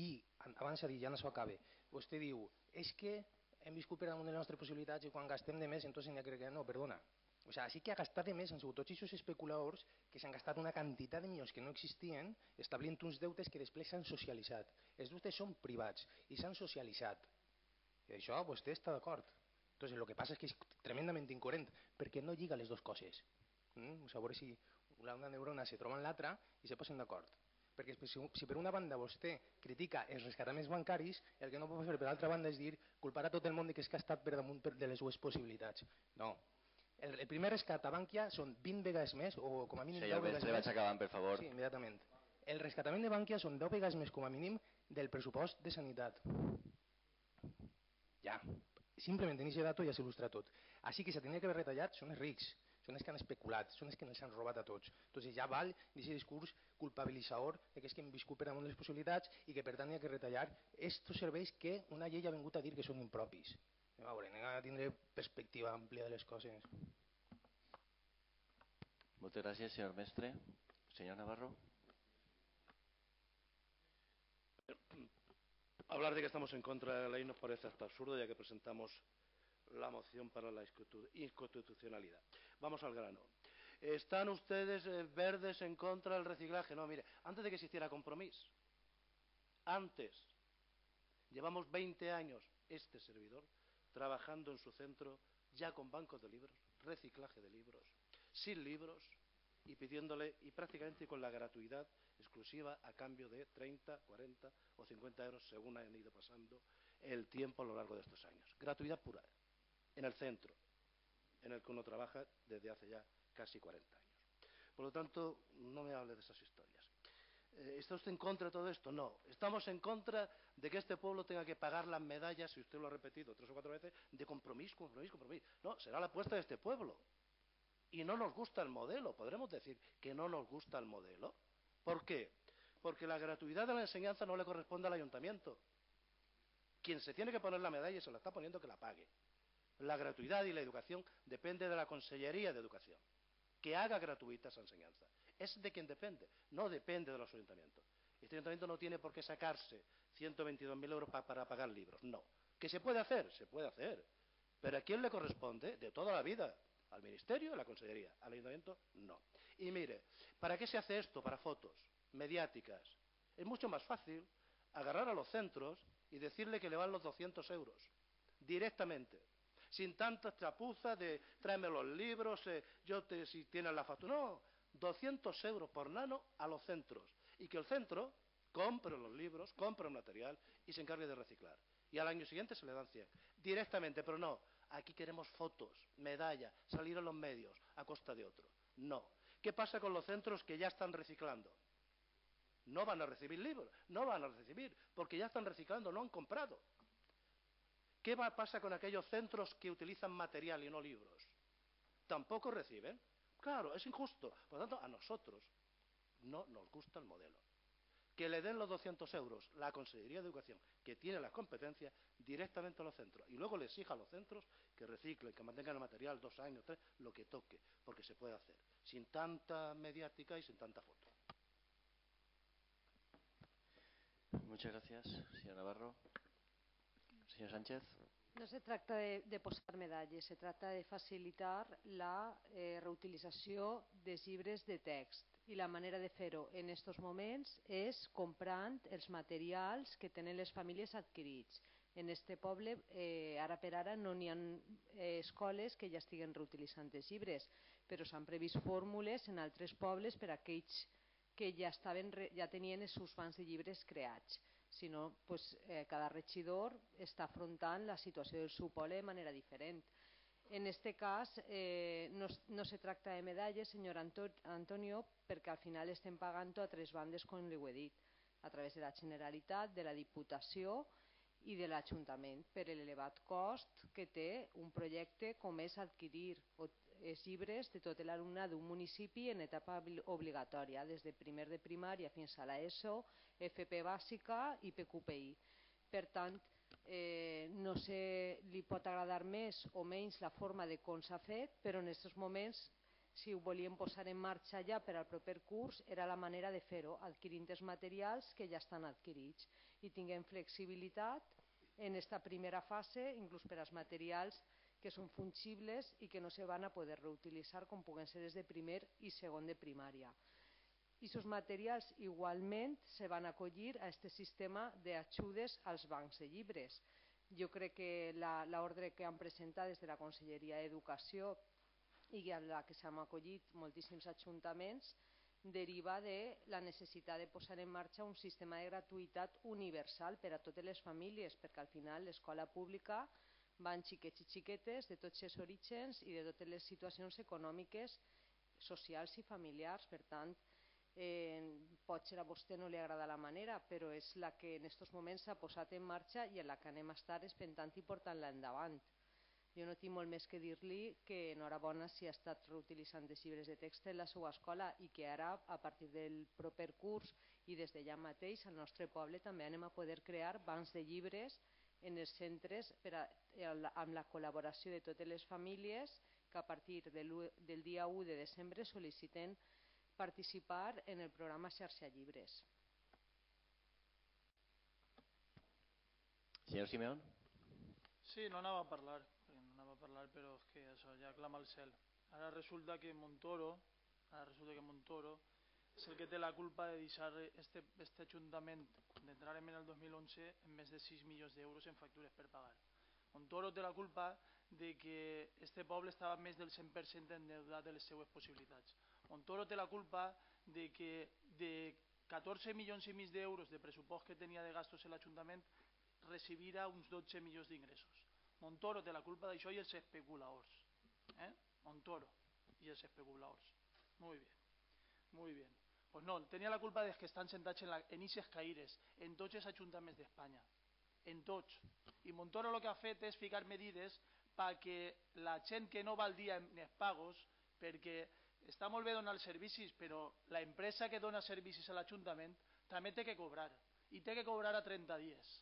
I, abans de dir, ja no s'ho acabe, vostè diu, és que hem viscut per damunt de les nostres possibilitats i quan gastem de més, entonces n'hi ha que no, perdona, o sea, sí que ha gastat de més han sigut tots aquests especuladors que s'han gastat una quantitat de milions que no existien establint uns deutes que després s'han socialitzat. Els deutes són privats i s'han socialitzat. I això vostè està d'acord. Entonces, lo que passa és que és tremendament incoherent perquè no lliga les dues coses. Mm? O sigui, a veure si una neurona se troba en l'altra i se posen d'acord. Perquè si, si per una banda vostè critica els rescataments bancaris, el que no pot fer per l'altra banda és dir culpar a tot el món de que és que ha estat per damunt de les dues possibilitats. No, el, el primer rescat a Bànquia són 20 vegades més, o com a mínim Senyor 10 vegades Mestre, vaig acabant, per favor. Sí, immediatament. El rescatament de Bànquia són 10 vegades més com a mínim del pressupost de sanitat. Ja, simplement en aquest dato ja s'il·lustra tot. Així que si tenia que haver retallat són els rics, són els que han especulat, són els que ens han robat a tots. Entonces ja val aquest discurs culpabilitzador de que és que hem viscut per damunt les possibilitats i que per tant hi ha que retallar estos serveis que una llei ha vingut a dir que són impropis. A veure, anem a tindre perspectiva àmplia de les coses. Moltes gràcies, senyor mestre. Senyor Navarro. Hablar de que estamos en contra de la ley nos parece hasta absurdo ya que presentamos la moción para la inconstitucionalidad. Vamos al grano. ¿Están ustedes eh, verdes en contra del reciclaje? No, mire, antes de que existiera compromiso, antes, llevamos 20 años, este servidor, trabajando en su centro ya con bancos de libros, reciclaje de libros, sin libros y pidiéndole, y prácticamente con la gratuidad exclusiva a cambio de 30, 40 o 50 euros según han ido pasando el tiempo a lo largo de estos años. Gratuidad pura, en el centro, en el que uno trabaja desde hace ya casi 40 años. Por lo tanto, no me hable de esas historias. Eh, ¿Está usted en contra de todo esto? No. Estamos en contra de que este pueblo tenga que pagar las medallas, si usted lo ha repetido tres o cuatro veces, de compromiso, compromiso, compromiso. No, será la apuesta de este pueblo. Y no nos gusta el modelo. ¿Podremos decir que no nos gusta el modelo? ¿Por qué? Porque la gratuidad de la enseñanza no le corresponde al ayuntamiento. Quien se tiene que poner la medalla y se la está poniendo que la pague. La gratuidad y la educación depende de la Consellería de Educación, que haga gratuita esa enseñanza es de quien depende, no depende de los ayuntamientos. Este ayuntamiento no tiene por qué sacarse 122.000 euros para pagar libros, no. ¿Que se puede hacer? Se puede hacer. Pero ¿a quién le corresponde? De toda la vida. ¿Al ministerio, a la consellería? ¿Al ayuntamiento? No. Y mire, ¿para qué se hace esto? Para fotos mediáticas. Es mucho más fácil agarrar a los centros y decirle que le van los 200 euros directamente sin tantas chapuzas de tráeme los libros, eh, yo te, si tienes la factura. No, 200 euros por nano a los centros y que el centro compre los libros, compre el material y se encargue de reciclar. Y al año siguiente se le dan 100. Directamente, pero no. Aquí queremos fotos, medallas, salir a los medios a costa de otro. No. ¿Qué pasa con los centros que ya están reciclando? No van a recibir libros, no van a recibir, porque ya están reciclando, no han comprado. ¿Qué va, pasa con aquellos centros que utilizan material y no libros? Tampoco reciben. Claro, es injusto. Por lo tanto, a nosotros no nos gusta el modelo. Que le den los 200 euros la Consejería de Educación, que tiene las competencias, directamente a los centros. Y luego le exija a los centros que reciclen, que mantengan el material dos años, tres, lo que toque, porque se puede hacer. Sin tanta mediática y sin tanta foto. Muchas gracias, señor Navarro. Señor Sánchez. No se tracta de, de posar medalles, se tracta de facilitar la eh, reutilització dels llibres de text. I la manera de fer-ho en aquests moments és comprant els materials que tenen les famílies adquirits. En este poble, eh, ara per ara, no n'hi ha eh, escoles que ja estiguen reutilitzant els llibres, però s'han previst fórmules en altres pobles per a aquells que ja, estaven, ja tenien els seus bancs de llibres creats sinó pues, eh, cada regidor està afrontant la situació del seu poble de manera diferent. En aquest cas eh, no, no se tracta de medalles, senyor Antonio, perquè al final estem pagant a tres bandes, com li he dit, a través de la Generalitat, de la Diputació i de l'Ajuntament, per l'elevat cost que té un projecte com és adquirir els llibres de tot l'alumnat d'un municipi en etapa obligatòria, des de primer de primària fins a l'ESO, FP bàsica i PQPI. Per tant, eh, no sé, li pot agradar més o menys la forma de com s'ha fet, però en aquests moments, si ho volíem posar en marxa ja per al proper curs, era la manera de fer-ho, adquirint els materials que ja estan adquirits i tinguem flexibilitat en aquesta primera fase, inclús per als materials que són fungibles i que no se van a poder reutilitzar com puguen ser des de primer i segon de primària. Aquests materials igualment se van acollir a aquest sistema d'ajudes als bancs de llibres. Jo crec que l'ordre que han presentat des de la Conselleria d'Educació i a la que s'han acollit moltíssims ajuntaments deriva de la necessitat de posar en marxa un sistema de gratuïtat universal per a totes les famílies, perquè al final l'escola pública van xiquets i xiquetes de tots els orígens i de totes les situacions econòmiques, socials i familiars. Per tant, eh, potser a vostè no li agrada la manera, però és la que en aquests moments s'ha posat en marxa i en la que anem a estar espentant i portant-la endavant. Jo no tinc molt més que dir-li que enhorabona si ha estat reutilitzant els llibres de text en la seva escola i que ara, a partir del proper curs i des de ja mateix, al nostre poble també anem a poder crear bancs de llibres en els centres per a, amb la col·laboració de totes les famílies que a partir del, del dia 1 de desembre sol·liciten participar en el programa Xarxa Llibres. Senyor Simeón. Sí, no anava a parlar, no anava a parlar, però és que això ja clama al cel. Ara resulta que Montoro, ara resulta que Montoro és el que té la culpa de deixar este, este Ajuntament d'entrar en el 2011 amb més de 6 milions d'euros en factures per pagar. Montoro té la culpa de que este poble estava més del 100% endeutat de les seues possibilitats. Montoro té la culpa de que de 14 milions i mig d'euros de pressupost que tenia de gastos en l'Ajuntament recibirà uns 12 milions d'ingressos. Montoro té la culpa d'això i els especuladors. Eh? Montoro i els especuladors. Muy bien, muy bien. Pues no, tenia la culpa dels que estan sentats en, la, en Ixes Caires, en tots els ajuntaments d'Espanya, en tots. I Montoro el que ha fet és ficar medides perquè la gent que no va al dia en els pagos, perquè està molt bé donar els servicis, però la empresa que dona servicis a l'Ajuntament també té que cobrar, i té que cobrar a 30 dies.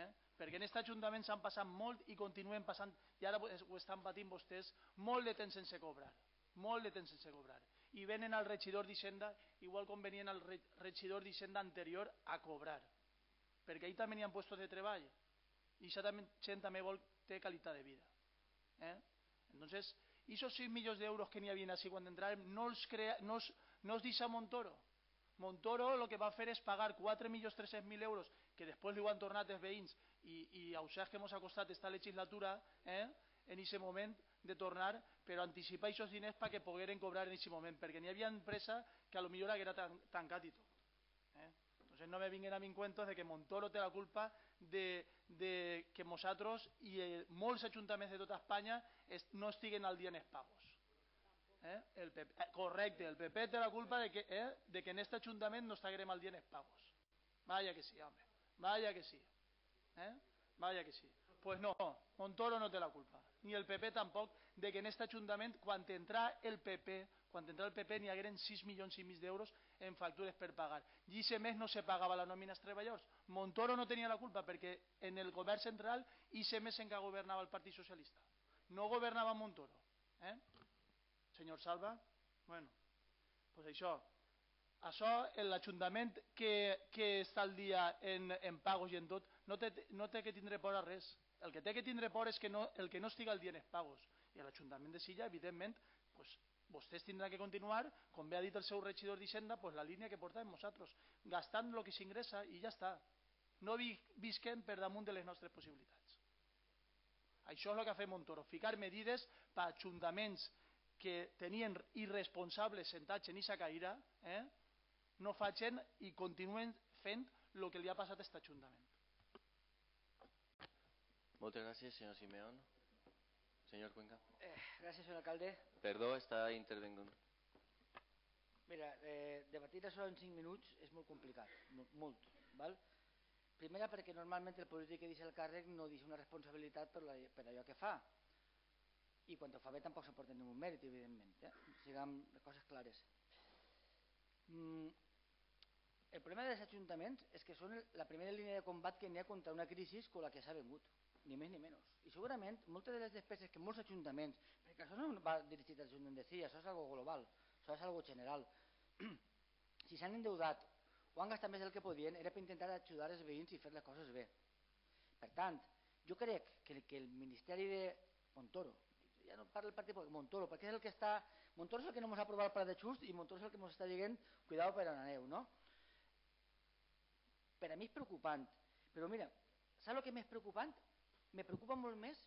Eh? Perquè en aquest Ajuntament s'han passat molt i continuen passant, i ara ho estan patint vostès, molt de temps sense cobrar, molt de temps sense cobrar i venen al regidor d'Hisenda igual com venien al regidor d'Hisenda anterior a cobrar perquè ahí també hi ha puestos de treball i això també, gent també vol té qualitat de vida eh? entonces esos 6 milions d'euros que n'hi havia així quan entràrem no els, crea, no els, no els deixa Montoro Montoro el que va fer és pagar 4.300.000 euros que després li ho han tornat els veïns i, i a usar que ens ha costat esta legislatura eh? en aquest moment de tornar, però anticipar aquests diners perquè pogueren cobrar en aquest moment, perquè n'hi havia empresa que a lo millor haguera tan, i tot. Eh? Entonces no me vinguen a mi cuentos de que Montoro té la culpa de, de que nosaltres i eh, molts ajuntaments de tota Espanya es, no estiguen al dia en els pagos. Eh? El PP, eh, correcte, el PP té la culpa de que, eh, de que en este ajuntament no al dia en els pagos. Vaya que sí, home. Vaya que sí. Eh? Vaya que sí. pues no, Montoro no té la culpa, ni el PP tampoc, de que en aquest Ajuntament, quan entrà el PP, quan entrà el PP n'hi hagueren 6 milions i mig d'euros en factures per pagar. I aquest mes no se pagava la nòmina als treballadors. Montoro no tenia la culpa perquè en el govern central aquest mes en què governava el Partit Socialista. No governava Montoro. Eh? Senyor Salva, bueno, pues això, això l'Ajuntament que, que està al dia en, en pagos i en tot no té, no té que tindre por a res. El que té que tindre por és que no, el que no estiga al dia en els pagos. I l'Ajuntament de Silla, evidentment, pues, vostès tindran que continuar, com bé ha dit el seu regidor d'Hisenda, pues, la línia que portàvem nosaltres, gastant el que s'ingressa i ja està. No vi, visquem per damunt de les nostres possibilitats. Això és el que ha fet Montoro, ficar medides per ajuntaments que tenien irresponsables sentats en aquesta caïra, eh? no facin i continuen fent el que li ha passat a aquest Ajuntament. Moltes gràcies, senyor Simeón. Senyor Cuenca. Eh, gràcies, senyor alcalde. Perdó, està intervengut. Mira, eh, debatir això en 5 minuts és molt complicat, molt. Val? Primera, perquè normalment el polític que deixa el càrrec no deixa una responsabilitat per, la, per allò que fa. I quan ho fa bé tampoc s'aporta ningú mèrit, evidentment. Eh? Siguem coses clares. Mm, el problema dels ajuntaments és que són la primera línia de combat que n'hi ha contra una crisi com la que s'ha vengut, ni més ni menys. I segurament moltes de les despeses que molts ajuntaments, perquè això no va dirigit al Ajuntament de Cia, això és algo global, això és algo general, si s'han endeutat o han gastat més del que podien era per intentar ajudar els veïns i fer les coses bé. Per tant, jo crec que, que el Ministeri de Montoro, ja no parla el partit Montoro, perquè és el que està... Montoro és el que no ens ha aprovat el pla de just i Montoro és el que ens està dient cuidado per on aneu, no? per a mi és preocupant. Però mira, saps el que és més preocupant? Me preocupa molt més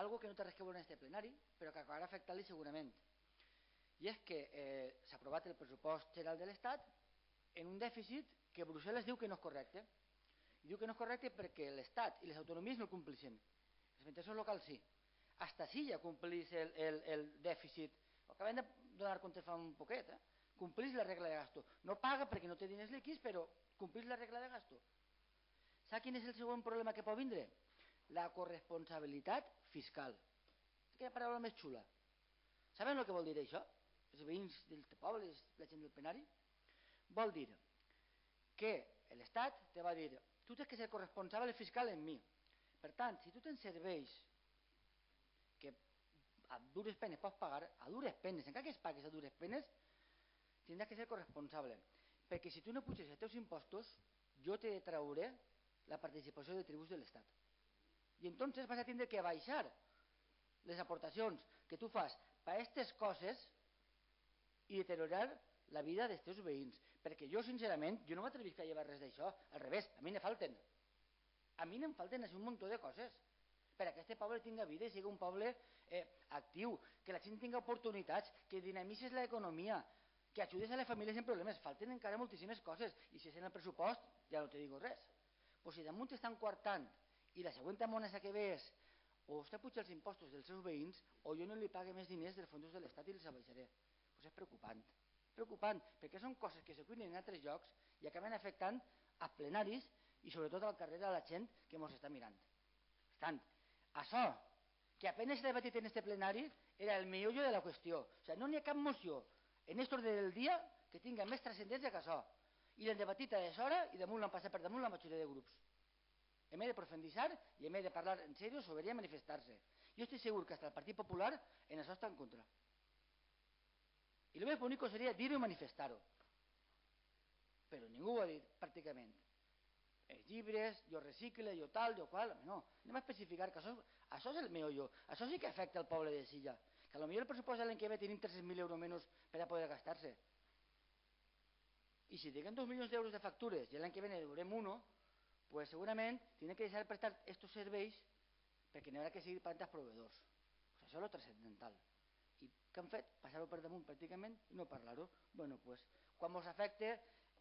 algo que no té res que veure en aquest plenari, però que acabarà afectant-li segurament. I és que eh, s'ha aprovat el pressupost general de l'Estat en un dèficit que Brussel·les diu que no és correcte. I diu que no és correcte perquè l'Estat i les autonomies no el complixen. Els interessos locals sí. Hasta sí ja complís el, el, el dèficit. Ho acabem de donar compte fa un poquet. Eh? Complís la regla de gasto. No paga perquè no té diners líquids, però complís la regla de gasto. Sap quin és el següent problema que pot vindre? La corresponsabilitat fiscal. La paraula més xula. Saben el que vol dir això? Els veïns del poble, la gent del penari? Vol dir que l'Estat te va dir tu tens que ser corresponsable fiscal en mi. Per tant, si tu tens serveis que a dures penes pots pagar, a dures penes, encara que es pagues a dures penes, tindràs que ser corresponsable perquè si tu no puges els teus impostos, jo te trauré la participació de tributs de l'Estat. I entonces vas a tindre que baixar les aportacions que tu fas per aquestes coses i deteriorar la vida dels teus veïns. Perquè jo, sincerament, jo no m'atrevisc a llevar res d'això. Al revés, a mi ne falten. A mi ne falten un munt de coses per a que aquest poble tinga vida i sigui un poble eh, actiu, que la gent tinga oportunitats, que dinamitzes l'economia, que ajudes a les famílies en problemes. Falten encara moltíssimes coses i si és en el pressupost ja no te digo res. Pues si damunt estan quartant i la següent amonesa que ve és o vostè puja els impostos dels seus veïns o jo no li pague més diners dels fons de l'Estat i els abaixaré. Pues és preocupant. Preocupant, perquè són coses que se cuinen en altres llocs i acaben afectant a plenaris i sobretot al carrer de la gent que ens està mirant. Per tant, això, que apenas debatit en este plenari, era el meollo de la qüestió. O sigui, no n'hi ha cap moció en aquest ordre del dia que tinga més transcendència que això. I l'hem debatit a l'hora i damunt l'han passat per damunt la majoria de grups. Hem de profunditzar i hem de parlar en sèrio sobre manifestar-se. Jo estic segur que hasta el Partit Popular en això està en contra. I el més bonic seria dir-ho i manifestar-ho. Però ningú ho ha dit, pràcticament. Els llibres, jo recicle, jo tal, jo qual... No, anem a especificar que això, això és el meu jo. Això sí que afecta el poble de Silla que a lo millor el pressupost de l'any que ve tenim 300.000 euros menys per a poder gastar-se. I si tinguem 2 milions d'euros de factures i l'any que ve veurem uno, pues segurament tindrem que deixar de prestar aquests serveis perquè n'hi haurà que seguir pagant els proveïdors. Pues això és lo transcendental. I què han fet? Passar-ho per damunt pràcticament i no parlar-ho. Bueno, pues, quan ens afecte,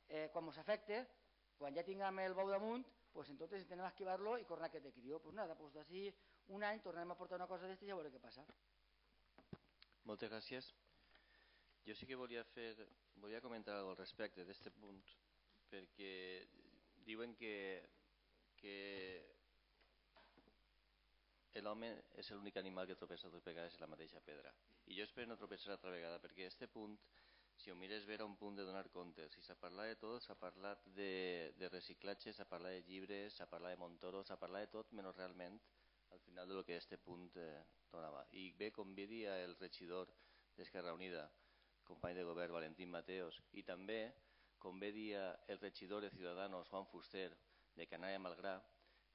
eh, quan ens afecte, quan ja tinguem el bou damunt, pues entonces intentem esquivar-lo i cornar aquest de crió. Pues nada, pues d'ací un any tornarem a portar una cosa d'estes i a veure què passa. Moltes gràcies. Jo sí que volia fer, volia comentar al respecte d'aquest punt, perquè diuen que, que l'home és l'únic animal que tropessa dues vegades en la mateixa pedra. I jo espero no tropeçar altra vegada, perquè este punt, si ho mires bé, era un punt de donar comptes. Si s'ha parlat de tot, s'ha parlat de, de reciclatge, s'ha parlat de llibres, s'ha parlat de Montoro, s'ha parlat de tot, menys realment al final de lo que este punt eh, donava. I bé dia el regidor d'Esquerra Unida, company de govern Valentín Mateos, i també, com bé dia el regidor de Ciudadanos, Juan Fuster, de Canària Malgrà,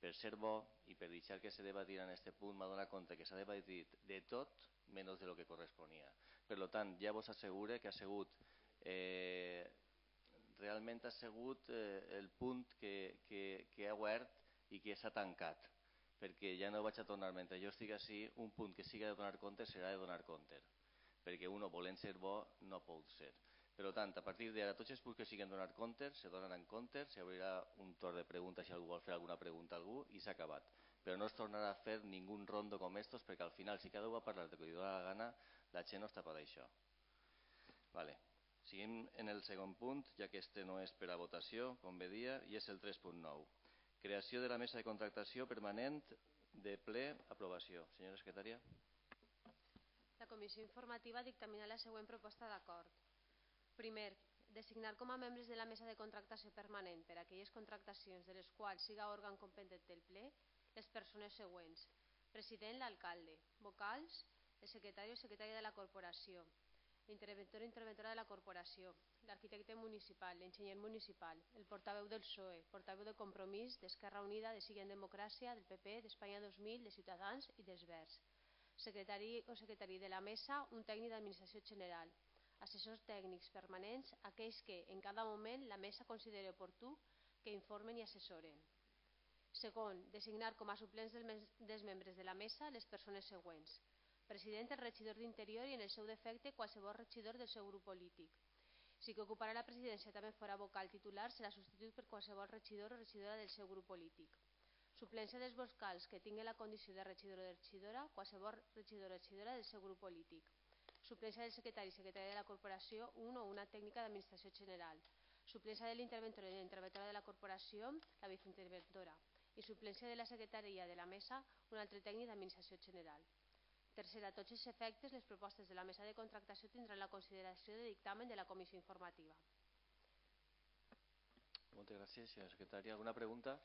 per ser bo i per deixar que se debatir en aquest punt m'ha donat compte que s'ha debatit de tot menys de lo que corresponia. Per tant, ja vos assegure que ha sigut eh, realment ha sigut eh, el punt que, que, que ha obert i que s'ha tancat perquè ja no vaig a tornar mentre jo estic així un punt que siga de donar compte serà de donar compte perquè uno volent ser bo no pot ser per tant, a partir d'ara, tots els punts que siguen donar compte se donen en compte, s'obrirà un torn de preguntes si algú vol fer alguna pregunta a algú i s'ha acabat. Però no es tornarà a fer ningú rondo com estos perquè al final, si cada un va parlar de que li dóna la gana, la gent no està per això. Vale. Seguim en el segon punt, ja que este no és per a votació, com bé dia, i és el 3.9. Creació de la mesa de contractació permanent de ple aprovació. Senyora secretària. La comissió informativa dictamina la següent proposta d'acord Primer, designar com a membres de la mesa de contractació permanent per a aquelles contractacions de les quals siga òrgan competent del ple les persones següents. President, l'alcalde. Vocals, el secretari o secretària de la corporació. L'interventor o interventora de la corporació. L'arquitecte municipal, l'enginyer municipal, el portaveu del PSOE, portaveu de Compromís, d'Esquerra Unida, de Sigue en Democràcia, del PP, d'Espanya 2000, de Ciutadans i dels Verds. Secretari o secretari de la mesa, un tècnic d'administració general assessors tècnics permanents aquells que, en cada moment, la mesa consideri oportú que informen i assessoren. Segon, designar com a suplents dels membres de la mesa les persones següents. President, el regidor d'Interior i, en el seu defecte, qualsevol regidor del seu grup polític. Si que ocuparà la presidència també fora vocal titular, serà substituït per qualsevol regidor o regidora del seu grup polític. Suplència dels vocals que tingui la condició de regidor o regidora, qualsevol regidor o regidora del seu grup polític suplència del secretari i secretària de la corporació, un o una tècnica d'administració general, suplència de l'interventor i l'interventora de la corporació, la viceinterventora, i suplència de la secretaria de la mesa, un altre tècnic d'administració general. Tercera, tots els efectes, les propostes de la mesa de contractació tindran la consideració de dictamen de la comissió informativa. Moltes gràcies, senyora secretària. Alguna pregunta?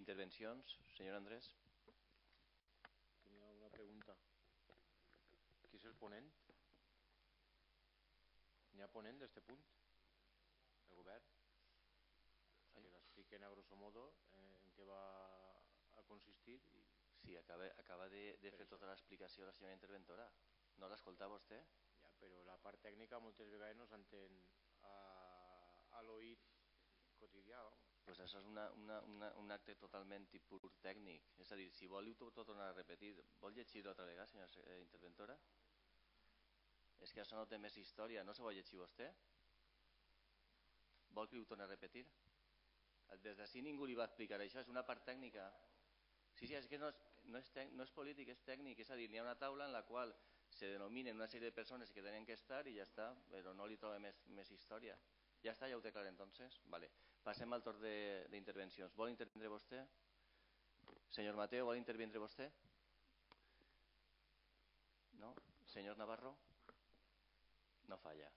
Intervencions? Senyor Andrés. és el ponent? N'hi ha ponent d'este punt? El govern? Que l'expliquen a grosso modo eh, en què va a consistir i... Sí, acaba, acaba de, de fer tota l'explicació la senyora interventora. No l'escolta vostè? Ja, però la part tècnica moltes vegades no s'entén a, a l'oït quotidià. Pues això és una, una, una, un acte totalment tipus tècnic. És a dir, si vol tot tornar a repetir, vol llegir-ho altra vegada, senyora eh, interventora? És que això no té més història. No se vol llegir vostè? Vol que ho torni a repetir? Des d'ací ningú li va explicar això. És una part tècnica. Sí, sí, és que no és, no és, tec, no és polític, és tècnic. És a dir, hi ha una taula en la qual se denominen una sèrie de persones que tenen que estar i ja està, però no li troba més, més història. Ja està, ja ho té clar entonces? Vale. Passem al torn d'intervencions. Vol intervindre vostè? Senyor Mateo, vol intervindre vostè? No? Senyor Navarro? No falla.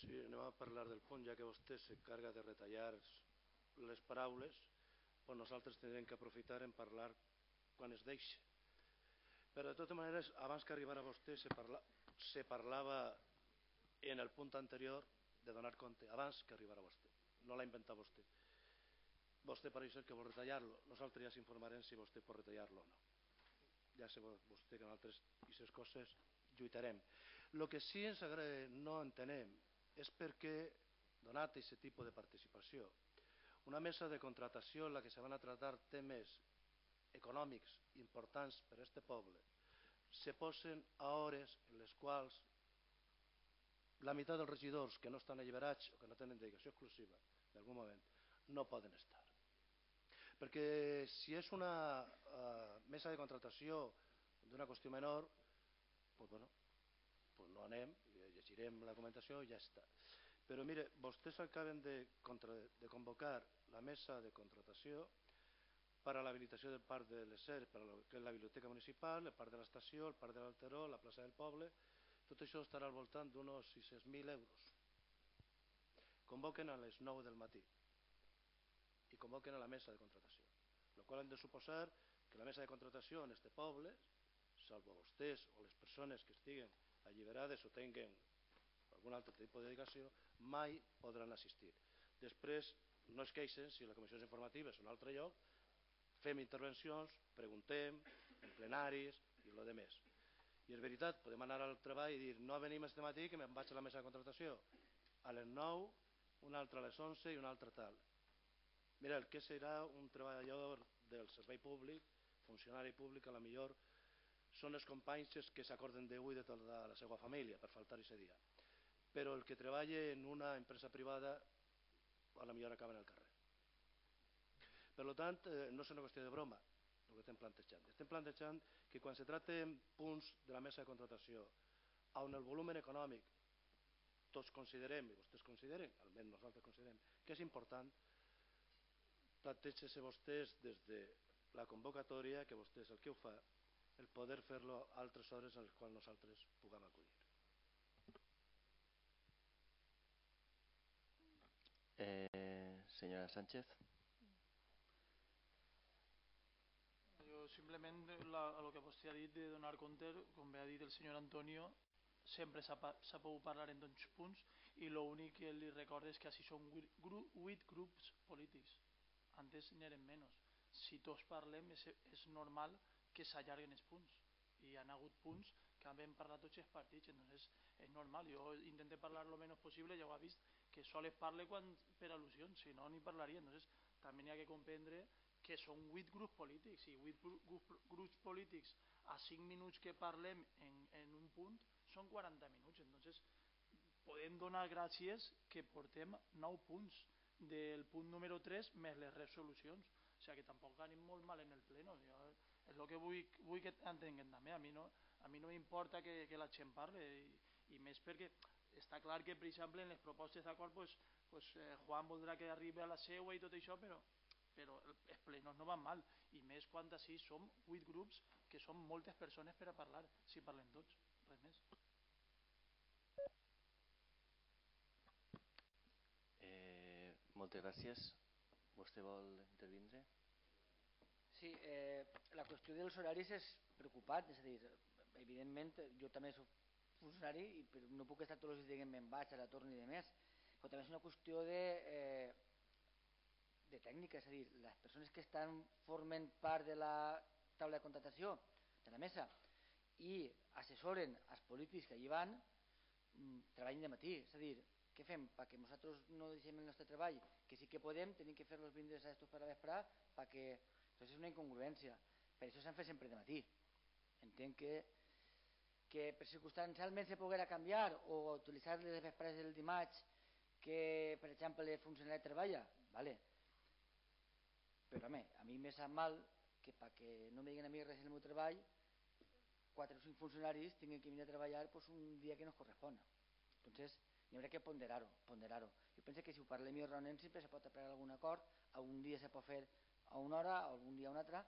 Sí, anem a parlar del punt, ja que vostè s'encarga de retallar les paraules, però nosaltres tindrem que aprofitar en parlar quan es deixi. Però de totes maneres, abans que arribara vostè, se, parla, se parlava en el punt anterior de donar compte, abans que arribara vostè. No l'ha inventat vostè. Vostè pareix que vol retallar-lo. Nosaltres ja s'informarem si vostè pot retallar-lo o no ja sé vostè que nosaltres aquestes coses lluitarem. El que sí ens agrada, no entenem és perquè, donat aquest tipus de participació, una mesa de contratació en la que se van a tractar temes econòmics importants per a aquest poble, se posen a hores en les quals la meitat dels regidors que no estan alliberats o que no tenen dedicació exclusiva d'algun moment no poden estar perquè si és una uh, mesa de contratació d'una qüestió menor, pues bueno, pues no anem, llegirem la documentació i ja està. Però mire, vostès acaben de, contra, de convocar la mesa de contratació per a l'habilitació del Parc de les Sers, per a lo que és la biblioteca municipal, el Parc de l'Estació, el Parc de l'Alteró, la plaça del Poble, tot això estarà al voltant d'uns 600.000 euros. Convoquen a les 9 del matí i convoquen a la mesa de contratació. El qual hem de suposar que la mesa de contratació en este poble, salvo vostès o les persones que estiguen alliberades o tinguen algun altre tipus de dedicació, mai podran assistir. Després no es queixen si les comissions informatives són un altre lloc, fem intervencions, preguntem, en plenaris i el que més. I és veritat, podem anar al treball i dir no venim este matí que me'n vaig a la mesa de contratació. A les 9, un altre a les 11 i un altre tal. Mira, el que serà un treballador del servei públic, funcionari públic, a la millor són els companys que s'acorden d'avui de tota la seva família per faltar aquest dia. Però el que treballa en una empresa privada a la millor acaba en el carrer. Per tant, eh, no és una qüestió de broma el que estem plantejant. Estem plantejant que quan se tracten punts de la mesa de contratació on el volum econòmic tots considerem, i vostès consideren, almenys nosaltres considerem, que és important, plantegin-se vostès des de la convocatòria, que vostès el que ho fa, el poder fer-lo a altres hores en les quals nosaltres puguem acudir. Eh, senyora Sánchez. simplement la, el que vostè ha dit de donar compte, com bé ha dit el senyor Antonio, sempre s'ha pogut parlar en dos punts i l'únic que li recordo és que així són vuit grups polítics. Antes n'eren menys. Si tots parlem és, és normal que s'allarguen els punts. I hi ha hagut punts que han parlat tots els partits, entonces és normal. Jo intento parlar lo menys possible, ja ho ha vist, que sols parle quan per al·lusions, si no ni parlaria. Entonces també n'hi ha que comprendre que són vuit grups polítics. I vuit grups polítics a cinc minuts que parlem en, en un punt són 40 minuts. Entonces podem donar gràcies que portem 9 punts. Del punt número 3 més les resolucions o sigui que tampoc anem molt mal en el pleno jo, és el que vull, vull que entenguem també a mi no, a mi no m'importa que, que la gent parle i, i més perquè està clar que per exemple en les propostes d'acord pues, pues, eh, Juan voldrà que arribi a la seua i tot això però però els plenos no van mal. I més quan així som vuit grups que són moltes persones per a parlar si parlem tots, res més. Eh, moltes gràcies vostè vol intervindre? Sí, eh, la qüestió dels horaris és preocupat, és a dir, evidentment jo també soc funcionari i no puc estar tots els dies dient me'n vaig a la torna i de més, però també és una qüestió de eh, de tècnica, és a dir, les persones que estan formen part de la taula de contratació de la mesa i assessoren els polítics que hi van mm, treballen de matí, és a dir, què fem? Perquè nosaltres no deixem el nostre treball, que sí que podem, tenim que fer los vindres a estos per a vesprà, perquè això és una incongruència. Per això s'han fet sempre de matí. Entenc que que per circumstancialment se poguera canviar o utilitzar les vesprades del dimarts que, per exemple, el funcionari treballa, vale, però home, a mi me sap mal que perquè no me diguen a mi res en el meu treball quatre o cinc funcionaris tinguin que venir a treballar pues, un dia que no es correspon entonces hi haurà que ponderar-ho ponderar, -ho. jo penso que si ho parlem i ho sempre se pot apregar algun acord algun dia se pot fer a una hora algun dia a una altra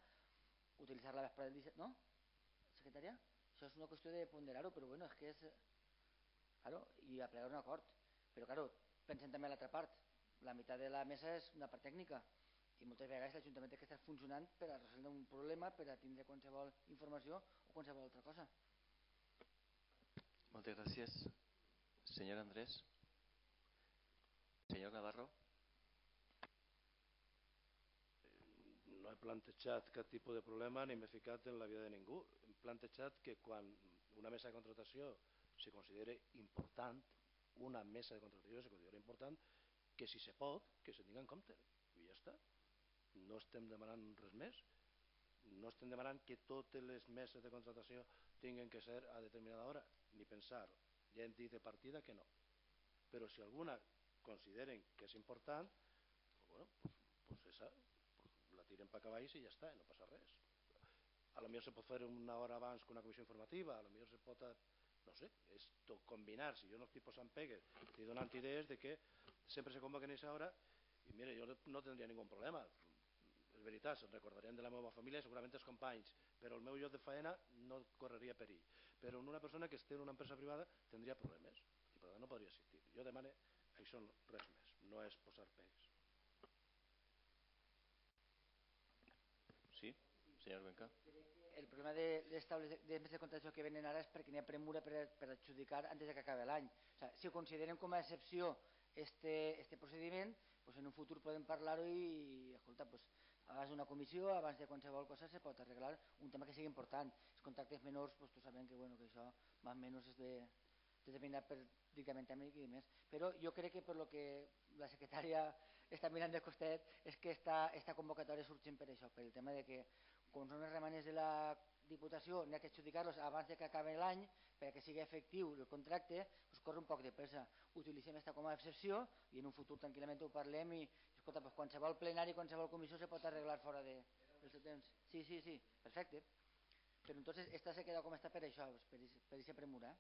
utilitzar la vesprada del 17 no? secretària? això és una qüestió de ponderar-ho però bueno, és que és claro, i apregar un acord però claro, pensem també a l'altra part la meitat de la mesa és una part tècnica i moltes vegades l'Ajuntament té que estar funcionant per a resoldre un problema, per a tindre qualsevol informació o qualsevol altra cosa. Moltes gràcies. Senyor Andrés. Senyor Navarro. No he plantejat cap tipus de problema ni m'he ficat en la vida de ningú. He plantejat que quan una mesa de contratació se considera important, una mesa de contratació se considera important, que si se pot, que se tinga en compte. I ja està no estem demanant res més no estem demanant que totes les meses de contratació tinguin que ser a determinada hora ni pensar, ja hem dit de partida que no però si alguna consideren que és important bueno, pues, pues esa pues la tiren per cavalls i ja està, no passa res a lo millor se pot fer una hora abans que una comissió informativa a lo millor se pot no sé, és tot combinar, si jo no estic posant pegues, estic donant idees de que sempre se convoquen a aquesta hora i mira, jo no tindria ningú problema. És veritat, se'n recordarien de la meva família, segurament els companys, però el meu lloc de faena no correria perill. Però en una persona que esté en una empresa privada tindria problemes i per tant no podria assistir. Jo demane això res més, no és posar pegues. Sí, senyor Benca el problema de de, de, de contractació que venen ara és perquè n'hi ha premura per, per adjudicar antes de que acabi l'any. O sea, si ho considerem com a excepció este, este procediment, pues en un futur podem parlar-ho i, escolta, pues, abans d'una comissió, abans de qualsevol cosa, se pot arreglar un tema que sigui important. Els contactes menors, pues, tu sabem que, bueno, que això més o menys és de, determinat per dictamen tècnic i més. Però jo crec que per lo que la secretària està mirant de costat és que esta, esta convocatòria surgint per això, per el tema de que com són els remanents de la Diputació, n'hi ha que adjudicar-los abans de que acabi l'any perquè sigui efectiu el contracte, doncs corre un poc de pressa. Utilitzem aquesta com a excepció i en un futur tranquil·lament ho parlem i escolta, doncs qualsevol plenari, qualsevol comissió se pot arreglar fora de, del seu temps. Sí, sí, sí, perfecte. Però entonces esta se queda com està per això, per, per aquesta premura.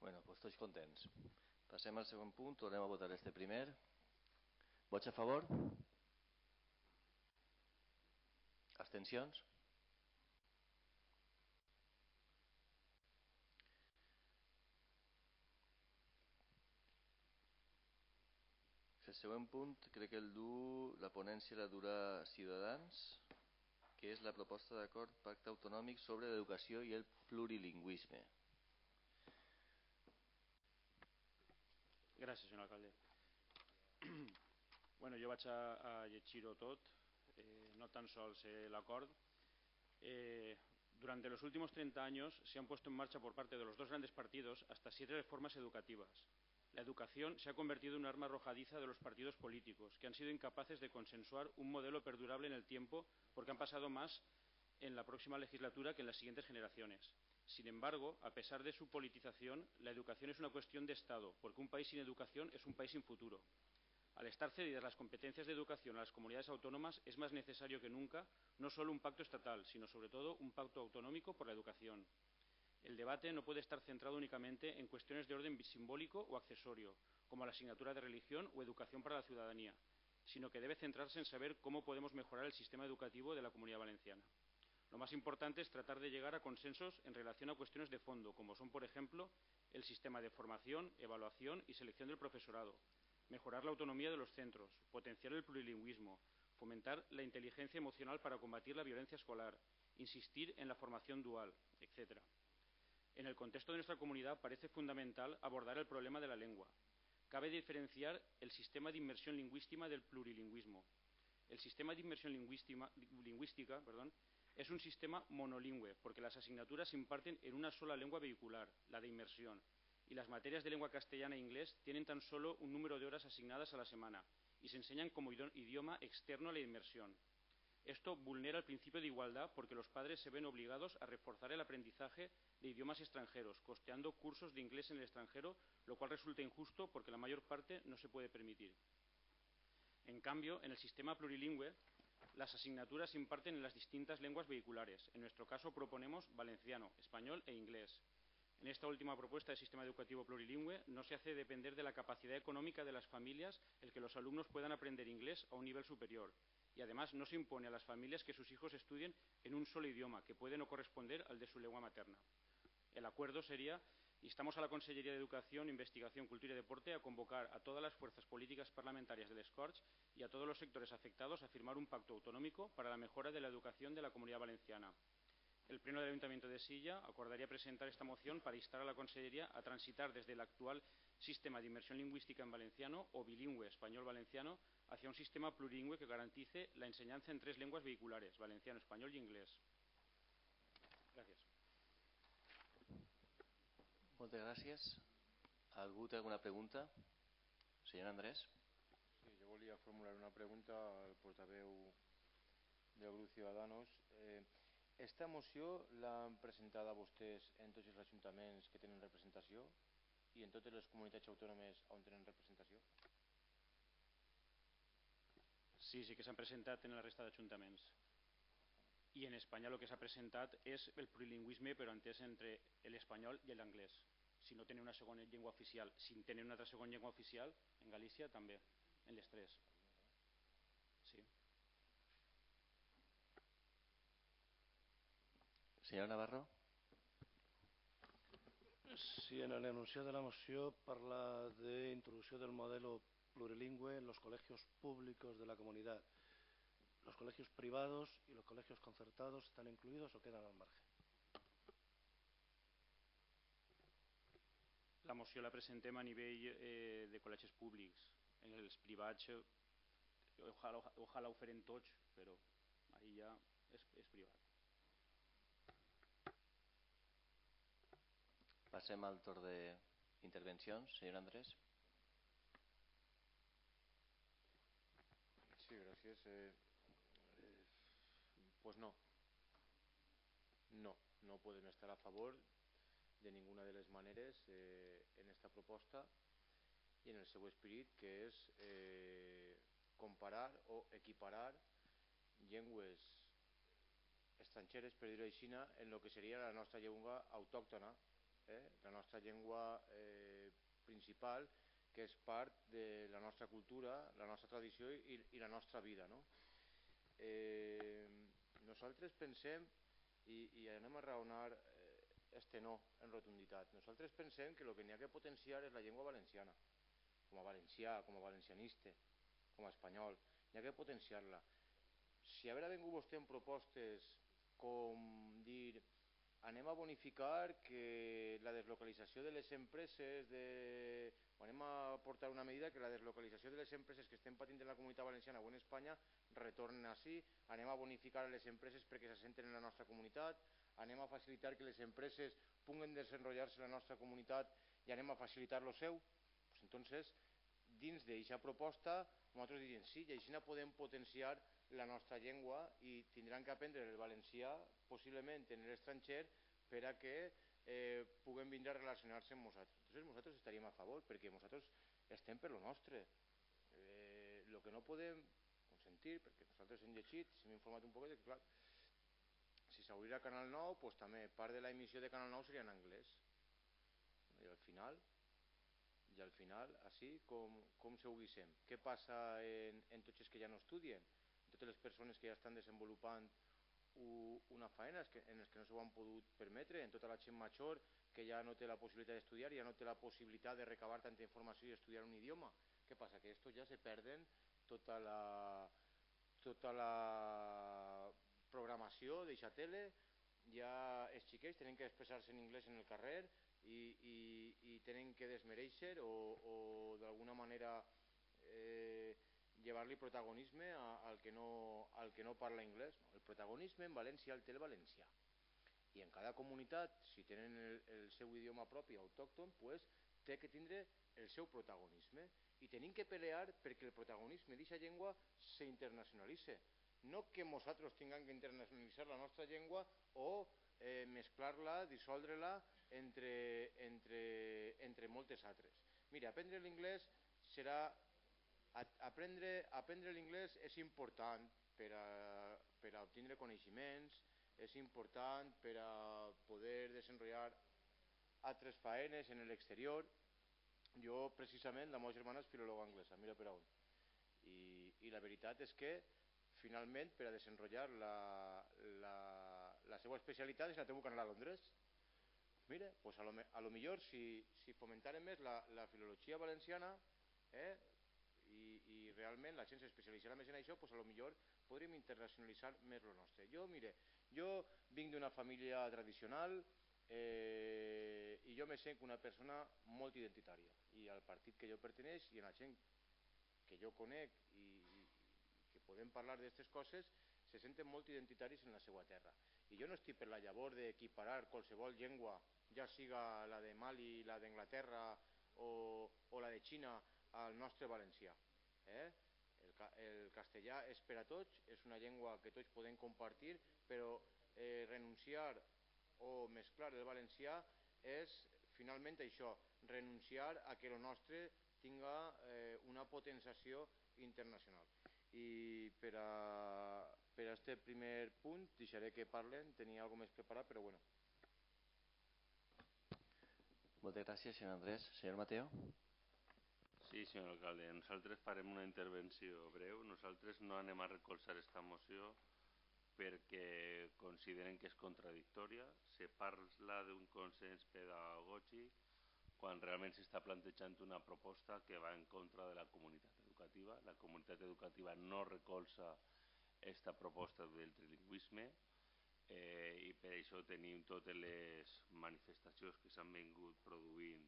Bueno, pues tots contents. Passem al segon punt, tornem a votar este primer. Vots a favor? Abstencions? El següent punt crec que el du la ponència la durà Ciutadans, que és la proposta d'acord pacte autonòmic sobre l'educació i el plurilingüisme. Gràcies, senyor alcalde. bueno, jo vaig a, a llegir-ho tot eh, no tan sols eh, el acuerdo. Eh, durante los últimos 30 años se han puesto en marcha por parte de los dos grandes partidos hasta siete reformas educativas. La educación se ha convertido en un arma arrojadiza de los partidos políticos, que han sido incapaces de consensuar un modelo perdurable en el tiempo porque han pasado más en la próxima legislatura que en las siguientes generaciones. Sin embargo, a pesar de su politización, la educación es una cuestión de Estado, porque un país sin educación es un país sin futuro. Al estar cedidas las competencias de educación a las comunidades autónomas, es más necesario que nunca no solo un pacto estatal, sino sobre todo un pacto autonómico por la educación. El debate no puede estar centrado únicamente en cuestiones de orden simbólico o accesorio, como la asignatura de religión o educación para la ciudadanía, sino que debe centrarse en saber cómo podemos mejorar el sistema educativo de la comunidad valenciana. Lo más importante es tratar de llegar a consensos en relación a cuestiones de fondo, como son, por ejemplo, el sistema de formación, evaluación y selección del profesorado, mejorar la autonomía de los centros, potenciar el plurilingüismo, fomentar la inteligencia emocional para combatir la violencia escolar, insistir en la formación dual, etc. En el contexto de nuestra comunidad parece fundamental abordar el problema de la lengua. Cabe diferenciar el sistema de inmersión lingüística del plurilingüismo. El sistema de inmersión lingüística es un sistema monolingüe porque las asignaturas se imparten en una sola lengua vehicular, la de inmersión, y las materias de lengua castellana e inglés tienen tan solo un número de horas asignadas a la semana y se enseñan como idioma externo a la inmersión. Esto vulnera el principio de igualdad porque los padres se ven obligados a reforzar el aprendizaje de idiomas extranjeros, costeando cursos de inglés en el extranjero, lo cual resulta injusto porque la mayor parte no se puede permitir. En cambio, en el sistema plurilingüe, las asignaturas se imparten en las distintas lenguas vehiculares. En nuestro caso proponemos valenciano, español e inglés. En esta última propuesta de sistema educativo plurilingüe no se hace depender de la capacidad económica de las familias el que los alumnos puedan aprender inglés a un nivel superior. Y además no se impone a las familias que sus hijos estudien en un solo idioma, que puede no corresponder al de su lengua materna. El acuerdo sería instamos a la Consellería de Educación, Investigación, Cultura y Deporte a convocar a todas las fuerzas políticas parlamentarias del Scorch y a todos los sectores afectados a firmar un pacto autonómico para la mejora de la educación de la comunidad valenciana el Pleno del Ayuntamiento de Silla acordaría presentar esta moción para instar a la Consellería a transitar desde el actual sistema de inmersión lingüística en valenciano o bilingüe español-valenciano hacia un sistema plurilingüe que garantice la enseñanza en tres lenguas vehiculares, valenciano, español y inglés. Gracias. Algú té alguna pregunta? Senyor Andrés. Sí, jo volia formular una pregunta al portaveu del grup Ciudadanos. Eh, esta moció l'han presentada vostès en tots els ajuntaments que tenen representació i en totes les comunitats autònomes on tenen representació? Sí, sí que s'han presentat en la resta d'ajuntaments. i en Espanya el que s'ha presentat és el plurilingüisme però entès entre l'espanyol i l'anglès si no tenen una segona llengua oficial si tenen una altra segona llengua oficial en Galícia també, en les tres sí. Senyor Navarro Sí, en el enunciado de la moción parla de introducción del modelo plurilingüe en los colegios públicos de la comunidad. ¿Los colegios privados y los colegios concertados están incluidos o quedan al margen? La moció la presentem a nivell eh, de col·legis públics. En els privats, eh, ojalà, ojalà ho farem tots, però ahir ja és. Passem al torn d'intervencions. Senyor Andrés. Sí, gràcies. Eh, eh, pues no. No, no podem estar a favor de ninguna de les maneres eh, en esta proposta i en el seu esperit que és eh, comparar o equiparar llengües estrangeres, per dir-ho així, en el que seria la nostra llengua autòctona, eh? la nostra llengua eh, principal, que és part de la nostra cultura, la nostra tradició i, i la nostra vida. No? Eh, nosaltres pensem, i, i anem a raonar este no en rotunditat. Nosaltres pensem que el que n'hi ha que potenciar és la llengua valenciana, com a valencià, com a valencianista, com a espanyol. N'hi ha que potenciar-la. Si haurà vingut vostè amb propostes com dir anem a bonificar que la deslocalització de les empreses de... o anem a portar una medida que la deslocalització de les empreses que estem patint en la comunitat valenciana o en Espanya retornen així, anem a bonificar les empreses perquè s'assenten en la nostra comunitat, anem a facilitar que les empreses puguen desenrotllar-se en la nostra comunitat i anem a facilitar lo seu. Pues entonces dins d'aquesta proposta nosaltres diríem sí, i així podem potenciar la nostra llengua i tindran que aprendre el valencià possiblement en l'estranger per a que eh, puguem vindre a relacionar-se amb nosaltres. Entonces nosaltres estaríem a favor perquè nosaltres estem per lo nostre. Eh, lo que no podem consentir, perquè nosaltres hem llegit, hem informat un poc, que clar, si s'obrirà Canal 9 pues també part de la emissió de Canal 9 seria en anglès i al final i al final així com, com se ho guisem què passa en, en tots els que ja no estudien totes les persones que ja estan desenvolupant una feina en els que no s'ho han pogut permetre, en tota la gent major que ja no té la possibilitat d'estudiar, ja no té la possibilitat de recabar tanta informació i estudiar un idioma. Què passa? Que estos ja se perden tota la, tota la programació d'eixa tele, ja els xiquets tenen que expressar-se en anglès en el carrer i, i, i tenen que desmereixer o, o d'alguna manera eh, llevar-li protagonisme al, que no, al que no parla anglès. El protagonisme en València el té el valencià. I en cada comunitat, si tenen el, el seu idioma propi autòcton, pues, té que tindre el seu protagonisme. I tenim que pelear perquè el protagonisme d'aquesta llengua s'internacionalitzi no que nosaltres tinguem que internacionalitzar la nostra llengua o eh, mesclar-la, dissoldre-la entre, entre, entre moltes altres. Mira, aprendre l'inglès serà... Aprendre, aprendre l'inglès és important per a, per a obtindre coneixements, és important per a poder desenvolupar altres faenes en l'exterior. Jo, precisament, la meva germana és filòloga anglesa, mira per on. I, I la veritat és que finalment per a desenrotllar la, la, la seva especialitat és la teva anar a Londres mira, pues a lo, a lo millor si, si fomentaren més la, la filologia valenciana eh, realment la gent s'especialitzarà més en això pues a lo millor podríem internacionalitzar més el nostre jo, mire, jo vinc d'una família tradicional eh, i jo me sent una persona molt identitària i al partit que jo perteneix i en la gent que jo conec i, podem parlar d'aquestes coses, se senten molt identitaris en la seva terra. I jo no estic per la llavor d'equiparar qualsevol llengua, ja siga la de Mali, la d'Anglaterra o, o la de Xina, al nostre valencià. Eh? El, el castellà és per a tots, és una llengua que tots podem compartir, però eh, renunciar o mesclar el valencià és finalment això, renunciar a que el nostre tinga eh, una potenciació internacional. i per a, per a este primer punt deixaré que parlen, tenia alguna més preparat, però bueno. Moltes gràcies, senyor Andrés. Senyor Mateo. Sí, senyor alcalde, nosaltres farem una intervenció breu. Nosaltres no anem a recolzar aquesta moció perquè consideren que és contradictòria. Se parla d'un consens pedagògic quan realment s'està plantejant una proposta que va en contra de la comunitat educativa. La comunitat educativa no recolza aquesta proposta del trilingüisme eh, i per això tenim totes les manifestacions que s'han vingut produint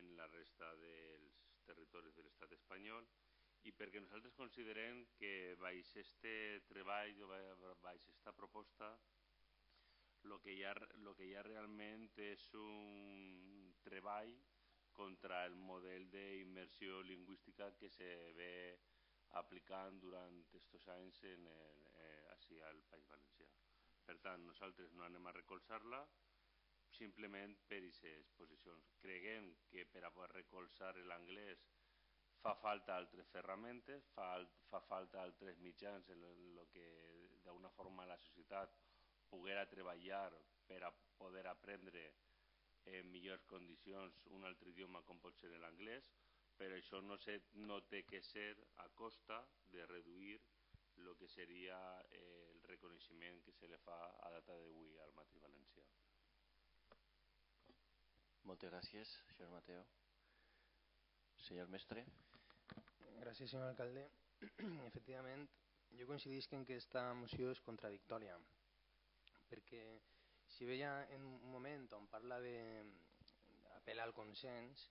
en la resta dels territoris de l'estat espanyol i perquè nosaltres considerem que baix este treball o baix esta proposta el que hi ha, lo que hi ha realment és un treball contra el model d'immersió lingüística que se ve aplicant durant aquests anys en el, eh, al País Valencià. Per tant, nosaltres no anem a recolzar-la simplement per aquestes posicions. Creguem que per a recolzar l'anglès fa falta altres ferramentes, fa, fa falta altres mitjans en el que d'una forma la societat poguera treballar per a poder aprendre en millors condicions un altre idioma com pot ser l'anglès, però això no, se, no té que ser a costa de reduir el que seria el reconeixement que se li fa a data d'avui al matí valencià. Moltes gràcies, senyor Mateo. Senyor mestre. Gràcies, senyor alcalde. Efectivament, jo coincidís que en aquesta moció és contradictòria perquè si veia en un moment on parla d'apel·lar al consens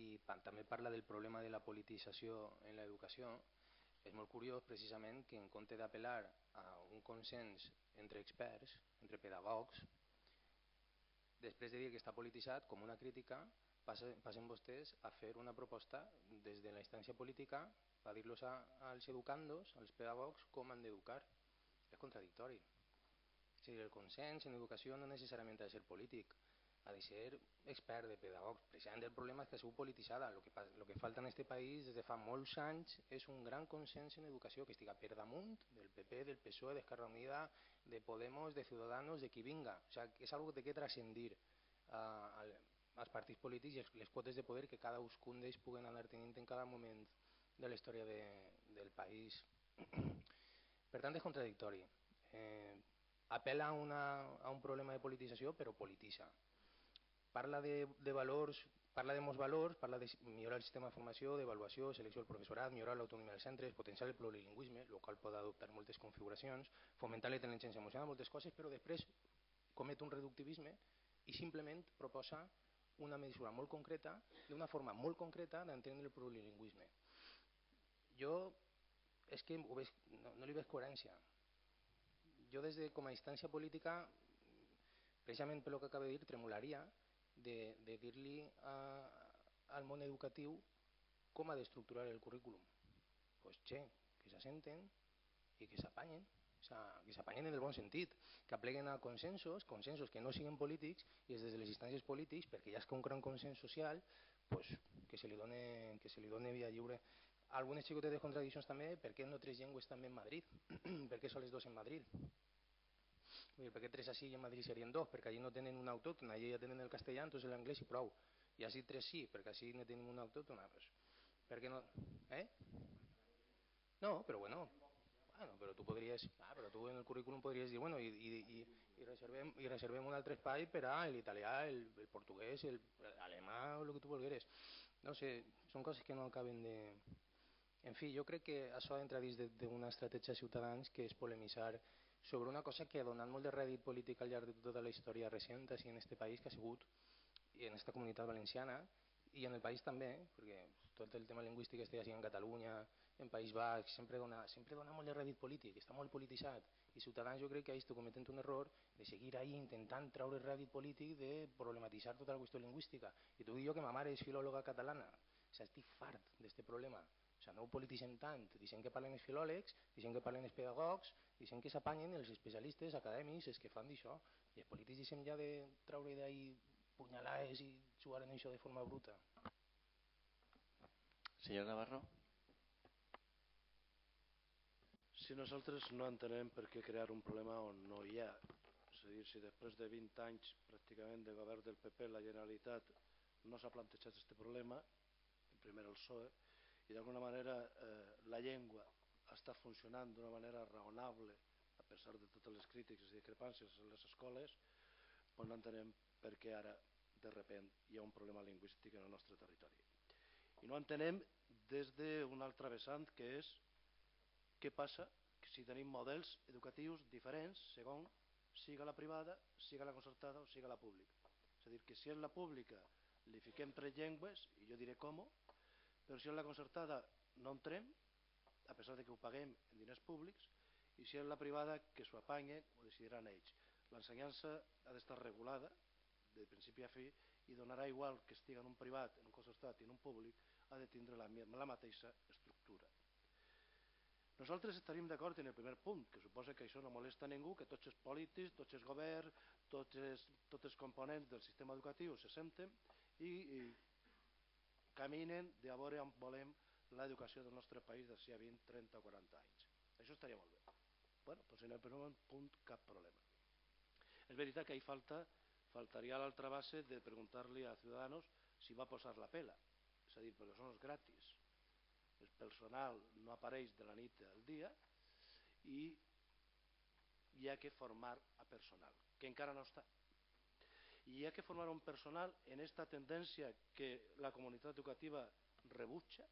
i també parla del problema de la politització en l'educació, és molt curiós precisament que en compte d'apel·lar a un consens entre experts, entre pedagogs, després de dir que està polititzat com una crítica, passen vostès a fer una proposta des de la instància política a dir-los als educandos, als pedagogs, com han d'educar. És contradictori. O sigui, el consens en educació no necessàriament ha de ser polític, ha de ser expert de pedagog. Precisament el problema és que ha sigut polititzada. El que, el que falta en aquest país des de fa molts anys és un gran consens en educació que estiga per damunt del PP, del PSOE, d'Esquerra Unida, de Podemos, de Ciudadanos, de qui vinga. O sigui, és algo que té que transcendir uh, als partits polítics i les quotes de poder que cada d'ells puguen anar tenint en cada moment de la història de, del país. per tant, és contradictori. Eh, apela a, una, a un problema de politització però polititza. Parla de, de valors, parla de molts valors, parla de millorar el sistema de formació, d'avaluació, selecció del professorat, millorar l'autonomia dels centres, potenciar el plurilingüisme, el qual pot adoptar moltes configuracions, fomentar la intel·ligència emocional, moltes coses, però després comet un reductivisme i simplement proposa una mesura molt concreta, d'una forma molt concreta d'entendre el plurilingüisme. Jo és que veig, no, no li veig coherència jo des de com a instància política, precisament pel que acaba de dir, tremolaria de, de dir-li al món educatiu com ha d'estructurar el currículum. Pues, che, que s'assenten i que s'apanyen, o sea, que s'apanyen en el bon sentit, que apleguen a consensos, consensos que no siguin polítics i des de les instàncies polítics, perquè ja és que un gran consens social, pues, que, se li done, que se li done via lliure algunes xicotetes contradiccions també, per què tres llengües també en Madrid? per què sols dos en Madrid? Dir, per què tres així en Madrid serien dos? Perquè allí no tenen una autòctona, allí ja tenen el castellà, entonces l'anglès i prou. I així tres sí, perquè així no tenim una autòctona. Pues, per què no? Eh? No, però bueno, bueno, però tu podries, ah, però tu en el currículum podries dir, bueno, i, i, i, i, reservem, i reservem un altre espai per a l'italià, el, el portuguès, l'alemà, el que tu volgueres. No sé, són coses que no acaben de, en fi, jo crec que això entra dins d'una estratègia ciutadans que és polemitzar sobre una cosa que ha donat molt de rèdit polític al llarg de tota la història recent així en aquest país que ha sigut i en aquesta comunitat valenciana i en el país també, perquè tot el tema lingüístic estigui així en Catalunya, en País Basc, sempre dona, sempre dona molt de rèdit polític, està molt polititzat. I Ciutadans jo crec que ha estat cometent un error de seguir ahí intentant treure rèdit polític de problematitzar tota la qüestió lingüística. I t'ho dic jo que ma mare és filòloga catalana. O sigui, estic fart d'aquest problema o sigui, no ho polititzem tant, deixem que parlen els filòlegs, deixem que parlen els pedagogs, deixem que s'apanyen els especialistes acadèmics, els que fan d'això, i els polítics deixem ja de treure d'ahí punyalades i jugar en això de forma bruta. Senyor Navarro. Si nosaltres no entenem per què crear un problema on no hi ha. És a dir, si després de 20 anys pràcticament de govern del PP la Generalitat no s'ha plantejat aquest problema, primer el PSOE, i d'alguna manera eh, la llengua està funcionant d'una manera raonable a pesar de totes les crítiques i discrepàncies en les escoles, doncs no entenem per què ara de repent hi ha un problema lingüístic en el nostre territori. I no entenem des d'un altre vessant que és què passa si tenim models educatius diferents segons siga la privada, siga la concertada o siga la pública. És a dir, que si és la pública li fiquem tres llengües, i jo diré com, però si és la concertada no entrem, a pesar de que ho paguem en diners públics, i si és la privada que s'ho apanye ho decidiran ells. L'ensenyança ha d'estar regulada de principi a fi i donarà igual que estigui en un privat, en un concertat i en un públic, ha de tindre la, la mateixa estructura. Nosaltres estaríem d'acord en el primer punt, que suposa que això no molesta a ningú, que tots els polítics, tots els governs, tots els, tots els components del sistema educatiu se senten i, i caminen de a veure on volem l'educació del nostre país d'ací a 20, 30 o 40 anys. Això estaria molt bé. Bueno, doncs en el primer punt cap problema. És veritat que hi falta, faltaria l'altra base de preguntar-li a Ciudadanos si va posar la pela. És a dir, perquè són els gratis. El personal no apareix de la nit al dia i hi ha que formar a personal, que encara no està. I hi ha que formar un personal en esta tendència que la comunitat educativa rebutja,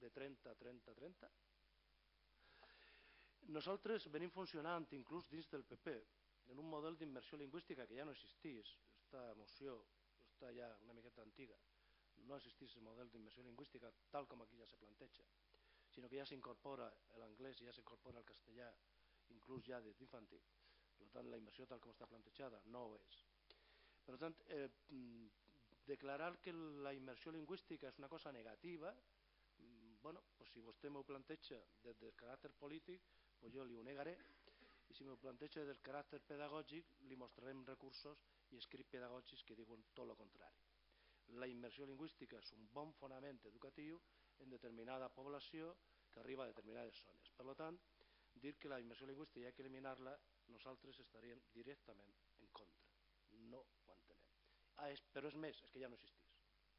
de 30 a 30 a 30. Nosaltres venim funcionant, inclús dins del PP, en un model d'immersió lingüística que ja no existís. Esta moció està ja una miqueta antiga. No existís el model d'immersió lingüística tal com aquí ja se planteja, sinó que ja s'incorpora l'anglès i ja s'incorpora el castellà, inclús ja des d'infantil. Per tant, la immersió tal com està plantejada no ho és. Per tant, eh, mm, declarar que la immersió lingüística és una cosa negativa, mm, bueno, pues si vostè m'ho planteja des del caràcter polític, pues jo li ho negaré, i si m'ho planteja des del caràcter pedagògic, li mostrarem recursos i escrits pedagògics que diuen tot el contrari. La immersió lingüística és un bon fonament educatiu en determinada població que arriba a determinades zones. Per tant, dir que la immersió lingüística hi ha que eliminar-la, nosaltres estaríem directament en contra. No ho entenem. Ah, és, però és més, és que ja no existís.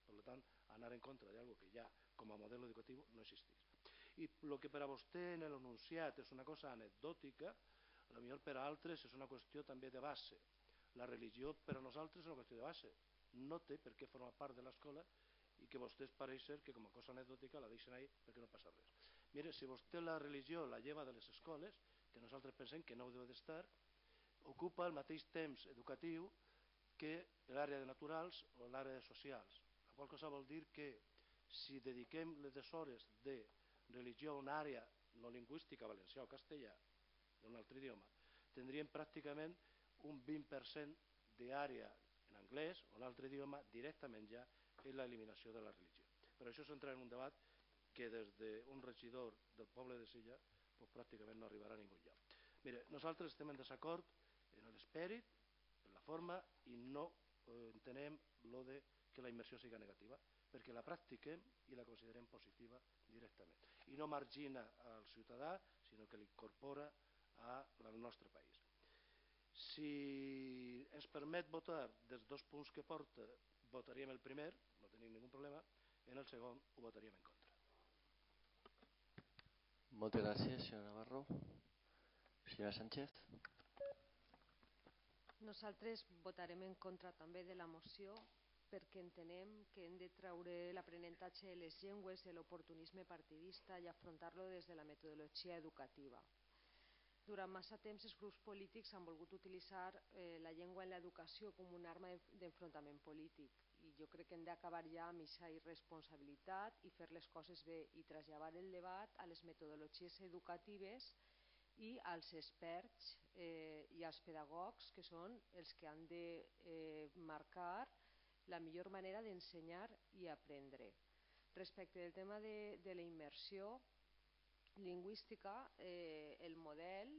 Per tant, anar en contra d'algo que ja com a model educatiu no existís. I el que per a vostè en l'enunciat és una cosa anecdòtica, a millor per a altres és una qüestió també de base. La religió per a nosaltres és una qüestió de base. No té per què formar part de l'escola i que vostès pareix que com a cosa anecdòtica la deixen ahí perquè no passa res. Mire, si vostè la religió la lleva de les escoles, que nosaltres pensem que no ho deu d'estar, ocupa el mateix temps educatiu que l'àrea de naturals o l'àrea de socials. La qual cosa vol dir que si dediquem les hores de religió a una àrea no lingüística, valencià o castellà, d'un altre idioma, tindríem pràcticament un 20% d'àrea en anglès o un altre idioma directament ja en l'eliminació de la religió. Però això s'entra en un debat que des d'un regidor del poble de Silla pues, pràcticament no arribarà a ningú lloc. Mire, nosaltres estem en desacord en l'esperit, forma i no eh, entenem lo de que la immersió sigui negativa perquè la practiquem i la considerem positiva directament. I no margina al ciutadà, sinó que l'incorpora al nostre país. Si ens permet votar dels dos punts que porta, votaríem el primer, no tenim ningú problema, en el segon ho votaríem en contra. Moltes gràcies, senyora Navarro. Senyora Sánchez. Nosaltres votarem en contra també de la moció perquè entenem que hem de treure l'aprenentatge de les llengües de l'oportunisme partidista i afrontar-lo des de la metodologia educativa. Durant massa temps els grups polítics han volgut utilitzar eh, la llengua en l'educació com una arma d'enfrontament polític i jo crec que hem d'acabar ja amb aquesta irresponsabilitat i fer les coses bé i traslladar el debat a les metodologies educatives i als experts eh, i als pedagogs que són els que han de eh, marcar la millor manera d'ensenyar i aprendre. Respecte del tema de, de la immersió, lingüística, eh, el model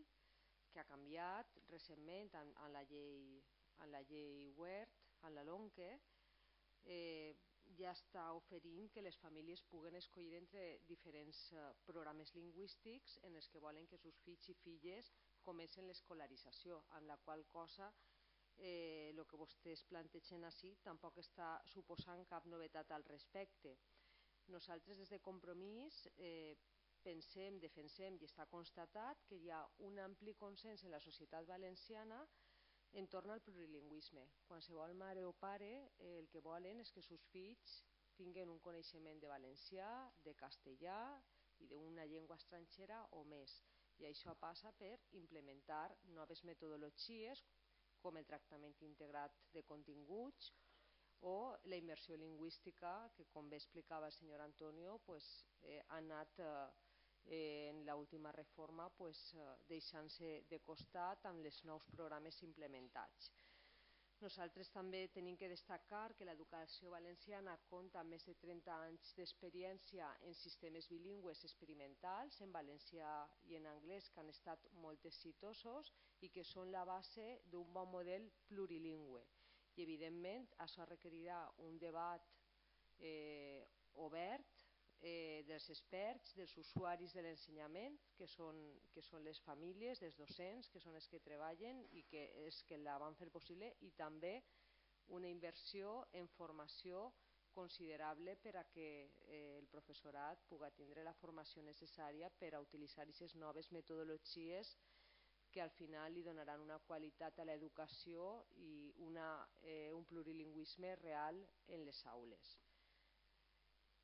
que ha canviat recentment en, en, la, llei, en la llei WERT, en la LONCE, eh, ja està oferint que les famílies puguen escollir entre diferents eh, programes lingüístics en els que volen que sus fills i filles comencen l'escolarització, amb la qual cosa eh, el que vostès plantegen així tampoc està suposant cap novetat al respecte. Nosaltres des de Compromís eh, pensem, defensem i està constatat que hi ha un ampli consens en la societat valenciana entorn al plurilingüisme. Qualsevol mare o pare eh, el que volen és que els seus fills tinguin un coneixement de valencià, de castellà i d'una llengua estrangera o més. I això passa per implementar noves metodologies com el tractament integrat de continguts o la immersió lingüística que, com bé explicava el senyor Antonio, pues, eh, ha anat eh, eh, en l'última reforma pues, eh, deixant-se de costat amb els nous programes implementats. Nosaltres també tenim que destacar que l'educació valenciana compta amb més de 30 anys d'experiència en sistemes bilingües experimentals, en valencià i en anglès, que han estat molt exitosos i que són la base d'un bon model plurilingüe. I, evidentment, això requerirà un debat eh, obert eh, dels experts, dels usuaris de l'ensenyament, que, són, que són les famílies, dels docents, que són els que treballen i que és que la van fer possible, i també una inversió en formació considerable per a que eh, el professorat pugui tindre la formació necessària per a utilitzar aquestes noves metodologies que al final li donaran una qualitat a l'educació i una, eh, un plurilingüisme real en les aules.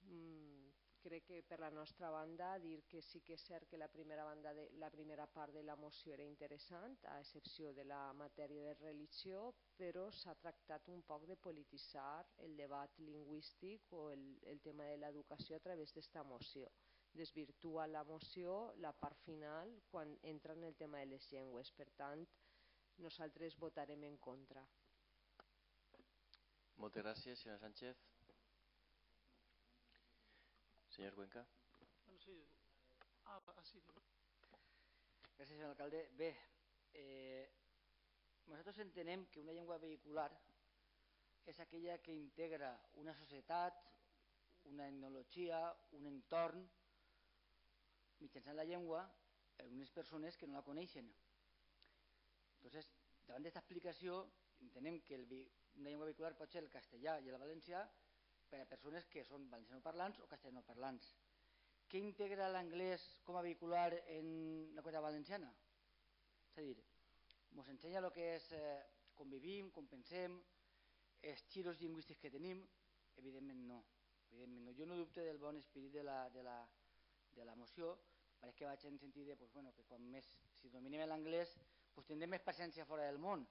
Mm, crec que per la nostra banda dir que sí que és cert que la primera, banda de, la primera part de la moció era interessant, a excepció de la matèria de religió, però s'ha tractat un poc de polititzar el debat lingüístic o el, el tema de l'educació a través d'esta moció. Desvirtua la moció la part final quan entra en el tema de les llengües. Per tant, nosaltres votarem en contra. Moltes gràcies, senyora Sánchez. Señor Cuenca. Bueno, sí. Ah, ah, sí. Gràcies, senyor alcalde. Bé, eh, nosaltres entenem que una llengua vehicular és aquella que integra una societat, una etnologia, un entorn, mitjançant la llengua, en unes persones que no la coneixen. Entonces, davant d'aquesta explicació, entenem que el, una llengua vehicular pot ser el castellà i el valencià, per a persones que són valencianoparlants o castellanoparlants. Què integra l'anglès com a vehicular en la comunitat valenciana? És a dir, ens ensenya el que és eh, com vivim, com pensem, els xiros lingüístics que tenim? Evidentment no. Evidentment no. Jo no dubte del bon espírit de la, de la, de la moció, pareix que vaig en sentit de pues, bueno, que quan més, si dominem l'anglès pues, tindrem més presència fora del món.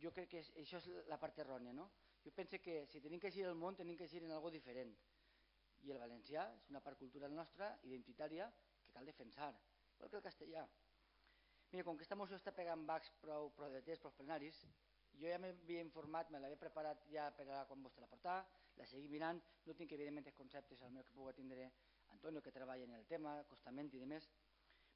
Jo crec que això és la part errònia, no? Jo penso que si tenim que eixir el món tenim que eixir en algo diferent. I el valencià és una part cultural nostra, identitària, que cal defensar, igual que el castellà. Mira, com que aquesta moció està pegant bacs prou, prou de test, prou plenaris, jo ja m'havia informat, me l'havia preparat ja per a quan vostè la portar, la seguim mirant, no tinc evidentment els conceptes al meu que pugui tindre Antonio que treballa en el tema, acostament i demés,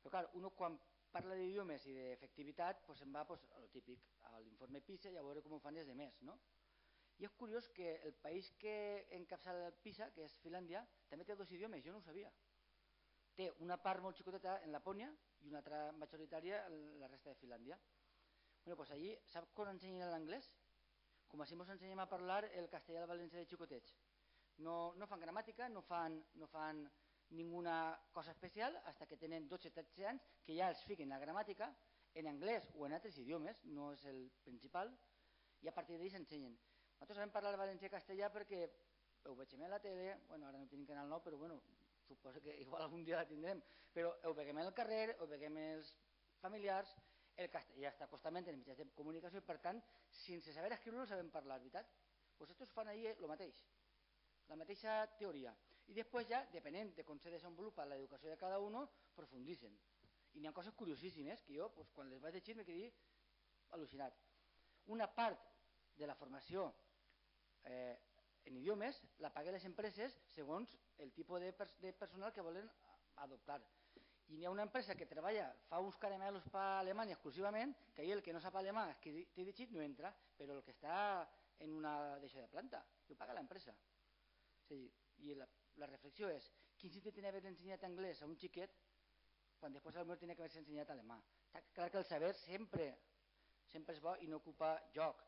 però clar, uno quan parla d'idiomes i d'efectivitat pues se'n va pues, a lo típic, a l'informe PISA i a veure com ho fan els demés, no? I és curiós que el país que encapçala el PISA, que és Finlàndia, també té dos idiomes, jo no ho sabia. Té una part molt xicoteta en Lapònia i una altra majoritària en la resta de Finlàndia. Bueno, pues allí, sap quan ensenyen l'anglès? Com així ens ensenyem a parlar el castellà i valencià de xicotets. No, no fan gramàtica, no fan, no fan ninguna cosa especial hasta que tenen 12-13 anys que ja els fiquen la gramàtica en anglès o en altres idiomes, no és el principal, i a partir d'ells s'ensenyen. Nosaltres sabem parlar valencià i castellà perquè ho veiem a la tele, bueno, ara no tenim canal nou, però bueno, suposo que igual algun dia la tindrem, però ho veiem al carrer, ho veiem els familiars, el castellà està constantment en mitjans de comunicació per tant, sense saber escriure no sabem parlar, veritat? Pues estos fan ahí el mateix, la mateixa teoria. I després ja, depenent de com se desenvolupa l'educació de cada uno, profunditzen. I n'hi ha coses curiosíssimes que jo, pues, quan les vaig llegir, me quedé al·lucinat. Una part de la formació eh, en idiomes la paguen les empreses segons el tipus de, pers de personal que volen adoptar. I n'hi ha una empresa que treballa, fa uns caramelos per Alemanya exclusivament, que ahir el que no sap alemà, que té llegit, no entra, però el que està en una deixa de planta, ho paga l'empresa. A dir, i la, la reflexió és, quin sentit tenia haver ensenyat anglès a un xiquet quan després potser tenia que haver ensenyat alemà? Està clar que el saber sempre, sempre és bo i no ocupa joc,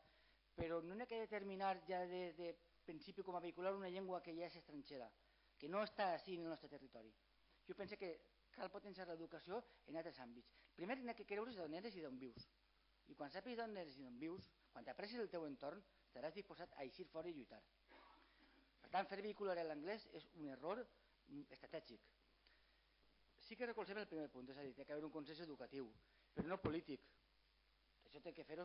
però no n'hi ha que determinar ja des de principi com a vehicular una llengua que ja és estrangera, que no està així en el nostre territori. Jo penso que cal potenciar l'educació en altres àmbits. Primer, n'hi ha que creure d'on eres i d'on vius. I quan sàpigues d'on eres i d'on vius, quan t'aprecis el teu entorn, estaràs disposat a eixir fora i lluitar. Per tant, fer vehicular l'anglès és un error estratègic. Sí que recolzem el primer punt, és a dir, que haver un consens educatiu, però no polític. Això té que fer-ho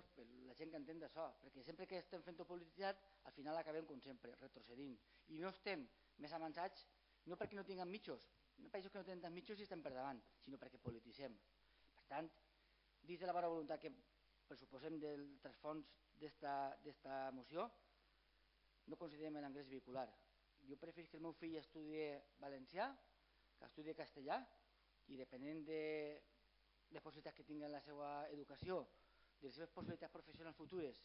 la gent que entén d'això, perquè sempre que estem fent-ho polititzat, al final acabem com sempre, retrocedint. I no estem més avançats, no perquè no tinguem mitjos, no països que no tenen tants mitjos i estem per davant, sinó perquè polititzem. Per tant, dins de la bona voluntat que pressuposem del trasfons d'esta moció, no considerem l'anglès vehicular. Jo prefereixo que el meu fill estudi valencià, que estudi castellà, i depenent de les possibilitats que tingui en la seva educació, de les seves possibilitats professionals futures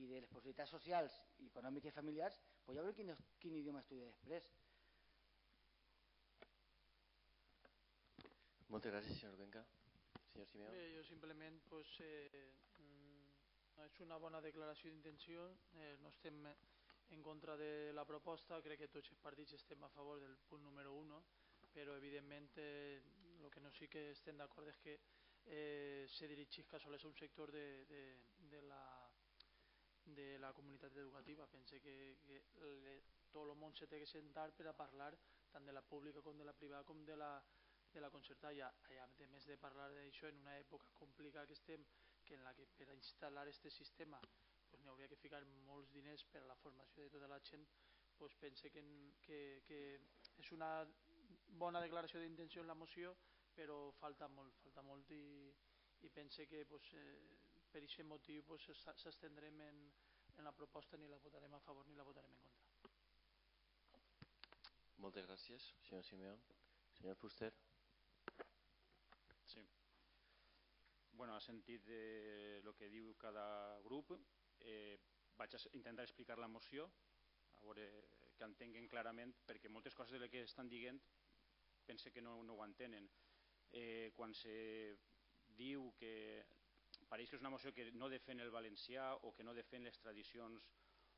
i de les possibilitats socials, i econòmiques i familiars, pues ja veurem quin, quin idioma estudia després. Moltes gràcies, senyor Benca. Senyor Simeón. Bé, jo simplement pues, eh, mm, és una bona declaració d'intenció, eh, no estem en contra de la proposta, crec que tots els partits estem a favor del punt número 1, però evidentment eh, el que no sí que estem d'acord és que eh, se dirigisca sols a un sector de, de, de, la, de la comunitat educativa. Pense que, que le, tot el món se té que sentar per a parlar tant de la pública com de la privada com de la, de la concertada i a, més de parlar d'això en una època complicada que estem que en la que per a instal·lar aquest sistema pues, n'hi hauria que ficar molts diners per a la formació de tota la gent, pues, pense que, que, que és una bona declaració d'intenció en la moció, però falta molt, falta molt i, i pense que pues, eh, per aquest motiu pues, s'estendrem en, en la proposta, ni la votarem a favor ni la votarem en contra. Moltes gràcies, senyor Simeón. Senyor Fuster. Sí. Bueno, ha sentit eh, el que diu cada grup eh, vaig a intentar explicar la moció a veure que entenguen clarament perquè moltes coses de les que estan dient pense que no, no ho entenen eh, quan se diu que pareix que és una moció que no defèn el valencià o que no defèn les tradicions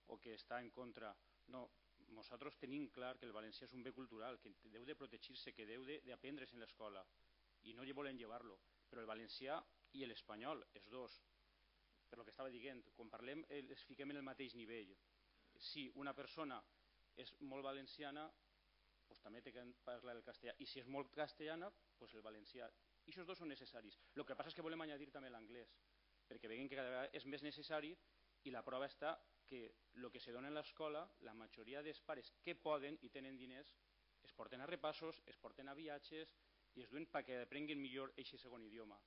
o que està en contra no, nosaltres tenim clar que el valencià és un bé cultural que deu de protegir-se, que deu d'aprendre's en l'escola i no volen llevar-lo però el valencià i l'espanyol, els dos per lo que estava dient, quan parlem eh, es fiquem en el mateix nivell. Si una persona és molt valenciana, pues, també té que parlar el castellà, i si és molt castellana, pues el valencià. I aquests dos són necessaris. El que passa és que volem añadir també l'anglès, perquè veiem que cada vegada és més necessari i la prova està que el que se dona en l'escola, la majoria dels pares que poden i tenen diners, es porten a repassos, es porten a viatges i es duen perquè aprenguin millor aquest segon idioma.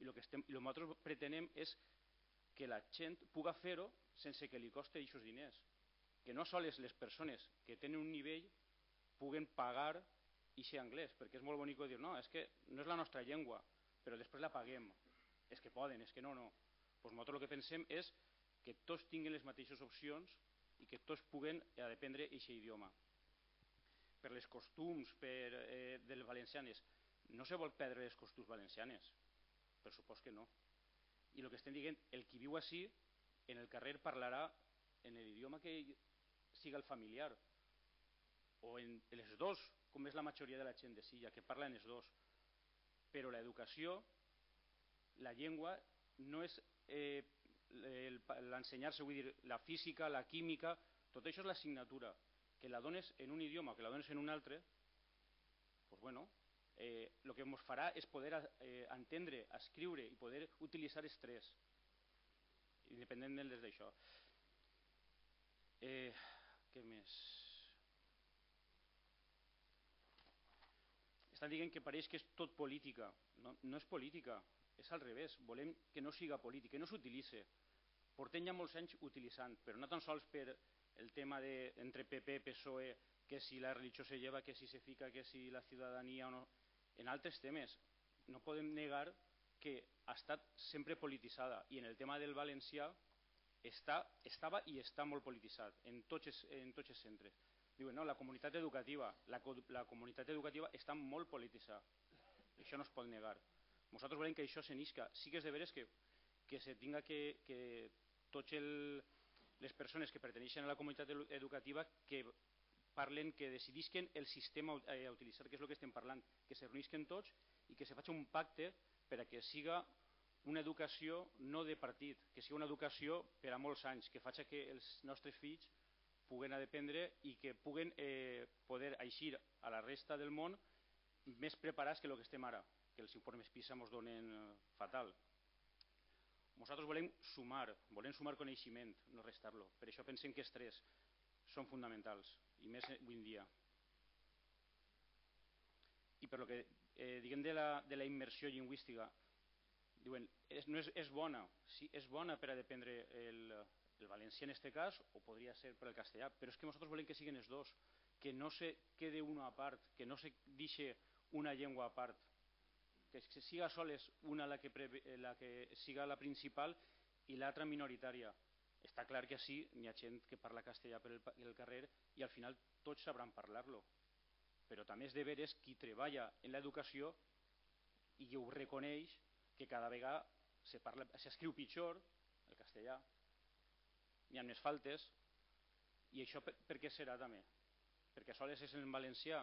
I el que, estem, el que nosaltres pretenem és que la gent puga fer-ho sense que li costi aquests diners. Que no sols les persones que tenen un nivell puguen pagar aquest anglès, perquè és molt bonic dir, no, és que no és la nostra llengua, però després la paguem. És que poden, és que no, no. Pues nosaltres el que pensem és que tots tinguin les mateixes opcions i que tots puguen aprendre aquest idioma. Per les costums per, eh, dels valencianes, no se vol perdre les costums valencianes, per supost que no i el que estem dient, el qui viu així en el carrer parlarà en l'idioma que siga el familiar o en els dos, com és la majoria de la gent de Silla, que parla en els dos. Però l'educació, la llengua, no és eh, l'ensenyar-se, vull dir, la física, la química, tot això és l'assignatura. Que la dones en un idioma que la dones en un altre, pues bueno, eh, el que ens farà és poder eh, entendre, escriure i poder utilitzar els tres, independentment d'això. Eh, què més? Estan dient que pareix que és tot política. No, no és política, és al revés. Volem que no siga política, que no s'utilitzi. Portem ja molts anys utilitzant, però no tan sols per el tema de, entre PP, PSOE, que si la religió se lleva, que si se fica, que si la ciutadania o no en altres temes. No podem negar que ha estat sempre polititzada i en el tema del valencià està, estava i està molt polititzat en en tots els centres. Diuen, no, la comunitat educativa. La, la comunitat educativa està molt polititzada. Això no es pot negar. Nosaltres volem que això s'enisca. Sí que és de veres que, que se tinga que, que tots el, les persones que perteneixen a la comunitat educativa que parlen, que decidisquen el sistema a utilitzar, que és el que estem parlant, que se reunisquen tots i que se faci un pacte per a que siga una educació no de partit, que sigui una educació per a molts anys, que faci que els nostres fills puguen aprendre i que puguen eh, poder eixir a la resta del món més preparats que el que estem ara, que els informes PISA ens donen eh, fatal. Nosaltres volem sumar, volem sumar coneixement, no restar-lo. Per això pensem que els tres són fonamentals, i més avui en dia. I per lo que eh, diguem de la, de la immersió lingüística, diuen, és, no és, és bona, sí, és bona per a dependre el, el valencià en aquest cas, o podria ser per el castellà, però és que nosaltres volem que siguin els dos, que no se quede una a part, que no se deixe una llengua a part, que siga soles una la que, la que siga la principal i l'altra minoritària. Està clar que així n'hi ha gent que parla castellà per el, el carrer i al final tots sabran parlar-lo. Però també és de veres qui treballa en l'educació i ho reconeix que cada vegada s'escriu pitjor el castellà, hi ha més faltes, i això per, per què serà també? Perquè soles és en valencià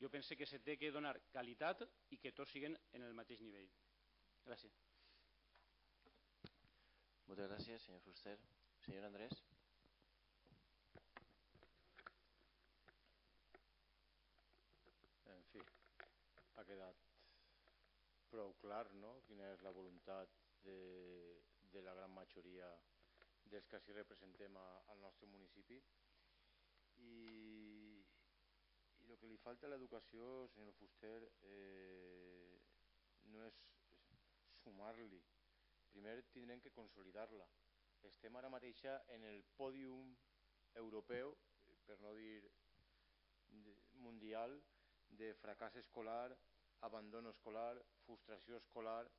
jo penso que se té que donar qualitat i que tots siguin en el mateix nivell. Gràcies. Moltes gràcies, senyor Fuster. Senyor Andrés. En fi, ha quedat prou clar no? quina és la voluntat de, de la gran majoria dels que s'hi representem a, al nostre municipi i, el que li falta a l'educació, senyor Fuster, eh, no és sumar-li. Primer tindrem que consolidar-la. Estem ara mateixa en el pòdium europeu, per no dir mundial, de fracàs escolar, abandono escolar, frustració escolar,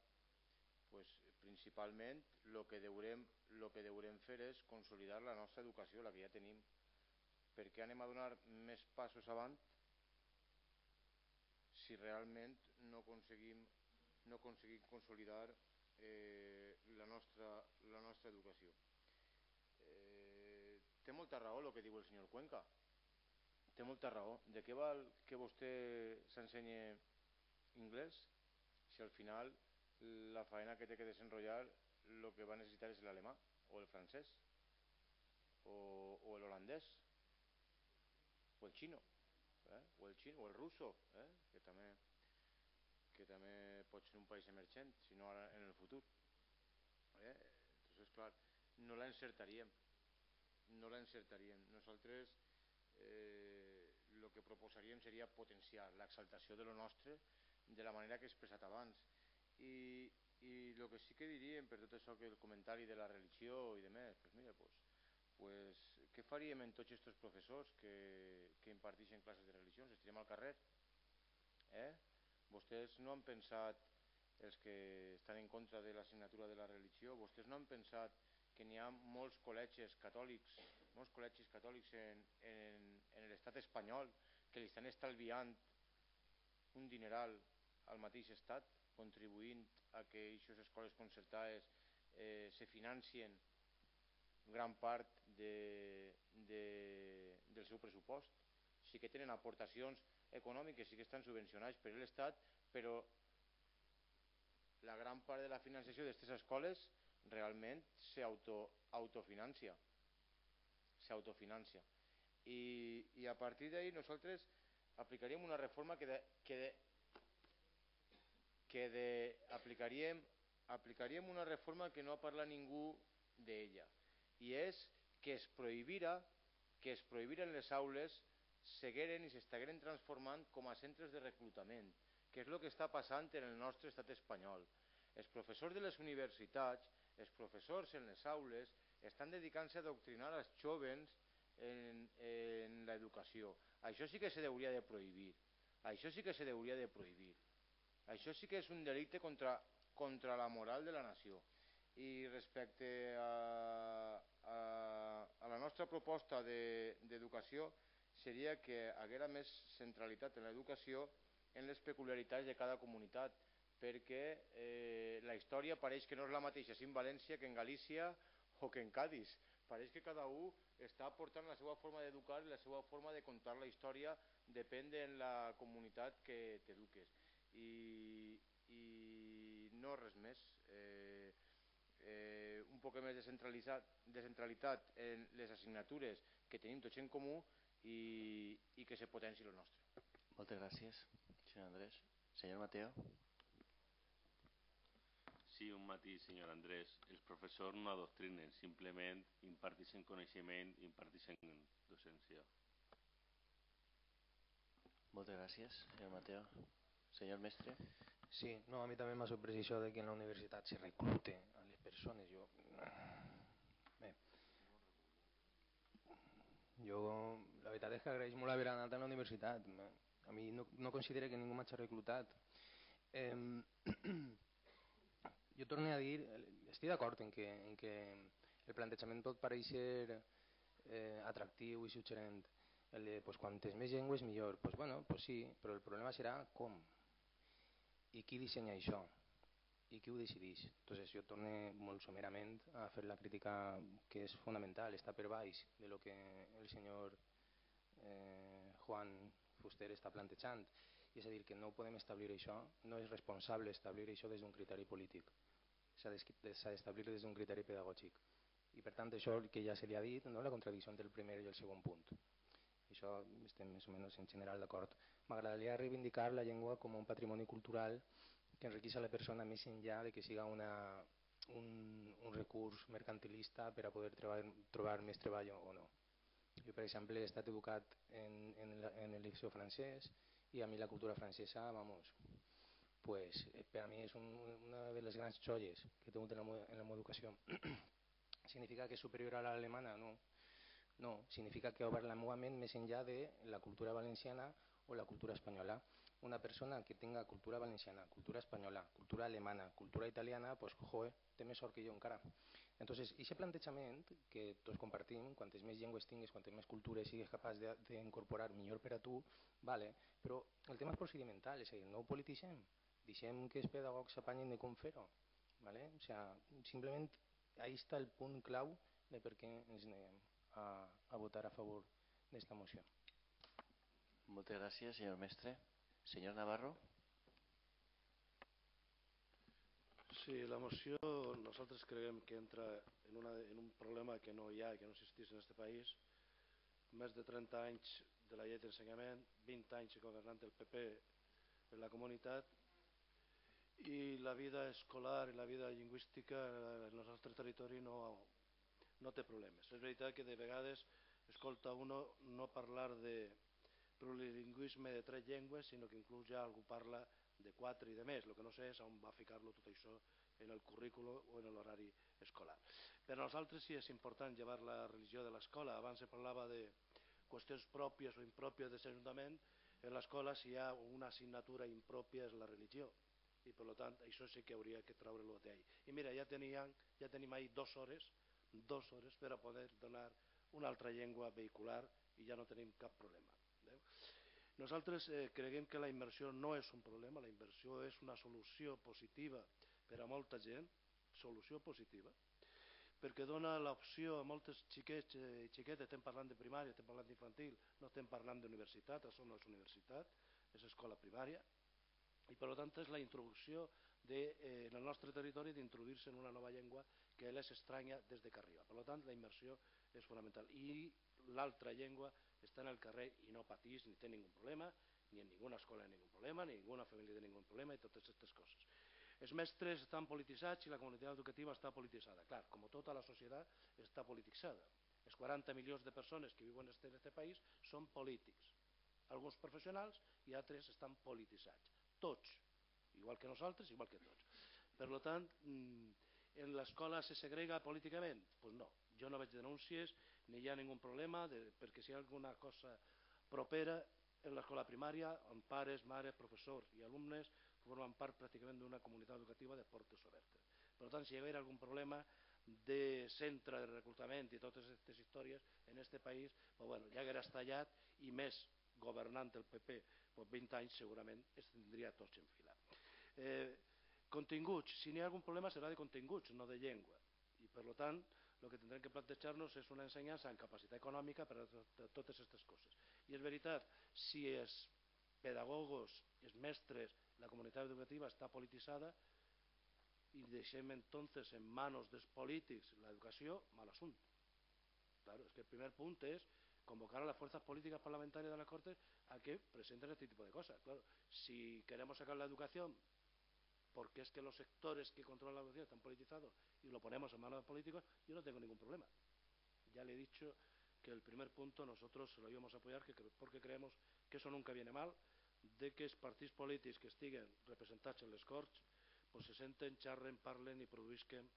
pues, principalment el que, deurem, lo que deurem fer és consolidar la nostra educació, la que ja tenim. perquè anem a donar més passos avant si realment no aconseguim, no aconseguim consolidar eh, la, nostra, la nostra educació. Eh, té molta raó el que diu el senyor Cuenca. Té molta raó. De què val que vostè s'ensenyi anglès si al final la feina que té que desenrotllar el que va necessitar és l'alemà o el francès o, o l'holandès o el xino eh? o el xino o el russo eh? que, també, que també pot ser un país emergent si no ara en el futur eh? entonces clar no la encertaríem no la encertaríem nosaltres eh, el que proposaríem seria potenciar l'exaltació de lo nostre de la manera que he expressat abans i, i el que sí que diríem per tot això que el comentari de la religió i de més pues mira, pues, pues, què faríem amb tots aquests professors que, que imparteixen classes de religions? Estirem al carrer? Eh? Vostès no han pensat, els que estan en contra de l'assignatura de la religió, vostès no han pensat que n'hi ha molts col·legis catòlics, molts col·legis catòlics en, en, en l'estat espanyol que li estan estalviant un dineral al mateix estat, contribuint a que aquestes escoles concertades eh, se financien gran part de, de, del seu pressupost. Sí que tenen aportacions econòmiques, sí que estan subvencionats per l'Estat, però la gran part de la financiació d'aquestes escoles realment s'autofinancia. S'autofinancia. I, I a partir d'ahir nosaltres aplicaríem una reforma que, de, que, de, que de, aplicaríem, aplicaríem una reforma que no parla ningú d'ella i és que es prohibira que es prohibiren les aules segueren i s'estagueren transformant com a centres de reclutament, que és el que està passant en el nostre estat espanyol. Els professors de les universitats, els professors en les aules, estan dedicant-se a adoctrinar els jovens en, en l'educació. Això sí que se hauria de prohibir. Això sí que se hauria de prohibir. Això sí que és un delicte contra, contra la moral de la nació. I respecte a, a, a la nostra proposta d'educació de, seria que haguera més centralitat en l'educació en les peculiaritats de cada comunitat, perquè eh, la història pareix que no és la mateixa si en València que en Galícia o que en Cádiz. Pareix que cada un està aportant la seva forma d'educar i la seva forma de contar la història depèn de la comunitat que t'eduques. I, I no res més. Eh, eh, un poc més de, de centralitat en les assignatures que tenim tots en comú i, i que se potenci el nostre. Moltes gràcies, senyor Andrés. Senyor Mateo. Sí, un matís, senyor Andrés. Els professors no adoctrinen, simplement imparteixen coneixement, imparteixen docència. Moltes gràcies, senyor Mateo. Senyor mestre. Sí, no, a mi també m'ha sorprès això de que en la universitat se reclute persones. Jo, bé, jo la veritat és que agraeix molt haver anat a la universitat. A mi no, no considero que ningú m'hagi reclutat. Eh, jo torno a dir, estic d'acord en, que, en que el plantejament pot pareixer eh, atractiu i suggerent. El de, pues, quantes més llengües millor. Pues, bueno, pues sí, però el problema serà com i qui dissenya això i qui ho decideix. Entonces jo torno molt somerament a fer la crítica que és fonamental, està per baix de lo que el senyor eh, Juan Fuster està plantejant. I és a dir, que no podem establir això, no és responsable establir això des d'un criteri polític, s'ha d'establir des d'un criteri pedagògic. I per tant això que ja se li ha dit, no? la contradicció entre el primer i el segon punt. Això estem més o menys en general d'acord. M'agradaria reivindicar la llengua com un patrimoni cultural que enriqueix la persona més enllà de que siga una, un, un recurs mercantilista per a poder trobar, trobar més treball o no. Jo, per exemple, he estat educat en, en, la, en el liceu francès i a mi la cultura francesa, vamos, pues, eh, per a mi és un, una de les grans xolles que he tingut en la, en la meva educació. significa que és superior a l'alemana? No. No, significa que ha obert la meva ment més enllà de la cultura valenciana o la cultura espanyola una persona que tenga cultura valenciana, cultura española, cultura alemana, cultura italiana, pues, joder, té més sort que jo encara. Entonces, aquest plantejament que tots compartim, quantes més llengües tingues, quantes més cultures sigues capaç d'incorporar, millor per a tu, vale, però el tema és procedimental, és a dir, no ho polititzem, deixem que els pedagogs s'apanyin de com fer-ho. Vale? O sea, simplement ahí està el punt clau de per què ens neguem a, a votar a favor d'esta moció. Moltes gràcies, senyor mestre. Senyor Navarro. Sí, la moció nosaltres creiem que entra en, una, en un problema que no hi ha, que no existeix en aquest país. Més de 30 anys de la llei d'ensenyament, 20 anys governant el PP en la comunitat i la vida escolar i la vida lingüística en el nostre territori no, no té problemes. És veritat que de vegades escolta uno no parlar de, plurilingüisme de tres llengües, sinó que inclús ja algú parla de quatre i de més. El que no sé és on va ficar-lo tot això en el currículum o en l'horari escolar. Per a nosaltres sí és important llevar la religió de l'escola. Abans se parlava de qüestions pròpies o impròpies de l'Ajuntament. En l'escola si hi ha una assignatura impròpia és la religió i per tant això sí que hauria que treure-lo d'ahí. I mira, ja, teníem, ja tenim ahí dues hores, dues hores per a poder donar una altra llengua vehicular i ja no tenim cap problema. Nosaltres eh, creguem que la inversió no és un problema, la inversió és una solució positiva per a molta gent, solució positiva, perquè dona l'opció a moltes xiquets i eh, xiquetes, estem parlant de primària, estem parlant d'infantil, no estem parlant d'universitat, això no és universitat, és escola primària, i per tant és la introducció de, eh, en el nostre territori d'introduir-se en una nova llengua que és estranya des de que arriba. Per tant, la immersió és fonamental. I l'altra llengua està en el carrer i no patís ni té ningú problema, ni en ninguna escola ningú problema, ni ninguna família té ningú problema i totes aquestes coses. Els mestres estan polititzats i la comunitat educativa està polititzada. Clar, com tota la societat està polititzada. Els 40 milions de persones que viuen en aquest país són polítics. Alguns professionals i altres estan polititzats. Tots, igual que nosaltres, igual que tots. Per tant, mm, en l'escola se segrega políticament? Doncs pues no, jo no veig denúncies ni hi ha ningú problema de, perquè si hi ha alguna cosa propera en l'escola primària on pares, mares, professors i alumnes formen part pràcticament d'una comunitat educativa de portes obertes. Per tant, si hi hagués algun problema, de centre de reclutament i totes aquestes històries en este país pues bueno, ja haguera estallat i més governant el PP pues 20 anys segurament es tindria tots en fila. Eh, continguts, si n'hi ha algun problema serà de continguts, no de llengua. I per tant, el que tindrem que plantejar-nos és una ensenyança amb capacitat econòmica per a totes aquestes coses. I és si els pedagogos, els mestres, la comunitat educativa està polititzada i deixem entonces en manos dels polítics l'educació, mal assumpte. Claro, es que el primer punt és convocar a las fuerzas políticas parlamentarias de la Corte a que presenten este tipo de cosas. Claro, si queremos sacar la educación porque es que los sectores que controlan la educación están politizados y lo ponemos en manos de políticos, yo no tengo ningún problema. Ya le he dicho que el primer punto nosotros lo íbamos a apoyar que, porque creemos que eso nunca viene mal, de que els partits polítics que estiguen representats en les pues se senten, xarren, parlen i produïsquen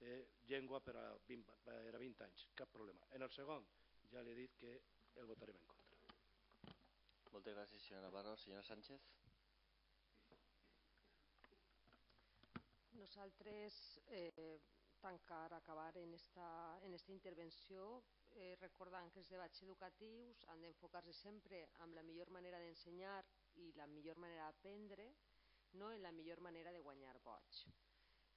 eh, llengua per a, 20, per a 20 anys, cap problema. En el segon ja li he dit que el votarem en contra. Moltes gràcies, senyora Navarro. Senyora Sánchez. Nosaltres, eh, tancar, acabar en esta, en esta intervenció eh, recordant que els debats educatius han d'enfocar-se sempre amb la millor manera d'ensenyar i la millor manera d'aprendre, no en la millor manera de guanyar vots.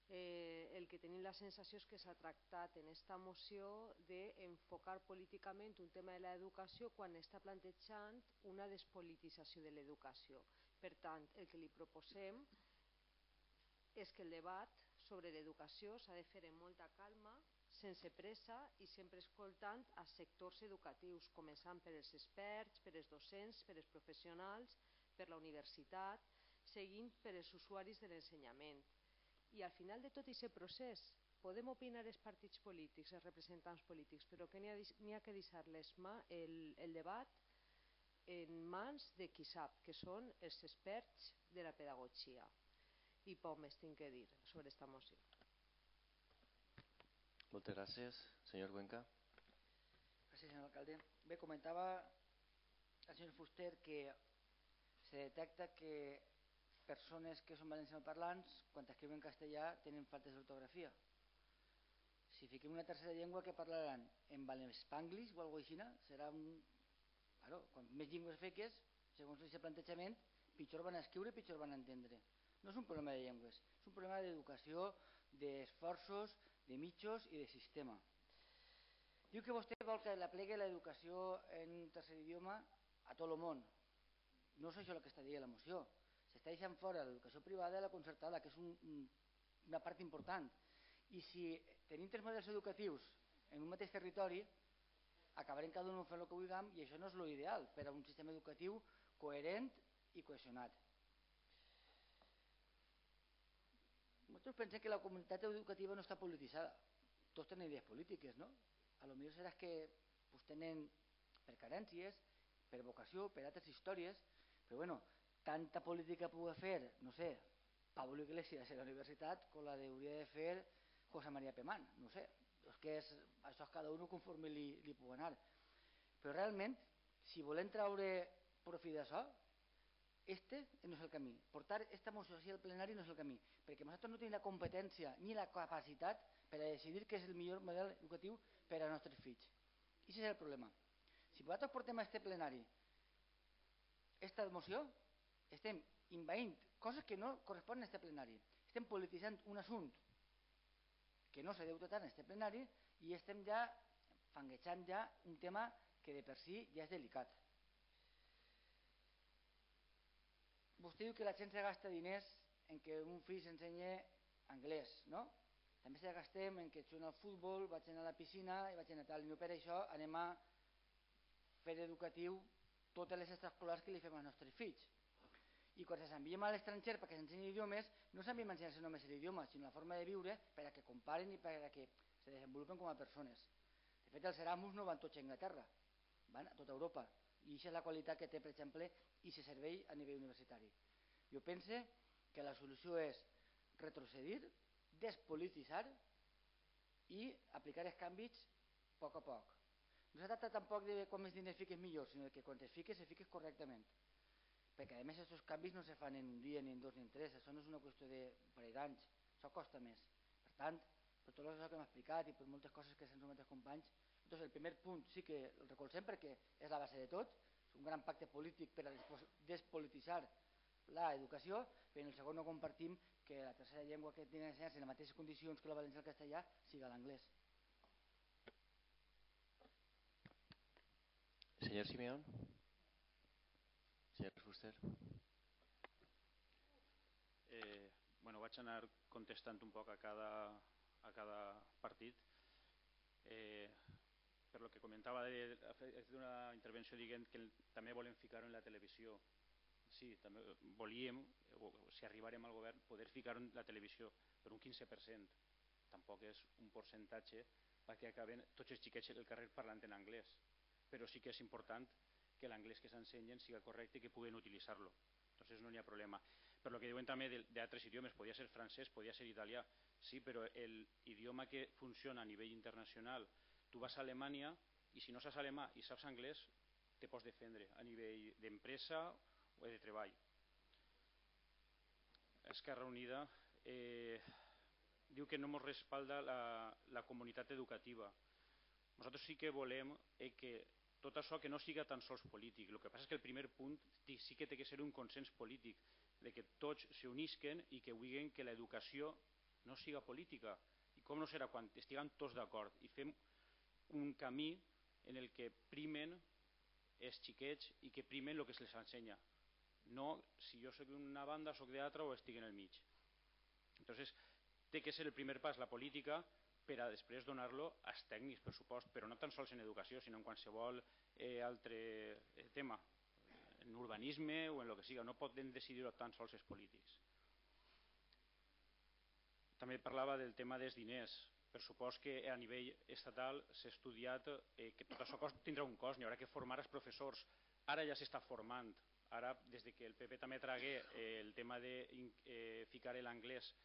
Eh, el que tenim la sensació és que s'ha tractat en esta moció d'enfocar políticament un tema de l'educació quan està plantejant una despolitització de l'educació. Per tant, el que li proposem és que el debat sobre l'educació s'ha de fer amb molta calma, sense pressa i sempre escoltant a sectors educatius, començant per els experts, per els docents, per els professionals, per la universitat, seguint per els usuaris de l'ensenyament. I al final de tot aquest procés podem opinar els partits polítics, els representants polítics, però que n'hi ha, ha que deixar el, el debat en mans de qui sap, que són els experts de la pedagogia. I poc més tinc que dir sobre aquesta moció. Moltes gràcies. Senyor Cuenca. Gràcies, senyor alcalde. Bé, comentava el senyor Fuster que se detecta que persones que són valencianoparlants, quan escriuen en castellà, tenen faltes d'ortografia. Si fiquem una tercera llengua que parlaran en valencià-spanglish o alguna cosa així, serà un... Claro, quan més llengües feques, segons aquest plantejament, pitjor van a escriure, pitjor van a entendre. No és un problema de llengües, és un problema d'educació, d'esforços, de mitjos i de sistema. Diu que vostè vol que la plegui l'educació en un tercer idioma a tot el món no és això el que està dient la moció. S'està deixant fora l'educació privada i la concertada, que és un, una part important. I si tenim tres models educatius en un mateix territori, acabarem cada un fent el que vulguem i això no és l'ideal per a un sistema educatiu coherent i cohesionat. Nosaltres pensem que la comunitat educativa no està polititzada. Tots tenen idees polítiques, no? A lo millor serà que pues, tenen per carències, per vocació, per altres històries, però bueno, tanta política puga fer, no sé, Pablo Iglesias en la universitat com la hauria de fer José María Pemán, no sé. És que és, això és cada un conforme li, li pugui anar. Però realment, si volem treure profit d'això, este no és el camí. Portar aquesta moció així al plenari no és el camí, perquè nosaltres no tenim la competència ni la capacitat per a decidir què és el millor model educatiu per als nostres fills. I aquest és el problema. Si nosaltres portem a este plenari esta moció estem invaint coses que no corresponen a aquest plenari. Estem polititzant un assunt que no se deu tratar en aquest plenari i estem ja fanguejant ja un tema que de per si ja és delicat. Vostè diu que la gent se gasta diners en que un fill s'ensenya anglès, no? També se gastem en que juguem al futbol, vaig anar a la piscina i vaig anar tal. I no per això anem a fer educatiu totes les extraescolars que li fem als nostres fills. I quan els enviem a l'estranger perquè s'ensenyi idiomes, no s'enviem a ensenyar només l'idioma, sinó la forma de viure per a que comparen i per a que se desenvolupen com a persones. De fet, els Erasmus no van tots a Anglaterra, van a tota Europa. I això és la qualitat que té, per exemple, i se servei a nivell universitari. Jo pense que la solució és retrocedir, despolititzar i aplicar els canvis a poc a poc. No se tracta tampoc de quan més diners fiques millor, sinó que quan es fiques, se fiques correctament. Perquè a més aquests canvis no se fan en un dia, ni en dos, ni en tres, això no és una qüestió de parell d'anys, això costa més. Per tant, per tot el que hem explicat i per moltes coses que s'han sumat els companys, doncs el primer punt sí que el recolzem perquè és la base de tot, és un gran pacte polític per a despolititzar l'educació, però en el segon no compartim que la tercera llengua que tingui ensenyar en les mateixes condicions que el valencià i el castellà siga l'anglès. Señor Simeón. Señor Fuster. Eh, bueno, vaig anar contestant un poc a cada, a cada partit. Eh, per lo que comentava d'una intervenció dient que també volem ficar en la televisió. Sí, també volíem, si arribarem al govern, poder ficar en la televisió per un 15%. Tampoc és un percentatge perquè acaben tots els xiquets del carrer parlant en anglès però sí que és important que l'anglès que s'ensenyen siga correcte i que puguen utilitzar-lo. Entonces no hi ha problema. Per lo que diuen també d'altres idiomes, podia ser francès, podia ser italià, sí, però l'idioma que funciona a nivell internacional, tu vas a Alemanya i si no saps alemà i saps anglès, te pots defendre a nivell d'empresa o de treball. Esquerra Unida eh, diu que no ens respalda la, la comunitat educativa. Nosaltres sí que volem eh, que tot això que no siga tan sols polític. El que passa és que el primer punt sí que té que ser un consens polític, de que tots s'unisquen i que vulguin que l'educació no siga política. I com no serà quan estiguem tots d'acord i fem un camí en el que primen els xiquets i que primen el que se les ensenya. No si jo soc d'una banda, soc d'altra o estic en el mig. Entonces, té que ser el primer pas la política per a després donar-lo als tècnics, per supost, però no tan sols en educació, sinó en qualsevol eh, altre eh, tema, en urbanisme o en el que siga. No poden decidir-ho tan sols els polítics. També parlava del tema dels diners. Per supòs que a nivell estatal s'ha estudiat eh, que tot això tindrà un cost, n'hi haurà que formar els professors. Ara ja s'està formant. Ara, des de que el PP també tragué eh, el tema de eh, ficar l'anglès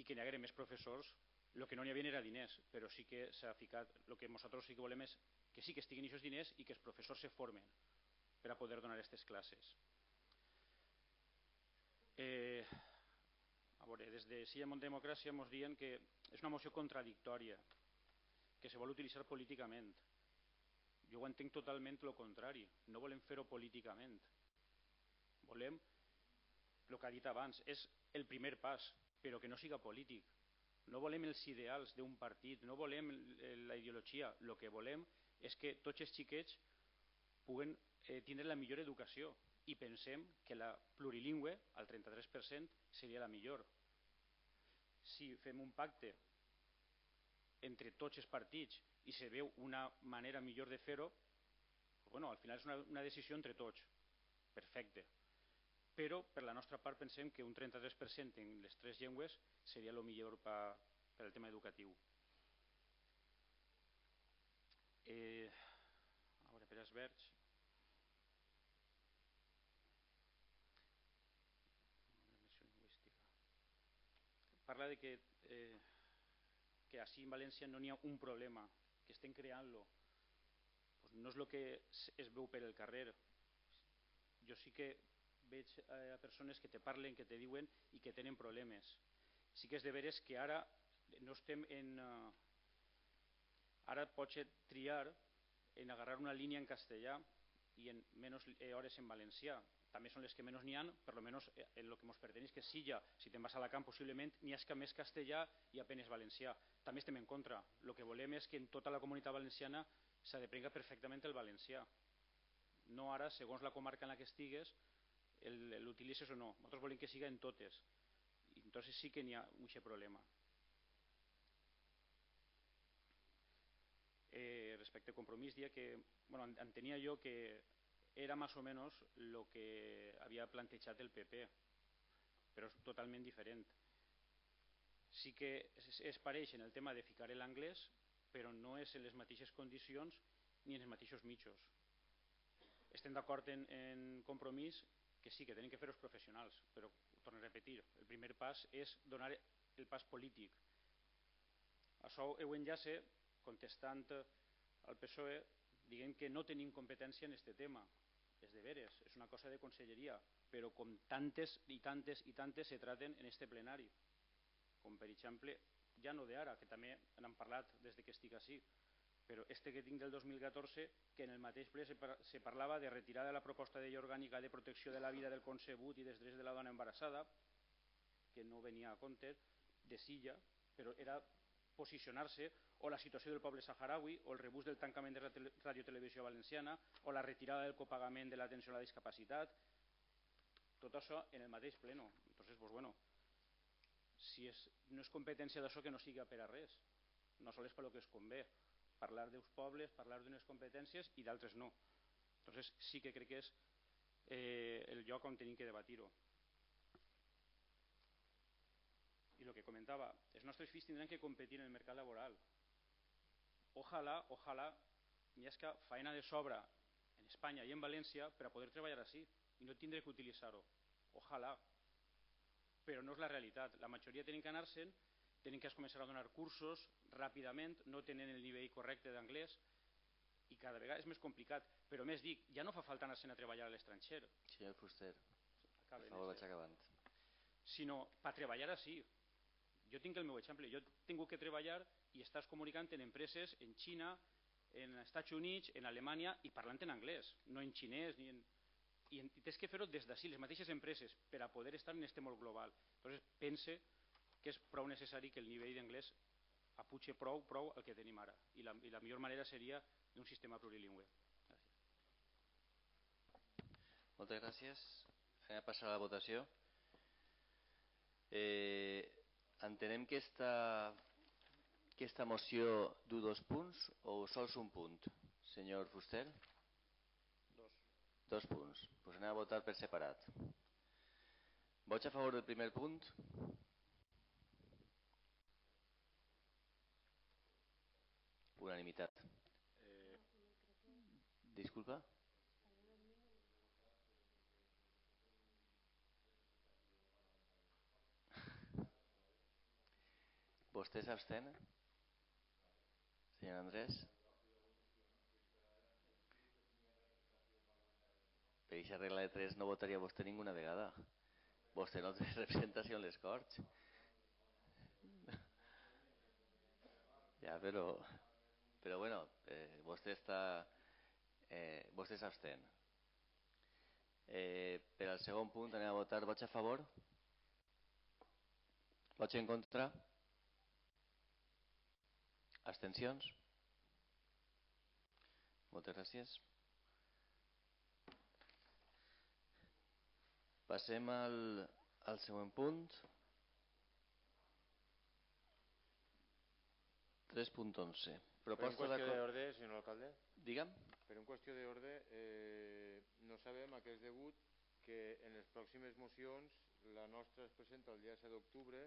i que n'hi haguera més professors, el que no n'hi havia era diners, però sí que s'ha ficat, el que nosaltres sí que volem és que sí que estiguin aquests diners i que els professors se formen per a poder donar aquestes classes. Eh, veure, des de Sí en Democràcia ens diuen que és una moció contradictòria, que se vol utilitzar políticament. Jo ho entenc totalment el contrari. No volem fer-ho políticament. Volem, el que ha dit abans, és el primer pas, però que no siga polític no volem els ideals d'un partit, no volem la ideologia, el que volem és que tots els xiquets puguen eh, tindre la millor educació i pensem que la plurilingüe, al 33%, seria la millor. Si fem un pacte entre tots els partits i se veu una manera millor de fer-ho, bueno, al final és una, una decisió entre tots. Perfecte però per la nostra part pensem que un 33% en les tres llengües seria el millor per, per al tema educatiu. Eh, a veure, per Esberg. Parla de que, eh, que així en València no n'hi ha un problema, que estem creant-lo. Pues no és el que es veu per el carrer. Jo sí que veig eh, a persones que te parlen, que te diuen i que tenen problemes. Sí que és de veres que ara no estem en... Uh, ara pots triar en agarrar una línia en castellà i en menys eh, hores en valencià. També són les que menys n'hi ha, per lo menys en el que ens perteneix, que Silla, si te'n vas a la camp, possiblement n'hi ha més castellà i apenes valencià. També estem en contra. El que volem és que en tota la comunitat valenciana s'adeprenga perfectament el valencià. No ara, segons la comarca en la que estigues, l'utilitzes o no. Nosaltres volem que siga en totes. I entonces sí que n'hi ha un problema. Eh, respecte al compromís, dia que, bueno, entenia jo que era més o menys el que havia plantejat el PP, però és totalment diferent. Sí que es, pareix en el tema de ficar l'anglès, però no és en les mateixes condicions ni en els mateixos mitjos. Estem d'acord en, en compromís que sí, que tenen que fer els professionals, però ho torno a repetir, el primer pas és donar el pas polític. Això ho enllaça contestant al PSOE dient que no tenim competència en aquest tema. És de veres, és una cosa de conselleria, però com tantes i tantes i tantes se traten en este plenari, com per exemple ja no d'ara, que també n'han parlat des de que estic així, però este que tinc del 2014, que en el mateix ple se, se parlava de retirar de la proposta de llei orgànica de protecció de la vida del concebut i dels drets de la dona embarassada, que no venia a compte, de Silla, però era posicionar-se o la situació del poble saharaui o el rebús del tancament de radiotelevisió valenciana o la retirada del copagament de l'atenció a la discapacitat tot això en el mateix pleno. Entonces pues bueno si és, no és competència d'això que no sigui per a res. No sols per lo que es convé. Parlar dels pobles, parlar d'unes competències i d'altres no. Entonces sí que crec que és eh, el lloc on tenim que debatir-ho i el que comentava els nostres fills tindran que competir en el mercat laboral ojalà, ojalà hi hagi feina de sobra en Espanya i en València per a poder treballar així i no tindre que utilitzar-ho ojalà però no és la realitat. La majoria tenen que anar-se'n tenen que començar a donar cursos ràpidament no tenen el nivell correcte d'anglès i cada vegada és més complicat però més dic, ja no fa falta anar-se'n a treballar a l'estranger senyor Fuster per favor vaig acabant. Sinó per treballar així jo tinc el meu exemple. Jo he tingut que treballar i estàs comunicant en empreses en Xina, en Estats Units, en Alemanya i parlant en anglès, no en xinès ni en... i tens que fer-ho des d'ací, les mateixes empreses, per a poder estar en este món global. Entonces, pense que és prou necessari que el nivell d'anglès aputxe prou, prou el que tenim ara. I la, i la millor manera seria d'un sistema plurilingüe. Gràcies. Moltes gràcies. Anem a passar a la votació. Eh, entenem que esta aquesta moció du dos punts o sols un punt? Senyor Fuster? Dos. Dos punts. Doncs pues anem a votar per separat. Vots a favor del primer punt? Unanimitat. Eh... Disculpa? ¿Vostè s'abstén? Senyor Andrés? Per aquesta regla de tres no votaria vostè ninguna vegada. Vostè no té representació en les Corts. Ja, però... Però bueno, eh, vostè està... Eh, vostè s'abstén. Eh, per al segon punt anem a votar. Vots a favor? Vots en contra? Abstencions? Moltes gràcies. Passem al, al següent punt. 3.11. Proposta per un qüestió d'ordre, senyor alcalde. Digue'm. Per un qüestió d'ordre, eh, no sabem a què és degut que en les pròximes mocions la nostra es presenta el dia 7 d'octubre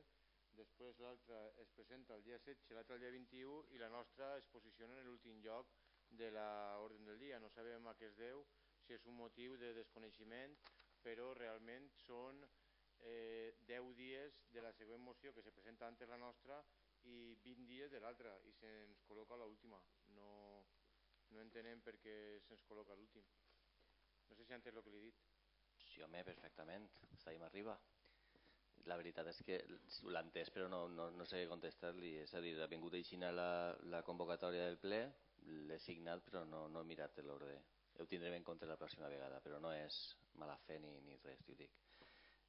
després l'altra es presenta el dia 16, l'altra el dia 21 i la nostra es posiciona en l'últim lloc de l'ordre del dia. No sabem a què es deu, si és un motiu de desconeixement, però realment són eh, 10 dies de la següent moció que se presenta antes la nostra i 20 dies de l'altra i se'ns col·loca l'última. No, no entenem per què se'ns col·loca l'últim. No sé si ha entès el que li he dit. Sí, home, perfectament. Ahí arriba. La veritat és que l'ha entès però no, no, no sé contestar-li. És a dir, ha vingut aixina la, la convocatòria del ple, l'he signat però no, no he mirat l'ordre. Ho tindrem en compte la pròxima vegada, però no és mala fe ni, ni res, t'ho dic.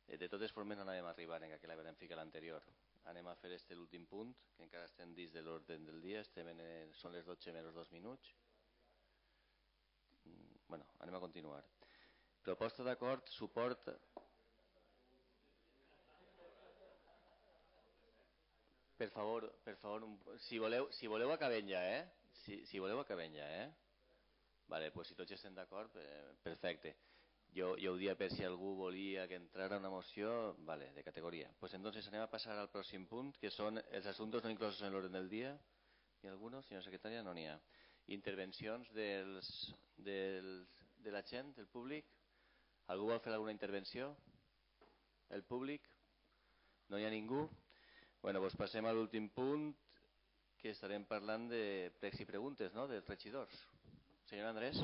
Eh, de totes formes no anàvem a arribar en aquella vam ficar l'anterior. Anem a fer este l'últim punt, que encara estem dins de l'ordre del dia, estem en, són les 12 menys dos minuts. Mm, bueno, anem a continuar. Proposta d'acord, suport Per favor, per favor, si voleu, si voleu acabem ja, eh? Si, si voleu acabem ja, eh? Vale, pues si tots estem d'acord, eh, perfecte. Jo, jo ho dia per si algú volia que entrara una moció, vale, de categoria. Pues entonces anem a passar al pròxim punt, que són els assumptes no inclosos en l'ordre del dia. Hi ha alguno, senyora secretària? No n'hi ha. Intervencions dels, dels, de la gent, del públic? Algú vol fer alguna intervenció? El públic? No hi ha ningú? Bueno, doncs passem a l'últim punt, que estarem parlant de pregs i preguntes, no?, dels regidors. Senyor Andrés.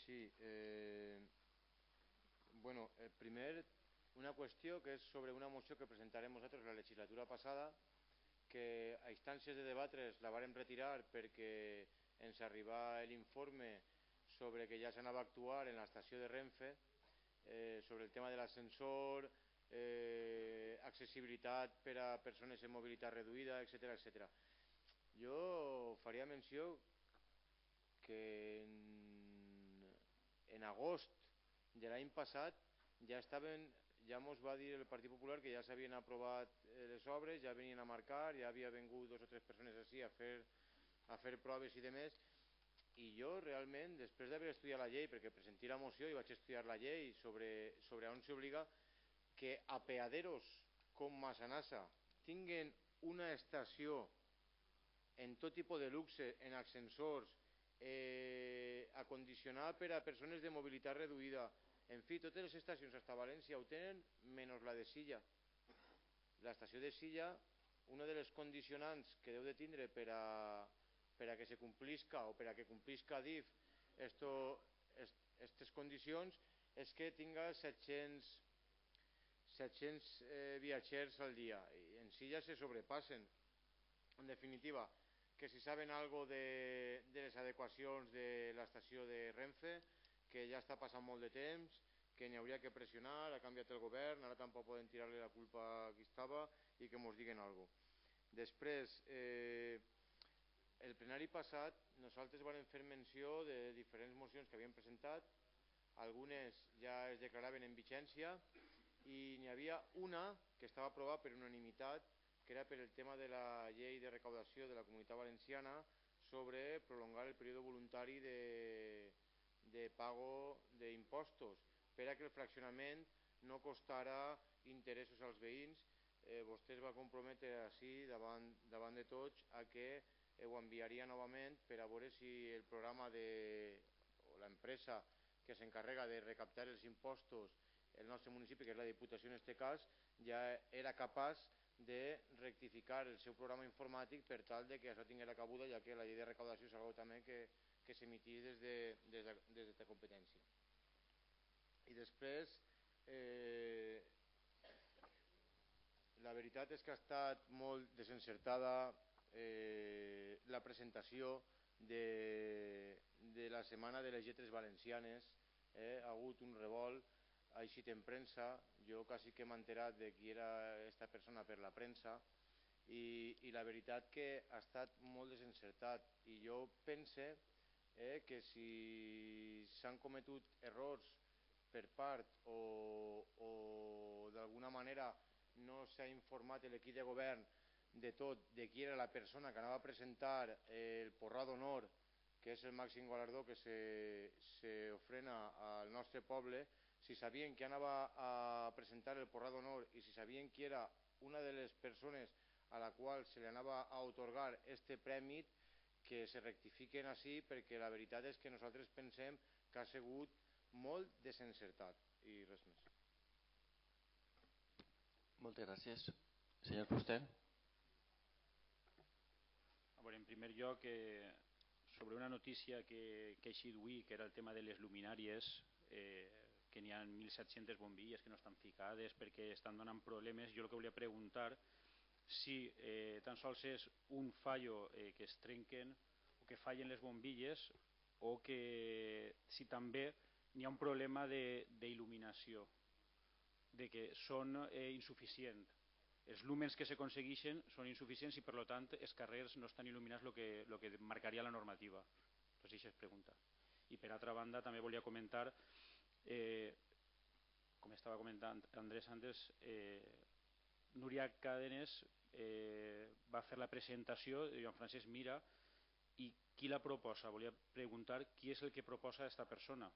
Sí, eh, Bueno, el primer, una qüestió que és sobre una moció que presentarem nosaltres la legislatura passada, que a instàncies de debatre's la vàrem retirar perquè ens arribà l'informe sobre que ja s'anava a actuar en l'estació de Renfe eh, sobre el tema de l'ascensor, eh, accessibilitat per a persones amb mobilitat reduïda, etc etc. Jo faria menció que en, en agost de l'any passat ja estaven ja ens va dir el Partit Popular que ja s'havien aprovat eh, les obres, ja venien a marcar, ja havia vengut dos o tres persones així a fer, a fer proves i demés i jo realment, després d'haver estudiat la llei, perquè presenté la moció i vaig estudiar la llei sobre, sobre on s'obliga que a peaderos com Massanassa tinguen una estació en tot tipus de luxe, en ascensors, eh, acondicionada per a persones de mobilitat reduïda, en fi, totes les estacions hasta València ho tenen, menys la de Silla. L'estació de Silla, una de les condicionants que deu de tindre per a, per a que se complisca o per a que complisca DIF esto, est, estes condicions és que tinga 700, 700 eh, viatgers al dia i en Silla se sobrepassen. En definitiva, que si saben algo de, de les adequacions de l'estació de Renfe, que ja està passant molt de temps, que n'hi hauria que pressionar, ha canviat el govern, ara tampoc poden tirar-li la culpa a qui estava i que ens diguen alguna cosa. Després, eh, el plenari passat nosaltres vam fer menció de diferents mocions que havíem presentat, algunes ja es declaraven en vigència i n'hi havia una que estava aprovada per unanimitat que era per el tema de la llei de recaudació de la Comunitat Valenciana sobre prolongar el període voluntari de, de pago d'impostos per a que el fraccionament no costarà interessos als veïns. Eh, vostè es va comprometre així davant, davant de tots a que ho enviaria novament per a veure si el programa de o l'empresa que s'encarrega de recaptar els impostos el nostre municipi, que és la Diputació en aquest cas, ja era capaç de rectificar el seu programa informàtic per tal de que això tingués cabuda, ja que la llei de recaudació és algo també que que s'emitís des de, des de, de competència. I després, eh, la veritat és que ha estat molt desencertada eh, la presentació de, de la Setmana de les Lletres Valencianes. Eh, ha hagut un revolt, eixit en premsa, jo quasi que m'he enterat de qui era aquesta persona per la premsa, i, i la veritat que ha estat molt desencertat i jo pense eh, que si s'han cometut errors per part o, o d'alguna manera no s'ha informat l'equip de govern de tot, de qui era la persona que anava a presentar el Porrà d'Honor, que és el màxim galardó que s'ofrena al nostre poble, si sabien que anava a presentar el Porrà d'Honor i si sabien qui era una de les persones a la qual se li anava a otorgar este premi, que se rectifiquen així perquè la veritat és que nosaltres pensem que ha sigut molt desencertat i res més. Moltes gràcies. Senyor Fuster. Veure, en primer lloc, eh, sobre una notícia que, que ha eixit avui, que era el tema de les luminàries, eh, que n'hi ha 1.700 bombilles que no estan ficades perquè estan donant problemes, jo el que volia preguntar si eh, tan sols és un fallo eh, que es trenquen o que fallen les bombilles o que si també n'hi ha un problema d'il·luminació, de, de que són eh, insuficients. Els lúmens que s'aconsegueixen són insuficients i per tant els carrers no estan il·luminats el que, lo que marcaria la normativa. Pues això es pregunta. I per altra banda també volia comentar, eh, com estava comentant Andrés antes, eh, Núria Cadenes eh, va fer la presentació de Joan Francesc Mira i qui la proposa? Volia preguntar qui és el que proposa aquesta persona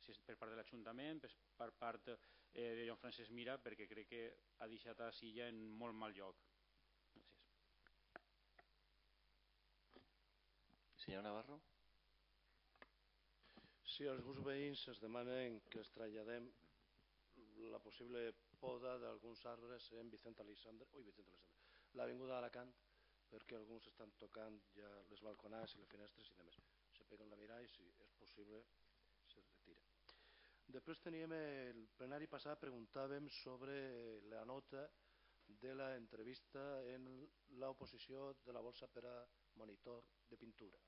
si és per part de l'Ajuntament, per part eh, de Joan Francesc Mira, perquè crec que ha deixat a Silla en molt mal lloc. Gràcies. Senyor Navarro. Si alguns veïns es demanen que es traslladem la possible poda d'alguns arbres en Vicent Alexandre, ui, Vicent Alexandre, l'avinguda d'Alacant, perquè alguns estan tocant ja les balconades i les finestres i demés. Se peguen la mirada i si és possible. Després teníem el plenari passat, preguntàvem sobre la nota de la entrevista en l'oposició de la bolsa per a monitor de pintura.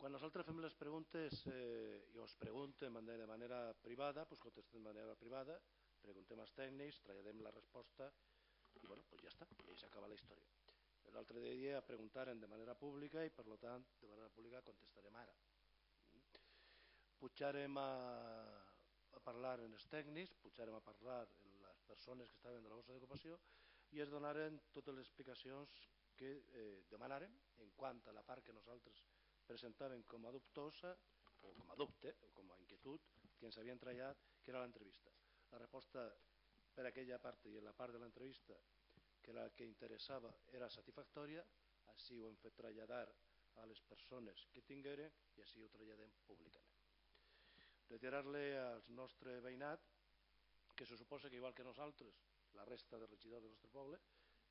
Quan nosaltres fem les preguntes eh, i us preguntem de manera privada, doncs contestem de manera privada, preguntem als tècnics, traiem la resposta i bueno, pues ja està, i s'acaba la història. L'altre dia preguntaren de manera pública i per tant de manera pública contestarem ara. Pujarem a, a parlar en els tècnics, pujarem a parlar en les persones que estaven de la borsa d'ocupació i es donaren totes les explicacions que eh, demanarem en quant a la part que nosaltres presentàvem com a dubtosa o com a dubte o com a inquietud que ens havien trallat, que era l'entrevista. La resposta per aquella part i en la part de l'entrevista que era el que interessava era satisfactòria, així ho hem fet traslladar a les persones que tingueren i així ho traslladem públicament. Retirar-li al nostre veïnat que se suposa que igual que nosaltres, la resta de regidors del nostre poble,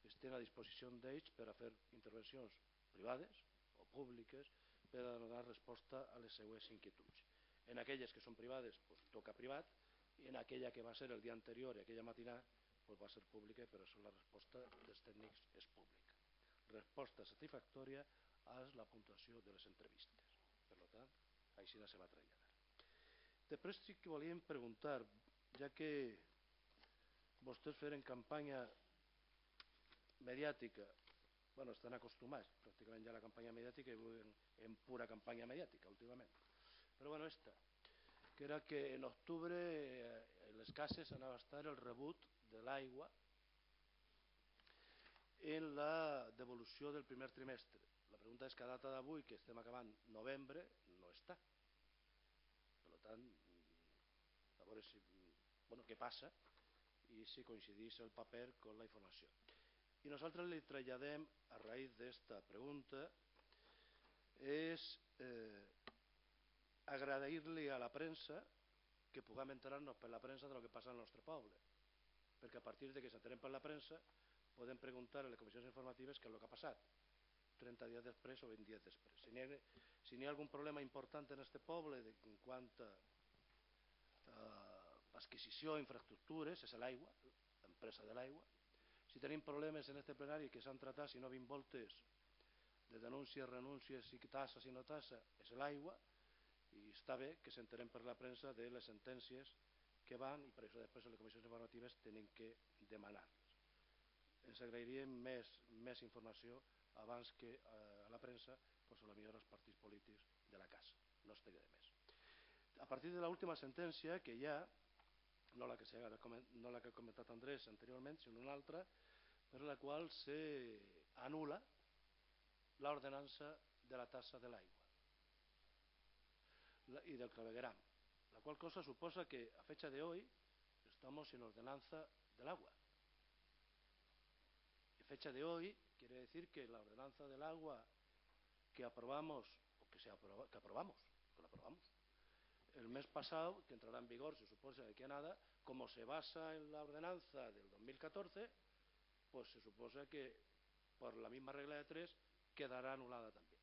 estem a disposició d'ells per a fer intervencions privades o públiques per a donar resposta a les seues inquietuds. En aquelles que són privades, doncs, toca privat, i en aquella que va ser el dia anterior i aquella matinà pues va ser pública, però això la resposta dels tècnics és pública. Resposta satisfactòria és la puntuació de les entrevistes. Per tant, així se va traslladar. Després sí que volíem preguntar, ja que vostès feren campanya mediàtica, bueno, estan acostumats pràcticament ja a la campanya mediàtica i en, en pura campanya mediàtica últimament. Però bueno, esta, que era que en octubre eh, en les cases anava a estar el rebut de l'aigua en la devolució del primer trimestre. La pregunta és que a data d'avui, que estem acabant novembre, no està. Per tant, veure si, bueno, què passa i si coincidís el paper amb la informació. I nosaltres li traslladem, a raïs d'esta pregunta, és eh, agrair-li a la premsa que puguem enterar-nos per la premsa de lo que passa al nostre poble perquè a partir de que s'enterem per la premsa podem preguntar a les comissions informatives què és el que ha passat 30 dies després o 20 dies després. Si n'hi ha, si ha algun problema important en este poble de, en quant a uh, adquisició d'infraestructures, és l'aigua, l'empresa de l'aigua. Si tenim problemes en este plenari que s'han tratat, si no 20 voltes, de denúncies, renúncies, i tasses i no tassa, és l'aigua, i està bé que s'enterem per la premsa de les sentències que van i per això després les comissions informatives tenen que demanar-les. Ens agrairíem més, més informació abans que eh, a la premsa a la millor els partits polítics de la casa. No estaria de més. A partir de l'última sentència que hi ha, no la que, no la que ha comentat Andrés anteriorment, sinó una altra, per la qual s'anula l'ordenança de la tassa de l'aigua i del clavegueram la cual cosa suposa que a fecha de hoy estamos sin ordenanza del agua. A fecha de hoy quiere decir que la ordenanza del agua que aprobamos, o que, se que aprobamos, que la aprobamos, el mes pasado, que entrará en vigor, se supone de que nada, como se basa en la ordenanza del 2014, pues se supone que por la misma regla de tres quedará anulada también.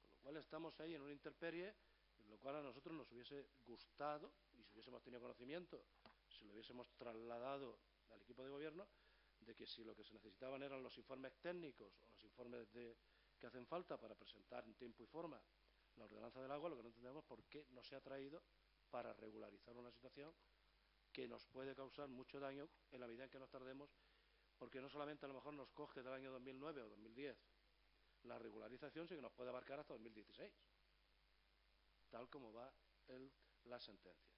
Con lo cual estamos ahí en una interperie lo cual a nosotros nos hubiese gustado, y si hubiésemos tenido conocimiento, si lo hubiésemos trasladado al equipo de gobierno, de que si lo que se necesitaban eran los informes técnicos o los informes de, que hacen falta para presentar en tiempo y forma la ordenanza del agua, lo que no entendemos por qué no se ha traído para regularizar una situación que nos puede causar mucho daño en la medida en que nos tardemos, porque no solamente a lo mejor nos coge del año 2009 o 2010 la regularización, sino que nos puede abarcar hasta 2016 tal como va el, las sentencias.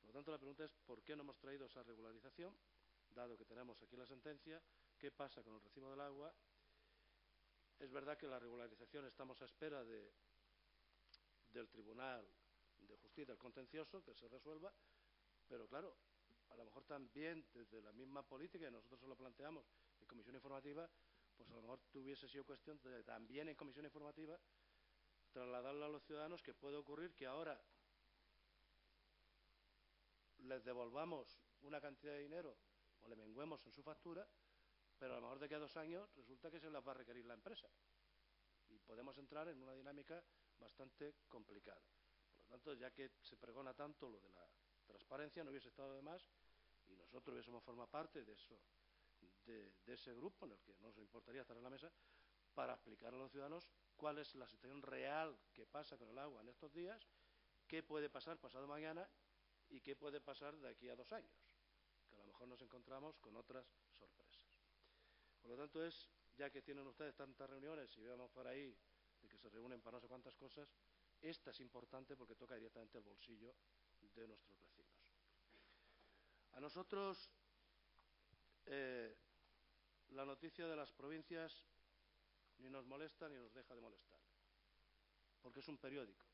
Por lo tanto, la pregunta es ¿por qué no hemos traído esa regularización? Dado que tenemos aquí la sentencia, ¿qué pasa con el recibo del agua? Es verdad que la regularización estamos a espera de, del Tribunal de Justicia, del contencioso, que se resuelva, pero claro, a lo mejor también desde la misma política, y nosotros se lo planteamos en comisión informativa, pues a lo mejor tuviese sido cuestión de también en comisión informativa trasladarle a los ciudadanos que puede ocurrir que ahora les devolvamos una cantidad de dinero o le menguemos en su factura, pero a lo mejor de que a dos años resulta que se las va a requerir la empresa. Y podemos entrar en una dinámica bastante complicada. Por lo tanto, ya que se pregona tanto lo de la transparencia, no hubiese estado de más y nosotros hubiésemos formado parte de, eso, de, ese grupo en el que nos importaría estar en la mesa para explicar a los ciudadanos cuál es la situación real que pasa con el agua en estos días, qué puede pasar pasado mañana y qué puede pasar de aquí a dos años, que a lo mejor nos encontramos con otras sorpresas. Por lo tanto, es, ya que tienen ustedes tantas reuniones y veamos por ahí de que se reúnen para no sé cuántas cosas, esta es importante porque toca directamente el bolsillo de nuestros vecinos. A nosotros eh, la noticia de las provincias ni nos molesta ni nos deja de molestar, porque es un periódico.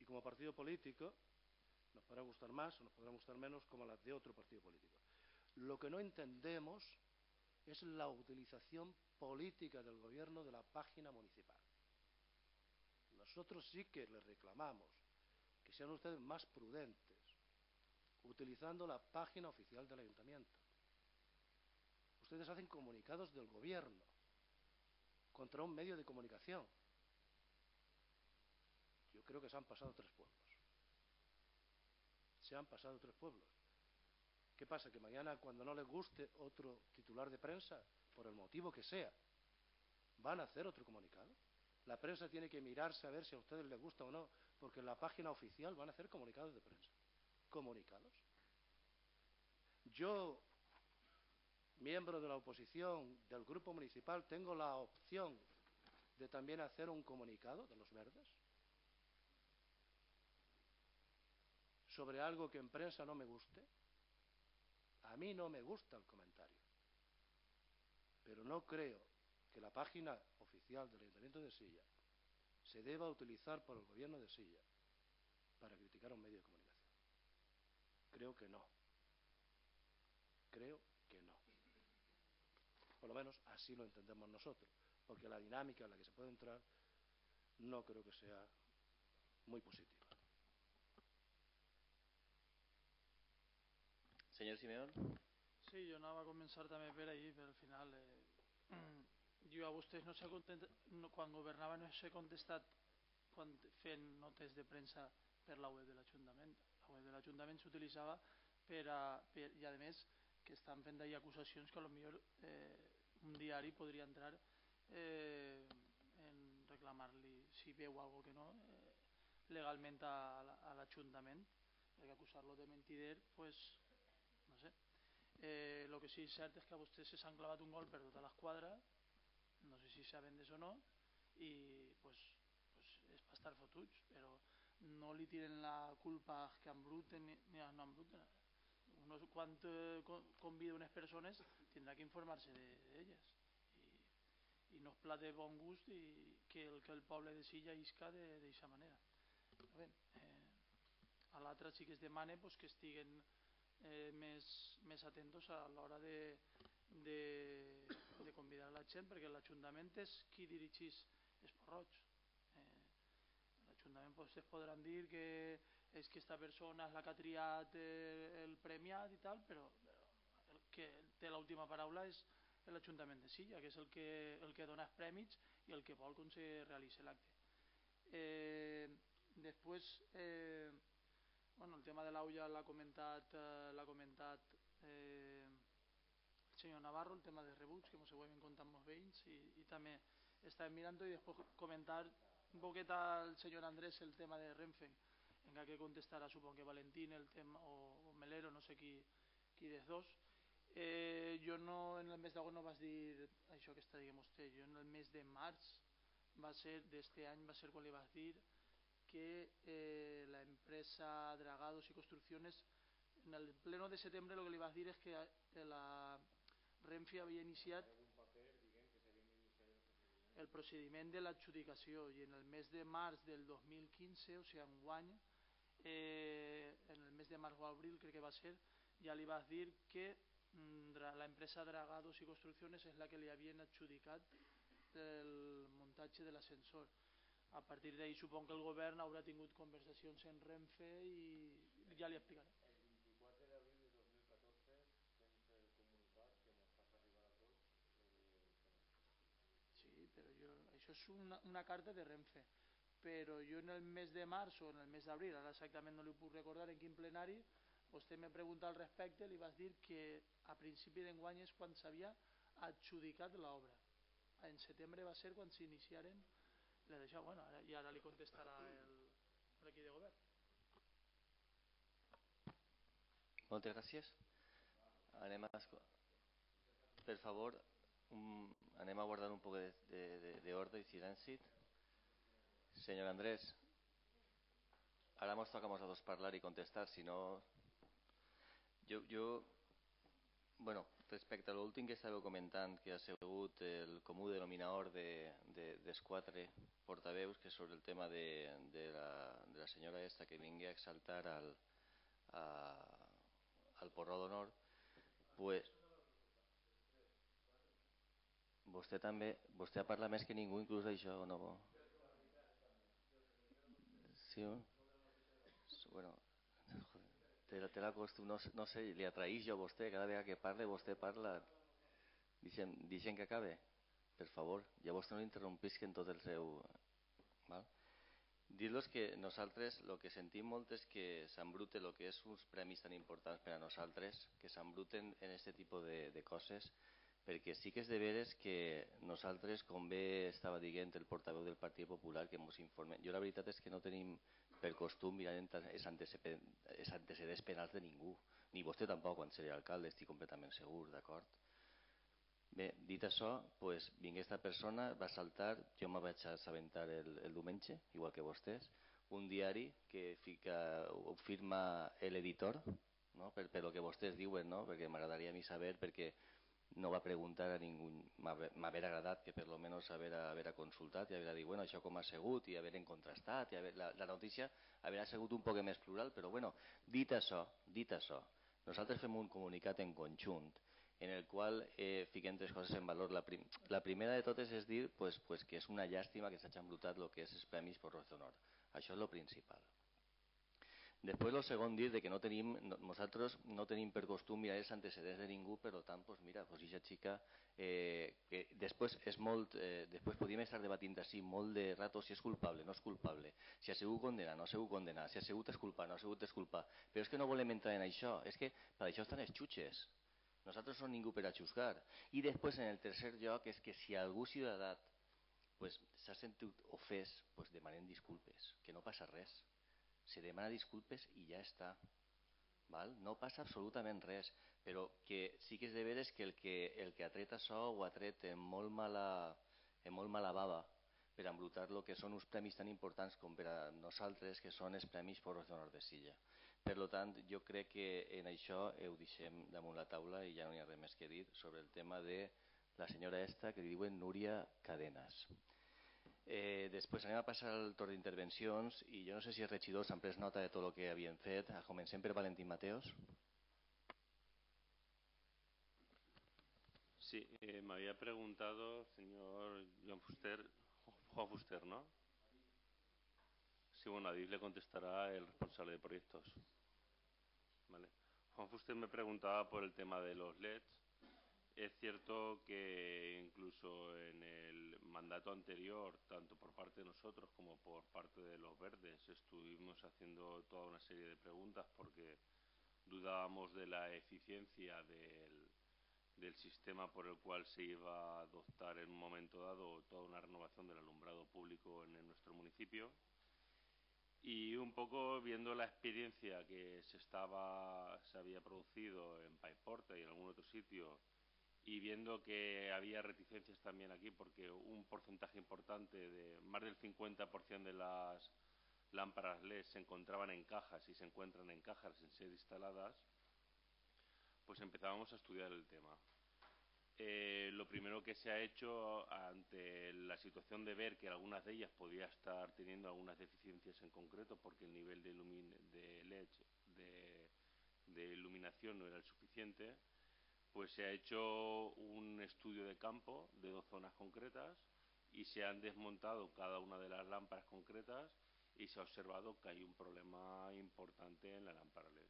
Y como partido político nos podrá gustar más o nos podrá gustar menos como las de otro partido político. Lo que no entendemos es la utilización política del gobierno de la página municipal. Nosotros sí que les reclamamos que sean ustedes más prudentes utilizando la página oficial del ayuntamiento. Ustedes hacen comunicados del gobierno contra un medio de comunicación. Yo creo que se han pasado tres pueblos. Se han pasado tres pueblos. ¿Qué pasa? Que mañana, cuando no les guste otro titular de prensa, por el motivo que sea, van a hacer otro comunicado. La prensa tiene que mirarse a ver si a ustedes les gusta o no, porque en la página oficial van a hacer comunicados de prensa. ¿Comunicados? Yo, miembro de la oposición del grupo municipal, tengo la opción de también hacer un comunicado de los verdes sobre algo que en prensa no me guste. A mí no me gusta el comentario, pero no creo que la página oficial del Ayuntamiento de Silla se deba utilizar por el gobierno de Silla para criticar a un medio de comunicación. Creo que no. Creo que no. Por lo menos así lo entendemos nosotros, porque la dinámica en la que se puede entrar no creo que sea muy positiva. Senyor Simeón. Sí, jo anava a començar també per ahir, però al final eh, jo a vostès no sé no, quan governava no s'he contestat quan fent notes de premsa per la web de l'Ajuntament. La web de l'Ajuntament s'utilitzava per a, per, i a més que estan fent d'ahir acusacions que potser eh, un diari podria entrar eh, en reclamar-li si veu algo que no eh, legalment a l'Ajuntament perquè acusar-lo de mentider pues. Eh, que sí és cert és que a vostès s'han clavat un gol per tota l'esquadra, no sé si saben d'això o no, i pues, pues és per estar fotuts, però no li tiren la culpa que embruten ni, ni no embruten. Uno, quan eh, convida unes persones tindrà que informar-se d'elles. De, I, I no és plat de bon gust i que el, que el poble de Silla isca d'aquesta manera. Bé, eh, a l'altre sí que es demana pues, que estiguen eh, més, més atentos a l'hora de, de, de convidar la gent perquè l'Ajuntament és qui dirigís Esporroig eh, l'Ajuntament pues, es podran dir que és que aquesta persona és la que ha triat el, el premiat i tal però, però el que té l'última paraula és l'Ajuntament de Silla que és el que, el que dona els prèmits i el que vol com se realitzi l'acte. Eh, després eh, Bueno, el tema de l'aulla l'ha comentat, eh, l'ha comentat eh, el senyor Navarro, el tema de rebuts, que ens ho hem contat molts veïns, i, i també estàvem mirant i després comentar un poquet al senyor Andrés el tema de Renfe, en què contestarà, supongo que Valentín el tema, o, o Melero, no sé qui, qui dels dos. Eh, jo no, en el mes d'agost no vas dir això que està dient vostè, jo en el mes de març va ser, d'este any, va ser quan li vas dir que eh, la empresa Dragados y Construcciones, en el pleno de setembre lo que li vas dir és que eh, la Renfe havia iniciat el procediment de l'adjudicació i en el mes de març del 2015, o sigui, en guany, eh, en el mes de març o abril crec que va ser, ja li vas dir que mm, la empresa Dragados y Construcciones és la que li havien adjudicat el muntatge de l'ascensor a partir d'ahir supon que el govern haurà tingut conversacions en Renfe i ja li explicaré. El 24 d'abril de 2014 tens el comunicat que ens fas arribar a tots. Eh, sí, però jo, això és una, una carta de Renfe. però jo en el mes de març o en el mes d'abril, ara exactament no li puc recordar en quin plenari, vostè me pregunta al respecte, li vas dir que a principi d'enguany és quan s'havia adjudicat l'obra. En setembre va ser quan s'iniciaren la d'això, bueno, ara, i ara li contestarà l'equip de govern. Moltes gràcies. Anem a... Per favor, un... a guardar un poc d'ordre i silenci. Senyor Andrés, ara mos toca a nosaltres parlar i contestar, si no... Jo, jo bueno, respecte a l'últim que estàveu comentant, que ha sigut el comú denominador de, de, dels quatre portaveus, que sobre el tema de, de, la, de la senyora esta que vingui a exaltar al, a, al porró d'honor, pues, vostè també, vostè parla més que ningú inclús d'això, no? Sí, bueno, té, té la costum, no, no sé, li atraïs jo a vostè, cada vegada que parle, vostè parla, deixem, deixem que acabe, per favor, vostè no l'interrompisc en tot el seu... Val? Dir-los que nosaltres el que sentim molt és que s'embrute el que és uns premis tan importants per a nosaltres, que s'embruten en aquest tipus de, de coses, perquè sí que és de veres que nosaltres, com bé estava dient el portaveu del Partit Popular, que ens informen, jo la veritat és que no tenim per costum mirar els antecedents penals de ningú, ni vostè tampoc quan seré alcalde, estic completament segur, d'acord? Bé, dit això, pues, vingué aquesta persona, va saltar, jo me vaig assabentar el, el diumenge, igual que vostès, un diari que fica, ho firma l'editor, no? per, per el que vostès diuen, no? perquè m'agradaria a mi saber, perquè no va preguntar a ningú, m'haver agradat que per lo menos haver, haver consultat i haver dit, bueno, això com ha segut i haver contrastat i haver, la, la notícia haver sigut un poc més plural, però bueno, dit això, dit això, nosaltres fem un comunicat en conjunt en el qual eh, fiquem tres coses en valor. La, prim, la primera de totes és dir pues, pues, que és una llàstima que s'hagi embrutat el que és els premis per d'honor. Això és el principal. Després el segon dir de que no tenim, no, nosaltres no tenim per costum mirar els antecedents de ningú, per tant, pues mira, pues aquesta xica, eh, que després és molt, eh, després podríem estar debatint així molt de rato si és culpable, no és culpable, si ha sigut condenat, no ha sigut condenat, si ha sigut esculpat, no ha sigut esculpat, però és que no volem entrar en això, és que per això estan els xutxes, nosaltres som ningú per a xusgar. I després, en el tercer lloc, és que si algú ciutadà pues, s'ha sentit ofès, pues, demanem disculpes, que no passa res se demana disculpes i ja està. Val? No passa absolutament res, però que sí que és de veres que el que, el que ha tret això ho ha tret en molt mala, en molt mala bava per embrutar el que són uns premis tan importants com per a nosaltres, que són els premis Foros d'Honor de Silla. Per tant, jo crec que en això ho deixem damunt la taula i ja no hi ha res més que dir sobre el tema de la senyora esta que diuen Núria Cadenas. Eh, després anem a passar al torn d'intervencions i jo no sé si els regidors han pres nota de tot el que havien fet. Comencem per Valentín Mateos. Sí, eh, me había preguntado, señor Juan Fuster, Juan Fuster, ¿no? Sí, bueno, a le contestará el responsable de proyectos. Vale. Juan Fuster me preguntaba por el tema de los LEDs es cierto que incluso en el mandato anterior, tanto por parte de nosotros como por parte de los verdes, estuvimos haciendo toda una serie de preguntas porque dudábamos de la eficiencia del, sistema por el cual se iba a adoptar en un momento dado toda una renovación del alumbrado público en, en nuestro municipio. Y un poco viendo la experiencia que se estaba se había producido en Paiporta y en algún otro sitio y viendo que había reticencias también aquí porque un porcentaje importante de más del 50% de las lámparas LED se encontraban en cajas y se encuentran en cajas sin ser instaladas, pues empezábamos a estudiar el tema. Eh, lo primero que se ha hecho ante la situación de ver que algunas de ellas podía estar teniendo algunas deficiencias en concreto porque el nivel de, de LED de, iluminación no era el suficiente, pues se ha hecho un estudio de campo de dos zonas concretas y se han desmontado cada una de las lámparas concretas y se ha observado que hay un problema importante en la lámpara LED.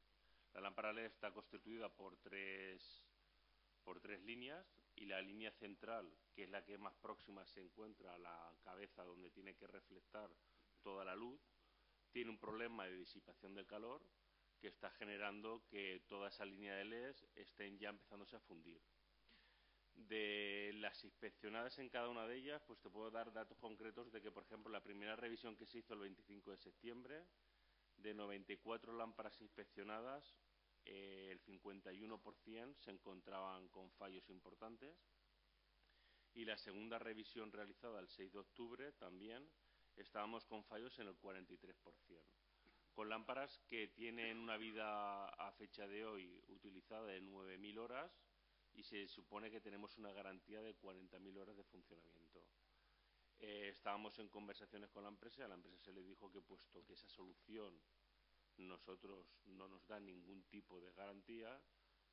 La lámpara LED está constituida por tres, por tres líneas y la línea central, que es la que más próxima se encuentra a la cabeza donde tiene que reflectar toda la luz, tiene un problema de disipación del calor que está generando que toda esa línea de LEDs estén ya empezándose a fundir. De las inspeccionadas en cada una de ellas, pues te puedo dar datos concretos de que, por ejemplo, la primera revisión que se hizo el 25 de septiembre, de 94 lámparas inspeccionadas, eh, el 51% se encontraban con fallos importantes. Y la segunda revisión realizada el 6 de octubre también estábamos con fallos en el 43%. Con lámparas que tienen una vida a fecha de hoy utilizada de 9.000 horas y se supone que tenemos una garantía de 40.000 horas de funcionamiento. Eh, estábamos en conversaciones con la empresa a la empresa se le dijo que puesto que esa solución nosotros no nos da ningún tipo de garantía,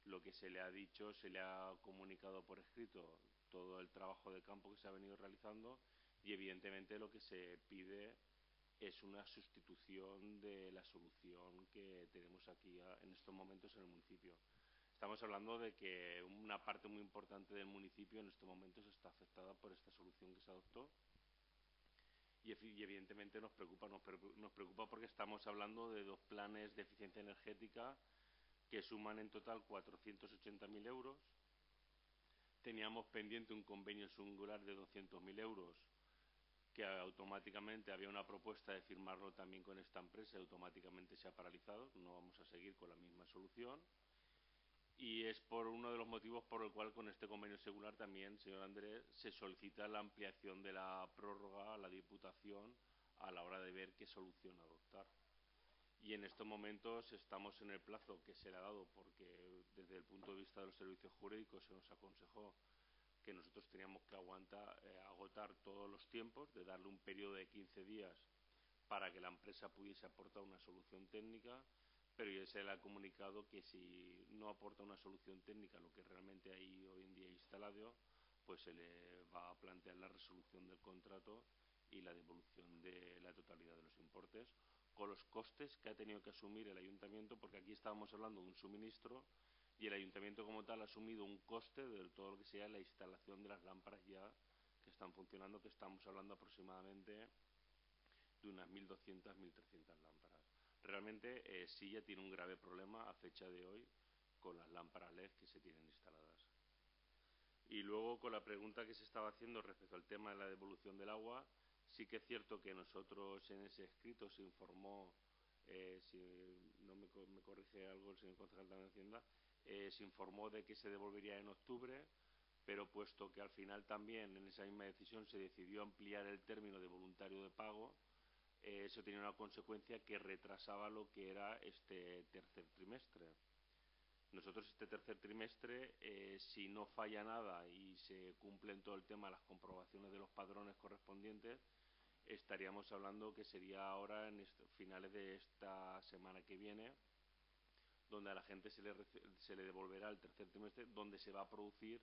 lo que se le ha dicho, se le ha comunicado por escrito todo el trabajo de campo que se ha venido realizando y evidentemente lo que se pide es una sustitución de la solución que tenemos aquí en estos momentos en el municipio. Estamos hablando de que una parte muy importante del municipio en estos momentos está afectada por esta solución que se adoptó y, evidentemente nos preocupa, nos preocupa porque estamos hablando de dos planes de eficiencia energética que suman en total 480.000 euros. Teníamos pendiente un convenio singular de 200.000 euros que automáticamente había una propuesta de firmarlo también con esta empresa y automáticamente se ha paralizado. No vamos a seguir con la misma solución y es por uno de los motivos por el cual con este convenio singular también, señor Andrés, se solicita la ampliación de la prórroga a la Diputación a la hora de ver qué solución adoptar. Y en estos momentos estamos en el plazo que se le ha dado porque desde el punto de vista de los servicios jurídicos se nos aconsejó que nosotros teníamos que aguantar, eh, agotar todos los tiempos, de darle un periodo de 15 días para que la empresa pudiese aportar una solución técnica pero ya se le ha comunicado que si no aporta una solución técnica lo que realmente hay hoy en día instalado, pues se le va a plantear la resolución del contrato y la devolución de la totalidad de los importes con los costes que ha tenido que asumir el ayuntamiento, porque aquí estábamos hablando de un suministro y el ayuntamiento como tal ha asumido un coste de todo lo que sea la instalación de las lámparas ya que están funcionando, que estamos hablando aproximadamente de unas 1.200, 1.300 lámparas realmente eh, Silla tiene un grave problema a fecha de hoy con las lámparas LED que se tienen instaladas. Y luego con la pregunta que se estaba haciendo respecto al tema de la devolución del agua, sí que es cierto que nosotros en ese escrito se informó, eh, si no me, me, corrige algo el señor concejal de Hacienda, eh, se informó de que se devolvería en octubre, pero puesto que al final también en esa misma decisión se decidió ampliar el término de voluntario de pago, eh, eso tenía una consecuencia que retrasaba lo que era este tercer trimestre. Nosotros este tercer trimestre, eh, si no falla nada y se cumplen todo el tema las comprobaciones de los padrones correspondientes, estaríamos hablando que sería ahora en finales de esta semana que viene, donde a la gente se le, devolverá el tercer trimestre, donde se va a producir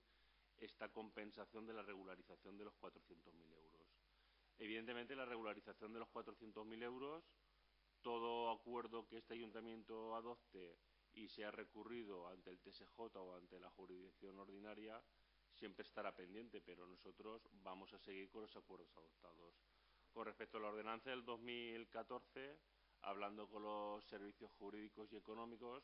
esta compensación de la regularización de los 400.000 euros. Evidentemente, la regularización de los 400.000 euros, todo acuerdo que este ayuntamiento adopte y sea recurrido ante el TSJ o ante la jurisdicción ordinaria, siempre estará pendiente, pero nosotros vamos a seguir con los acuerdos adoptados. Con respecto a la ordenanza del 2014, hablando con los servicios jurídicos y económicos,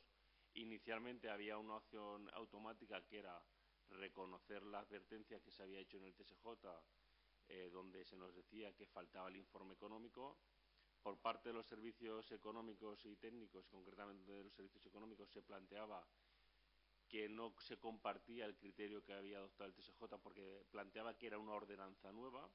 inicialmente había una opción automática que era reconocer la advertencia que se había hecho en el TSJ eh, donde se nos decía que faltaba el informe económico. Por parte de los servicios económicos y técnicos, concretamente de los servicios económicos, se planteaba que no se compartía el criterio que había adoptado el TSJ porque planteaba que era una ordenanza nueva.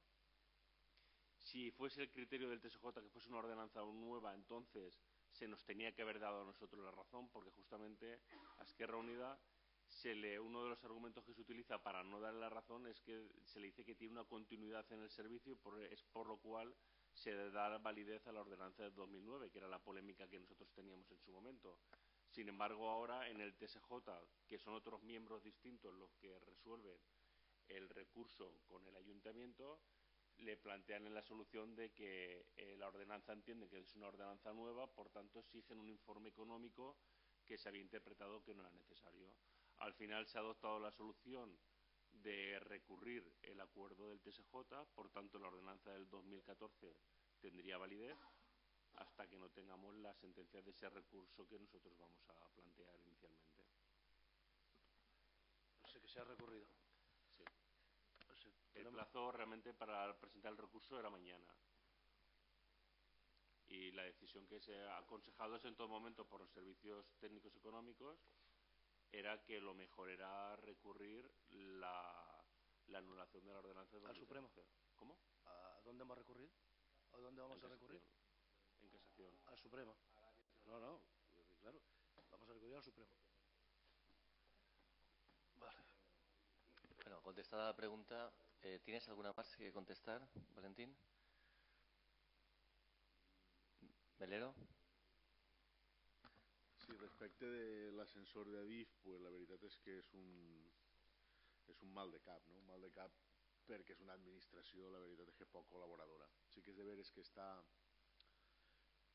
Si fuese el criterio del TSJ que fuese una ordenanza nueva, entonces se nos tenía que haber dado a nosotros la razón, porque justamente a Esquerra Unida se le, uno de los argumentos que se utiliza para no darle la razón es que se le dice que tiene una continuidad en el servicio, por, es por lo cual se da validez a la ordenanza del 2009, que era la polémica que nosotros teníamos en su momento. Sin embargo, ahora en el TSJ, que son otros miembros distintos los que resuelven el recurso con el ayuntamiento, le plantean en la solución de que eh, la ordenanza entiende que es una ordenanza nueva, por tanto exigen un informe económico que se había interpretado que no era necesario. Al final se ha adoptado la solución de recurrir el acuerdo del TSJ, por tanto la ordenanza del 2014 tendría validez hasta que no tengamos la sentencia de ese recurso que nosotros vamos a plantear inicialmente. No sé que se ha recurrido. El plazo realmente para presentar el recurso era mañana. Y la decisión que se ha aconsejado es en todo momento por los servicios técnicos económicos era que lo mejor era recurrir la, la anulación de la ordenanza de ¿Al Supremo? 2013. ¿Cómo? ¿A dónde hemos recurrido? ¿A dónde vamos En a recurrir? En casación. Al Supremo. No, no, claro. Vamos a recurrir al Supremo. Vale. Bueno, contestada la pregunta, eh, ¿tienes alguna más que contestar, Valentín? Melero? Sí, respecte de l'ascensor de Adif, pues la veritat és que és un, és un mal de cap, no? Un mal de cap perquè és una administració, la veritat és que poc col·laboradora. Sí que és de veres que està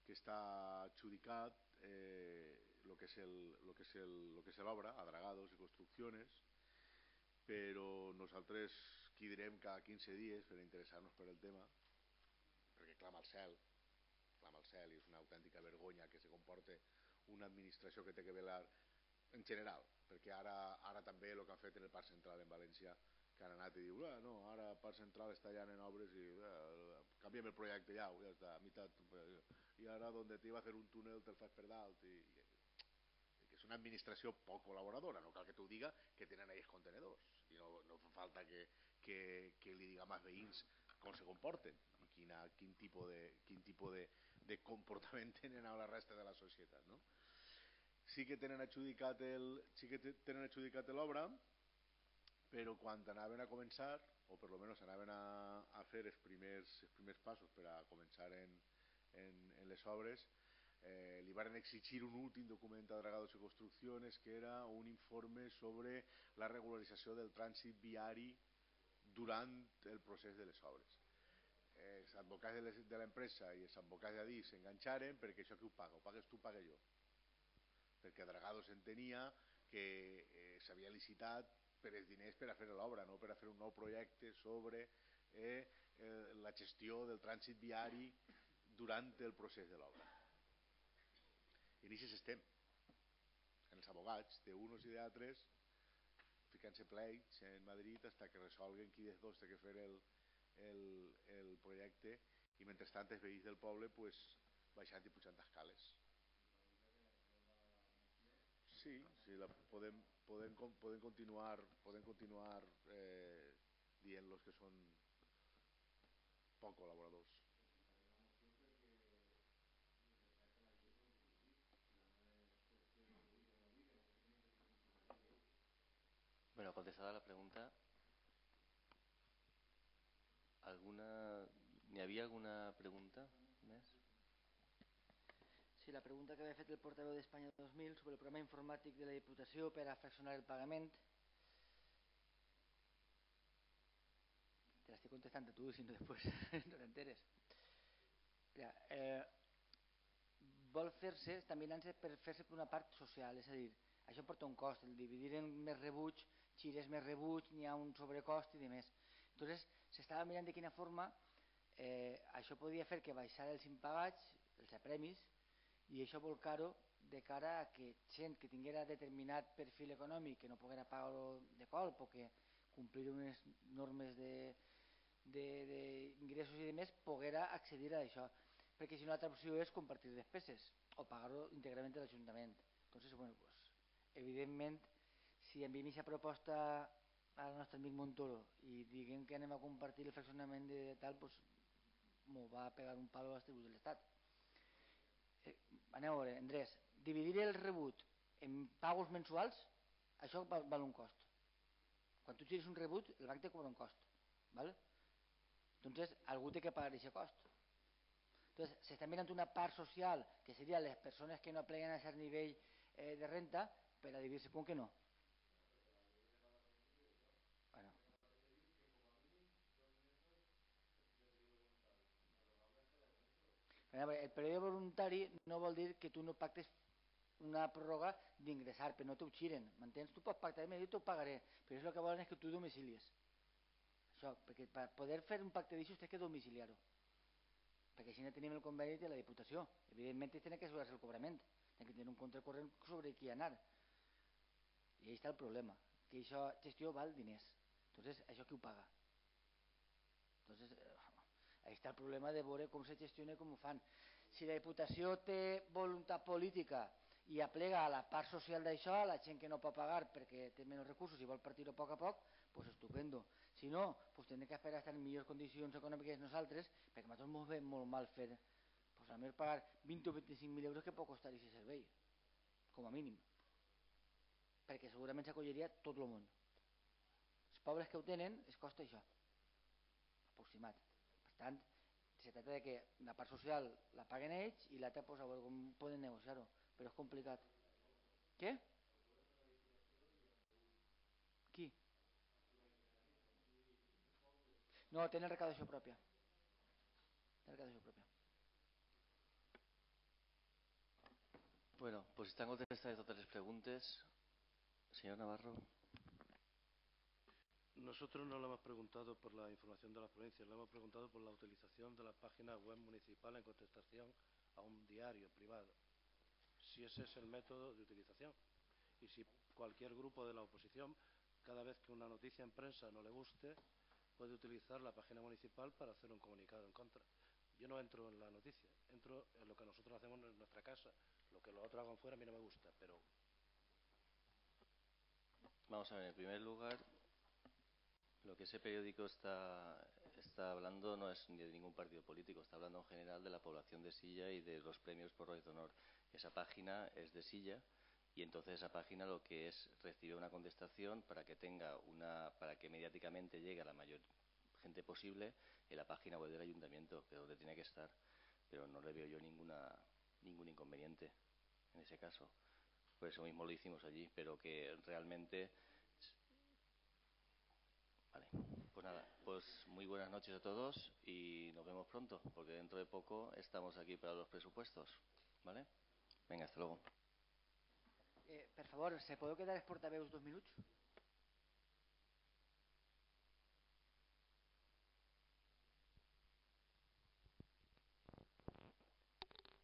que està adjudicat eh, lo que és el, lo que és el, lo que és l'obra, a dragados i construcciones, però nosaltres direm cada 15 dies per interessar-nos per el tema, perquè clama al cel, clama al cel i és una autèntica vergonya que se comporte una administració que té que velar en general, perquè ara, ara també el que han fet en el Parc Central en València que han anat i diu, ah, no, ara el Parc Central està ja en obres i eh, canviem el projecte ja, ja està, a meitat i ara donde te iba a hacer un túnel te'l fas per dalt i, i que és una administració poc col·laboradora, no cal que t'ho diga que tenen ells contenedors i no, no fa falta que, que, que li diguem als veïns com se comporten quina, quin tipus de, quin tipus de, de comportament tenen a la resta de la societat no? sí que tenen adjudicat el, sí que te- tenen adjudicat l'obra però quan anaven a començar o per lo menos anaven a, a fer els primers, els primers passos per a començar en, en, en les obres eh, li van exigir un últim document a Dragados i Construcciones que era un informe sobre la regularització del trànsit viari durant el procés de les obres eh, els advocats de les- de l'empresa i els advocats d'Adif s'enganxaren perquè això qui ho paga? Ho pagues tu, pague jo perquè Dragados entenia que eh, s'havia licitat per els diners per a fer l'obra, no per a fer un nou projecte sobre eh, eh, la gestió del trànsit viari durant el procés de l'obra. En aquests estem, en els abogats d'unos i d'altres, ficant-se pleits en Madrid hasta que resolguen qui dels dos té que fer el, el, el projecte i mentrestant els veïns del poble pues, baixant i pujant escales. Sí, sí la, podem, podem, podem continuar, podem continuar eh, dient los que són poc col·laboradors. Contestada la pregunta, ¿alguna, ¿n'hi havia alguna pregunta més? Sí, la pregunta que havia fet el portaveu d'Espanya 2000 sobre el programa informàtic de la Diputació per a fraccionar el pagament. Te l'estic contestant a si no després no t'enteres. Mira, eh, vol fer-se, està mirant-se per fer-se per una part social, és a dir, això porta un cost, el dividir en més rebuig, xires més rebuig, n'hi ha un sobrecost i de més. Entonces, s'estava mirant de quina forma eh, això podia fer que baixar els impagats, els premis, i això volcar-ho de cara a que gent que tinguera determinat perfil econòmic que no poguera pagar-ho de colp o que complir unes normes d'ingressos i de més poguera accedir a això perquè si no l'altra opció és compartir despeses o pagar-ho íntegrament a l'Ajuntament entonces bueno pues evidentment si enviem aquesta proposta al nostre amic Montoro i diguem que anem a compartir el fraccionament de tal pues m'ho va pegar un palo als tributs de l'Estat eh, aneu a veure, Andrés, dividir el rebut en pagos mensuals, això val, val un cost. Quan tu tires un rebut, el banc te cobra un cost. ¿vale? Entonces, algú té que pagar aquest cost. Entonces, s'està mirant una part social, que seria les persones que no pleguen a cert nivell eh, de renta, per a dividir-se com que no. Bueno. Però, a veure, el període voluntari no vol dir que tu no pactes una pròrroga d'ingressar, però no t'ho xiren, m'entens? Tu pots pactar, me t'ho pagaré, però és el que volen és que tu domicilies. Això, perquè per poder fer un pacte d'això tens que domiciliar-ho. perquè així no tenim el conveni de la Diputació. Evidentment, tenen que assegurar-se el cobrament, tenen que tenir un compte corrent sobre qui anar. I ahí està el problema, que això gestió val diners. Entonces, això qui ho paga? Entonces, ahí està el problema de veure com se gestiona i com ho fan. Si la Diputació té voluntat política i aplega a la part social d'això, a la gent que no pot pagar perquè té menys recursos i vol partir-ho a poc a poc, pues estupendo. Si no, pues tindrem que esperar a estar en millors condicions econòmiques nosaltres, perquè a nosaltres ens ve molt mal fer, pues a més pagar 20 o 25.000 euros que pot costar aquest servei, com a mínim. Perquè segurament s'acolliria tot el món. Els pobres que ho tenen es costa això, aproximat. Se tracta de que la part social la paguen ells i l'altra pues, a veure poden negociar-ho però és complicat. Què? Qui? No, tenen recaudació pròpia. Tenen recaudació pròpia. Bueno, pues están contestadas todas las preguntas. Señor Navarro. Nosotros no lo hemos preguntado por la información de las provincias, lo hemos preguntado por la utilización de la página web municipal en contestación a un diario privado si ese es el método de utilización. Y si cualquier grupo de la oposición, cada vez que una noticia en prensa no le guste, puede utilizar la página municipal para hacer un comunicado en contra. Yo no entro en la noticia, entro en lo que nosotros hacemos en nuestra casa. Lo que los otros hagan fuera a mí no me gusta, pero... Vamos a ver, en primer lugar, lo que ese periódico está, hablando no es de ningún partido político, está hablando en general de la población de Silla y de los premios por Rey de Honor. Esa página es de silla y entonces esa página lo que es recibe una contestación para que tenga una para que mediáticamente llegue a la mayor gente posible en la página web del ayuntamiento, que es donde tiene que estar. Pero no le veo yo ninguna ningún inconveniente en ese caso. Por eso mismo lo hicimos allí, pero que realmente Vale, pues nada, pues muy buenas noches a todos y nos vemos pronto, porque dentro de poco estamos aquí para los presupuestos, ¿vale? Venga, hasta luego. Eh, favor, se podeu quedar els portaveus dos minuts?